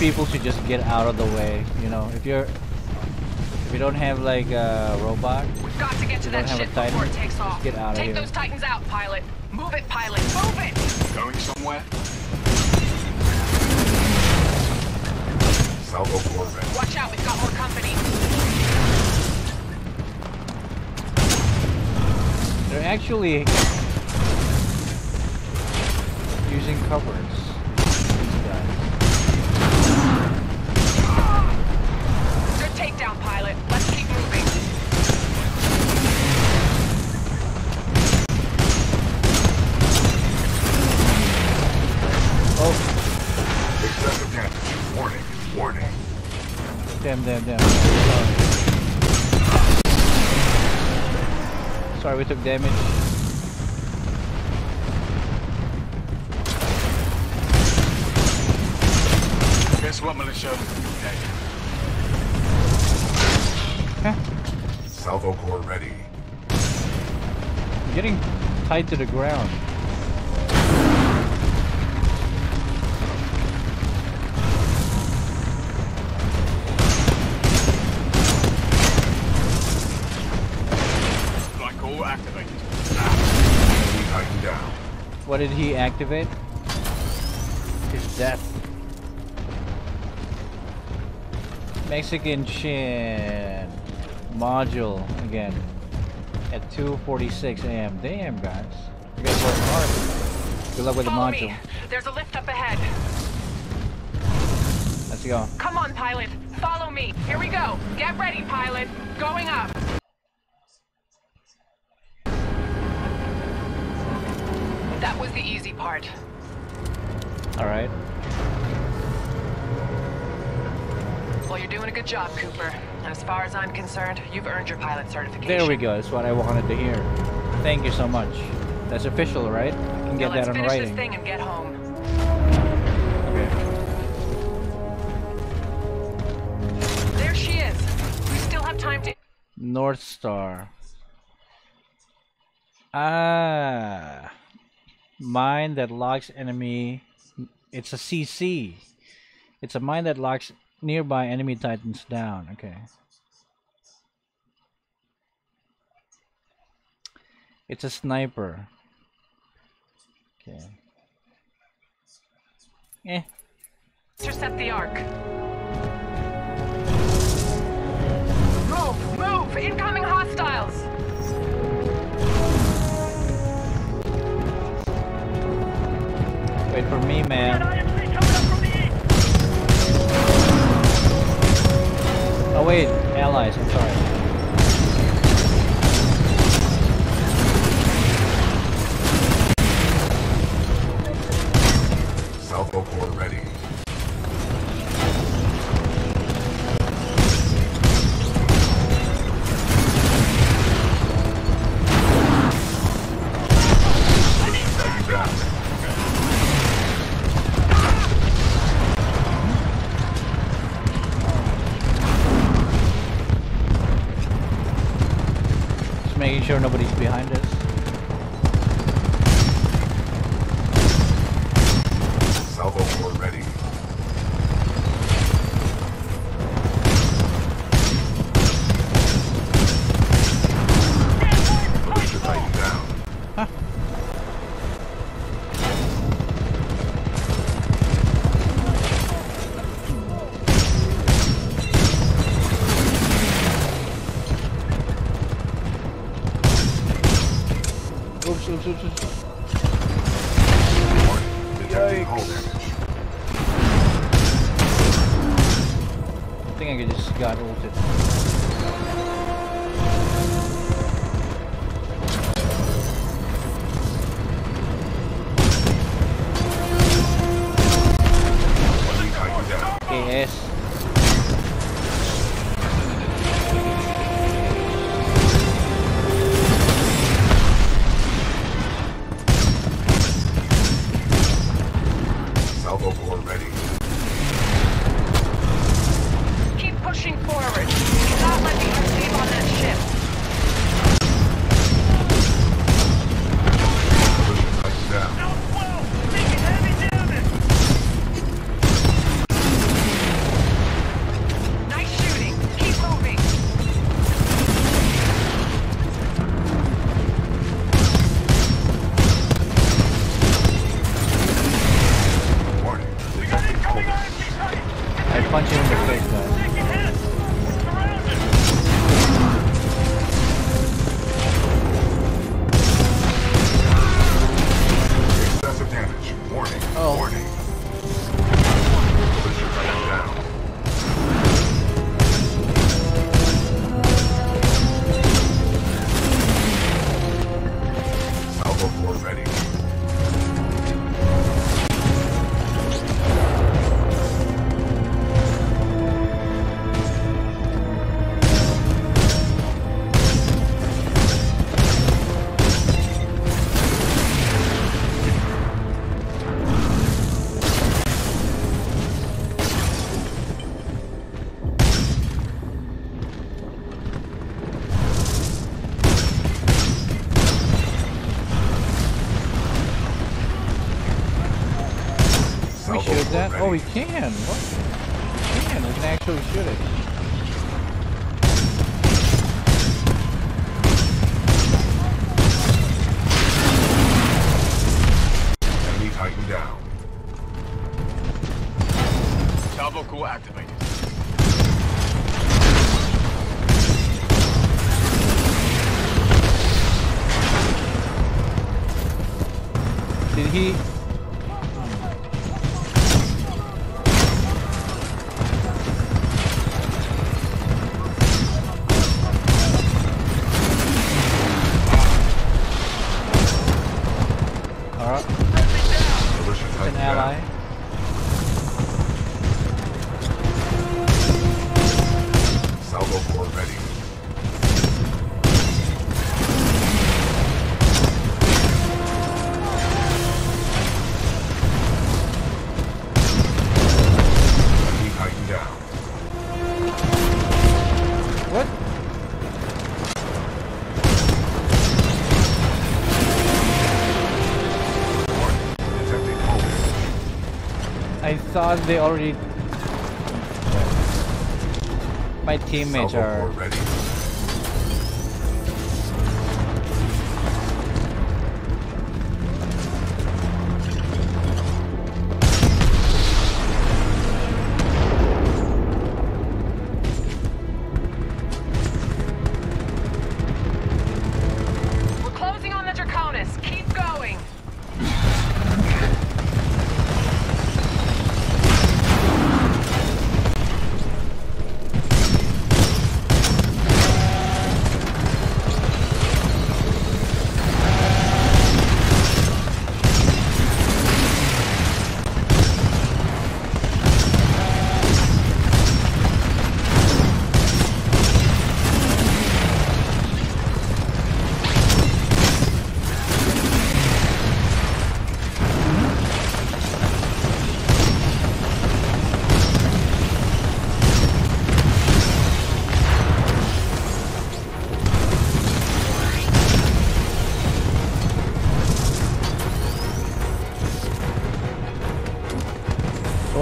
People should just get out of the way. You know, if you're, if you don't have like a robot, We've got to get to You don't that have a ship Titan? before it takes Just off. get outta Take here. those Titans out, Pilot. Move it, Pilot. Move it! Going somewhere? Salvo core ready. Watch out, we've got more company. they're actually using covers. Damn, damn, damn. Sorry. Sorry, we took damage. Guess what, militia? Okay. Salvo core ready. I'm getting tied to the ground. What did he activate? His death. Mexican Shin module again at 2:46 a.m. Damn, guys, you guys work hard. Good luck with the Follow module. me. There's a lift up ahead. Let's go. Come on, Pilot. Follow me. Here we go. Get ready, Pilot. Going up. The. All right. Well, you're doing a good job, Cooper. And as far as I'm concerned, you've earned your pilot certification. There we go. That's what I wanted to hear. Thank you so much. That's official, right? I can get now that on finish writing. this thing and get home. Okay. There she is. We still have time to. North Star. Ah. Mine that locks enemy. It's a CC. It's a mine that locks nearby enemy titans down. Okay. It's a sniper. Okay. Eh. Intercept the Ark. Move! Move! Incoming hostiles! Wait for me, man. Oh wait, allies. I'm sorry. Salvo core ready. We can. Thought they already. My teammates are. ready.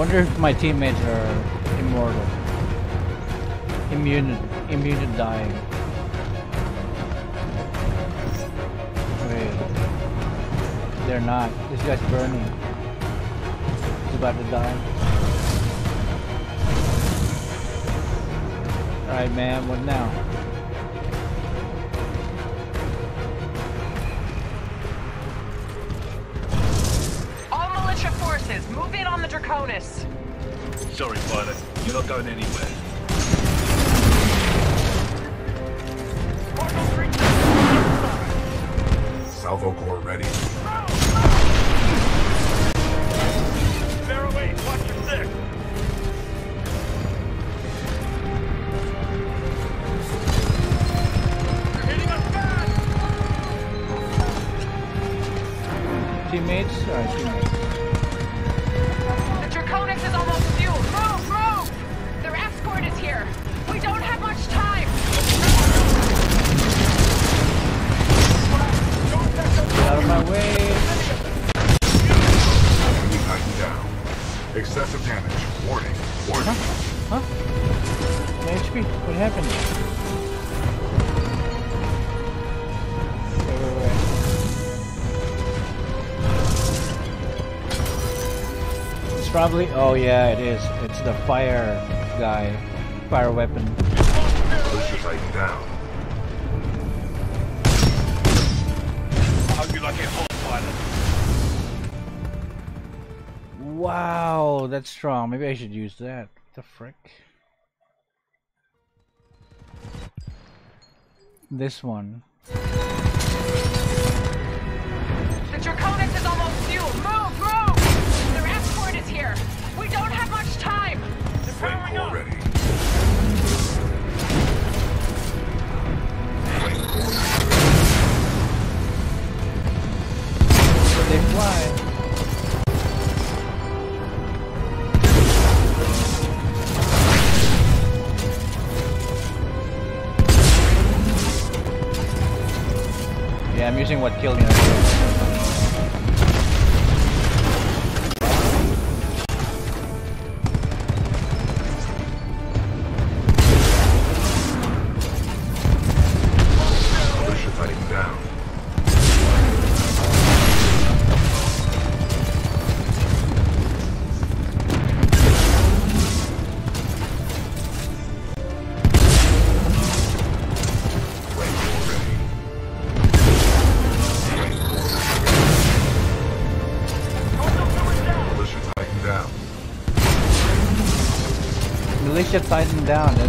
Wonder if my teammates are immortal. Immune, immune to dying. Wait. They're not. This guy's burning. He's about to die. Alright, man, what now? Probably, oh yeah, it is. It's the fire guy. Fire weapon. Titan down. Hope you like pilot. Wow, that's strong. Maybe I should use that. What the frick? This one. Using what killed me. Militia Titan down.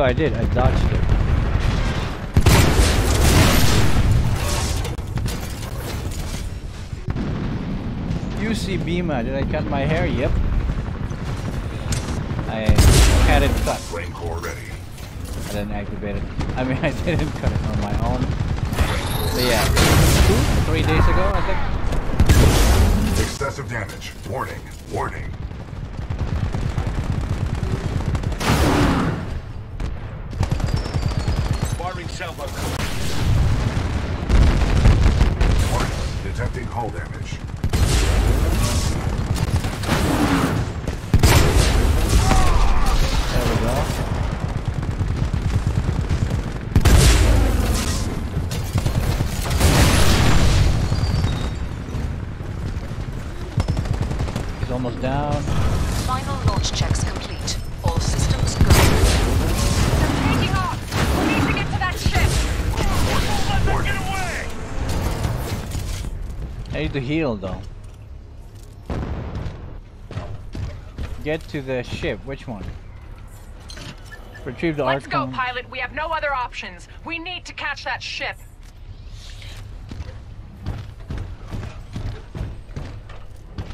Go, I did. I dodged it. UC Bima, did I cut my hair? Yep. I had it cut. Ready. I didn't activate it. I mean, I didn't cut it on my own. But yeah, two, three days ago, I think. Excessive damage. Warning. Warning. Salvo. Detecting hull damage. To heal though. Get to the ship. Which one? Retrieve the Let's go, pilot. We have no other options. We need to catch that ship.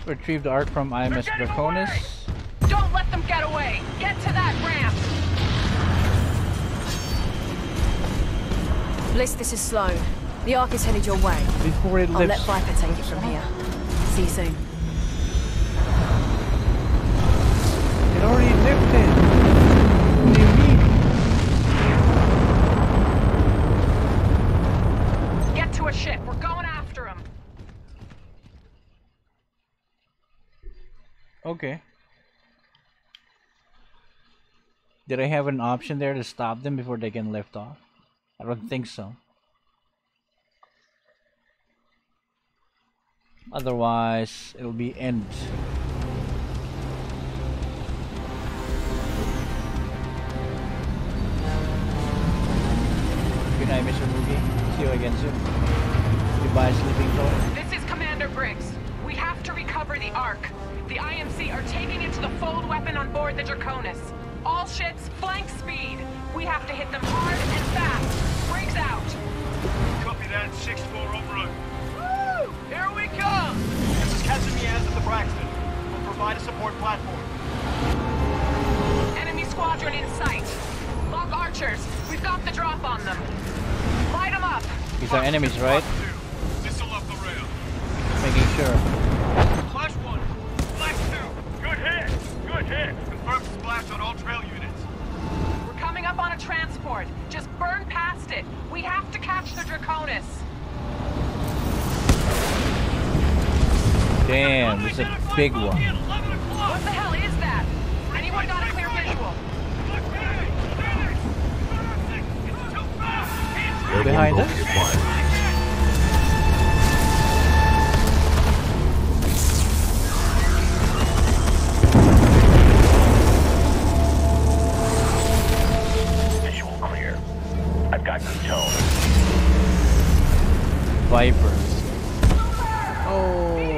Retrieve the Ark from IMS Draconis. Don't let them get away. Get to that ramp. Blisk, this is Slone. The Ark is headed your way. Before it I'll let lifts. Viper take it from here. See you soon. It already lifted. What do you mean? Get to a ship. We're going after him. Okay. Did I have an option there to stop them before they can lift off? I don't think so. Otherwise, it'll be end. Good night, Mr. Moogie. See you again soon. Goodbye, sleeping toy. This is Commander Briggs. We have to recover the Ark. The IMC are taking it to the fold weapon on board the Draconis. All ships, flank speed. We have to hit them hard and fast. Briggs out. Copy that. 6-4 en route. Woo! Here we come! This is Captain Miaz of the Braxton. We'll provide a support platform. Enemy squadron in sight. Lock archers. We've got the drop on them. Light them up. These are enemies, right? Missile up the rail. Making sure. Flash 1. Flash 2. Good hit. Good hit. Confirm splash on all trail units. We're coming up on a transport. Just burn past it. We have to catch the Draconis. Damn, this is a big one. What the hell is that? Anyone got a clear visual? Behind us? Visual clear. I've got good tone. Vipers. Oh.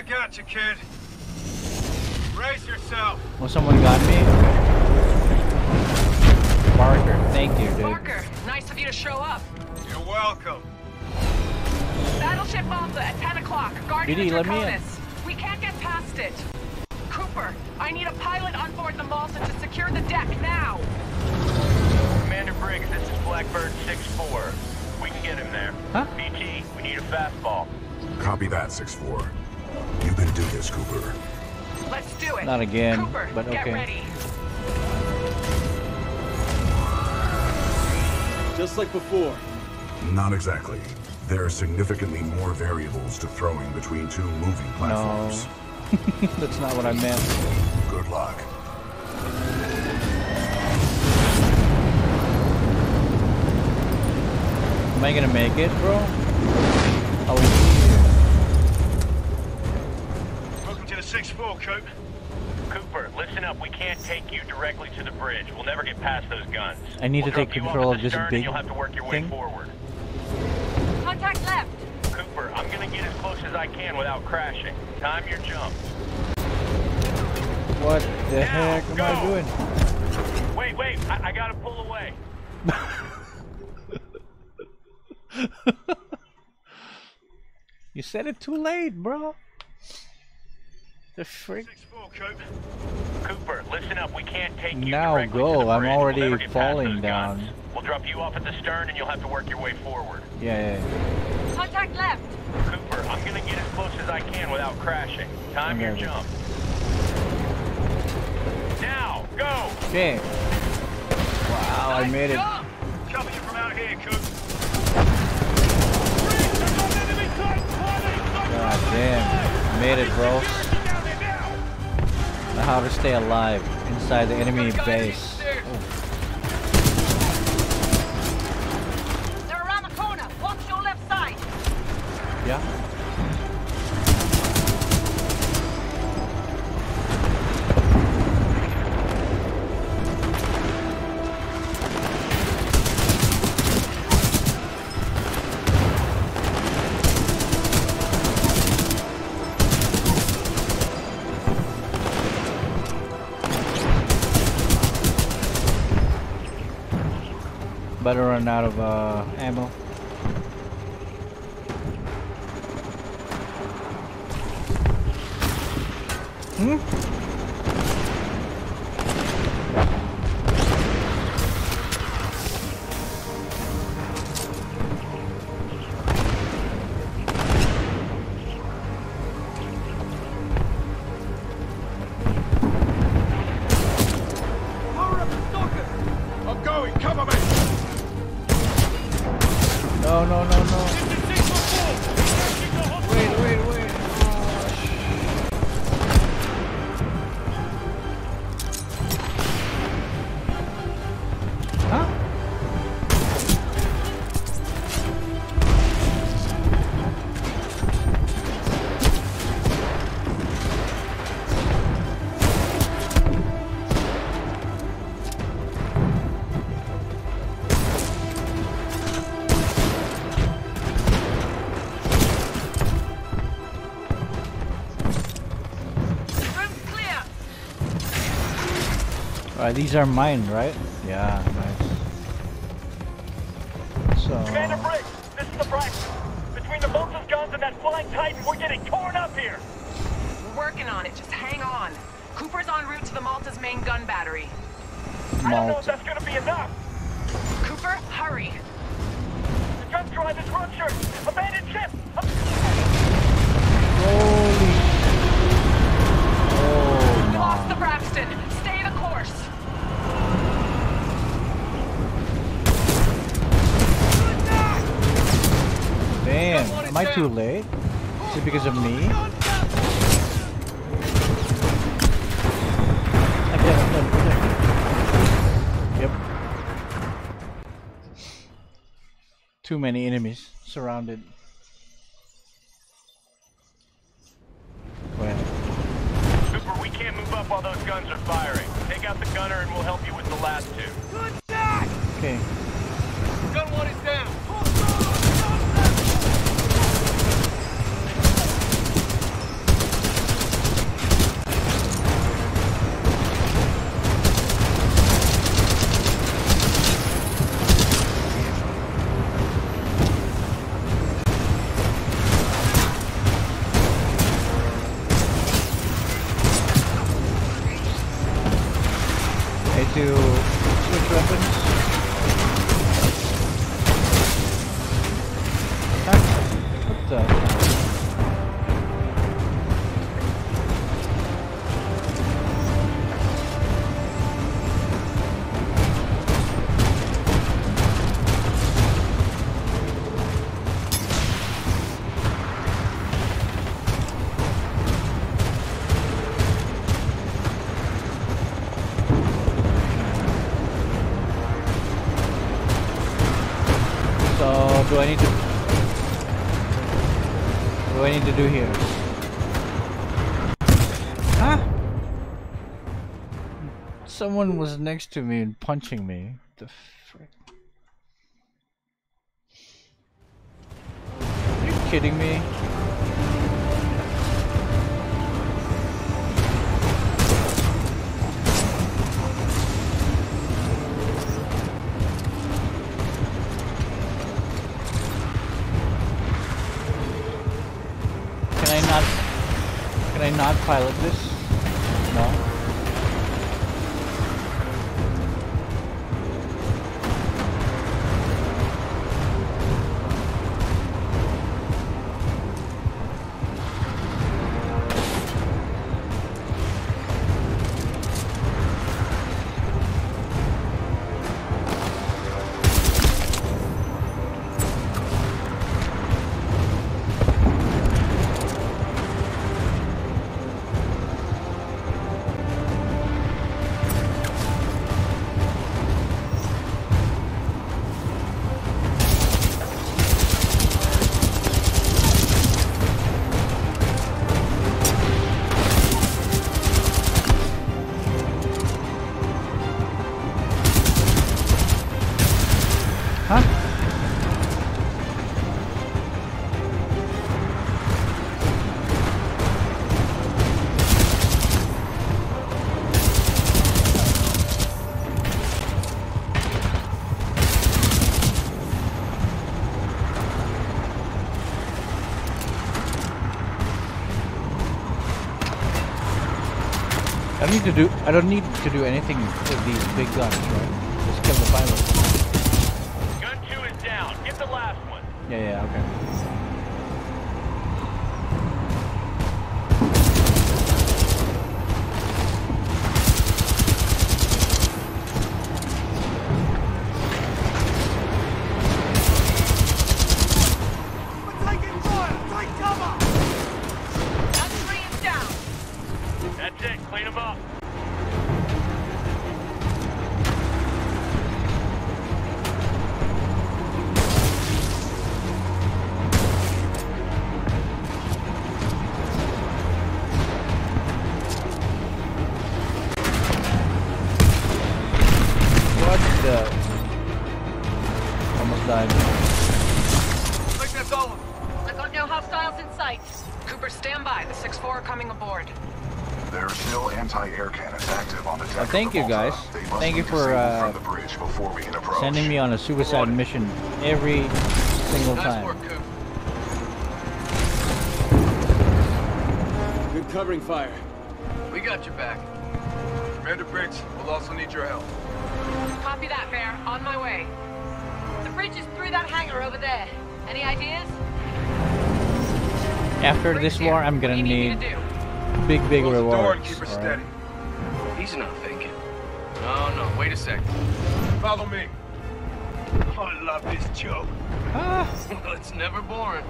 I got you, kid. Brace yourself. Well, someone got me? Barker, thank you, dude. Barker, nice of you to show up. You're welcome. Battleship Alpha at 10 o'clock. Guarding BD, the let me in. Draconis. We can't get past it. Cooper, I need a pilot on board the Malta to secure the deck now. Commander Briggs, this is Blackbird 6-4. We can get him there. Huh? BT, we need a fastball. Copy that, 6-4. You can do this, Cooper. Let's do it. Not again, Cooper, but get okay. ready. Just like before. Not exactly. There are significantly more variables to throwing between two moving platforms. No. That's not what I meant. Good luck. Am I gonna make it, bro? Oh, 6-4, Coop. Cooper, listen up. We can't take you directly to the bridge. We'll never get past those guns. I need We'll to take drop you off control of this stern and big You'll have to work your way thing. forward. Contact left. Cooper, I'm gonna get as close as I can without crashing. Time your jump. What the heck am I doing? Wait, wait. I, I gotta pull away. You said it too late, bro. The freak? Cooper, listen up. We can't take you Now go. I'm already we'll falling down. We'll drop you off at the stern and you'll have to work your way forward. Yeah, yeah. Contact left. Cooper, I'm gonna get as close as I can without crashing. Time your jump. Now, go! Okay. Wow, nice I made jump. it. From out here, God damn. Made it, bro on how to stay alive inside the enemy base. Oh. They're around the corner. Watch your left side. Yeah. about to run out of uh, ammo. Hmm? these are mine, right? someone was next to me and punching me. The frick? Are you kidding me? Can I not... Can I not pilot this? Need to do. I don't need to do anything with these big guns, right? Thank you guys. Volta. They must Thank you for uh, from the bridge before we can approach. sending me on a suicide mission every single time. Good covering fire. We got your back. Commander Briggs, we'll also need your help. Copy that, Bear. On my way. The bridge is through that hangar over there. Any ideas? After this war, I'm gonna need big, big Close the door rewards. keep her alright? steady. He's not thinking. No, no, wait a sec. Follow me. I love this joke. well, ah. it's never boring.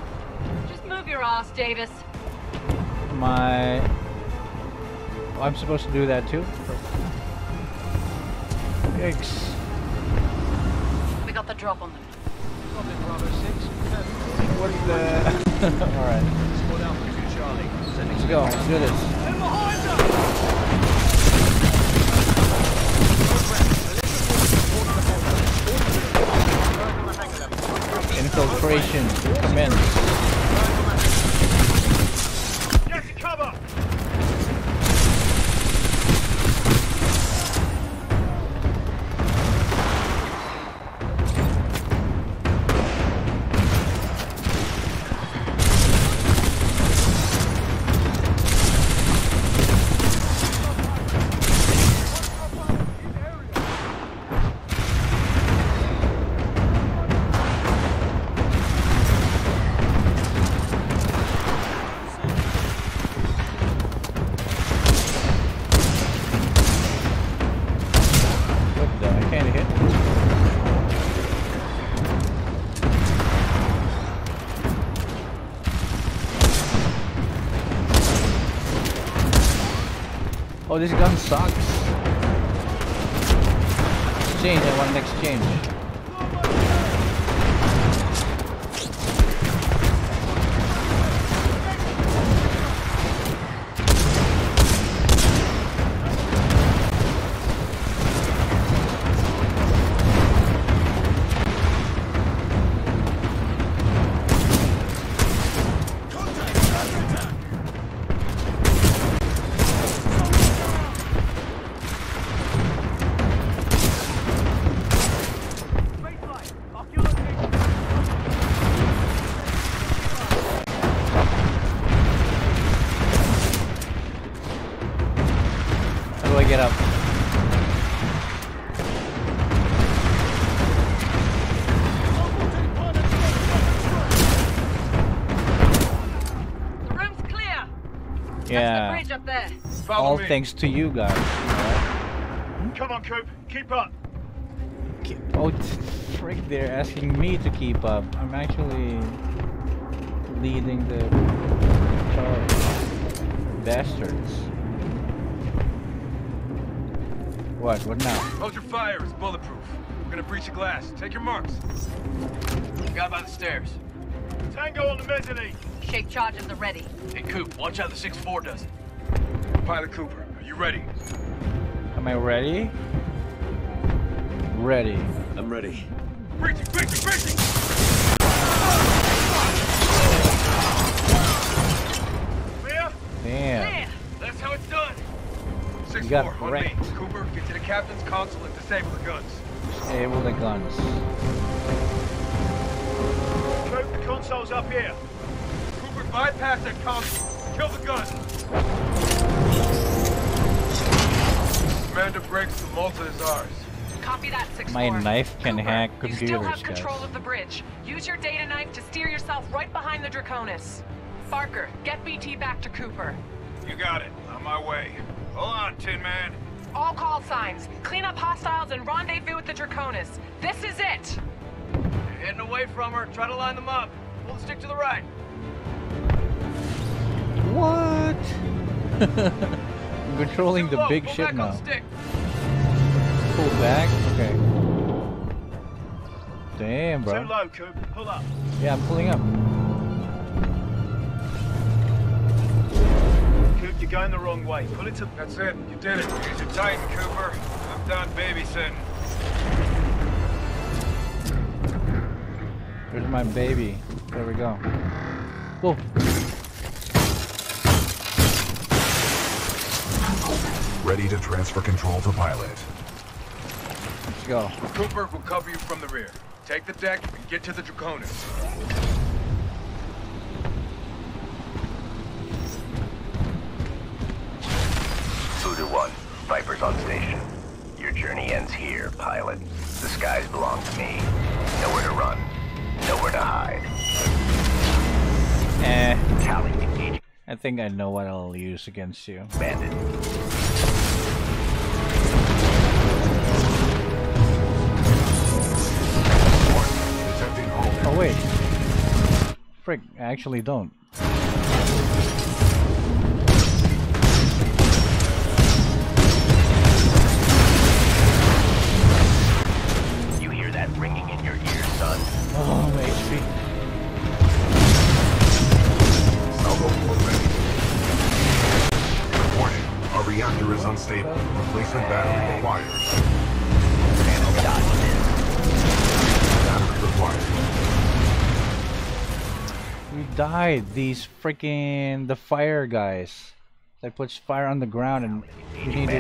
Just move your ass, Davis. My. Oh, I'm supposed to do that too. Yikes! We got the drop on them. Bravo 6. What the? All right, Squad Alpha to Charlie. Sending let's go. Let's do this. Infiltration commence. This gun sucks. Exchange, I want an exchange. Thanks to you guys. Come on, Coop. Keep up. Oh, frick, they're asking me to keep up. I'm actually leading the charge. Bastards. What? What now? Hold your fire. It's bulletproof. We're gonna breach the glass. Take your marks. Guy by the stairs. Tango on the mezzanine. Shape charges are ready. Hey, Coop, watch how the 6-4 does it. Pilot Cooper, are you ready? Am I ready? Ready. I'm ready. Breaching, breaching, breaching! Clear? Damn. That's how it's done. Six You got four, on me. Cooper, get to the captain's console and disable the guns. Disable the guns. Coop, the console's up here. Cooper, bypass that console. Kill the gun. Commander Briggs, the Malta is ours. Copy that, 6 My knife can hack computers, You still computers, have guys. control of the bridge. Use your data knife to steer yourself right behind the Draconis. Barker, get BT back to Cooper. You got it. On my way. Hold on, Tin Man. All call signs. Clean up hostiles and rendezvous with the Draconis. This is it! You're heading away from her. Try to line them up. Pull the stick to the right. What? Controlling the big Pull ship now. Pull back? Okay. Damn, bro. Too low, Coop. Pull up. Yeah, I'm pulling up. Coop, you're going the wrong way. Pull it to... That's it. You did it. Use your Titan, Cooper. I'm done babysitting. There's my baby. There we go. Whoa. Ready to transfer control to pilot. Let's go. Cooper will cover you from the rear. Take the deck and get to the Draconis. Voodoo 1, Viper's on station. Your journey ends here, pilot. The skies belong to me. Nowhere to run. Nowhere to hide. Eh. Tally engaging I think I know what I'll use against you. bandit. Wait. Frick, I actually don't. Died. These freaking the fire guys. That puts fire on the ground and we need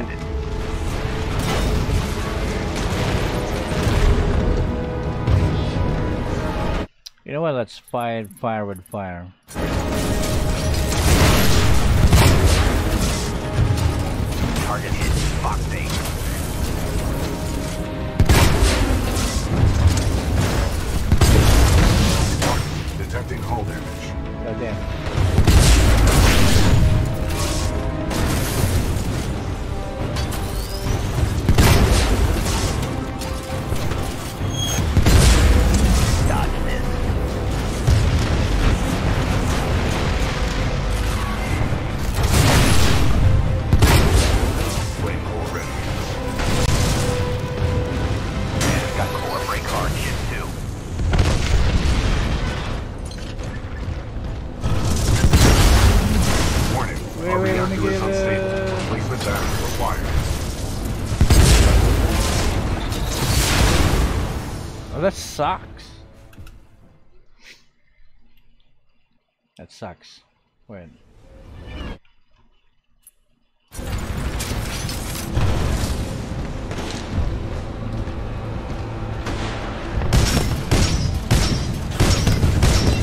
You know what? Let's fight fire with fire. Target hit. Fox 8. Detecting hull damage. Sucks. That sucks. Wait.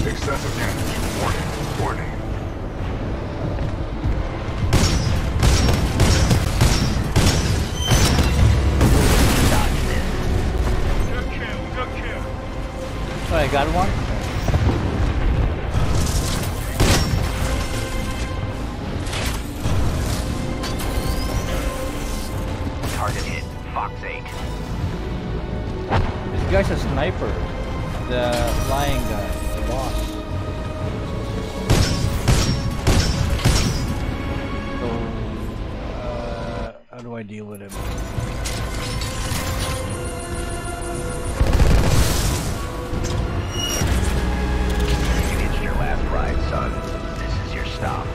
Excessive damage. Oh, I got one? Target hit. Fox 8. This guy's a sniper. The flying guy, the boss. So, uh, how do I deal with him? Ride, son. This is your stop.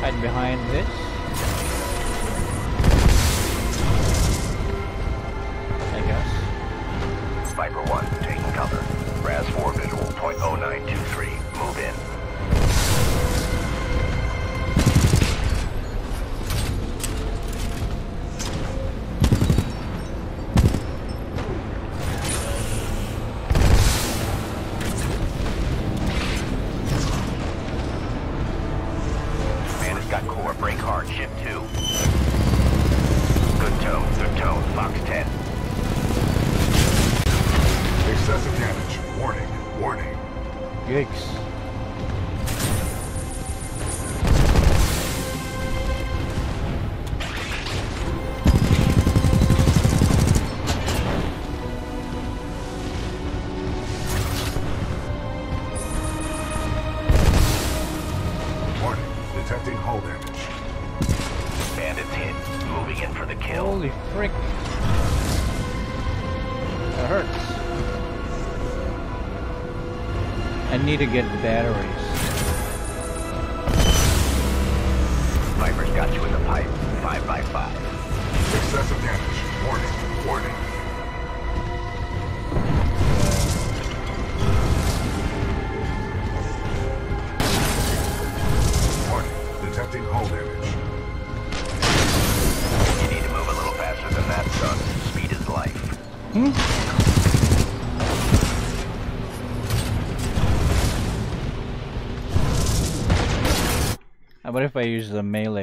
Hide behind this. I guess. Viper 1, taking cover. RAS 4 visual, point oh nine two three. Move in. Need to get batteries. I use the melee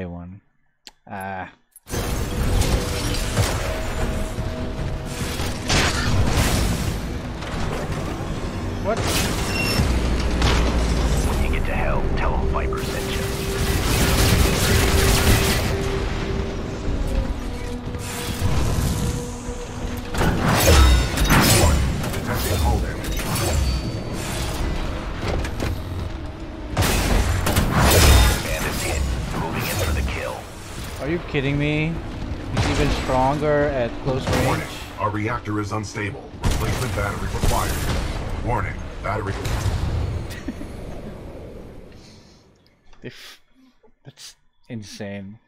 kidding me? He's even stronger at close range. Warning. Our reactor is unstable. Replacement battery required. Warning. Battery. If that's insane.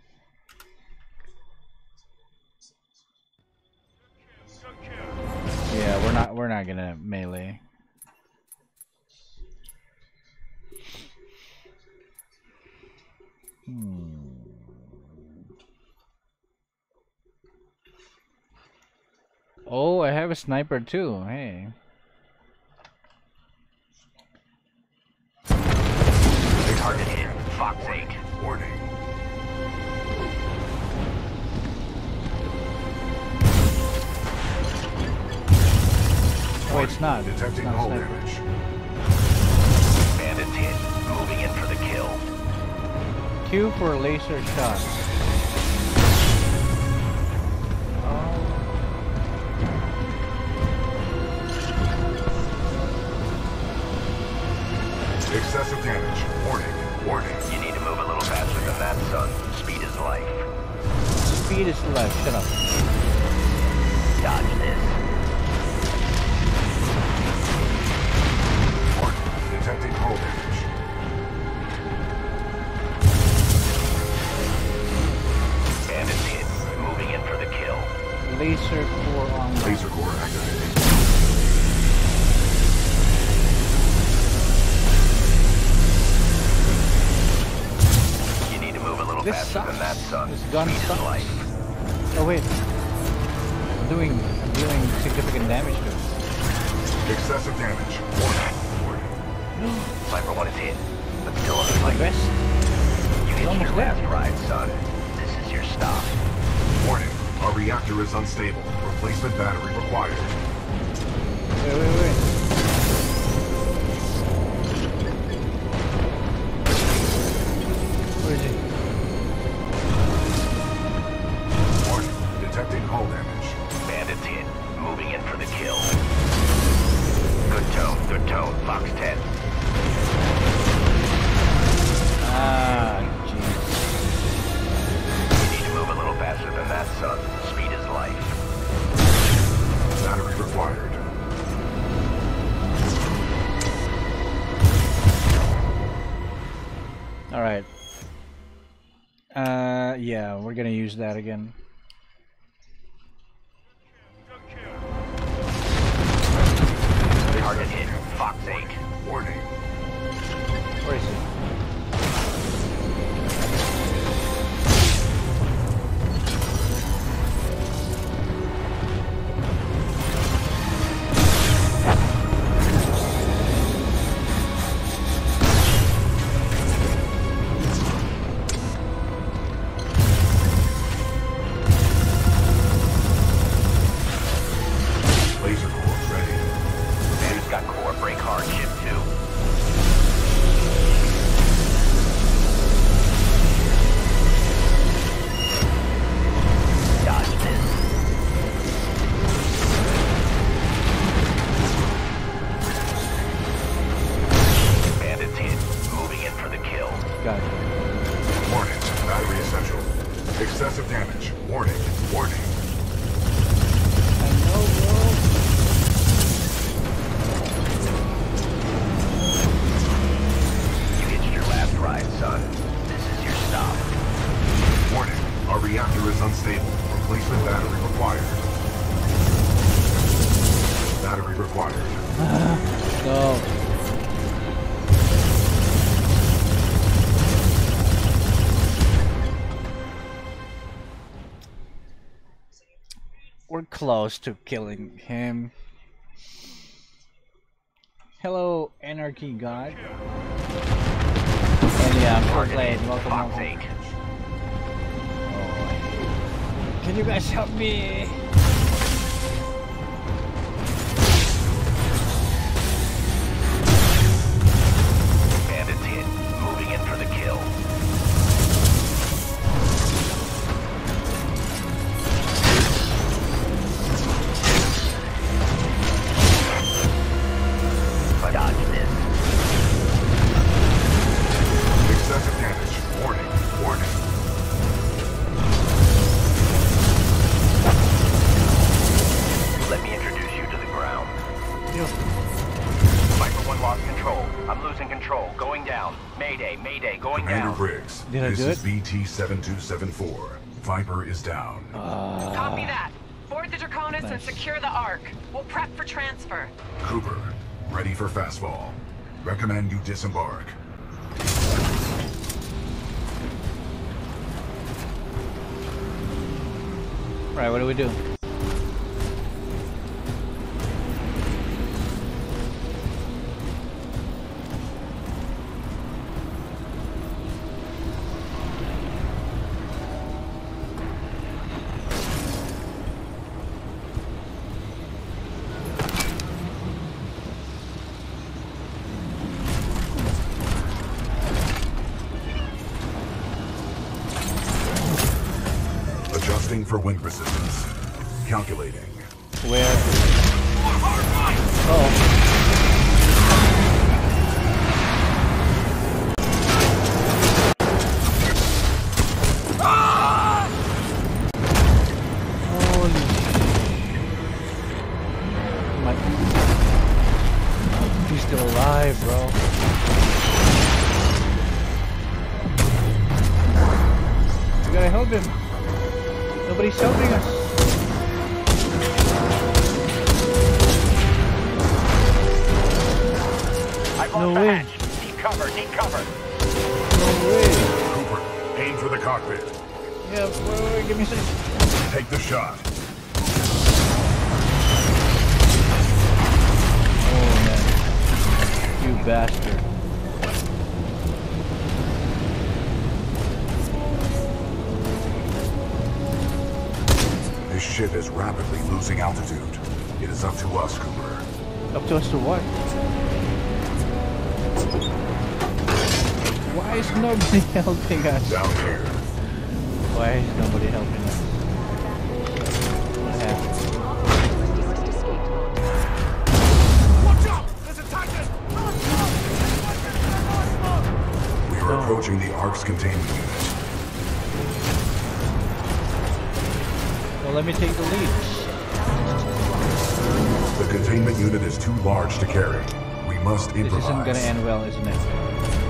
Oh, I have a sniper too. Hey. Target hit. Fox 8. Warning. Oh, it's not. Detecting It's not a hull sniper. damage. Bandits hit. Moving in for the kill. Q for laser shot. Oh. Excessive damage. Warning. Warning. You need to move a little faster than that, son. Speed is life. Speed is life. Shut up. Dodge this. Warning. Detecting hull damage. Bandits hit. Moving in for the kill. Laser core on. Laser core activating. You need to move a little This faster sucks. than that, son. This gun Speed sucks. is life. Oh wait. I'm doing I'm doing significant damage to it. Excessive damage. Warning. Viper 1 is hit, but still in the fight. Best. You hit almost your there. last ride, son. This is your stop. Warning. Our reactor is unstable. Replacement battery required. Wait, wait, wait. Use that again. Close to killing him. Hello, Anarchy God. And yeah, I'm playing. Welcome, welcome. Oh, Can you guys help me? MT-7274. Viper is down. Uh, Copy that. Board the Draconis nice. and secure the Ark. We'll prep for transfer. Cooper, ready for fastball. Recommend you disembark. Right, what do we do? Helping us? Down here. Why is nobody helping us? What happened? Watch out! There's a Titan! We are oh. approaching the Ark's containment unit. Well, let me take the lead. The containment unit is too large to carry. We must improvise. This isn't gonna end well, isn't it?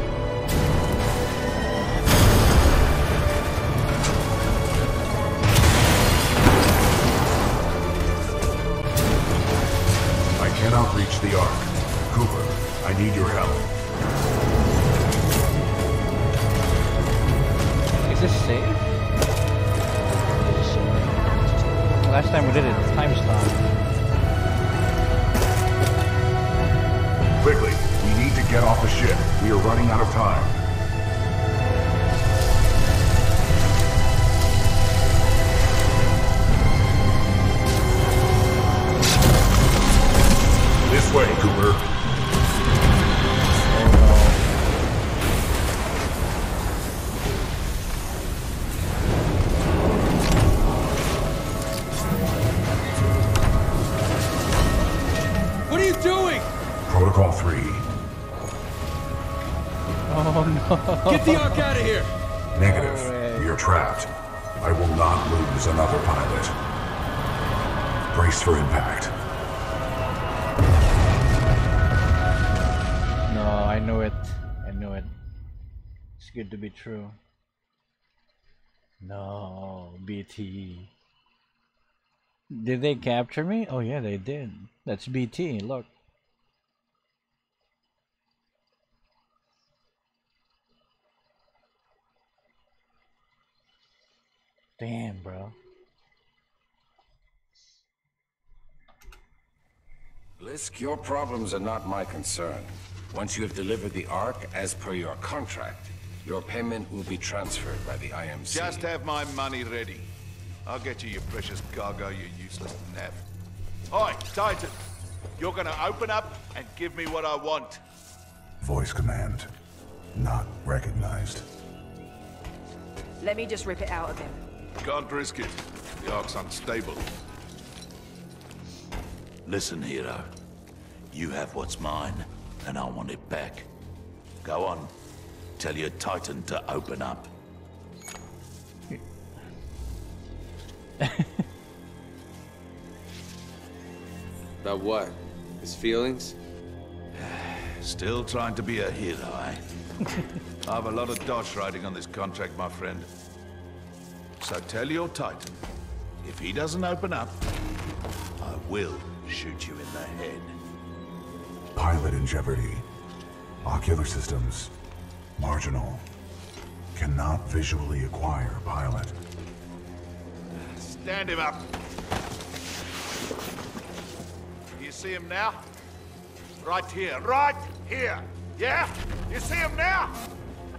Good to be true. No, BT. Did they capture me? Oh yeah, they did. That's BT, look. Damn, bro. Blisk, your problems are not my concern. Once you have delivered the Ark as per your contract, your payment will be transferred by the IMC. Just have my money ready. I'll get you your precious cargo, you useless nav. Oi, Titan! You're gonna open up and give me what I want. Voice command. Not recognized. Let me just rip it out of him. Can't risk it. The Ark's unstable. Listen, hero. You have what's mine, and I want it back. Go on. Tell your Titan to open up. About what? His feelings? Still trying to be a hero, eh? I have a lot of dosh riding on this contract, my friend. So tell your Titan, if he doesn't open up, I will shoot you in the head. Pilot in jeopardy. Ocular systems. Marginal. Cannot visually acquire pilot. Stand him up. You see him now? Right here, right here. Yeah? You see him now?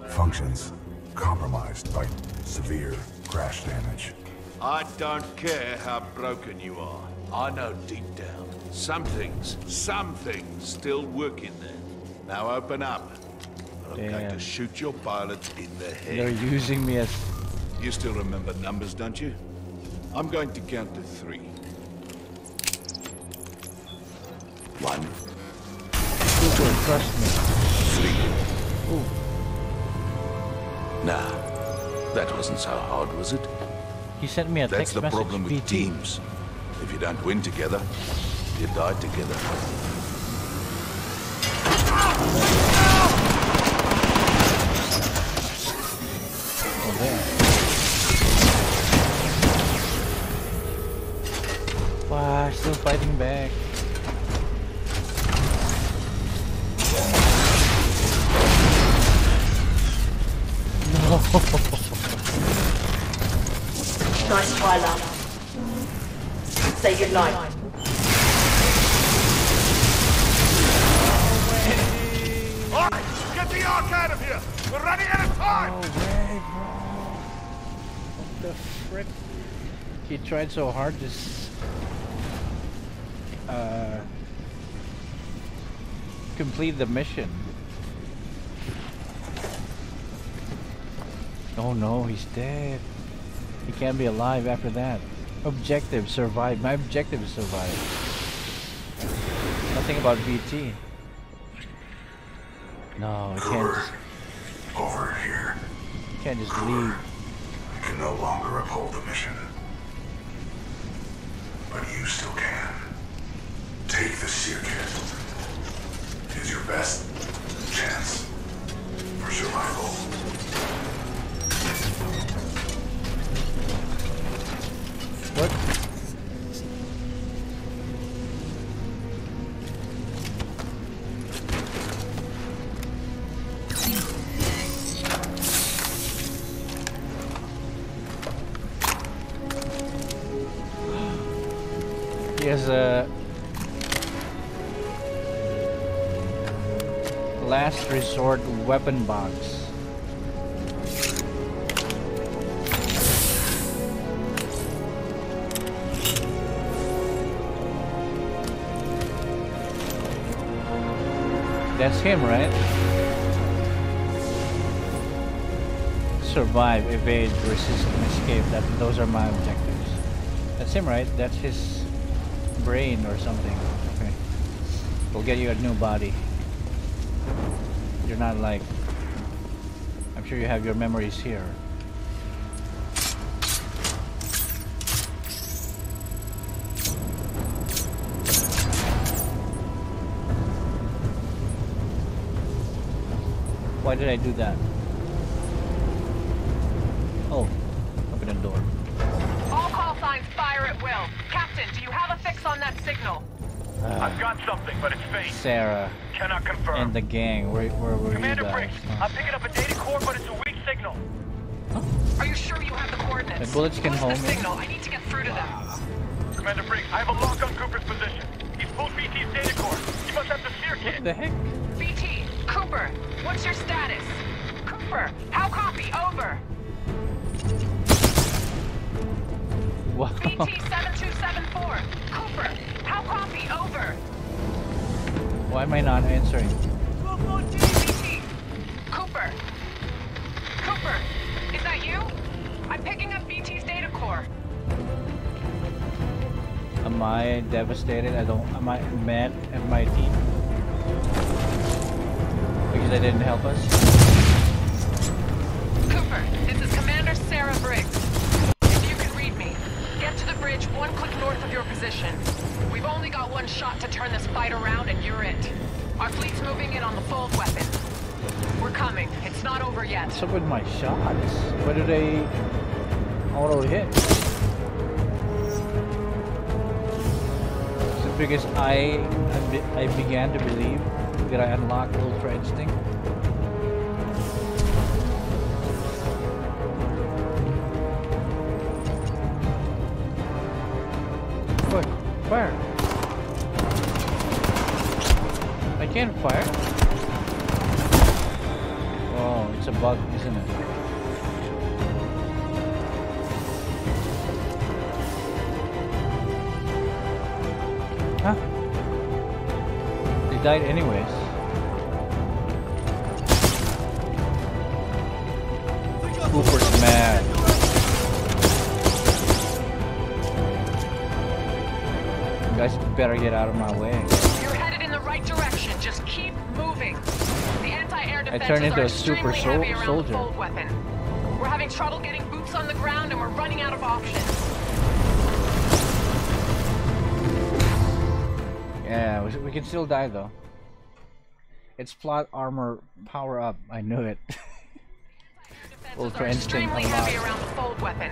Functions compromised by severe crash damage. I don't care how broken you are. I know deep down, some things, some things still work in there. Now open up. I'm going to shoot your pilots in the head. They're using me as You still remember numbers, don't you? I'm going to count to three. One, Super, trust me. three. Ooh. Nah, that wasn't so hard, was it? He sent me a That's text the problem with BT. teams. If you don't win together, you die together. Oh, there. Wow, still fighting back. No. Nice try, love. Say goodnight. He tried so hard to uh, complete the mission. Oh no, he's dead. He can't be alive after that. Objective, survive. My objective is survive. Nothing about BT. No, I can't just, Over here. can't just leave. I can no longer uphold the mission. But you still can. Take the SERE kit. It is your best chance for survival. What? Resort weapon box. That's him, right? Survive, evade, resist, and escape. That those are my objectives. That's him, right? That's his brain or something. Okay. We'll get you a new body. You're not like... I'm sure you have your memories here. Why did I do that? The gang. Where, where were you Commander guys? Briggs, I'm picking up a data core, but it's a weak signal. Are you sure you have the coordinates? The bullets can hold me. signal? I need to get through to them. Commander Briggs, I have a lock on Cooper's position. He's pulled BT's data core. You must have the sphere kit. What the heck? BT, Cooper, what's your status? Cooper, how copy? Over. Wow. BT 7274. Cooper, how copy? Over. Why am I not answering? I devastated? I don't. Am I mad at my team? Because they didn't help us? Cooper, this is Commander Sarah Briggs. If you can read me, get to the bridge one click north of your position. We've only got one shot to turn this fight around and you're it. Our fleet's moving in on the fold weapon. We're coming. It's not over yet. What's up with my shots? Why do they auto hit? Because I I, be, I began to believe that I unlocked Ultra Instinct? What? Fire! I can't fire. Cooper's mad. You guys better get out of my way. You're headed in the right direction. Just keep moving. The anti-air I defenses turned into are a super sol- soldier. We're having trouble getting boots on the ground and we're running out of options. Yeah, we, we can still die though. It's plot armor power up. I knew it. Ultra instinct Extremely heavy around the fold weapon.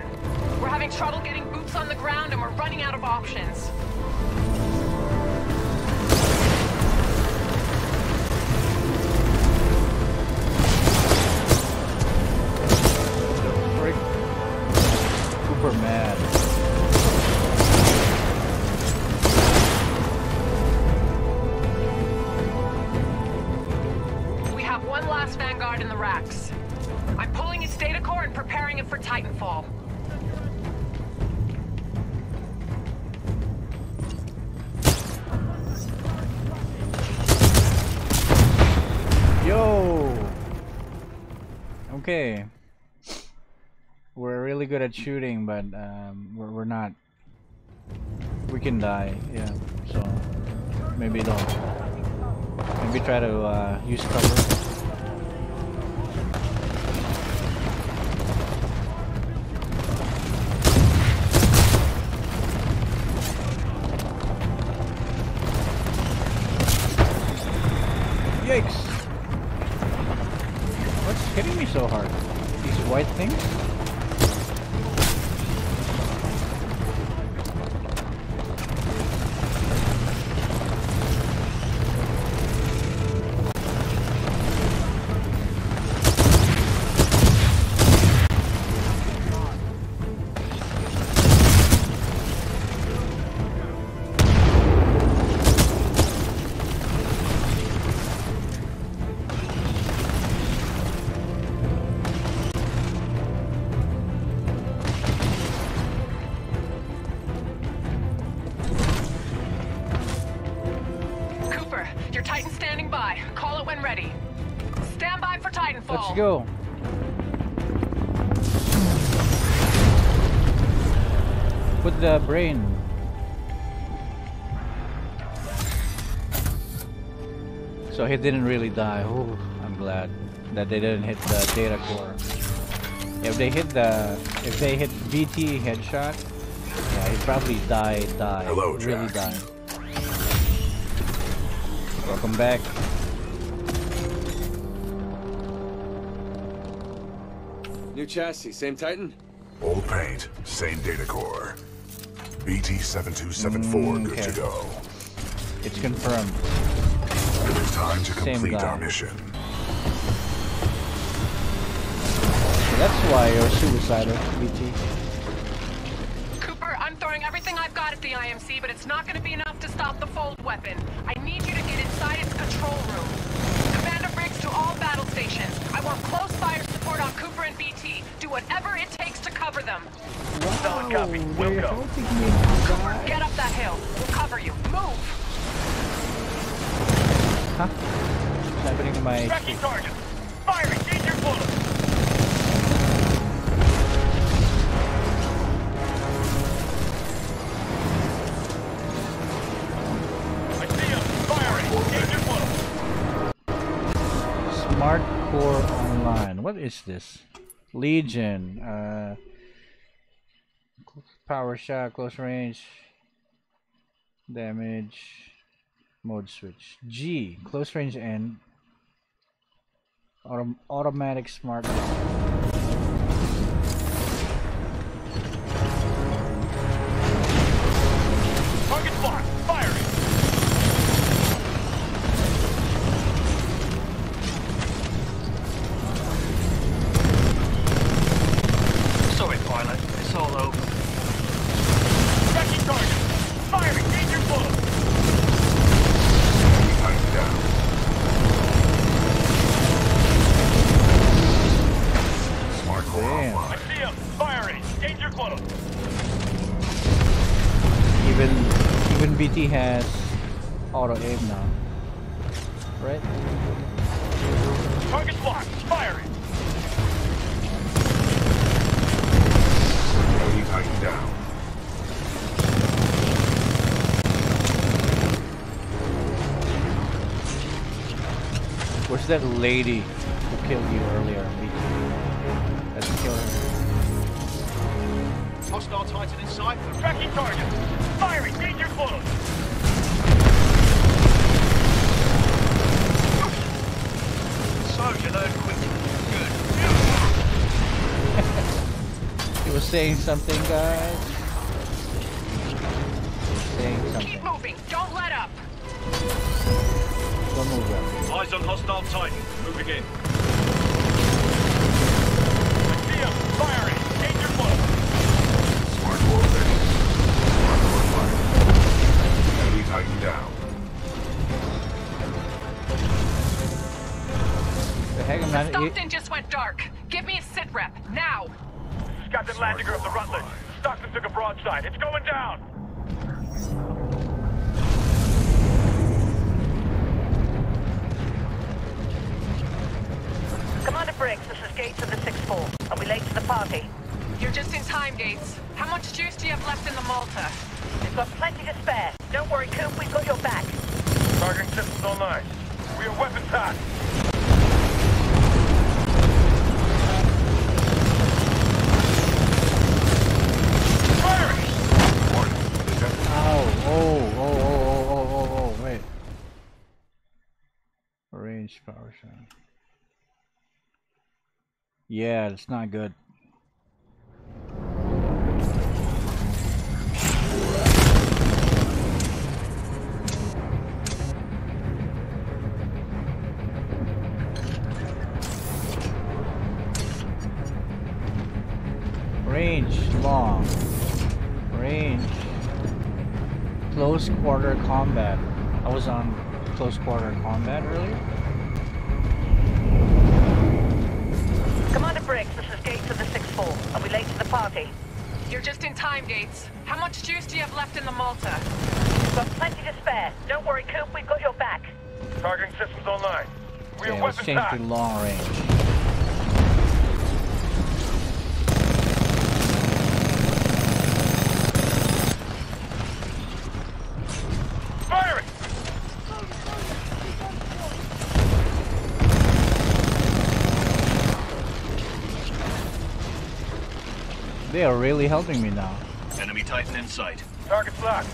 We're having trouble getting boots on the ground and we're running out of options. Shooting, but um, we're, we're not. We can die, yeah. So maybe don't. Maybe try to uh, use cover. Yikes! What's hitting me so hard? These white things? So he didn't really die. Oh, I'm glad that they didn't hit the data core. If they hit the, if they hit BT headshot, yeah, he probably died. Die. Hello, Really Jack. died. Welcome back. New chassis, same Titan? Old paint, same data core. BT-7274 good to go. It's confirmed. It is time to complete our mission. So that's why you're suicidal, BT. Cooper, I'm throwing everything I've got at the IMC, but it's not going to be enough to stop the fold weapon. I need you to get inside its control room. Commander Briggs to all battle stations. I want close fire support on Cooper and BT. Do whatever it takes to cover them. Solid copy. We'll go. Cooper, get up that hill. We'll cover you. Move! Huh? What's happening to my Tracking target. Firing. Danger bullet. I see him. Firing. Danger bullet. Smart Core Online. What is this? Legion. Uh, power shot, close range, damage, mode switch. G. Close range and autom automatic smart. Auto aim now, right? Target blocked. Firing. Enemy Titan down. Where's that lady something, guys. It's not good. Okay, are let's weapons change hot. to long range. Firing! They are really helping me now. Enemy Titan in sight. Target's locked.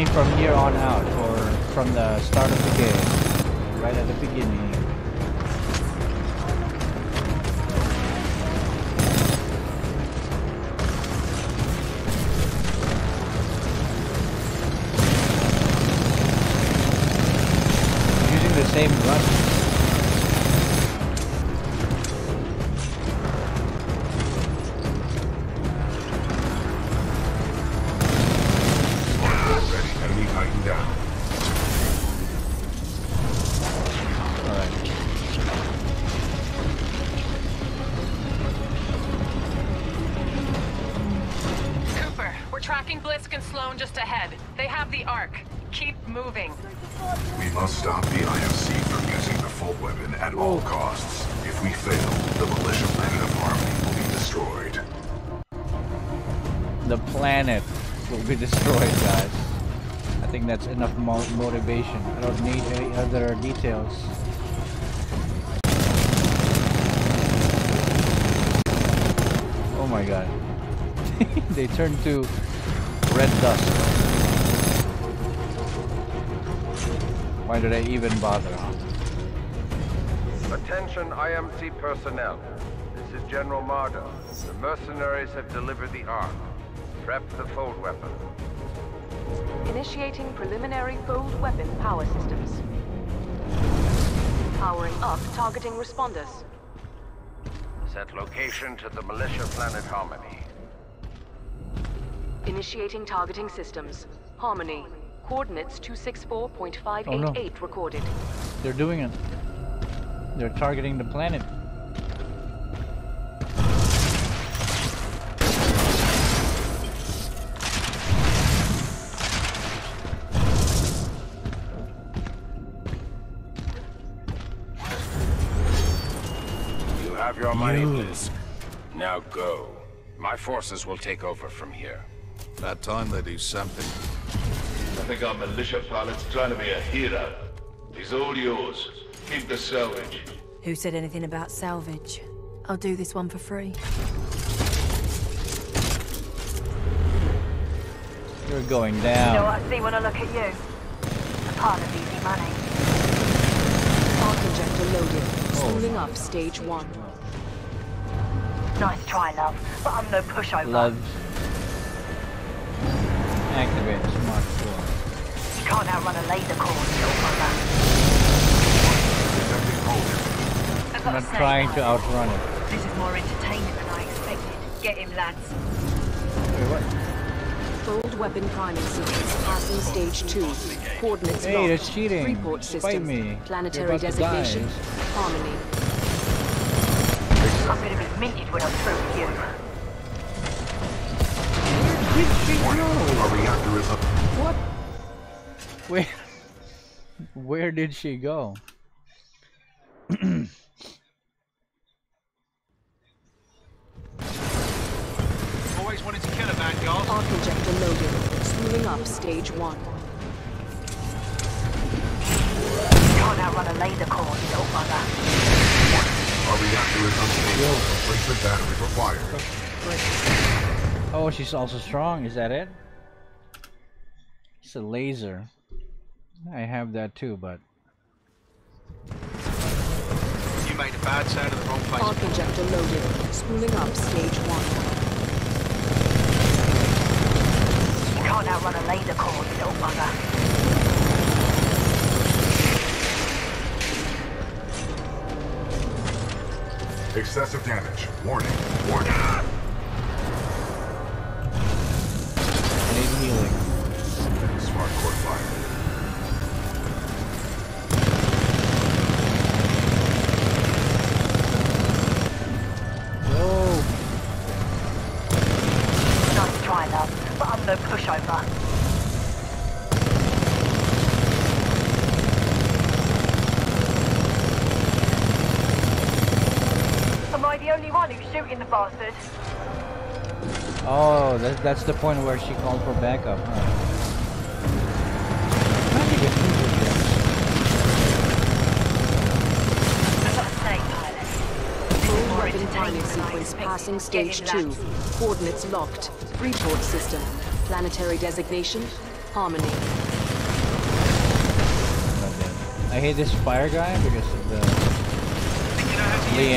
Me from that's enough mo motivation. I don't need any other details. Oh my god. they turn to red dust. Why did I even bother? Attention IMC personnel. This is General Marder. The mercenaries have delivered the Ark. Prep the fold weapon. Initiating preliminary fold weapon power systems. Powering up targeting responders. Set location to the militia planet Harmony. Initiating targeting systems. Harmony. Coordinates 264.588 Oh, no. recorded. They're doing it. They're targeting the planet. Forces will take over from here. About time they do something. I think our militia pilot's trying to be a hero. He's all yours. Keep the salvage. Who said anything about salvage? I'll do this one for free. You're going down. You know what I see when I look at you? A pile of easy money. Arc injector loaded. Spooling up stage one. Nice try, love, but I'm no pushover. Love. Activate smart core. You can't outrun a laser core, little brother. I've I'm not trying to outrun it. This is more entertaining than I expected. Get him, lads. Wait, what? Fold weapon priming sequence passing stage two. Coordinates Hey, locked. that's cheating. Report Fight system. me. Planetary You're about to die. designation. Harmony. I'm gonna be minted when I'm through with you. Our reactor is up. What? Where? Where did she go? Always wanted to kill a Vanguard. Arc injector loaded. Spooling up stage one. Can't outrun a laser core, little brother. Our reactor is unstable. Replacement battery required. Oh, she's also strong. Is that it? It's a laser. I have that too, but You made a bad sound in the wrong place. Arc injector loaded. Spooling up stage one. You can't outrun a laser core, you little bugger. Excessive damage. Warning. Warning. The point where she called for backup. Huh? Weapon timing sequence passing stage two. Coordinates locked. Report system. Planetary designation. Harmony. I hate this fire guy because of the Lee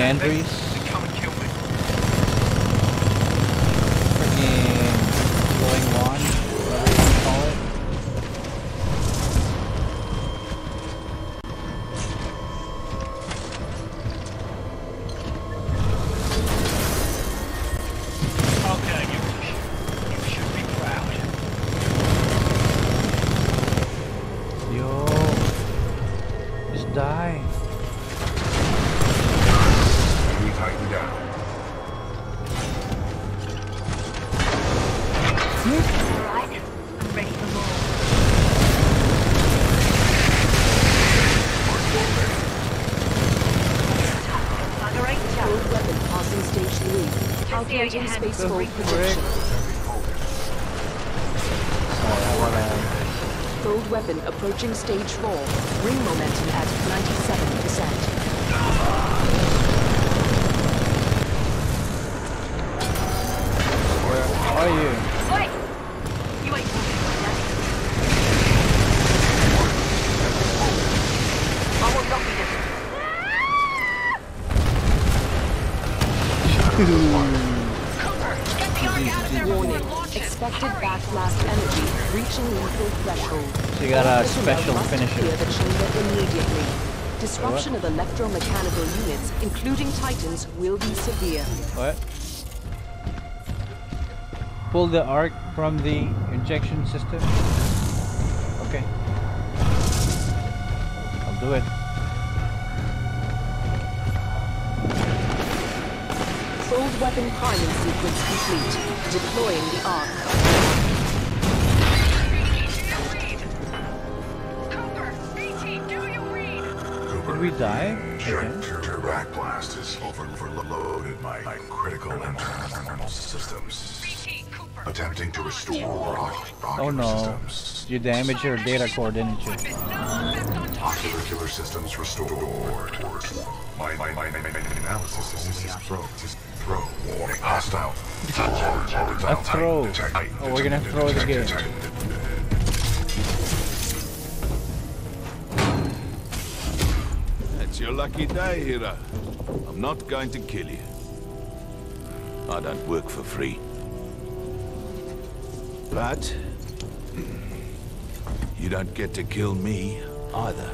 Calculating space free. fold projection. Fold weapon approaching stage four. Ring momentum at will be severe. What? Pull the arc from the injection system. Okay. I'll do it. Fold weapon priming sequence complete. Deploying the arc. Cooper, BT, do you read? Did we die? Injector backblast is overloaded my my critical internal systems. Attempting to restore rock, Oh no. systems. You damaged your data core, didn't you? Ocular systems restored. My, my, my, my, my analysis is, is throw. Is throw. Warning. Hostile. A throw. Oh, we're gonna throw the game. Lucky day, hero. I'm not going to kill you. I don't work for free. But You don't get to kill me either.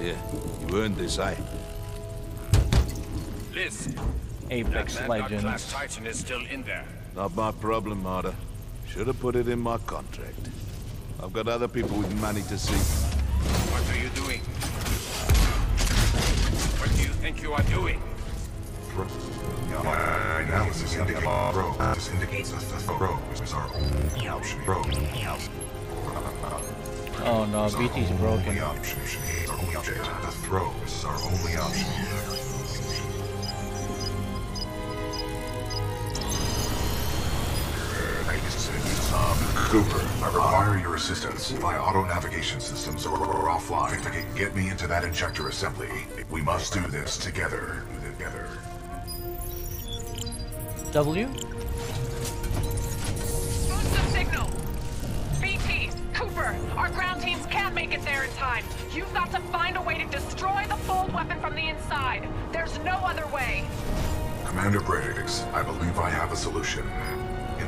Yeah, you earned this, eh? Listen. Apex that Vanguard Legends. class Titan is still in there. Not my problem, Marta. Should have put it in my contract. I've got other people with money to see. What are you doing? What do you think you are doing? My analysis indicates throw. This indicates that the throw is our only option. Throw. Oh no, BT's broken. Only option. Our only object. The throw is our only option. Cooper. I require your assistance. My auto navigation systems are offline. Get me into that injector assembly. We must do this together. Together. W? Boost the signal! BT, Cooper, our ground teams can't make it there in time. You've got to find a way to destroy the fold weapon from the inside. There's no other way. Commander Briggs, I believe I have a solution.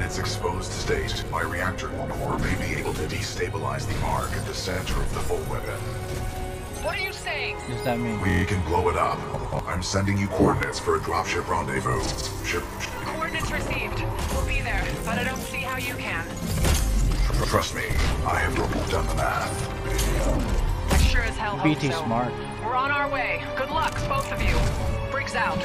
In its exposed state, my reactor core may be able to destabilize the arc at the center of the fold weapon. What are you saying? What does that mean? We can blow it up. I'm sending you coordinates for a dropship rendezvous. Ship. Coordinates received. We'll be there, but I don't see how you can. Trust me, I have done the math. I sure as hell hope BT so. smart. We're on our way. Good luck, both of you. Briggs out.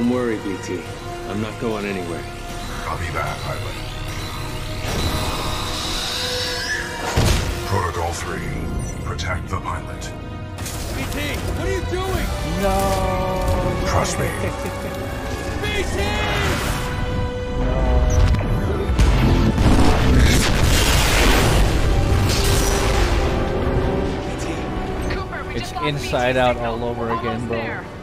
Don't worry, BT. I'm not going anywhere. Copy that, pilot. Protocol 3. Protect the pilot. BT, what are you doing? No. Trust me. BT! Cooper, It's inside out all over again, almost bro.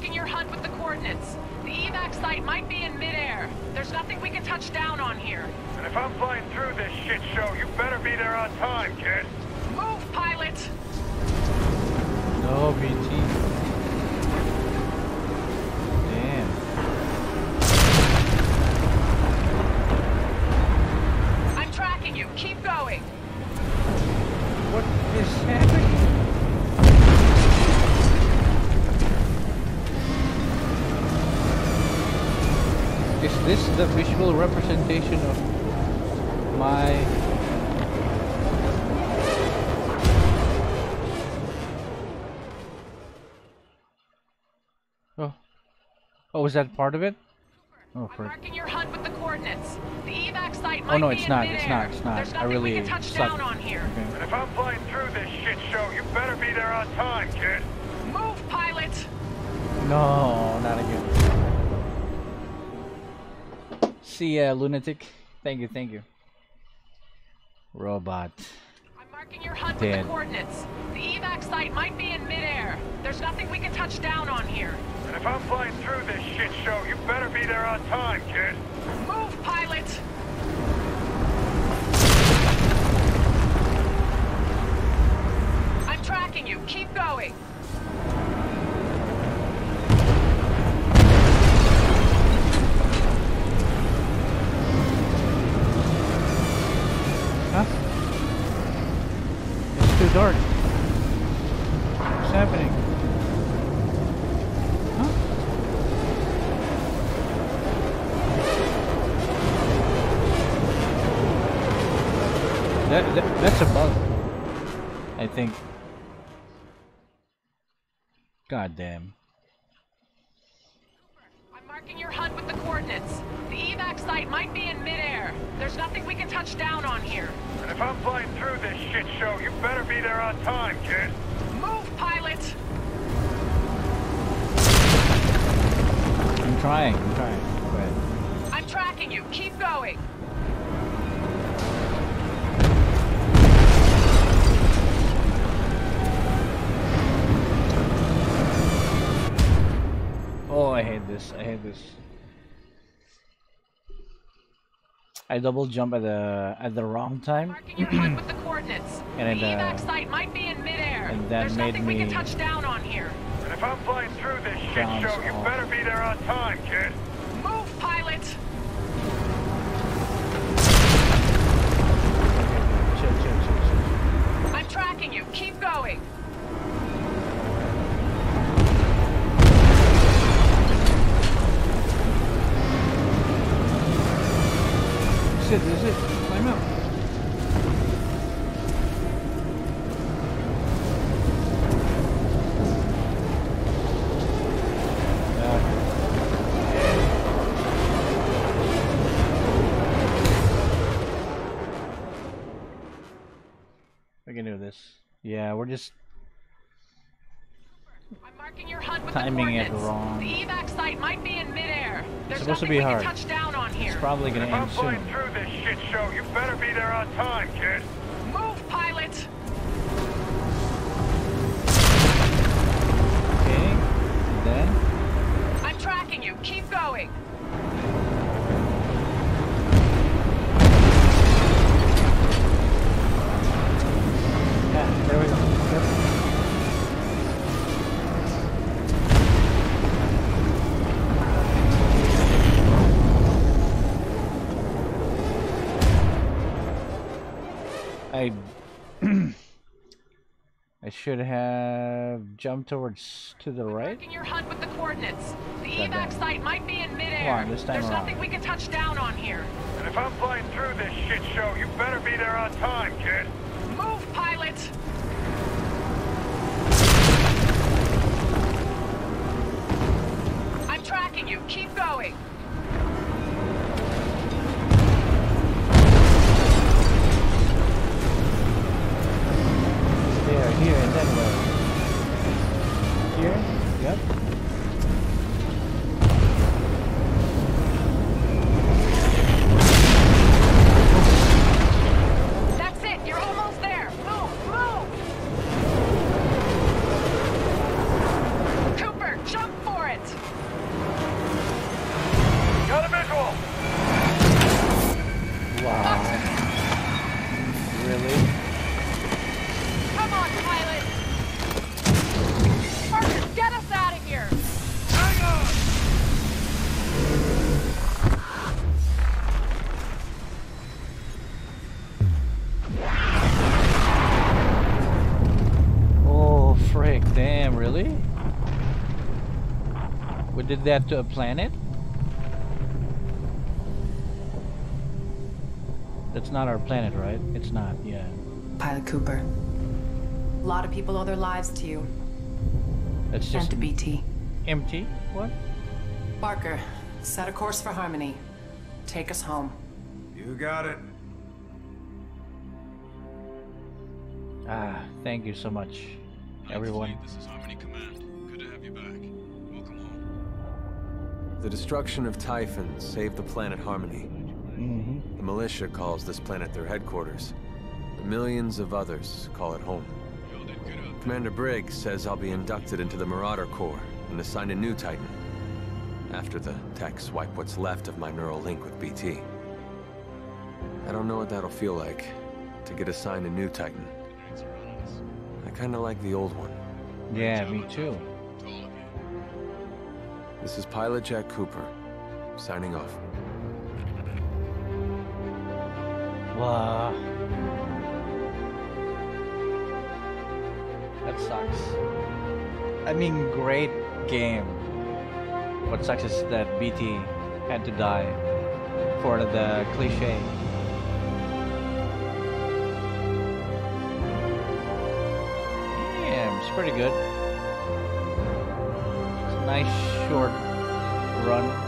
There. Cooper, I'm marking your HUD with the coordinates. The evac site might be in midair. There's nothing we can touch down on here. And if I'm flying through this shit show, you better be there on time, kid. Move, pilot! No, BT. Damn. I'm tracking you. Keep going. What is happening? Is the visual representation of my Oh. Oh, was that part of it? Oh, for Marking your HUD with the coordinates. The evac site Oh no, it's not. It's not. It's not. There's I really we can touch suck. down on here. And if I'm flying through this shit show, you better be there on time, kid. Move, pilot! No, not again. See ya, lunatic. Thank you, thank you. Robot. I'm marking your HUD with the coordinates. The evac site might be in midair. There's nothing we can touch down on here. And if I'm flying through this shit show, you better be there on time, kid. Move, pilot! I'm tracking you. Keep going. Dark. What's happening? That, that that's a bug. I think. God damn. I'm your HUD with the coordinates. The evac site might be in midair. There's nothing we can touch down on here. And if I'm flying through this shit show, you better be there on time, kid. Move, pilot! I'm trying. I'm trying. Go ahead. I'm tracking you. Keep going. Oh, I hate this. I hate this. I double jump at the at the wrong time, Marking your HUD with the coordinates. And the it, uh, evac site might be in midair. and that There's made nothing we can me- touch down on here. And if I'm flying through this shit Bounce show, you better be there on time, kid. Move, pilot! chill, chill, chill, chill. I'm tracking you. Keep going. That's it, that's it. Climb up. Yeah. I can do this. Yeah, we're just Marking your HUD with timing the it wrong. The evac site might be in midair. There's supposed to be hard. touch down on here. It's probably gonna If end I'm flying soon. through this shit show, you better be there on time, kid. Move, pilot. Okay. And then I'm tracking you. Keep going. yeah, there we go. I I should have jumped towards to the right. Marking your HUD with the coordinates. The Goddamn. evac site might be in midair. Come on, this time There's around. nothing we can touch down on here. And if I'm flying through this shit show, you better be there on time, kid. Move, pilot. I'm tracking you. Keep going. There, here, and then where? Here? Did that to a planet? That's not our planet, right? It's not, yeah. Pilot Cooper. A lot of people owe their lives to you. That's just and to BT. empty? What? Barker, set a course for Harmony. Take us home. You got it. Ah, thank you so much, everyone. This is Harmony Command. Good to have you back. The destruction of Typhon saved the planet Harmony. Mm-hmm. The militia calls this planet their headquarters. The Millions of others call it home. Commander Briggs says I'll be inducted into the Marauder Corps and assigned a new Titan. After the techs wipe what's left of my neural link with BT. I don't know what that'll feel like, to get assigned a new Titan. I kinda like the old one. Yeah, me too. This is Pilot Jack Cooper, signing off. Wow. That sucks. I mean, great game. What sucks is that BT had to die for the cliche. Yeah, it's pretty good. It's nice short run.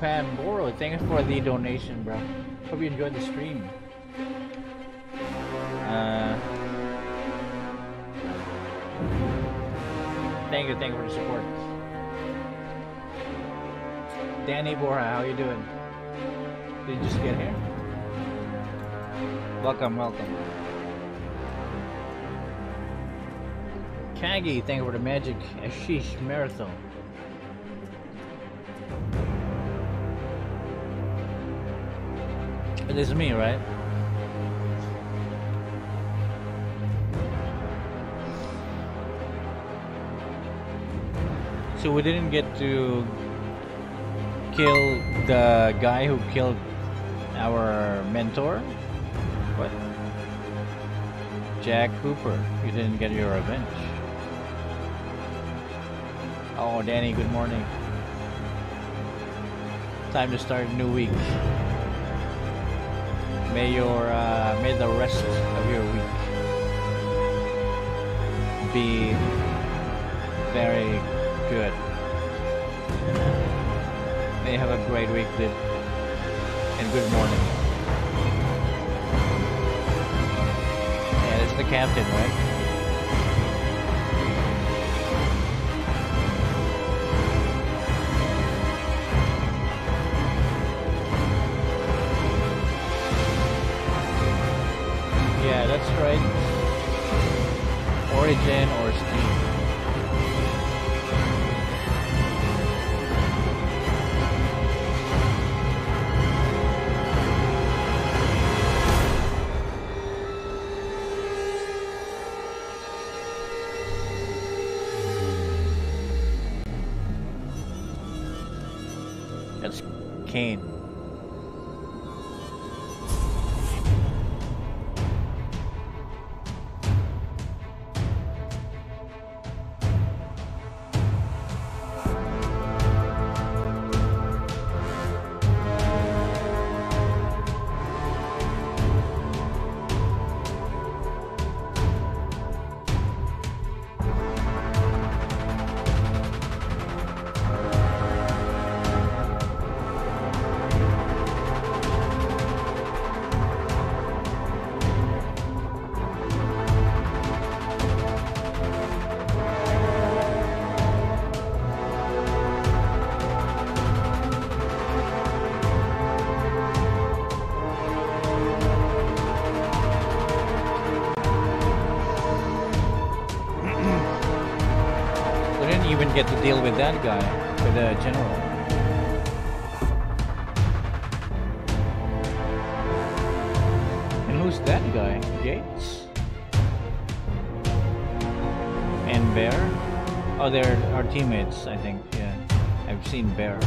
Pandoro, thanks for the donation, bro. Hope you enjoyed the stream. Uh, thank you, thank you for the support. Danny Bora, how you doing? Did you just get here? Welcome, welcome. Kagi, thank you for the magic Ashish Marathon. It is me, right? So we didn't get to kill the guy who killed our mentor? What? Jack Cooper, you didn't get your revenge. Oh, Danny, good morning. Time to start a new week. May your uh, may the rest of your week be very good. May you have a great week, Liv. And good morning. Yeah, it's the captain, right? Or that guy, for the general. And who's that guy? Gates? And Bear? Oh, they're our teammates, I think. Yeah, I've seen Bear.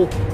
Good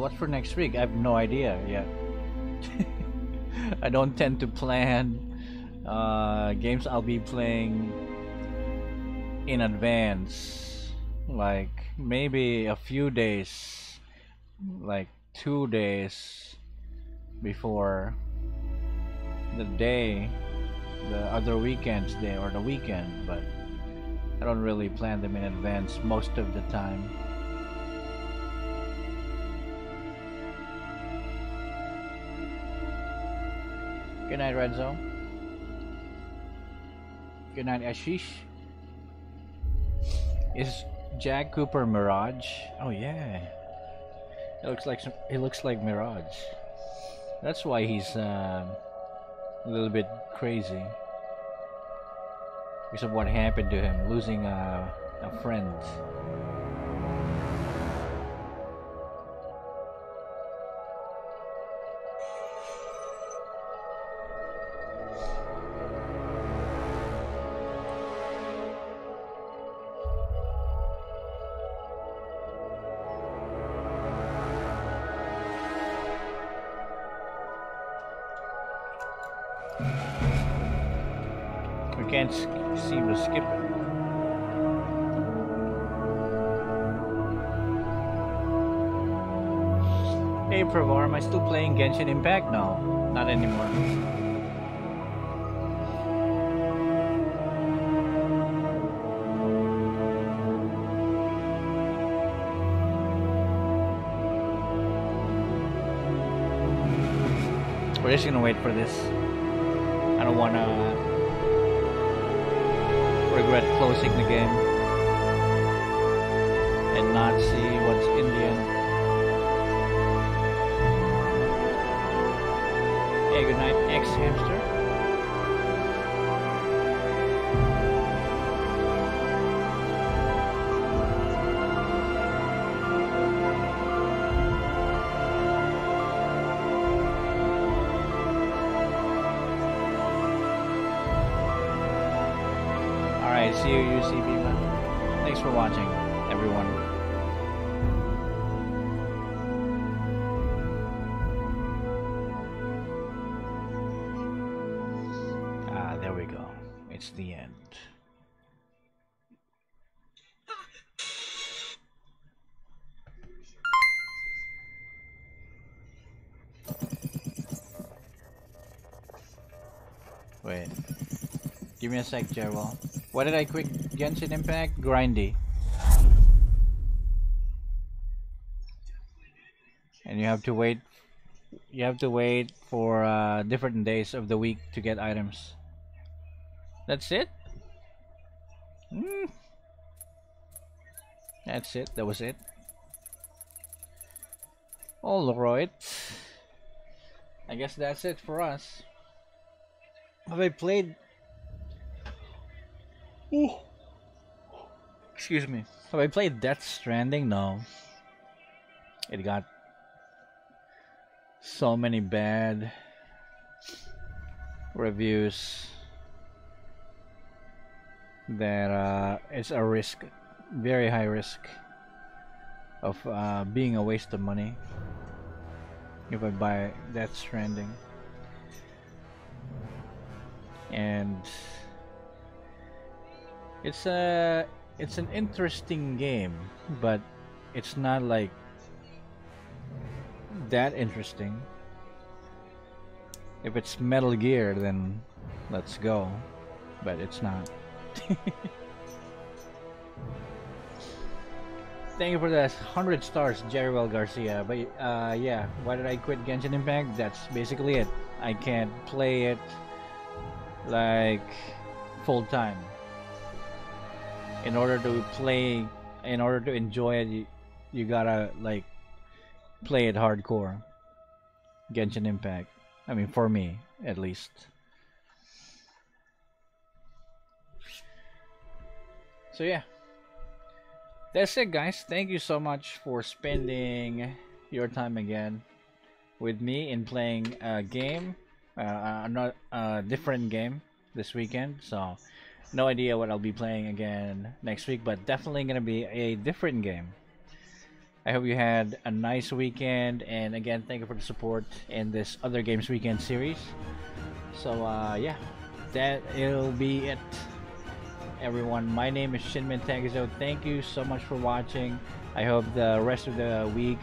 What's for next week? I have no idea yet. I don't tend to plan uh, games I'll be playing in advance. Like maybe a few days, like two days before the day, the other weekend's day or the weekend, but I don't really plan them in advance most of the time. Good night, Red Zone. Good night, Ashish. Is Jack Cooper Mirage? Oh yeah. It looks like some, it looks like Mirage. That's why he's uh, a little bit crazy because of what happened to him, losing a, a friend. Genshin Impact? No, not anymore. We're just gonna wait for this. I don't wanna regret closing the game and not see what's in the end. Hey, good night, X Wait. Give me a sec, Jerwell. Why did I quit Genshin Impact? Grindy. And you have to wait you have to wait for uh, different days of the week to get items. That's it? Hmm. That's it. That was it. Alright. I guess that's it for us. Have I played Ooh. Excuse me. Have I played Death Stranding? No. It got so many bad reviews that uh, it's a risk, very high risk of uh, being a waste of money if I buy Death Stranding. And it's a it's an interesting game, but it's not like that interesting. If it's Metal Gear, then let's go. But it's not. Thank you for the 100 stars, Jerrywell Garcia. But uh, yeah, why did I quit Genshin Impact? That's basically it. I can't play it like full time. In order to play in order to enjoy it you, you gotta like play it hardcore. Genshin Impact. I mean for me at least. So yeah. That's it guys. Thank you so much for spending your time again with me in playing a game uh, a, a different game this weekend so no idea what I'll be playing again next week, but definitely gonna be a different game. I hope you had a nice weekend, and again, thank you for the support in this other games weekend series. So uh, yeah, that will be it, everyone. My name is Shinmen Takezo. Thank you so much for watching. I hope the rest of the week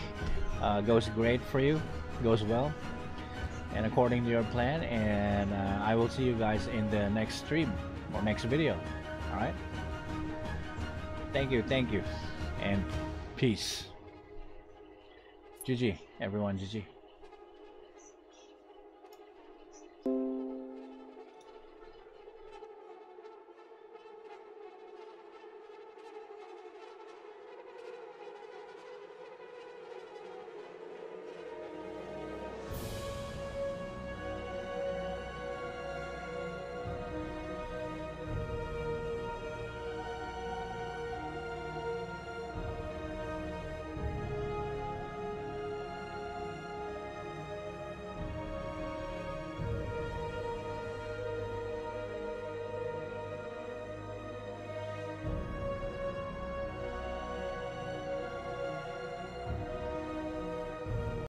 uh, goes great for you, goes well, and according to your plan. And uh, I will see you guys in the next stream or next video. Alright? Thank you, thank you, and peace. GG, everyone, GG.